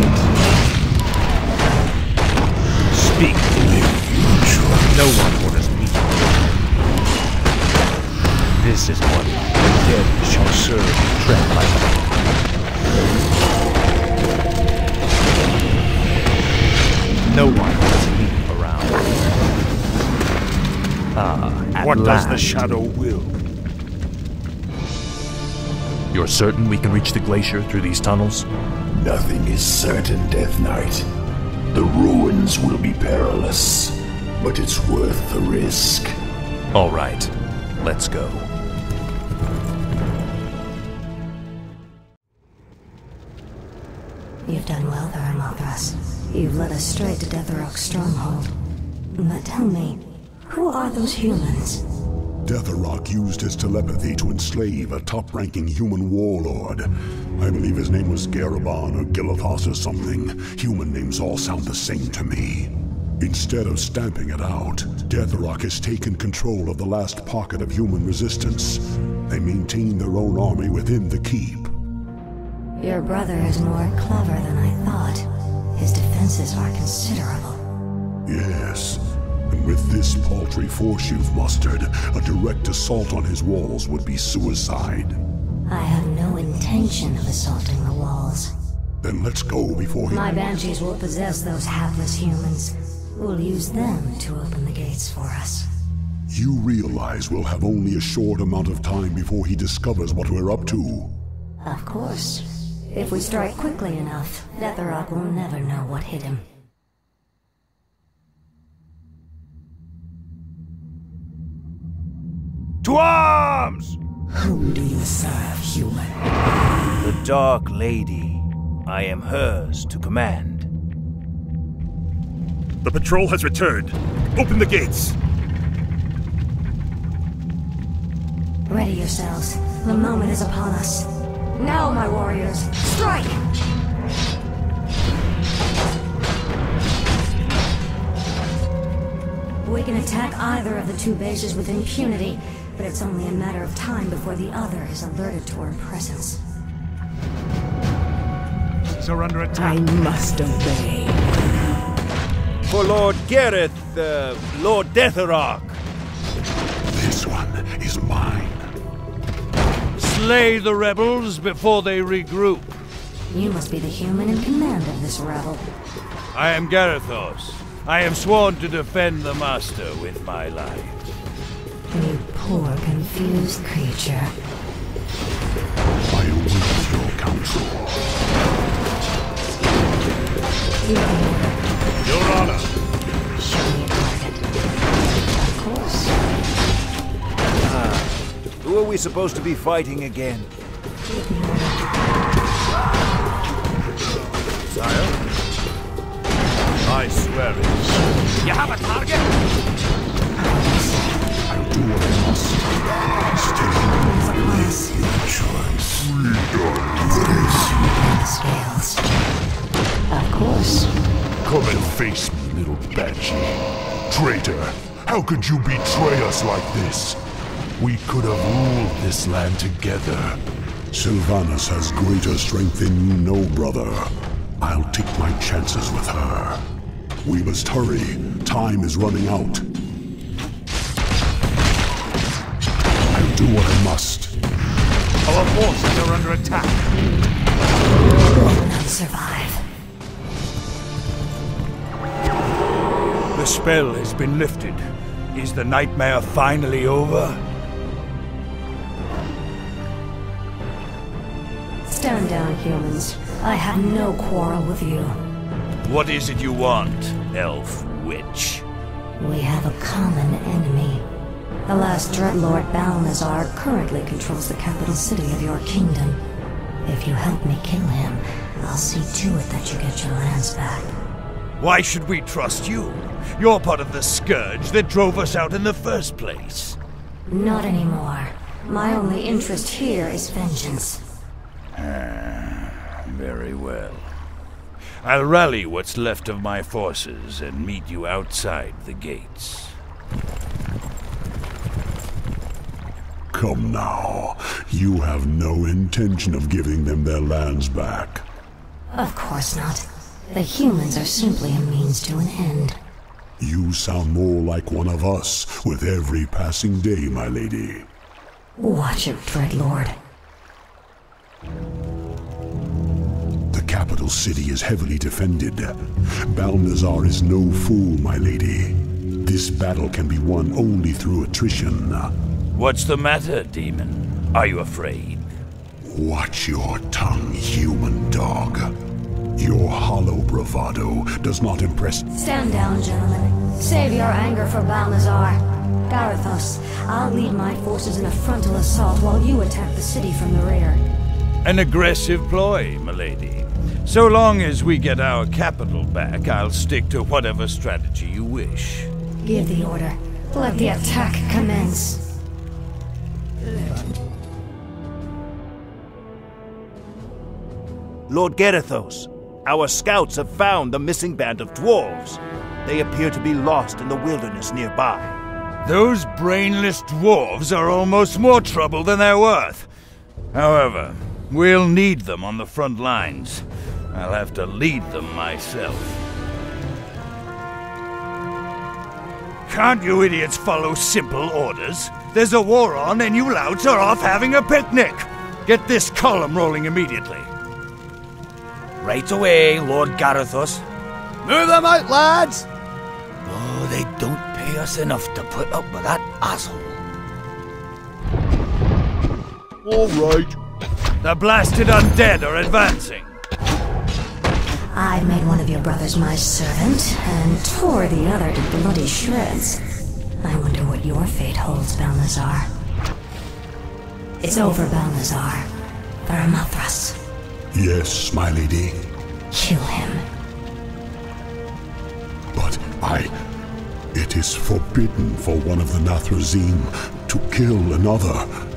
Speak. To me, future. No one orders me. This is what The dead shall serve. tread lightly. No one orders me around. Ah, at What does the shadow will? You're certain we can reach the glacier through these tunnels? Nothing is certain, Death Knight. The ruins will be perilous, but it's worth the risk. All right, let's go. You've led us straight to Detheroc's stronghold. But tell me, who are those humans? Detheroc used his telepathy to enslave a top-ranking human warlord. I believe his name was Garabon or Gilithos or something. Human names all sound the same to me. Instead of stamping it out, Detheroc has taken control of the last pocket of human resistance. They maintain their own army within the keep. Your brother is more clever than I thought. His defenses are considerable. Yes, and with this paltry force you've mustered, a direct assault on his walls would be suicide. I have no intention of assaulting the walls. Then let's go before he... My banshees will possess those hapless humans. We'll use them to open the gates for us. You realize we'll have only a short amount of time before he discovers what we're up to. Of course. If we strike quickly enough, Detheroc will never know what hit him. To arms! Whom do you serve, human? The Dark Lady. I am hers to command. The patrol has returned. Open the gates. Ready yourselves. The moment is upon us. Now, my warriors, strike! We can attack either of the two bases with impunity, but it's only a matter of time before the other is alerted to our presence. Are under attack. I must obey. For Lord Gareth, uh, Lord Detheroc. This one is mine. Slay the rebels before they regroup. You must be the human in command of this rebel. I am Garithos. I am sworn to defend the Master with my life. You poor, confused creature. I await your counsel. You can Your Honor. show me a target. Of course. Who are we supposed to be fighting again? Sire? I swear it. You have a target? I'll do what I must. Stay with your choice. Scales. Of course. Come and face me, little banshee. Traitor, how could you betray us like this? We could have ruled this land together. Sylvanas has greater strength than you know, brother. I'll take my chances with her. We must hurry. Time is running out. I'll do what I must. Our forces are under attack. Will survive. The spell has been lifted. Is the nightmare finally over? Stand down, humans. I have no quarrel with you. What is it you want, elf witch? We have a common enemy. The last Dreadlord Balnazzar currently controls the capital city of your kingdom. If you help me kill him, I'll see to it that you get your lands back. Why should we trust you? You're part of the scourge that drove us out in the first place. Not anymore. My only interest here is vengeance. Ah, very well. I'll rally what's left of my forces and meet you outside the gates. Come now. You have no intention of giving them their lands back. Of course not. The humans are simply a means to an end. You sound more like one of us with every passing day, my lady. Watch it, Dreadlord. The capital city is heavily defended. Balnazzar is no fool, my lady. This battle can be won only through attrition. What's the matter, demon? Are you afraid? Watch your tongue, human dog. Your hollow bravado does not impress. Stand down, gentlemen. Save your anger for Balnazzar. Garithos, I'll lead my forces in a frontal assault while you attack the city from the rear. An aggressive ploy, milady. So long as we get our capital back, I'll stick to whatever strategy you wish. Give the order. Let the attack commence. Lord Garithos, our scouts have found the missing band of dwarves. They appear to be lost in the wilderness nearby. Those brainless dwarves are almost more trouble than they're worth. However, we'll need them on the front lines. I'll have to lead them myself. Can't you idiots follow simple orders? There's a war on and you louts are off having a picnic! Get this column rolling immediately. Right away, Lord Garithos. Move them out, lads! Oh, they don't pay us enough to put up with that asshole. All right. The blasted undead are advancing. I made one of your brothers my servant and tore the other to bloody shreds. I wonder what your fate holds, Balnazzar. It's over, Balnazzar. Varimathras. Yes, my lady. Kill him. But I. It is forbidden for one of the Nathrezim to kill another.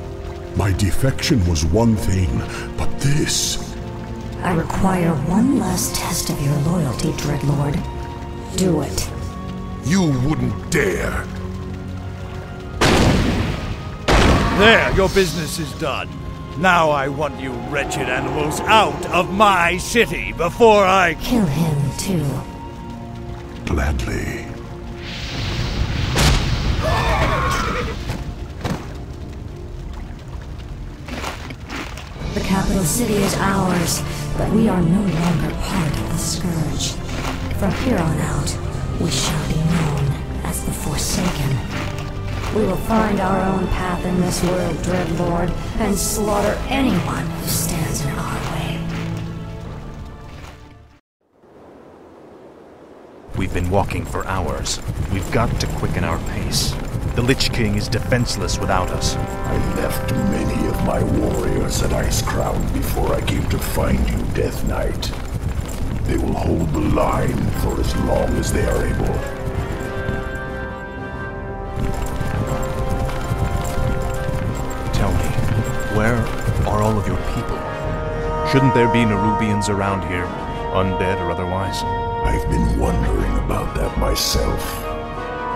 My defection was one thing, but this. I require one last test of your loyalty, Dreadlord. Do it. You wouldn't dare. There, your business is done. Now I want you wretched animals out of my city before I kill him too. Gladly. The capital city is ours, but we are no longer part of the Scourge. From here on out, we shall be known as the Forsaken. We will find our own path in this world, Dreadlord, and slaughter anyone who stands in our way. We've been walking for hours. We've got to quicken our pace. The Lich King is defenseless without us. I left many of my warriors at Icecrown before I came to find you, Death Knight. They will hold the line for as long as they are able. Tell me, where are all of your people? Shouldn't there be Nerubians around here, undead or otherwise? I've been wondering about that myself.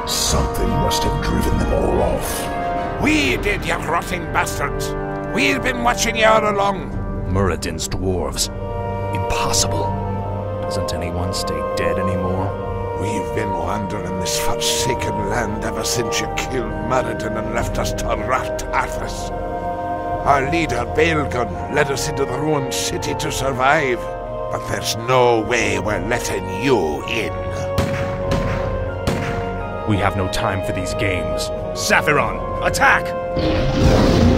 Something must have driven them all off. We did, you rotting bastards! We've been watching you all along. Muradin's dwarves. Impossible. Doesn't anyone stay dead anymore? We've been wandering this forsaken land ever since you killed Muradin and left us to rot Arthas. Our leader, Baelgun, led us into the ruined city to survive. But there's no way we're letting you in. We have no time for these games. Sapphiron, attack!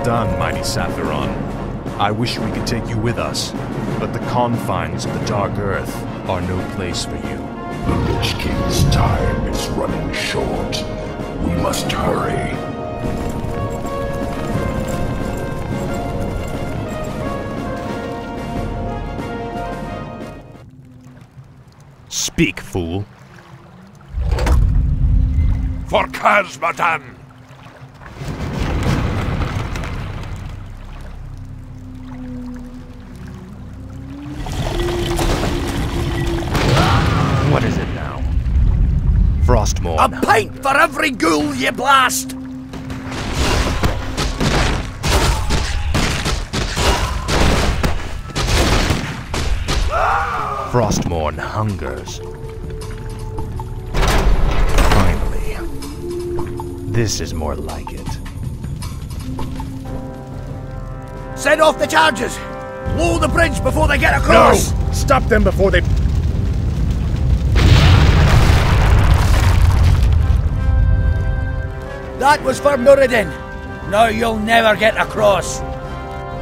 Well done, mighty Sapphiron. I wish we could take you with us, but the confines of the Dark Earth are no place for you. The Lich King's time is running short. We must hurry. Speak, fool. For Khaz Modan! What pint for every ghoul you blast! Frostmourne hungers. Finally. This is more like it. Send off the charges! Blow the bridge before they get across! No! Stop them before they... That was for Nureddin. Now you'll never get across.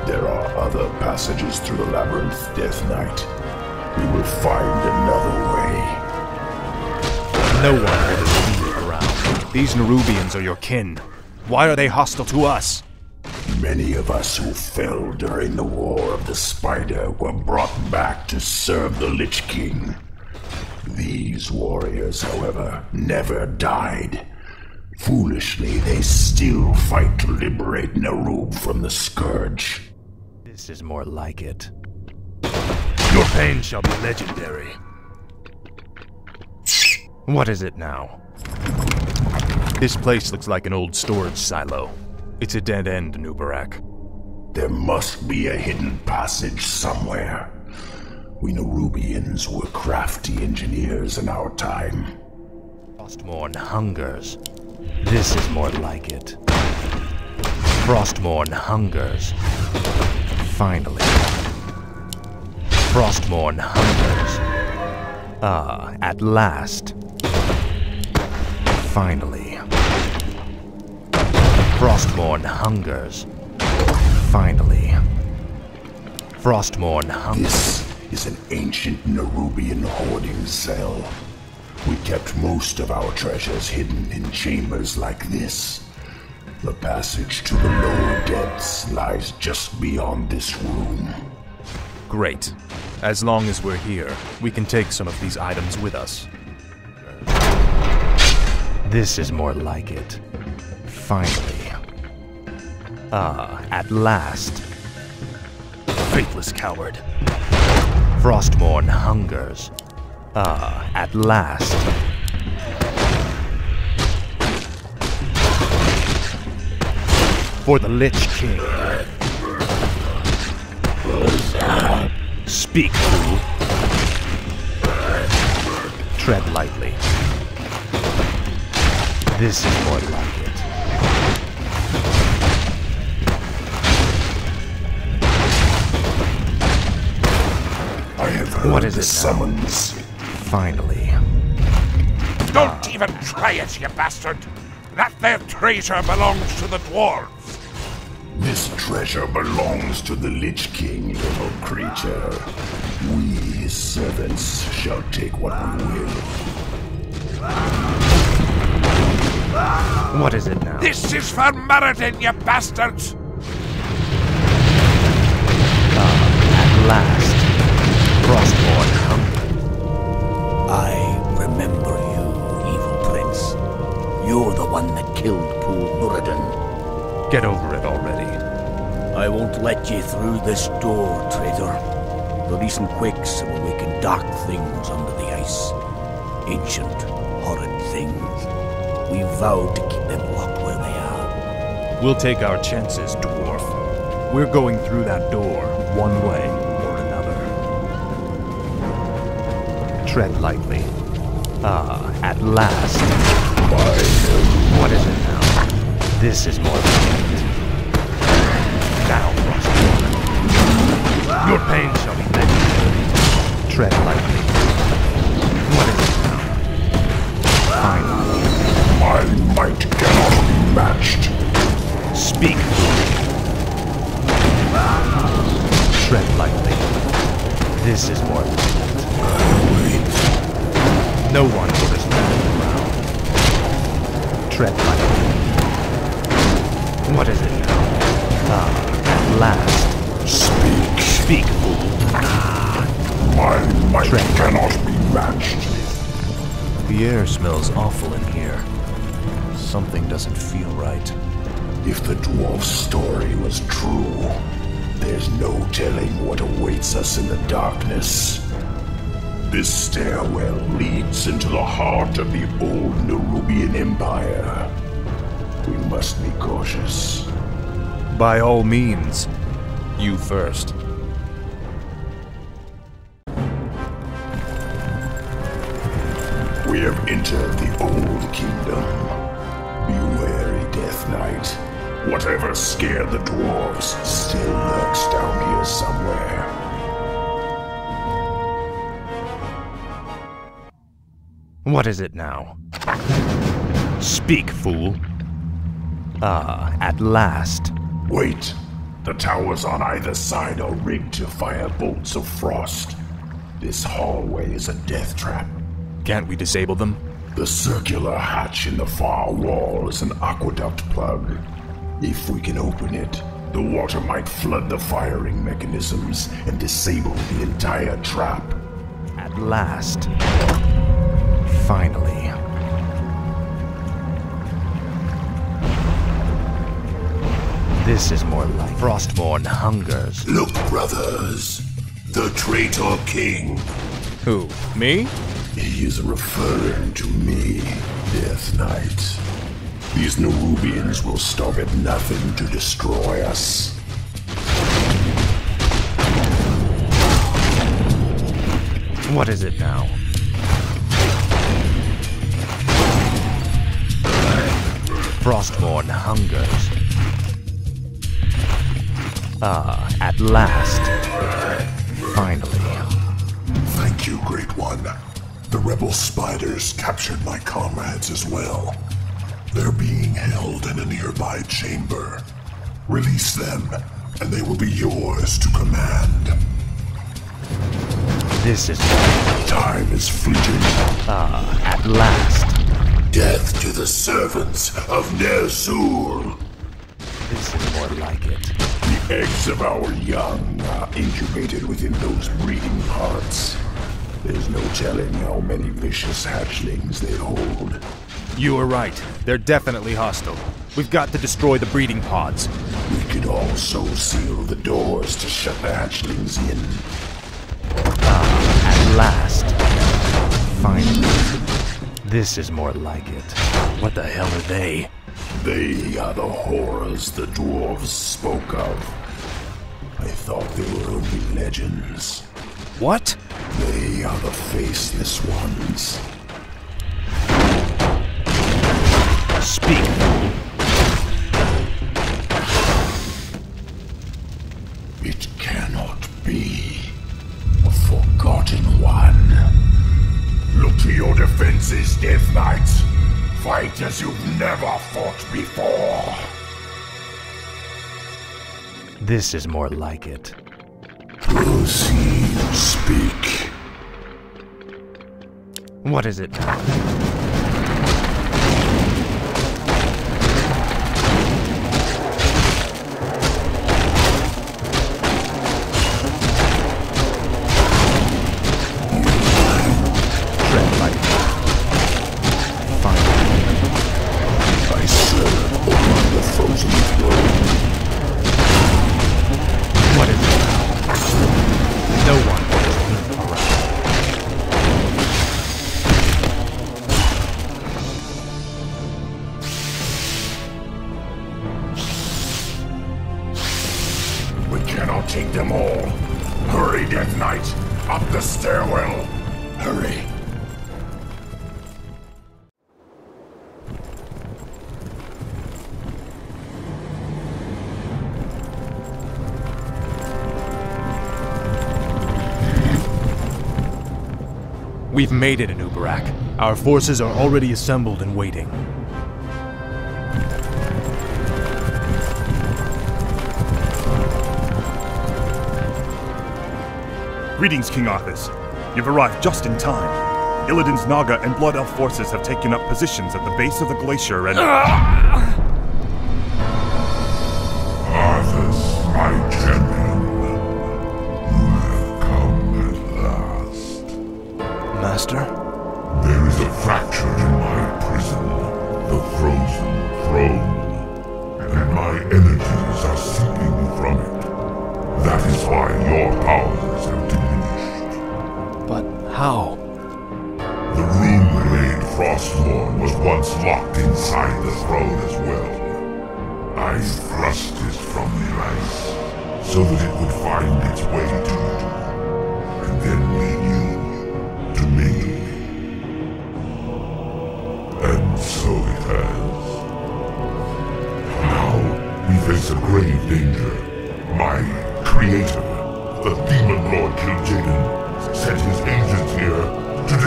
There are other passages through the labyrinth, Death Knight. We will find another way. No one orders you around. These Nerubians are your kin. Why are they hostile to us? Many of us who fell during the War of the Spider were brought back to serve the Lich King. These warriors, however, never died. Foolishly, they still fight to liberate Nerub from the Scourge. This is more like it. Your pain shall be legendary. What is it now? This place looks like an old storage silo. It's a dead end, Anub'arak. There must be a hidden passage somewhere. We Nerubians were crafty engineers in our time. Frostmourne hungers. This is more like it. Frostmourne hungers. Finally. Frostmourne hungers. Ah, at last. Finally. Frostmourne hungers. Finally. Frostmourne hungers. This is an ancient Nerubian hoarding cell. We kept most of our treasures hidden in chambers like this. The passage to the lower depths lies just beyond this room. Great. As long as we're here, we can take some of these items with us. This is more like it. Finally. Ah, at last. Faithless coward. Frostmourne hungers. Ah, at last. For the Lich King. Speak, fool. Tread lightly. This is more like it. I have heard What is the summons. Finally. Don't even try it, you bastard! That there treasure belongs to the dwarves! This treasure belongs to the Lich King, little creature. We, his servants, shall take what we will. What is it now? This is for Meriden, you bastards! Ah, at last. I remember you, evil prince. You're the one that killed poor Nureddin. Get over it already. I won't let you through this door, traitor. The recent quakes have awakened dark things under the ice. Ancient, horrid things. We vowed to keep them locked where they are. We'll take our chances, dwarf. We're going through that door, one way Tread lightly. Ah, at last. What is it now? This is more it. Now, Frostmourne. Your pain shall be legendary. Tread lightly. What is it now? Finally. My might cannot be matched. Speak, Tread lightly. This is more it. No one orders that around. Tread lightly. What is it now? Ah, at last. Speak. Speak, fool. My might Tread cannot be matched. The air smells awful in here. Something doesn't feel right. If the dwarf's story was true, there's no telling what awaits us in the darkness. This stairwell leads into the heart of the old Nerubian Empire. We must be cautious. By all means, you first. We have entered the old kingdom. Be wary, Death Knight. Whatever scared the dwarves still lurks down here somewhere. What is it now? Speak, fool. Ah, at last. Wait. The towers on either side are rigged to fire bolts of frost. This hallway is a death trap. Can't we disable them? The circular hatch in the far wall is an aqueduct plug. If we can open it, the water might flood the firing mechanisms and disable the entire trap. At last. Finally. This is more like Frostmourne hungers. Look, brothers. The traitor king. Who? Me? He is referring to me, Death Knight. These Nerubians will stop at nothing to destroy us. What is it now? Frostmourne hungers. Ah, at last. Finally. Thank you, Great One. The rebel spiders captured my comrades as well. They're being held in a nearby chamber. Release them, and they will be yours to command. This is. Time is fleeting. Ah, at last. Death to the servants of Ner'zhul. This is more like it. The eggs of our young are incubated within those breeding pods. There's no telling how many vicious hatchlings they hold. You are right. They're definitely hostile. We've got to destroy the breeding pods. We could also seal the doors to shut the hatchlings in. Ah, at last. Finally. This is more like it. What the hell are they? They are the horrors the dwarves spoke of. I thought they were only legends. What? They are the faceless ones. Speak. It cannot be a forgotten one. Look to your defenses, Death Knight. Fight as you've never fought before. This is more like it. Proceed, speak. What is it now? Made it Anub'arak. Our forces are already assembled and waiting. Greetings, King Arthas. You've arrived just in time. Illidan's Naga and Blood Elf forces have taken up positions at the base of the glacier and. Ah!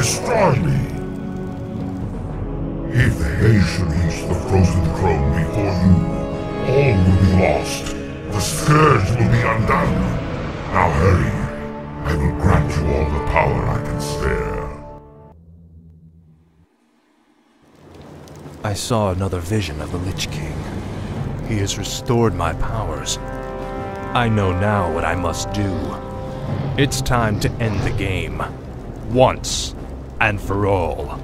Destroy me. If they should reach the frozen throne before you, all will be lost. The scourge will be undone. Now hurry. I will grant you all the power I can spare. I saw another vision of the Lich King. He has restored my powers. I know now what I must do. It's time to end the game. Once and for all.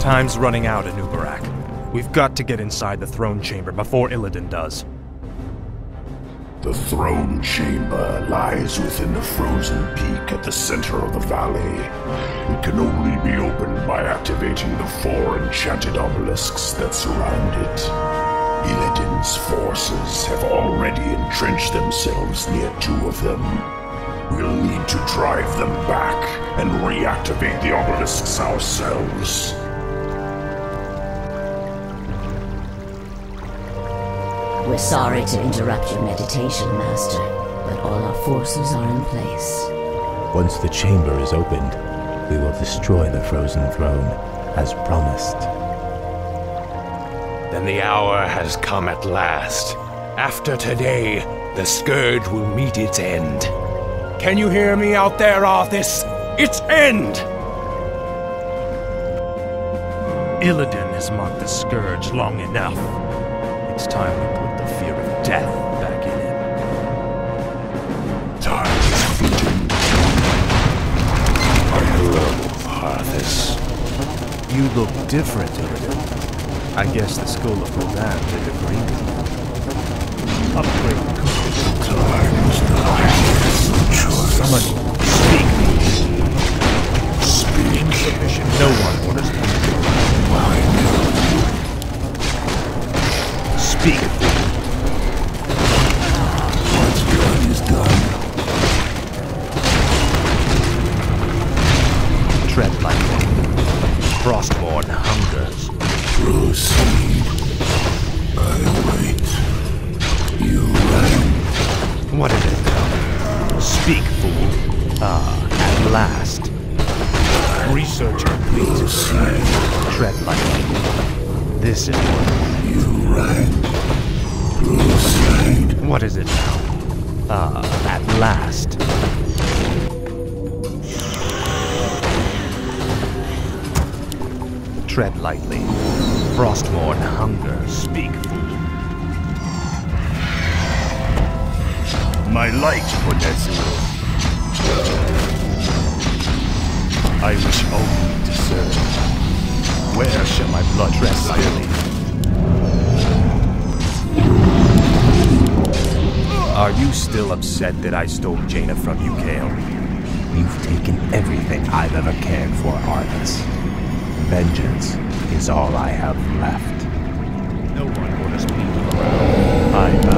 Time's running out Anub'arak. We've got to get inside the throne chamber before Illidan does. The throne chamber lies within the frozen peak at the center of the valley. It can only be opened by activating the four enchanted obelisks that surround it. Illidan's forces have already entrenched themselves near two of them. We'll need to drive them back and reactivate the obelisks ourselves. We're sorry to interrupt your meditation, Master, but all our forces are in place. Once the chamber is opened, we will destroy the frozen throne, as promised. Then the hour has come at last. After today, the Scourge will meet its end. Can you hear me out there, Arthas? Its end! Illidan has marked the Scourge long enough. It's time we put the fear of death back in him. Time is fleeting. Why, hello, Arthas. You look different, Illidan. I guess the Skull of Gul'dan did agree with you. Upgrade. Time is not choice. Someone speak. Speak. Insufficient. No one orders me. Speak. What's done is done. Tread lightly. Frostmourne hungers. Proceed. I wait. You reign. What is it? Speak, fool. Ah, at last. Research complete. Tread lightly. This is what. You reign. Proceed. What is it now? Ah, at last. Tread lightly. Frostmourne hunger. Speak. My light for Ner'zhul. I wish only to serve. Where shall my blood rest lightly? Are you still upset that I stole Jaina from you, Kael? You've taken everything I've ever cared for, Arthas. Vengeance is all I have left. No one orders me I bow uh,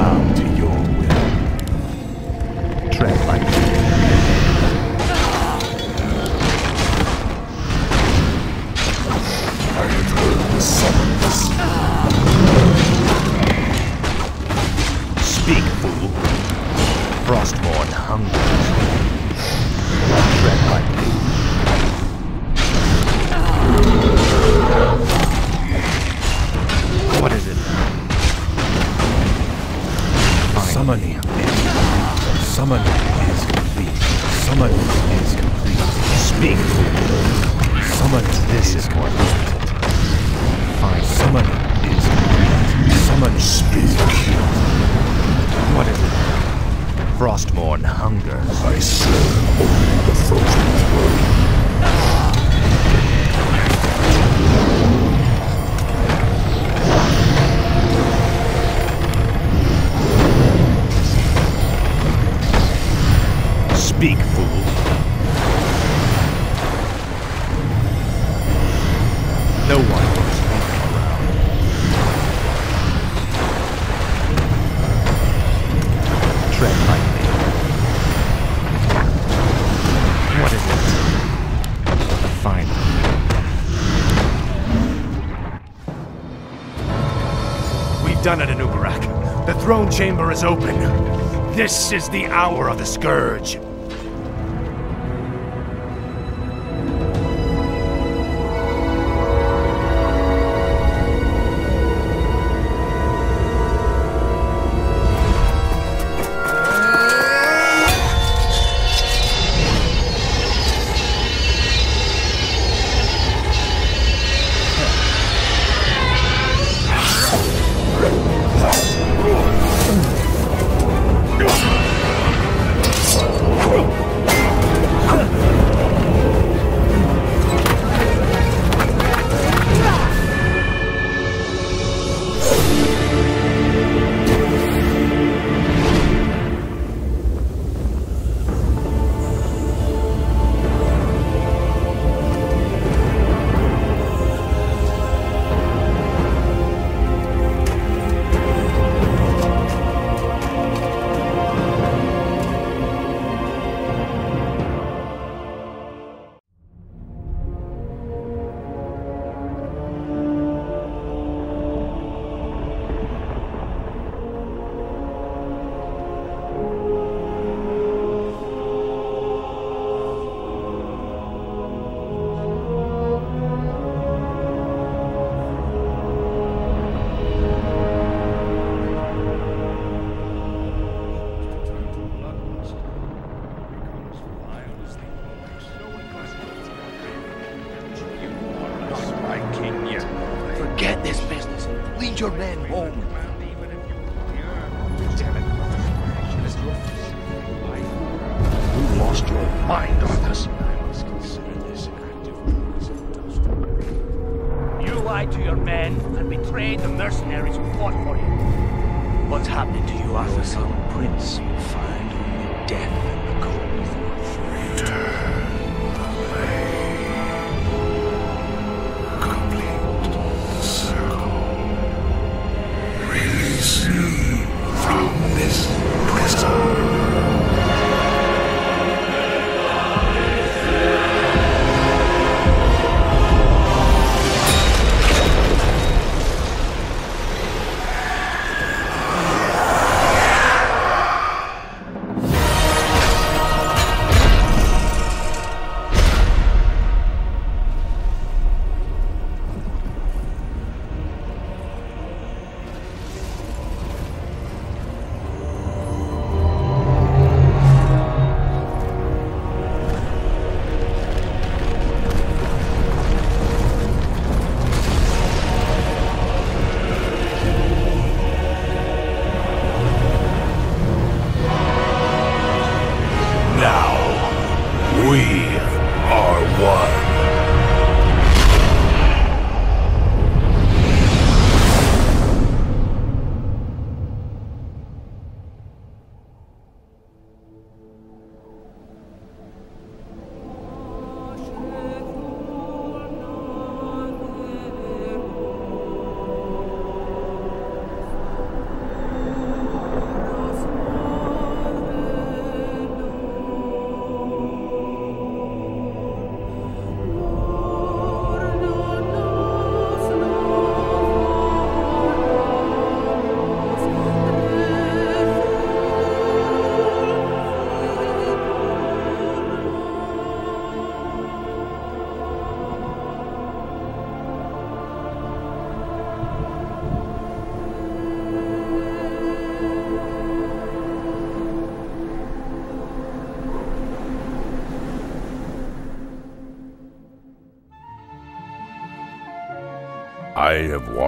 chamber is open. This is the hour of the Scourge.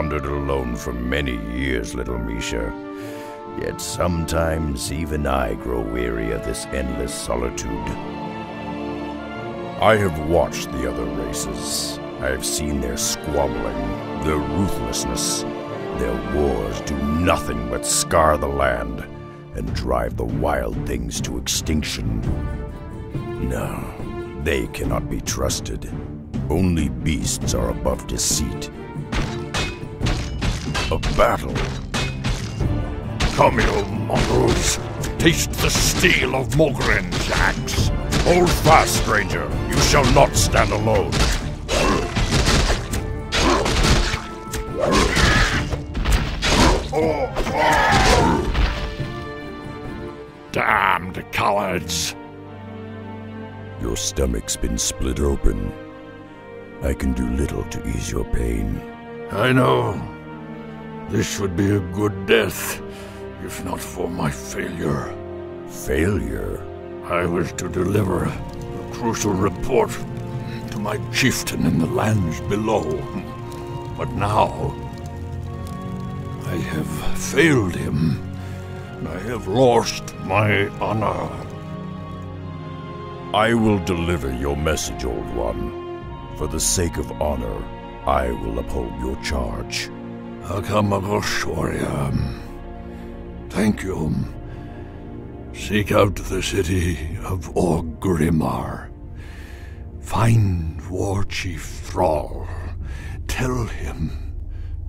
Wandered alone for many years, little Misha. Yet sometimes even I grow weary of this endless solitude. I have watched the other races. I have seen their squabbling, their ruthlessness. Their wars do nothing but scar the land and drive the wild things to extinction. No, they cannot be trusted. Only beasts are above deceit. A battle. Come, you mongrels. Taste the steel of Mogren's axe. Hold fast, stranger. You shall not stand alone. Damned cowards! Your stomach's been split open. I can do little to ease your pain. I know. This would be a good death, if not for my failure. Failure? I was to deliver a crucial report to my chieftain in the lands below. But now, I have failed him. I have lost my honor. I will deliver your message, Old One. For the sake of honor, I will uphold your charge. Aka'Magosh warrior. Thank you. Seek out the city of Orgrimmar. Find War Chief Thrall. Tell him.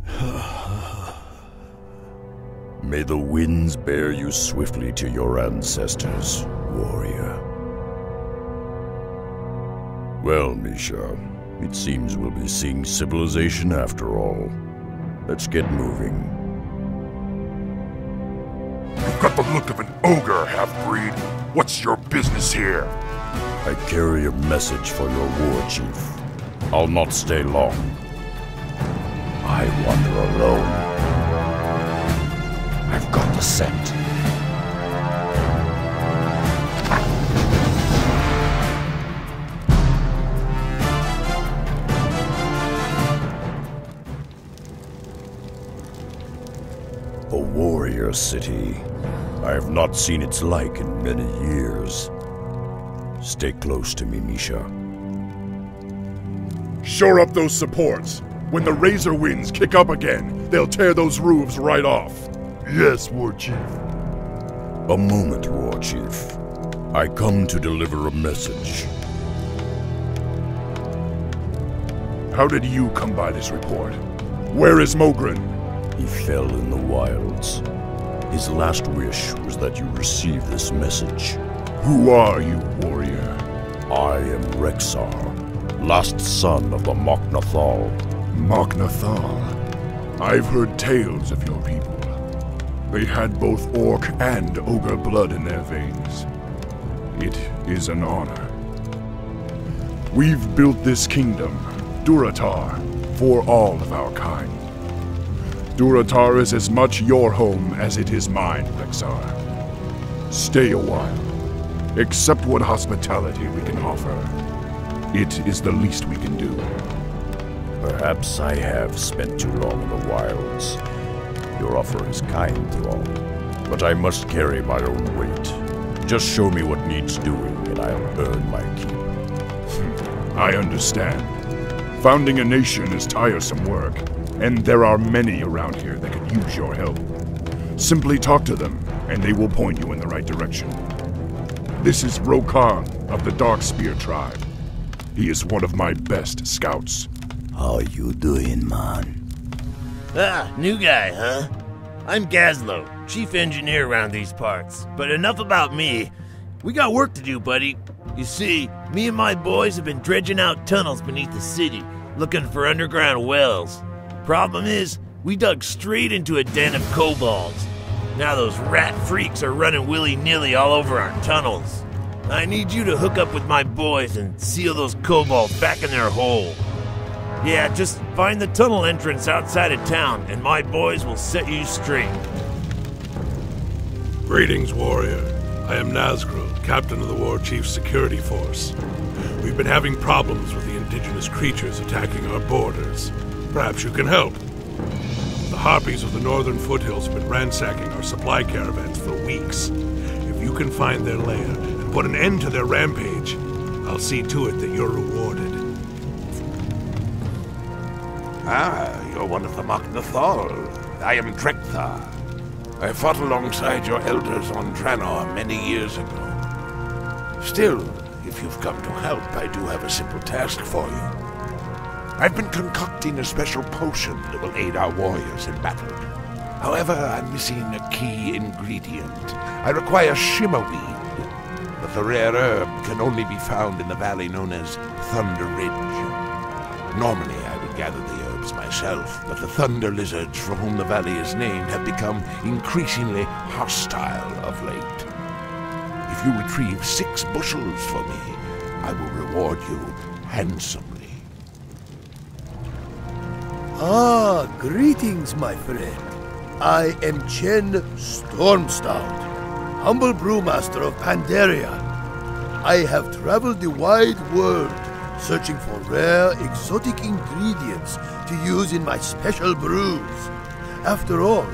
(laughs) May the winds bear you swiftly to your ancestors, warrior. Well, Misha, it seems we'll be seeing civilization after all. Let's get moving. You've got the look of an ogre, half-breed. What's your business here? I carry a message for your war chief. I'll not stay long. I wander alone. I've got the scent. City. I have not seen its like in many years. Stay close to me, Misha. Shore up those supports. When the Razor winds kick up again, they'll tear those roofs right off. Yes, War Chief. A moment, War Chief. I come to deliver a message. How did you come by this report? Where is Mogren? He fell in the wilds. His last wish was that you receive this message. Who are you, warrior? I am Rexxar, last son of the Mok'Nathal. Mok'Nathal. I've heard tales of your people. They had both orc and ogre blood in their veins. It is an honor. We've built this kingdom, Durotar, for all of our kind. Durotar is as much your home as it is mine, Rexxar. Stay a while. Accept what hospitality we can offer. It is the least we can do. Perhaps I have spent too long in the wilds. Your offer is kind, Thrall. But I must carry my own weight. Just show me what needs doing, and I'll earn my keep. Hmm, I understand. Founding a nation is tiresome work, and there are many around here that could use your help. Simply talk to them, and they will point you in the right direction. This is Rokhan of the Darkspear tribe. He is one of my best scouts. How you doing, man? Ah, new guy, huh? I'm Gazlo, chief engineer around these parts. But enough about me. We got work to do, buddy. You see, me and my boys have been dredging out tunnels beneath the city, looking for underground wells. Problem is, we dug straight into a den of kobolds. Now those rat freaks are running willy-nilly all over our tunnels. I need you to hook up with my boys and seal those kobolds back in their hole. Yeah, just find the tunnel entrance outside of town, and my boys will set you straight. Greetings, warrior. I am Nazgrel, captain of the War Chief's security force. We've been having problems with the indigenous creatures attacking our borders. Perhaps you can help. The Harpies of the northern foothills have been ransacking our supply caravans for weeks. If you can find their lair and put an end to their rampage, I'll see to it that you're rewarded. Ah, you're one of the Mok'Nathal. I am Drek'Thar. I fought alongside your elders on Draenor many years ago. Still, if you've come to help, I do have a simple task for you. I've been concocting a special potion that will aid our warriors in battle. However, I'm missing a key ingredient. I require shimmerweed, but the rare herb can only be found in the valley known as Thunder Ridge. Normally, I would gather the herbs myself but the thunder lizards from whom the valley is named have become increasingly hostile of late. If you retrieve six bushels for me, I will reward you handsomely. Ah, greetings, my friend. I am Chen Stormstout, humble brewmaster of Pandaria. I have traveled the wide world searching for rare, exotic ingredients to use in my special brews. After all,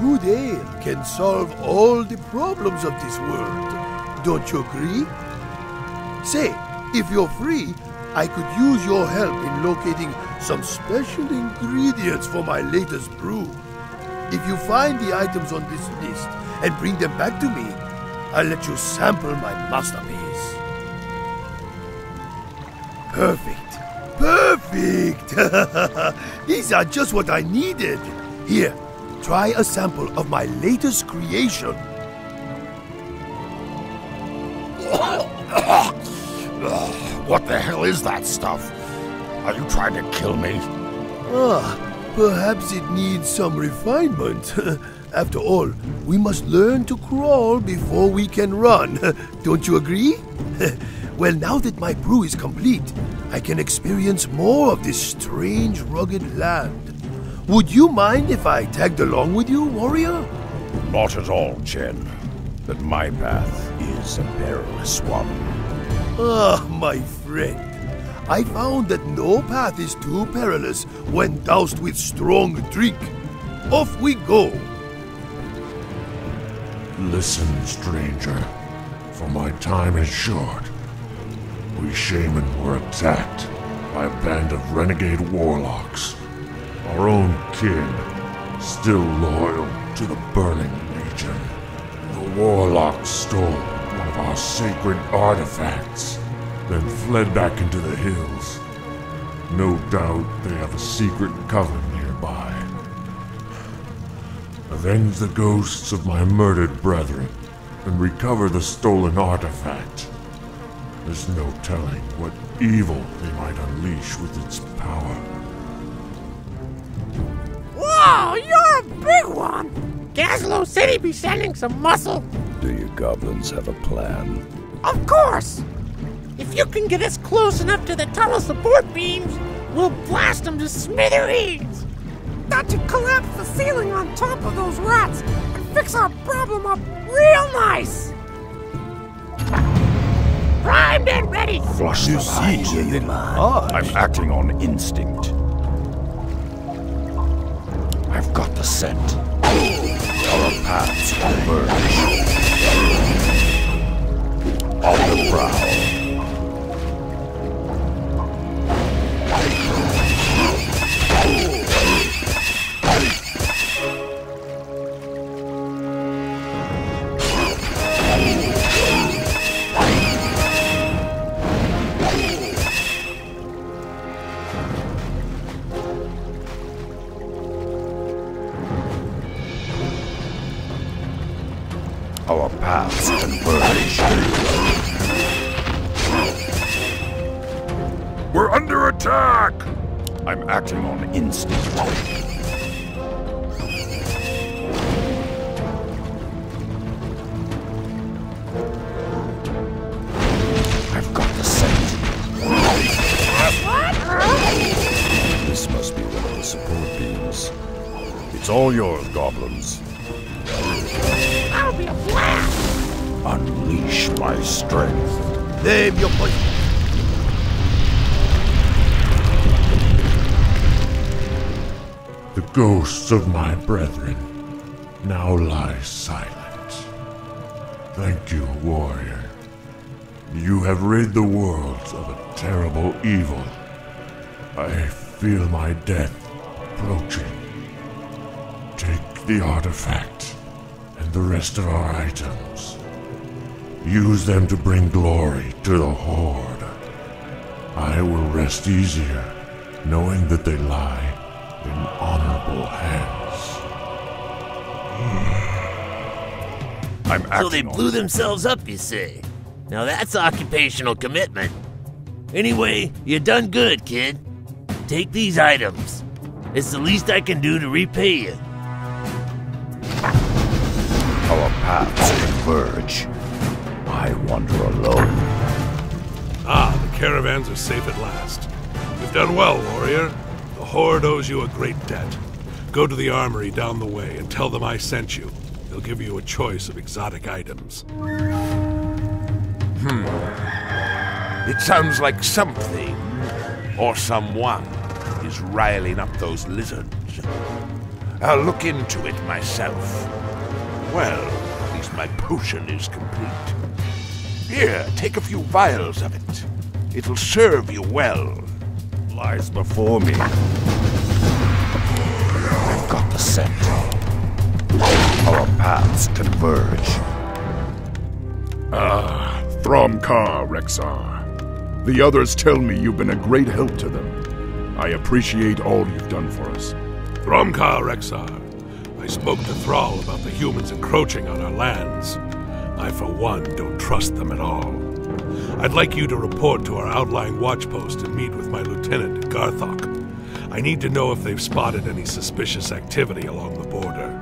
good ale can solve all the problems of this world. Don't you agree? Say, if you're free, I could use your help in locating some special ingredients for my latest brew. If you find the items on this list and bring them back to me, I'll let you sample my masterpiece. Perfect. Perfect! These are just what I needed. Here, try a sample of my latest creation. What the hell is that stuff? Are you trying to kill me? Ah, perhaps it needs some refinement. (laughs) After all, we must learn to crawl before we can run. (laughs) Don't you agree? (laughs) well, now that my brew is complete, I can experience more of this strange, rugged land. Would you mind if I tagged along with you, warrior? Not at all, Chen. But my path is a perilous one. Ah, my I found that no path is too perilous when doused with strong drink. Off we go. Listen, stranger. For my time is short. We shaman were attacked by a band of renegade warlocks. Our own kin, still loyal to the Burning Legion. The warlocks stole one of our sacred artifacts, then fled back into the hills. No doubt they have a secret coven nearby. Avenge the ghosts of my murdered brethren and recover the stolen artifact. There's no telling what evil they might unleash with its power. Whoa, you're a big one! Gazlo City be sending some muscle. Do you goblins have a plan? Of course! If you can get us close enough to the tunnel support beams, we'll blast them to smithereens! That to collapse the ceiling on top of those rats and fix our problem up real nice! Primed and ready! Flush the lines, you little I'm acting on instinct. I've got the scent. Our paths converge. On the prowl. Fight! Acting on instinct. I've got the scent. This must be one of the support beams. It's all yours, goblins. That'll be a blast! Unleash my strength. Your ghosts of my brethren now lie silent. Thank you, warrior. You have rid the world of a terrible evil. I feel my death approaching. Take the artifact and the rest of our items. Use them to bring glory to the Horde. I will rest easier knowing that they lie in hands. I'm So they blew themselves up, you say? Now that's occupational commitment. Anyway, you done good, kid. Take these items. It's the least I can do to repay you. Our paths converge. I wander alone. Ah, the caravans are safe at last. You've done well, warrior. The Horde owes you a great debt. Go to the armory down the way and tell them I sent you. They'll give you a choice of exotic items. Hmm. It sounds like something, or someone, is riling up those lizards. I'll look into it myself. Well, at least my potion is complete. Here, take a few vials of it. It'll serve you well. Lies before me. I've got the scent. Our paths converge. Ah, Throm-Ka, Rexxar. The others tell me you've been a great help to them. I appreciate all you've done for us. Throm-Ka, Rexxar. I spoke to Thrall about the humans encroaching on our lands. I, for one, don't trust them at all. I'd like you to report to our outlying watch post and meet with my lieutenant Garthok. I need to know if they've spotted any suspicious activity along the border.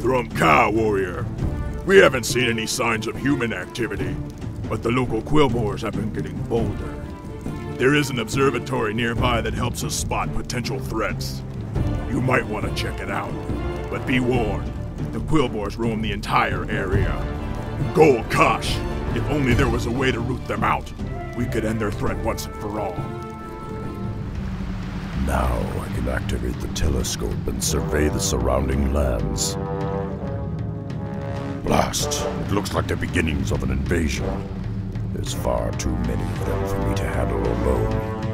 Throm-Ka, warrior. We haven't seen any signs of human activity, but the local Quillboars have been getting bolder. There is an observatory nearby that helps us spot potential threats. You might want to check it out, but be warned, the Quillboars roam the entire area. Gol Kosh, if only there was a way to root them out, we could end their threat once and for all. Now I can activate the telescope and survey the surrounding lands. Blast! It looks like the beginnings of an invasion. There's far too many of them for me to handle alone.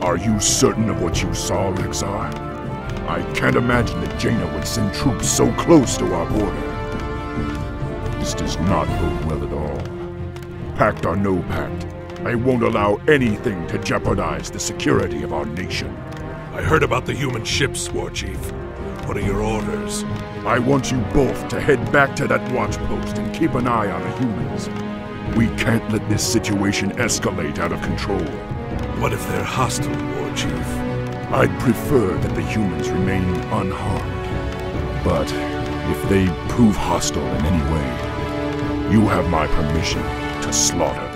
Are you certain of what you saw, Rexxar? I can't imagine that Jaina would send troops so close to our border. This does not bode well at all. Pact or no pact, I won't allow anything to jeopardize the security of our nation. I heard about the human ships, War Chief. What are your orders? I want you both to head back to that watch post and keep an eye on the humans. We can't let this situation escalate out of control. What if they're hostile, War Chief? I'd prefer that the humans remain unharmed. But if they prove hostile in any way, you have my permission to slaughter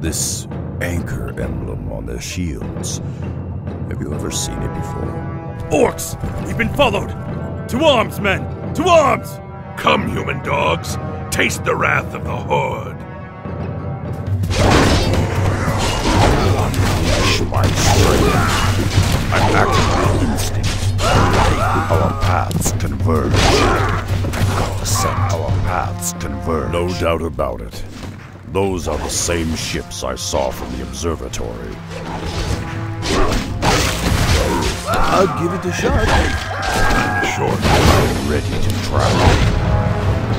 This anchor emblem on their shields. Have you ever seen it before? Orcs! We've been followed! To arms, men! To arms! Come, human dogs! Taste the wrath of the Horde! Unleash my strength. I'm acting on instinct. Our paths converge. I've got the scent. Our paths converge. No doubt about it. Those are the same ships I saw from the observatory. I'll give it a shot. Sure, I'm ready to travel.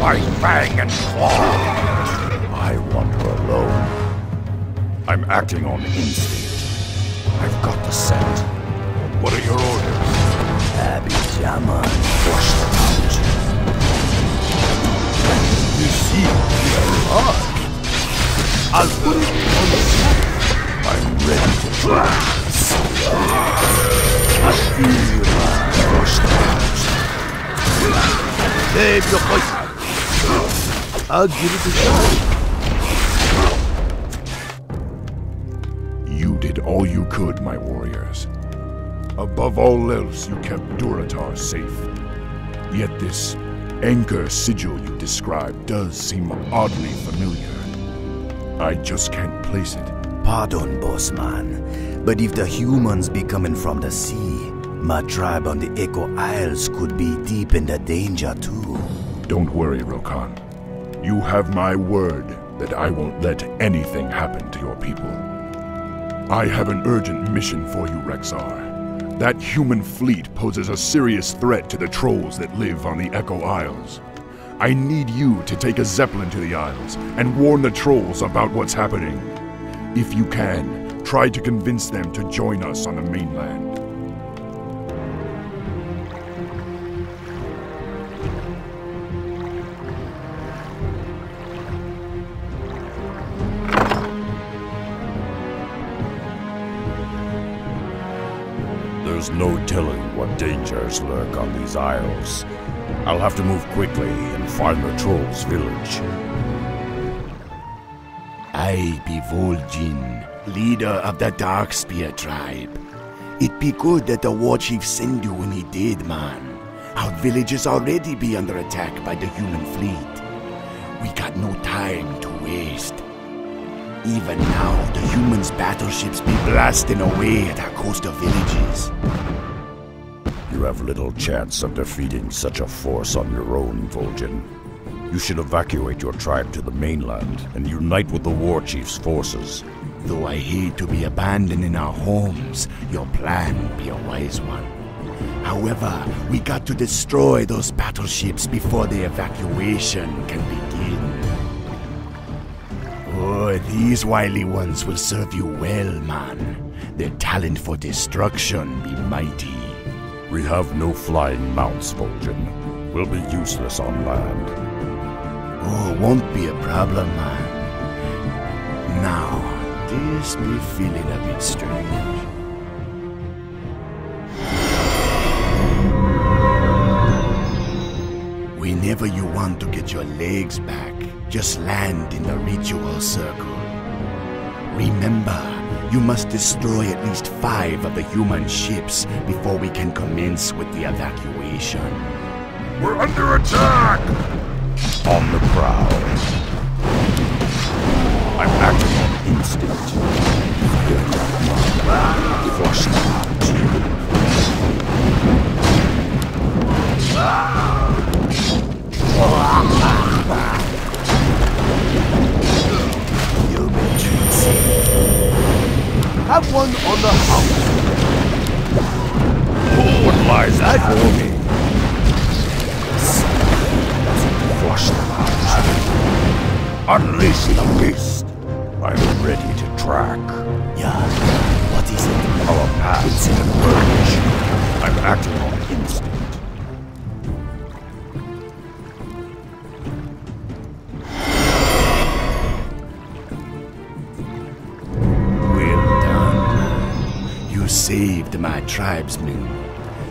I fang and claw. I wander alone. I'm acting on instinct. I've got the scent. What are your orders? Abby Jaman, flush them out. You see, are. I'll put it on the I'm ready to try. I feel out. Save your voice. I'll give it a shot. You did all you could, my warriors. Above all else, you kept Durotar safe. Yet this anchor sigil you described does seem oddly familiar. I just can't place it. Pardon, bossman, but if the humans be coming from the sea, my tribe on the Echo Isles could be deep in the danger too. Don't worry, Rokhan. You have my word that I won't let anything happen to your people. I have an urgent mission for you, Rexxar. That human fleet poses a serious threat to the trolls that live on the Echo Isles. I need you to take a Zeppelin to the Isles and warn the trolls about what's happening. If you can, try to convince them to join us on the mainland. There's no telling what dangers lurk on these isles. I'll have to move quickly and find the troll's village. I be Vol'jin, leader of the Darkspear tribe. It be good that the war chief send you when he did, man. Our village already be under attack by the human fleet. We got no time to waste. Even now, the humans' battleships be blasting away at our coastal villages. You have little chance of defeating such a force on your own, Vol'jin. You should evacuate your tribe to the mainland and unite with the war chief's forces. Though I hate to be abandoned in our homes, your plan be a wise one. However, we got to destroy those battleships before the evacuation can begin. Oh, these wily ones will serve you well, man. Their talent for destruction be mighty. We have no flying mounts, Vol'jin. We'll be useless on land. Oh, won't be a problem, man. Now, this be feeling a bit strange. Whenever you want to get your legs back, just land in the ritual circle. Remember, you must destroy at least five of the human ships before we can commence with the evacuation. We're under attack! On the prowl. I'm acting on instinct. Flush You'll Have one on the house. What lies before me? Flush them out. Unleash the beast. I'm ready to track. Yeah, what is it? Our paths converge. I'm acting on instinct. My tribesmen.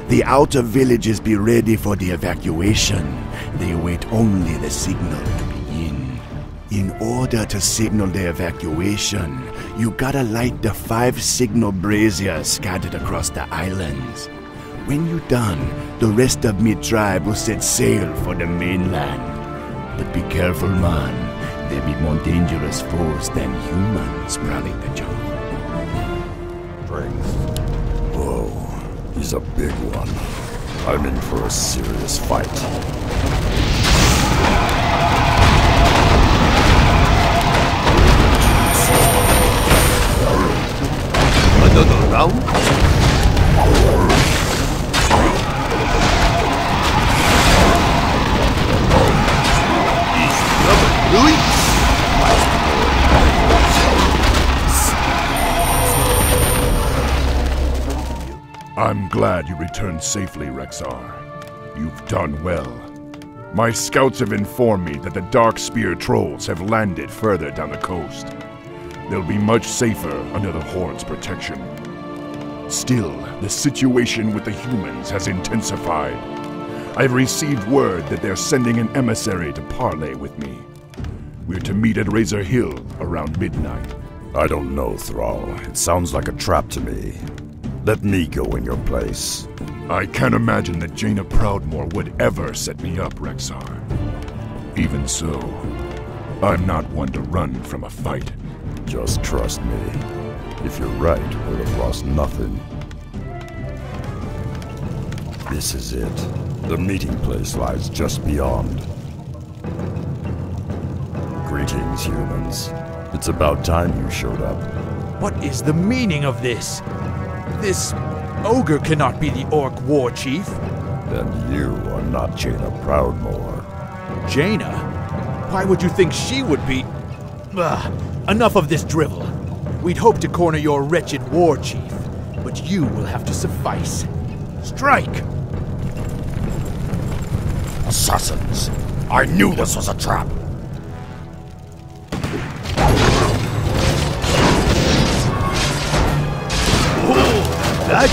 The outer villages be ready for the evacuation. They await only the signal to begin. In order to signal the evacuation, you gotta light the five signal braziers scattered across the islands. When you're done, the rest of me tribe will set sail for the mainland. But be careful, man. There be more dangerous foes than humans prowling the jungle. He's a big one. I'm in for a serious fight. I'm glad you returned safely, Rexxar. You've done well. My scouts have informed me that the Darkspear trolls have landed further down the coast. They'll be much safer under the Horde's protection. Still, the situation with the humans has intensified. I've received word that they're sending an emissary to parley with me. We're to meet at Razor Hill around midnight. I don't know, Thrall. It sounds like a trap to me. Let me go in your place. I can't imagine that Jaina Proudmoore would ever set me up, Rexxar. Even so, I'm not one to run from a fight. Just trust me. If you're right, we'll have lost nothing. This is it. The meeting place lies just beyond. Greetings, humans. It's about time you showed up. What is the meaning of this? This ogre cannot be the orc war chief. Then you are not Jaina Proudmoore. Jaina? Why would you think she would be? Ugh, enough of this drivel. We'd hoped to corner your wretched war chief, but you will have to suffice. Strike! Assassins! I knew this was a trap! What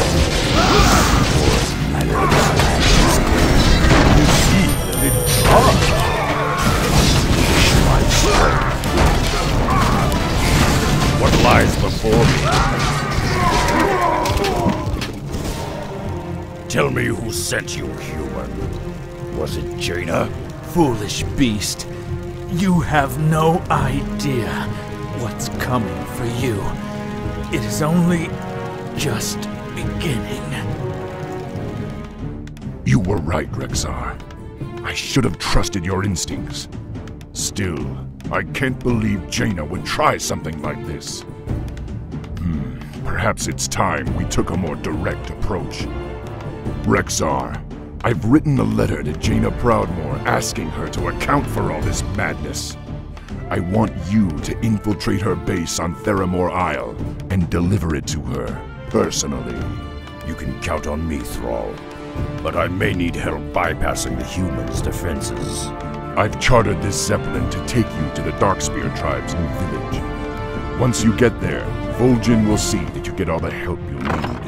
lies before me? Tell me who sent you, human. Was it Jaina? Foolish beast. You have no idea what's coming for you. It is only just beginning. You were right, Rexxar. I should have trusted your instincts. Still, I can't believe Jaina would try something like this. Hmm, perhaps it's time we took a more direct approach. Rexxar, I've written a letter to Jaina Proudmoore asking her to account for all this madness. I want you to infiltrate her base on Theramore Isle and deliver it to her, personally. You can count on me, Thrall. But I may need help bypassing the humans' defenses. I've chartered this Zeppelin to take you to the Darkspear tribe's new village. Once you get there, Vol'jin will see that you get all the help you need.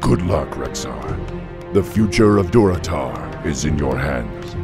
Good luck, Rexxar. The future of Durotar is in your hands.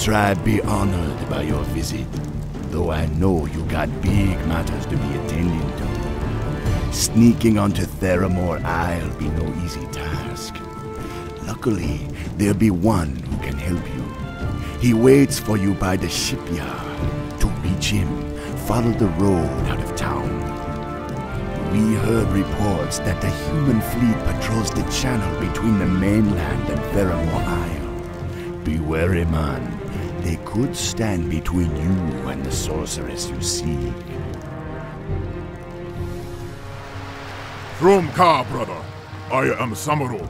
Tribe be honored by your visit, though I know you got big matters to be attending to. Sneaking onto Theramore Isle be no easy task. Luckily, there be one who can help you. He waits for you by the shipyard. To reach him, follow the road out of town. We heard reports that the human fleet patrols the channel between the mainland and Theramore Isle. Be wary, man. They could stand between you and the sorceress you seek. Throm-Ka, brother. I am Samuro.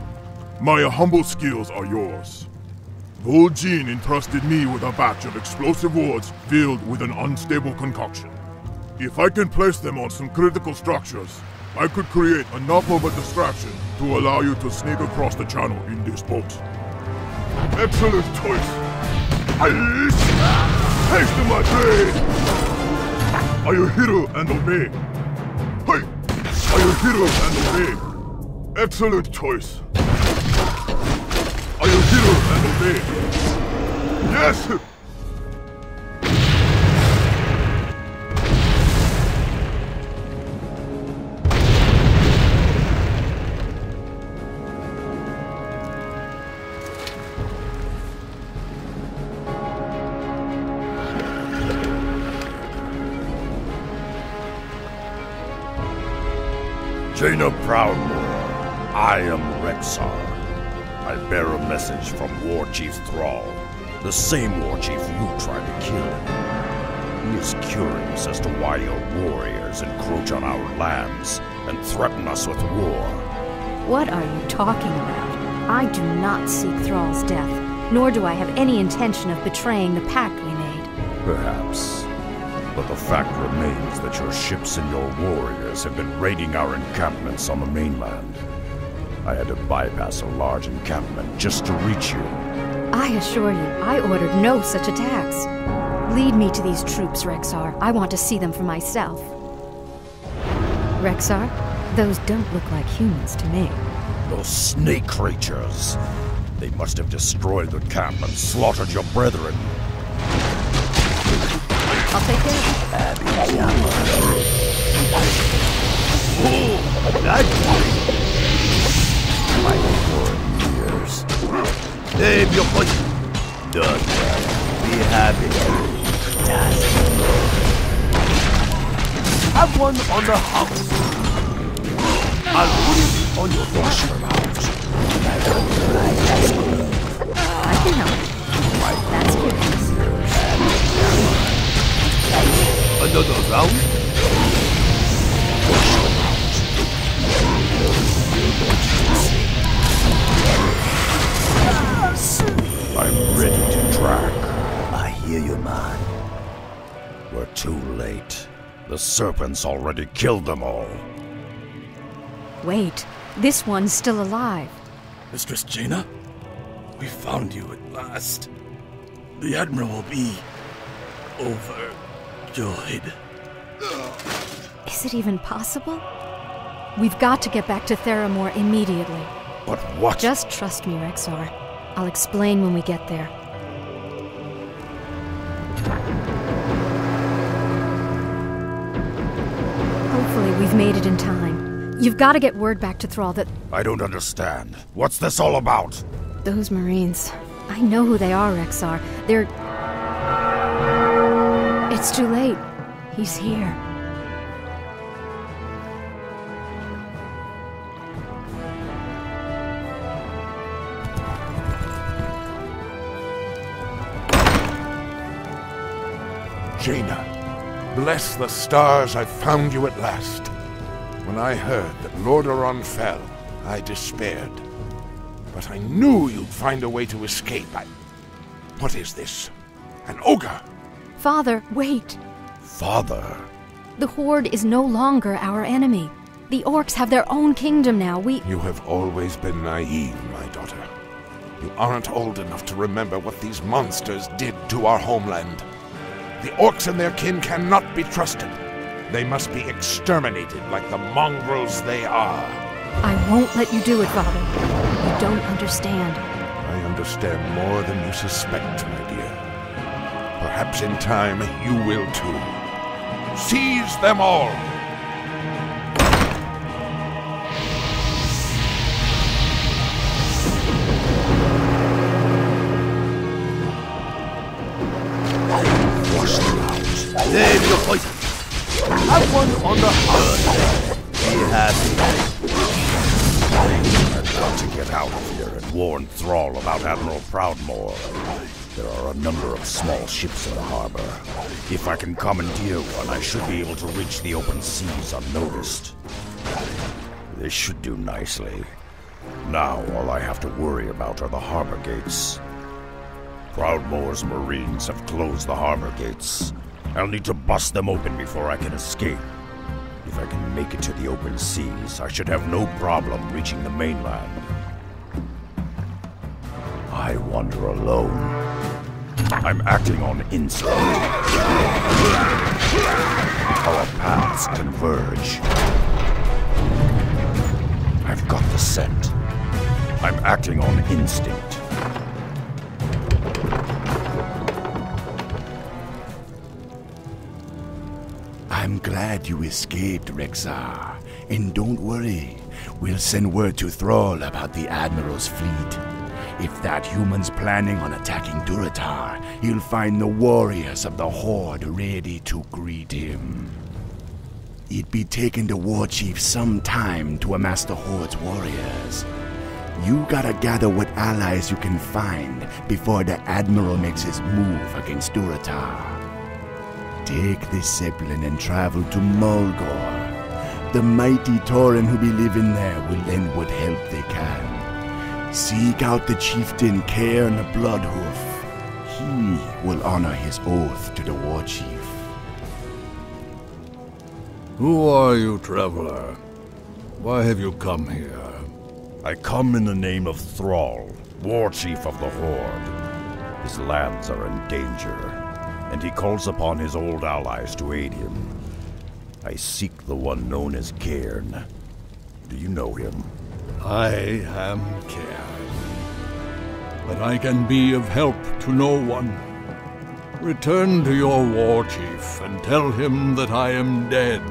My humble skills are yours. Vol'jin entrusted me with a batch of explosive wards filled with an unstable concoction. If I can place them on some critical structures, I could create enough of a distraction to allow you to sneak across the channel in this boat. Excellent choice. Haste! In my trade! Are you hero and obey? Hey! Are you hero and obey? Excellent choice. Are you hero and obey? Yes! Jaina Proudmoore, I am Rexxar. I bear a message from War Chief Thrall, the same War Chief you tried to kill. He is curious as to why your warriors encroach on our lands and threaten us with war. What are you talking about? I do not seek Thrall's death, nor do I have any intention of betraying the pact we made. Perhaps. But the fact remains that your ships and your warriors have been raiding our encampments on the mainland. I had to bypass a large encampment just to reach you. I assure you, I ordered no such attacks. Lead me to these troops, Rexxar. I want to see them for myself. Rexxar, those don't look like humans to me. Those snake creatures. They must have destroyed the camp and slaughtered your brethren. I'll take care of Oh, that My four years. Name your poison. Done. Be happy. Have one on the house. I'll put it on your Wash them out. I can help. That's curious. Another round? I'm ready to track. I hear you, man. We're too late. The serpents already killed them all. Wait, this one's still alive. Mistress Jaina, we found you at last. The Admiral will be overjoyed. Is it even possible? We've got to get back to Theramore immediately. But what? Just trust me, Rexxar. I'll explain when we get there. Hopefully, we've made it in time. You've got to get word back to Thrall that I don't understand. What's this all about? those Marines. I know who they are, Rexxar. They're. It's too late. He's here. Jaina, bless the stars I found you at last. When I heard that Lordaeron fell, I despaired. But I knew you'd find a way to escape. I... What is this? An ogre? Father, wait. Father? The Horde is no longer our enemy. The orcs have their own kingdom now. We. You have always been naive, my daughter. You aren't old enough to remember what these monsters did to our homeland. The orcs and their kin cannot be trusted. They must be exterminated like the mongrels they are. I won't let you do it, Father. You don't understand. I understand more than you suspect, my dear. Perhaps in time you will too. Seize them all! Wash them out. Name your poison. Have one on the house. Be happy. I've got to get out of here and warn Thrall about Admiral Proudmoore. There are a number of small ships in the harbor. If I can commandeer one, I should be able to reach the open seas unnoticed. This should do nicely. Now, all I have to worry about are the harbor gates. Proudmoore's Marines have closed the harbor gates. I'll need to bust them open before I can escape. If I can make it to the open seas, I should have no problem reaching the mainland. I wander alone. I'm acting on instinct. Our paths converge. I've got the scent. I'm acting on instinct. I'm glad you escaped, Rexxar. And don't worry, we'll send word to Thrall about the Admiral's fleet. If that human's planning on attacking Durotar, he'll find the warriors of the Horde ready to greet him. It'd be taking the war chief some time to amass the Horde's warriors. You gotta gather what allies you can find before the Admiral makes his move against Durotar. Take this Zeppelin and travel to Mulgore. The mighty Tauren who be living there will lend what help they can. Seek out the chieftain Cairn Bloodhoof. He will honor his oath to the war chief. Who are you, traveler? Why have you come here? I come in the name of Thrall, war chief of the Horde. His lands are in danger, and he calls upon his old allies to aid him. I seek the one known as Cairn. Do you know him? I am Cairn. but I can be of help to no one. Return to your war chief and tell him that I am dead,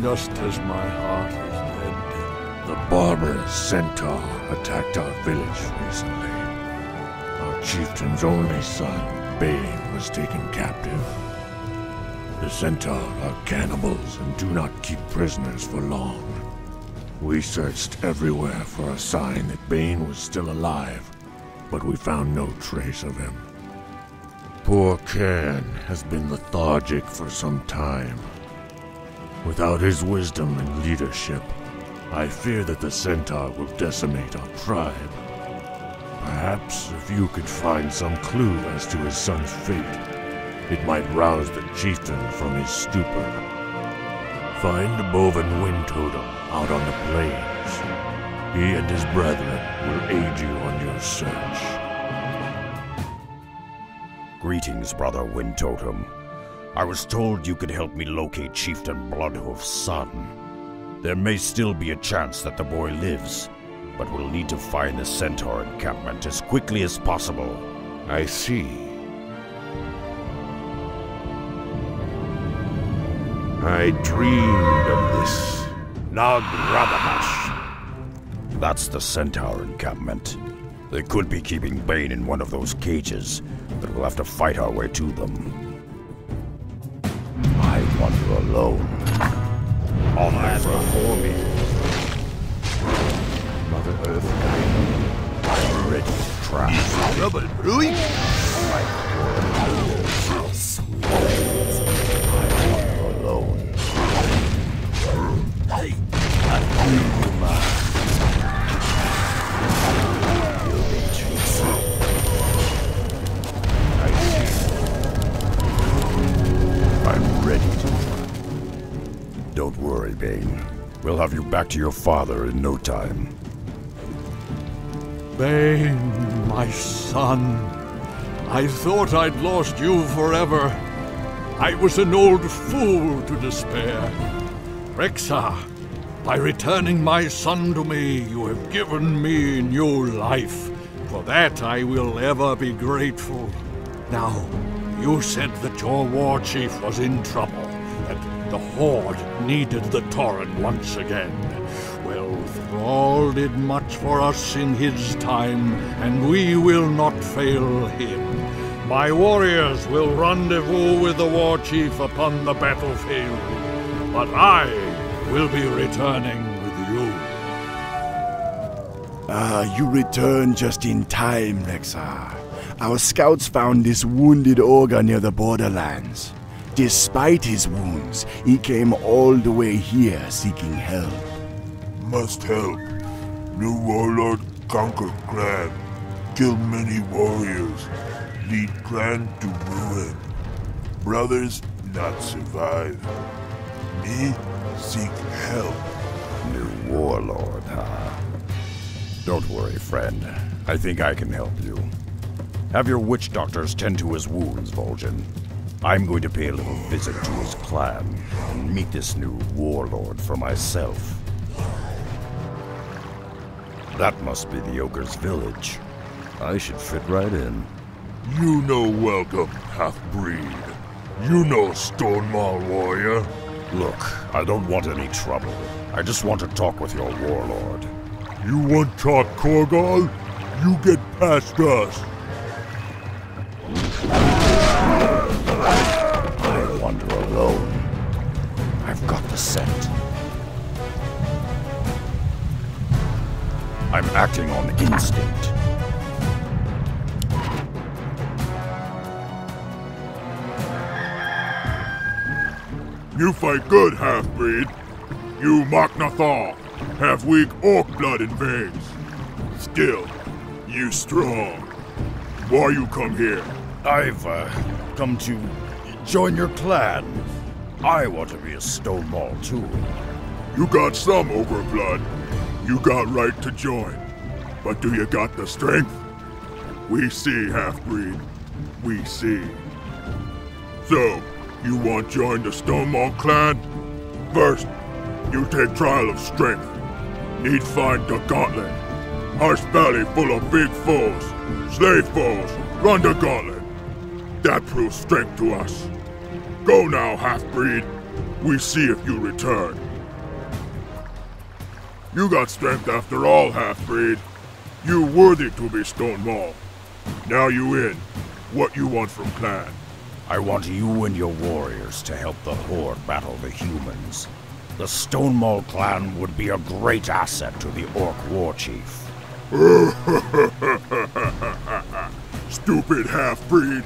just as my heart is dead. The barbarous centaur attacked our village recently. Our chieftain's only son, Bane, was taken captive. The centaur are cannibals and do not keep prisoners for long. We searched everywhere for a sign that Bane was still alive, but we found no trace of him. Poor Cairn has been lethargic for some time. Without his wisdom and leadership, I fear that the centaur will decimate our tribe. Perhaps if you could find some clue as to his son's fate, it might rouse the chieftain from his stupor. Find the Boven Wind Totem out on the plains. He and his brethren will aid you on your search. Greetings, Brother Wind Totem. I was told you could help me locate Chieftain Bloodhoof's son. There may still be a chance that the boy lives, but we'll need to find the Centaur encampment as quickly as possible. I see. I dreamed of this. Nagrabamash. That's the Centaur encampment. They could be keeping Bane in one of those cages, but we'll have to fight our way to them. I wander alone. Honor before me. Mother Earth I'm ready to try. Trouble brewing? alone. Don't worry, Bane. We'll have you back to your father in no time. Bane, my son. I thought I'd lost you forever. I was an old fool to despair. Rexxar, by returning my son to me, you have given me new life. For that I will ever be grateful. Now, you said that your war chief was in trouble, that the Horde needed the Tauren once again. Well, Thrall did much for us in his time, and we will not fail him. My warriors will rendezvous with the war chief upon the battlefield, but I will be returning with you. Ah, you returned just in time, Rexxar. Our scouts found this wounded ogre near the borderlands. Despite his wounds, he came all the way here seeking help. Must help. New warlord conquered clan. Killed many warriors. Lead clan to ruin. Brothers not survive. Me seek help. New warlord, huh? Don't worry, friend. I think I can help you. Have your witch doctors tend to his wounds, Vol'jin. I'm going to pay a little visit to his clan and meet this new warlord for myself. That must be the ogre's village. I should fit right in. You know welcome, half-breed. You know Stonemaul warrior. Look, I don't want any trouble. I just want to talk with your warlord. You want talk, Korgal? You get past us. I wander alone. I've got the scent. I'm acting on instinct. You fight good, half-breed. You Mok'Nathal have weak orc blood in veins. Still, you strong. Why you come here? I've uh, come to join your clan. I want to be a Stonemaul too. You got some overblood. You got right to join. But do you got the strength? We see, half-breed. We see. So, you want join the Stonemaul clan? First, you take trial of strength. Need find the gauntlet. Harsh Valley full of big foes, slave foes, run the gauntlet. That proves strength to us. Go now, half-breed. We see if you return. You got strength after all, half-breed. You worthy to be Stonemaul. Now you in. What you want from Clan? I want you and your warriors to help the Horde battle the humans. The Stonemaul clan would be a great asset to the Orc war chief. (laughs) Stupid half-breed.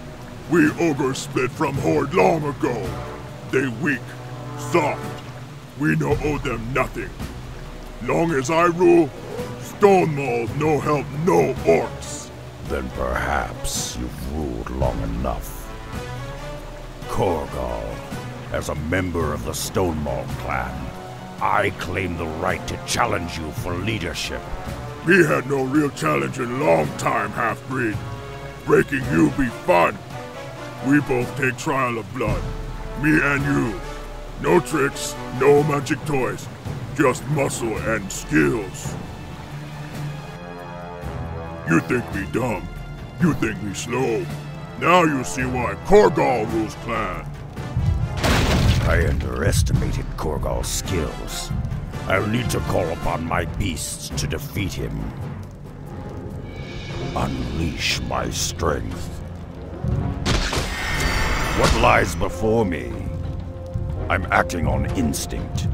We ogres split from Horde long ago. They weak, soft. We no owe them nothing. Long as I rule, Stonemaul no help no orcs. Then perhaps you've ruled long enough. Korgal, as a member of the Stonemaul clan, I claim the right to challenge you for leadership. Me had no real challenge in long time, half-breed. Breaking you be fun. We both take trial of blood. Me and you. No tricks, no magic toys. Just muscle and skills. You think me dumb. You think me slow. Now you see why Korgal rules clan. I underestimated Korgal's skills. I'll need to call upon my beasts to defeat him. Unleash my strength. What lies before me? I'm acting on instinct.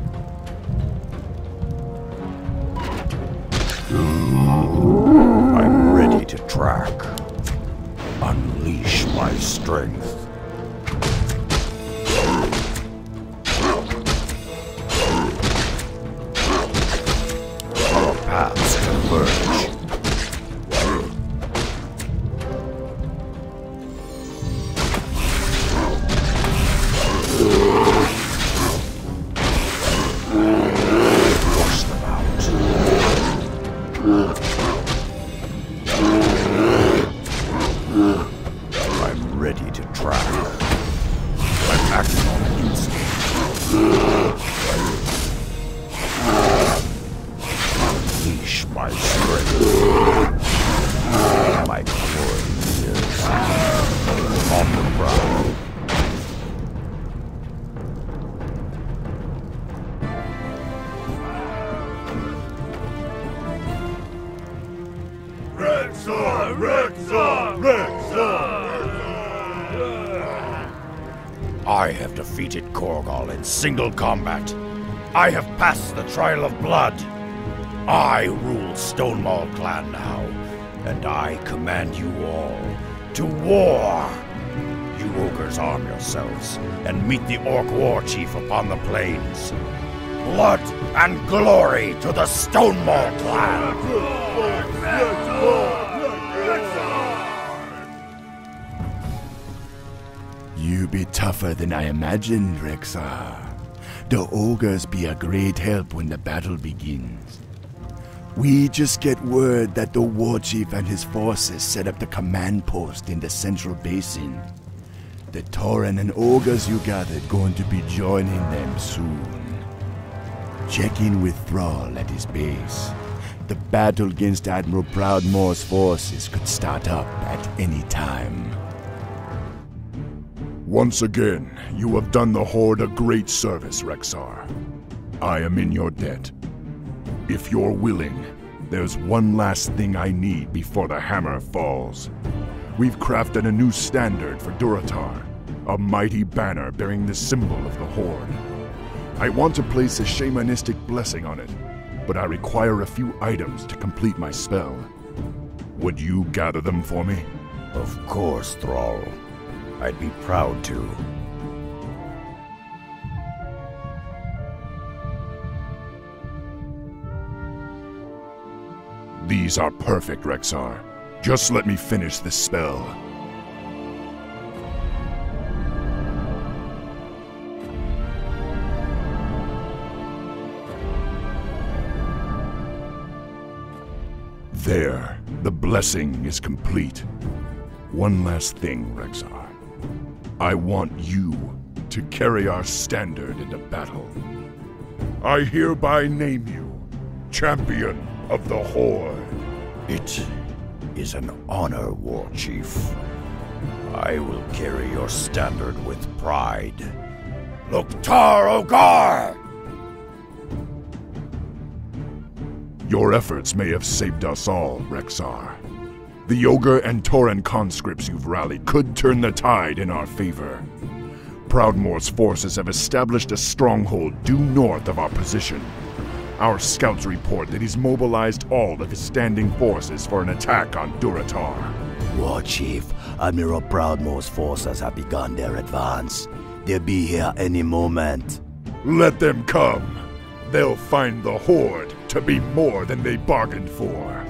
I'm ready to track. Unleash my strength. Single combat. I have passed the trial of blood. I rule Stonemaul clan now, and I command you all to war. You ogres arm yourselves and meet the Orc war chief upon the plains. Blood and glory to the Stonemaul clan! Be tougher than I imagined, Rexxar. The ogres be a great help when the battle begins. We just get word that the war chief and his forces set up the command post in the central basin. The Tauren and ogres you gathered going to be joining them soon. Check in with Thrall at his base. The battle against Admiral Proudmoore's forces could start up at any time. Once again, you have done the Horde a great service, Rexxar. I am in your debt. If you're willing, there's one last thing I need before the hammer falls. We've crafted a new standard for Durotar, a mighty banner bearing the symbol of the Horde. I want to place a shamanistic blessing on it, but I require a few items to complete my spell. Would you gather them for me? Of course, Thrall. I'd be proud to. These are perfect, Rexxar. Just let me finish this spell. There, the blessing is complete. One last thing, Rexxar. I want you to carry our standard into battle. I hereby name you Champion of the Horde. It is an honor, War Chief. I will carry your standard with pride. Loktar Ogar! Your efforts may have saved us all, Rexxar. The Ogre and Tauren conscripts you've rallied could turn the tide in our favor. Proudmoore's forces have established a stronghold due north of our position. Our scouts report that he's mobilized all of his standing forces for an attack on Durotar. War Chief, Admiral Proudmoore's forces have begun their advance. They'll be here any moment. Let them come. They'll find the Horde to be more than they bargained for.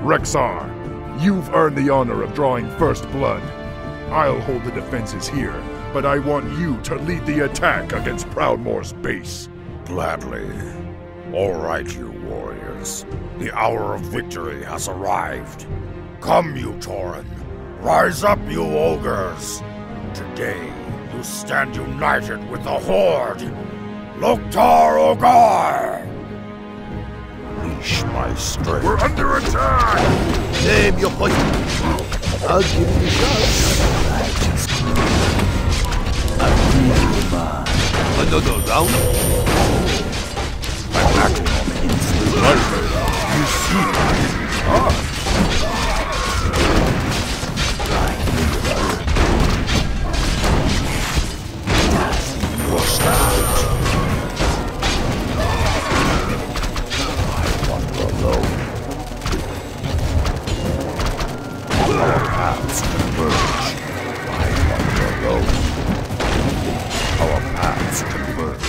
Rexxar, you've earned the honor of drawing first blood. I'll hold the defenses here, but I want you to lead the attack against Proudmoore's base. Gladly. All right, you warriors. The hour of victory has arrived. Come, you Tauren. Rise up, you ogres. Today, you stand united with the Horde. Loktar Ogar! Leash my strength. We're under attack! Name your poison. I'll give you a shot. Another round? I'm acting on instinct. You see Ah. Rushed out. Paths converge. I wander alone. Our paths converge.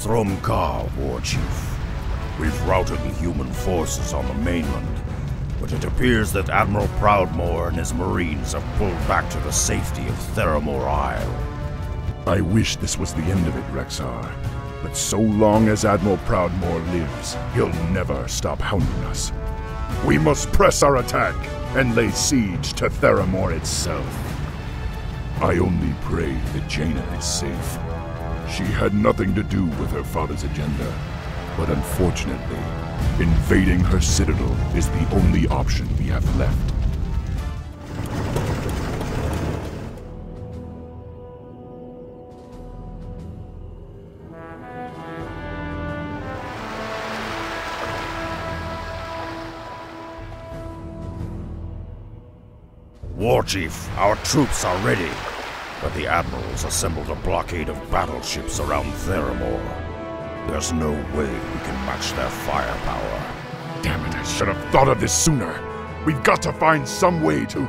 Throm-Ka, War Chief. We've routed the human forces on the mainland, but it appears that Admiral Proudmoore and his marines have pulled back to the safety of Theramore Isle. I wish this was the end of it, Rexxar. But so long as Admiral Proudmoore lives, he'll never stop hounding us. We must press our attack and lay siege to Theramore itself. I only pray that Jaina is safe. She had nothing to do with her father's agenda, but unfortunately, invading her citadel is the only option we have left. War Chief, our troops are ready, but the Admirals assembled a blockade of battleships around Theramore. There's no way we can match their firepower. Damn it, I should have thought of this sooner. We've got to find some way to.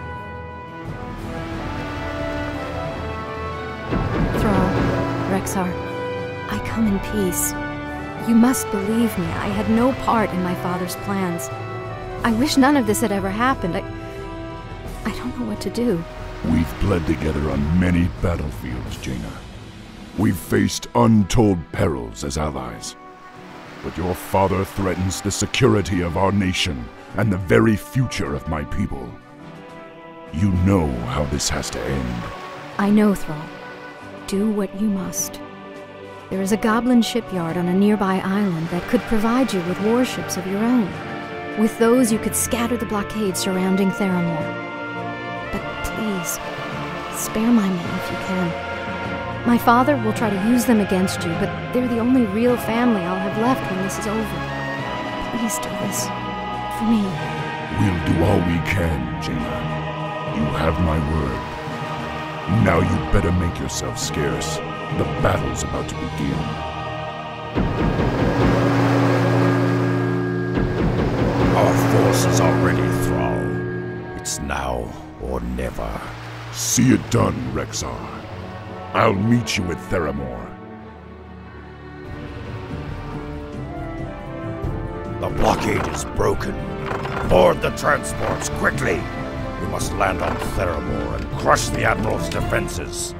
Thrall, Rexxar, I come in peace. You must believe me, I had no part in my father's plans. I wish none of this had ever happened. I. I don't know what to do. We've bled together on many battlefields, Jaina. We've faced untold perils as allies. But your father threatens the security of our nation and the very future of my people. You know how this has to end. I know, Thrall. Do what you must. There is a goblin shipyard on a nearby island that could provide you with warships of your own. With those, you could scatter the blockade surrounding Theramore. But please, spare my men if you can. My father will try to use them against you, but they're the only real family I'll have left when this is over. Please do this. For me. We'll do all we can, Jaina. You have my word. Now you better make yourself scarce. The battle's about to begin. Our forces are ready, Thrall. It's now or never. See it done, Rexxar. I'll meet you at Theramore. The blockade is broken. Board the transports quickly. We must land on Theramore and crush the Admiral's defenses.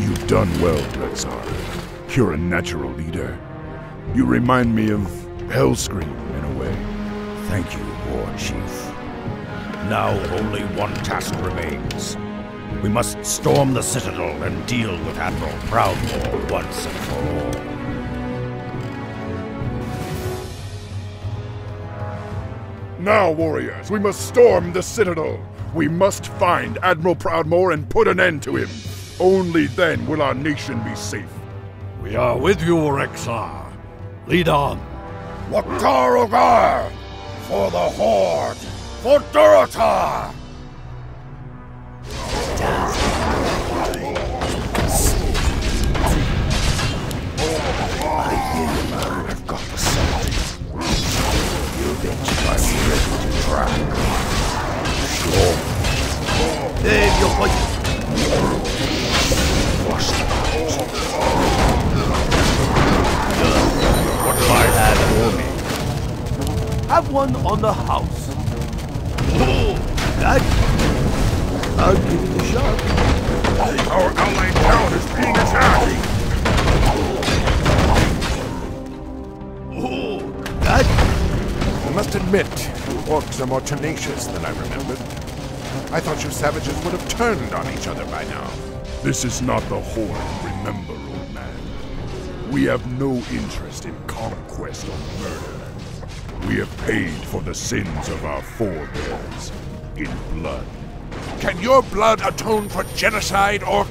You've done well, Rexxar. You're a natural leader. You remind me of Hellscream in a way. Thank you, War Chief. Now only one task remains. We must storm the Citadel and deal with Admiral Proudmoore once and for all. Now, warriors, we must storm the Citadel. We must find Admiral Proudmoore and put an end to him. Only then will our nation be safe. We are with you, Rexxar. Lead on. Loktar Ogar! For the Horde! For Durotar! Dave, you're fighting. Flush the What do I have for me? Have one on the house. That? I'll give it a shot. Our allied town is being attacked! That? I must admit, orcs are more tenacious than I remembered. I thought you savages would have turned on each other by now. This is not the Horde, remember, old man. We have no interest in conquest or murder. We have paid for the sins of our forebears in blood. Can your blood atone for genocide, Orc?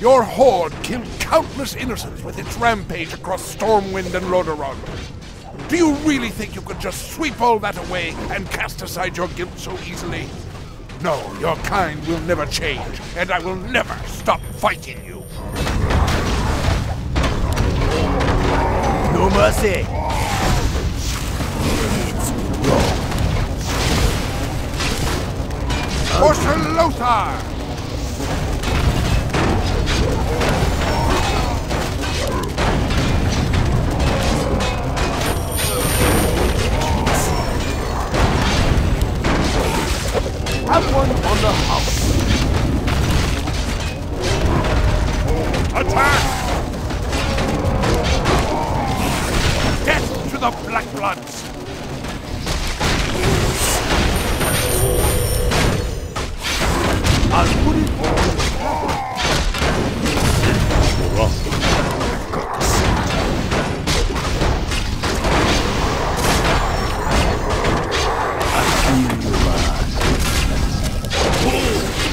Your horde killed countless innocents with its rampage across Stormwind and Lordaeron. Do you really think you could just sweep all that away and cast aside your guilt so easily? No, your kind will never change, and I will never stop fighting you. No mercy. It's For Sir Lothar! Have one on the house. Attack! Death to the Black Bloods! I'll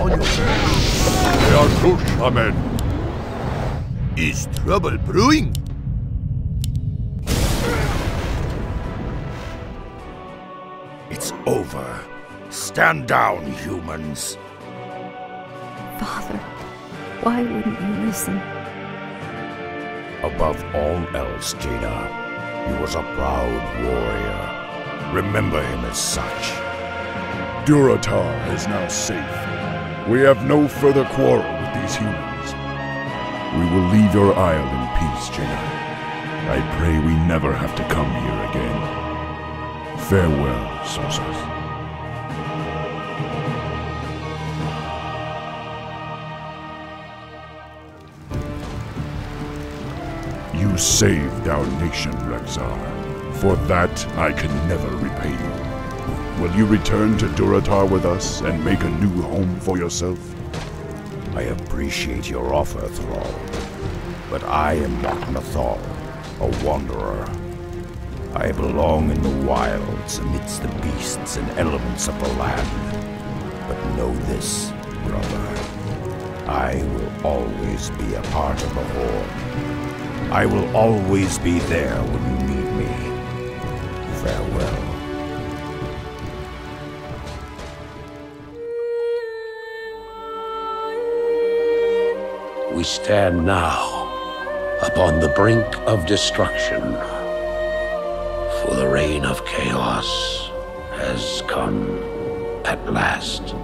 on your They are Kush, Ahmed. Is trouble brewing? It's over. Stand down, humans. Father, why wouldn't you listen? Above all else, Jaina, he was a proud warrior. Remember him as such. Durotar is now safe. We have no further quarrel with these humans. We will leave your isle in peace, Jaina. I pray we never have to come here again. Farewell, Sosas. You saved our nation, Rexxar. For that, I can never repay you. Will you return to Durotar with us and make a new home for yourself? I appreciate your offer, Thrall. But I am not Nathal, a wanderer. I belong in the wilds amidst the beasts and elements of the land. But know this, brother. I will always be a part of the Horde. I will always be there when you need We stand now upon the brink of destruction. For the reign of chaos has come at last.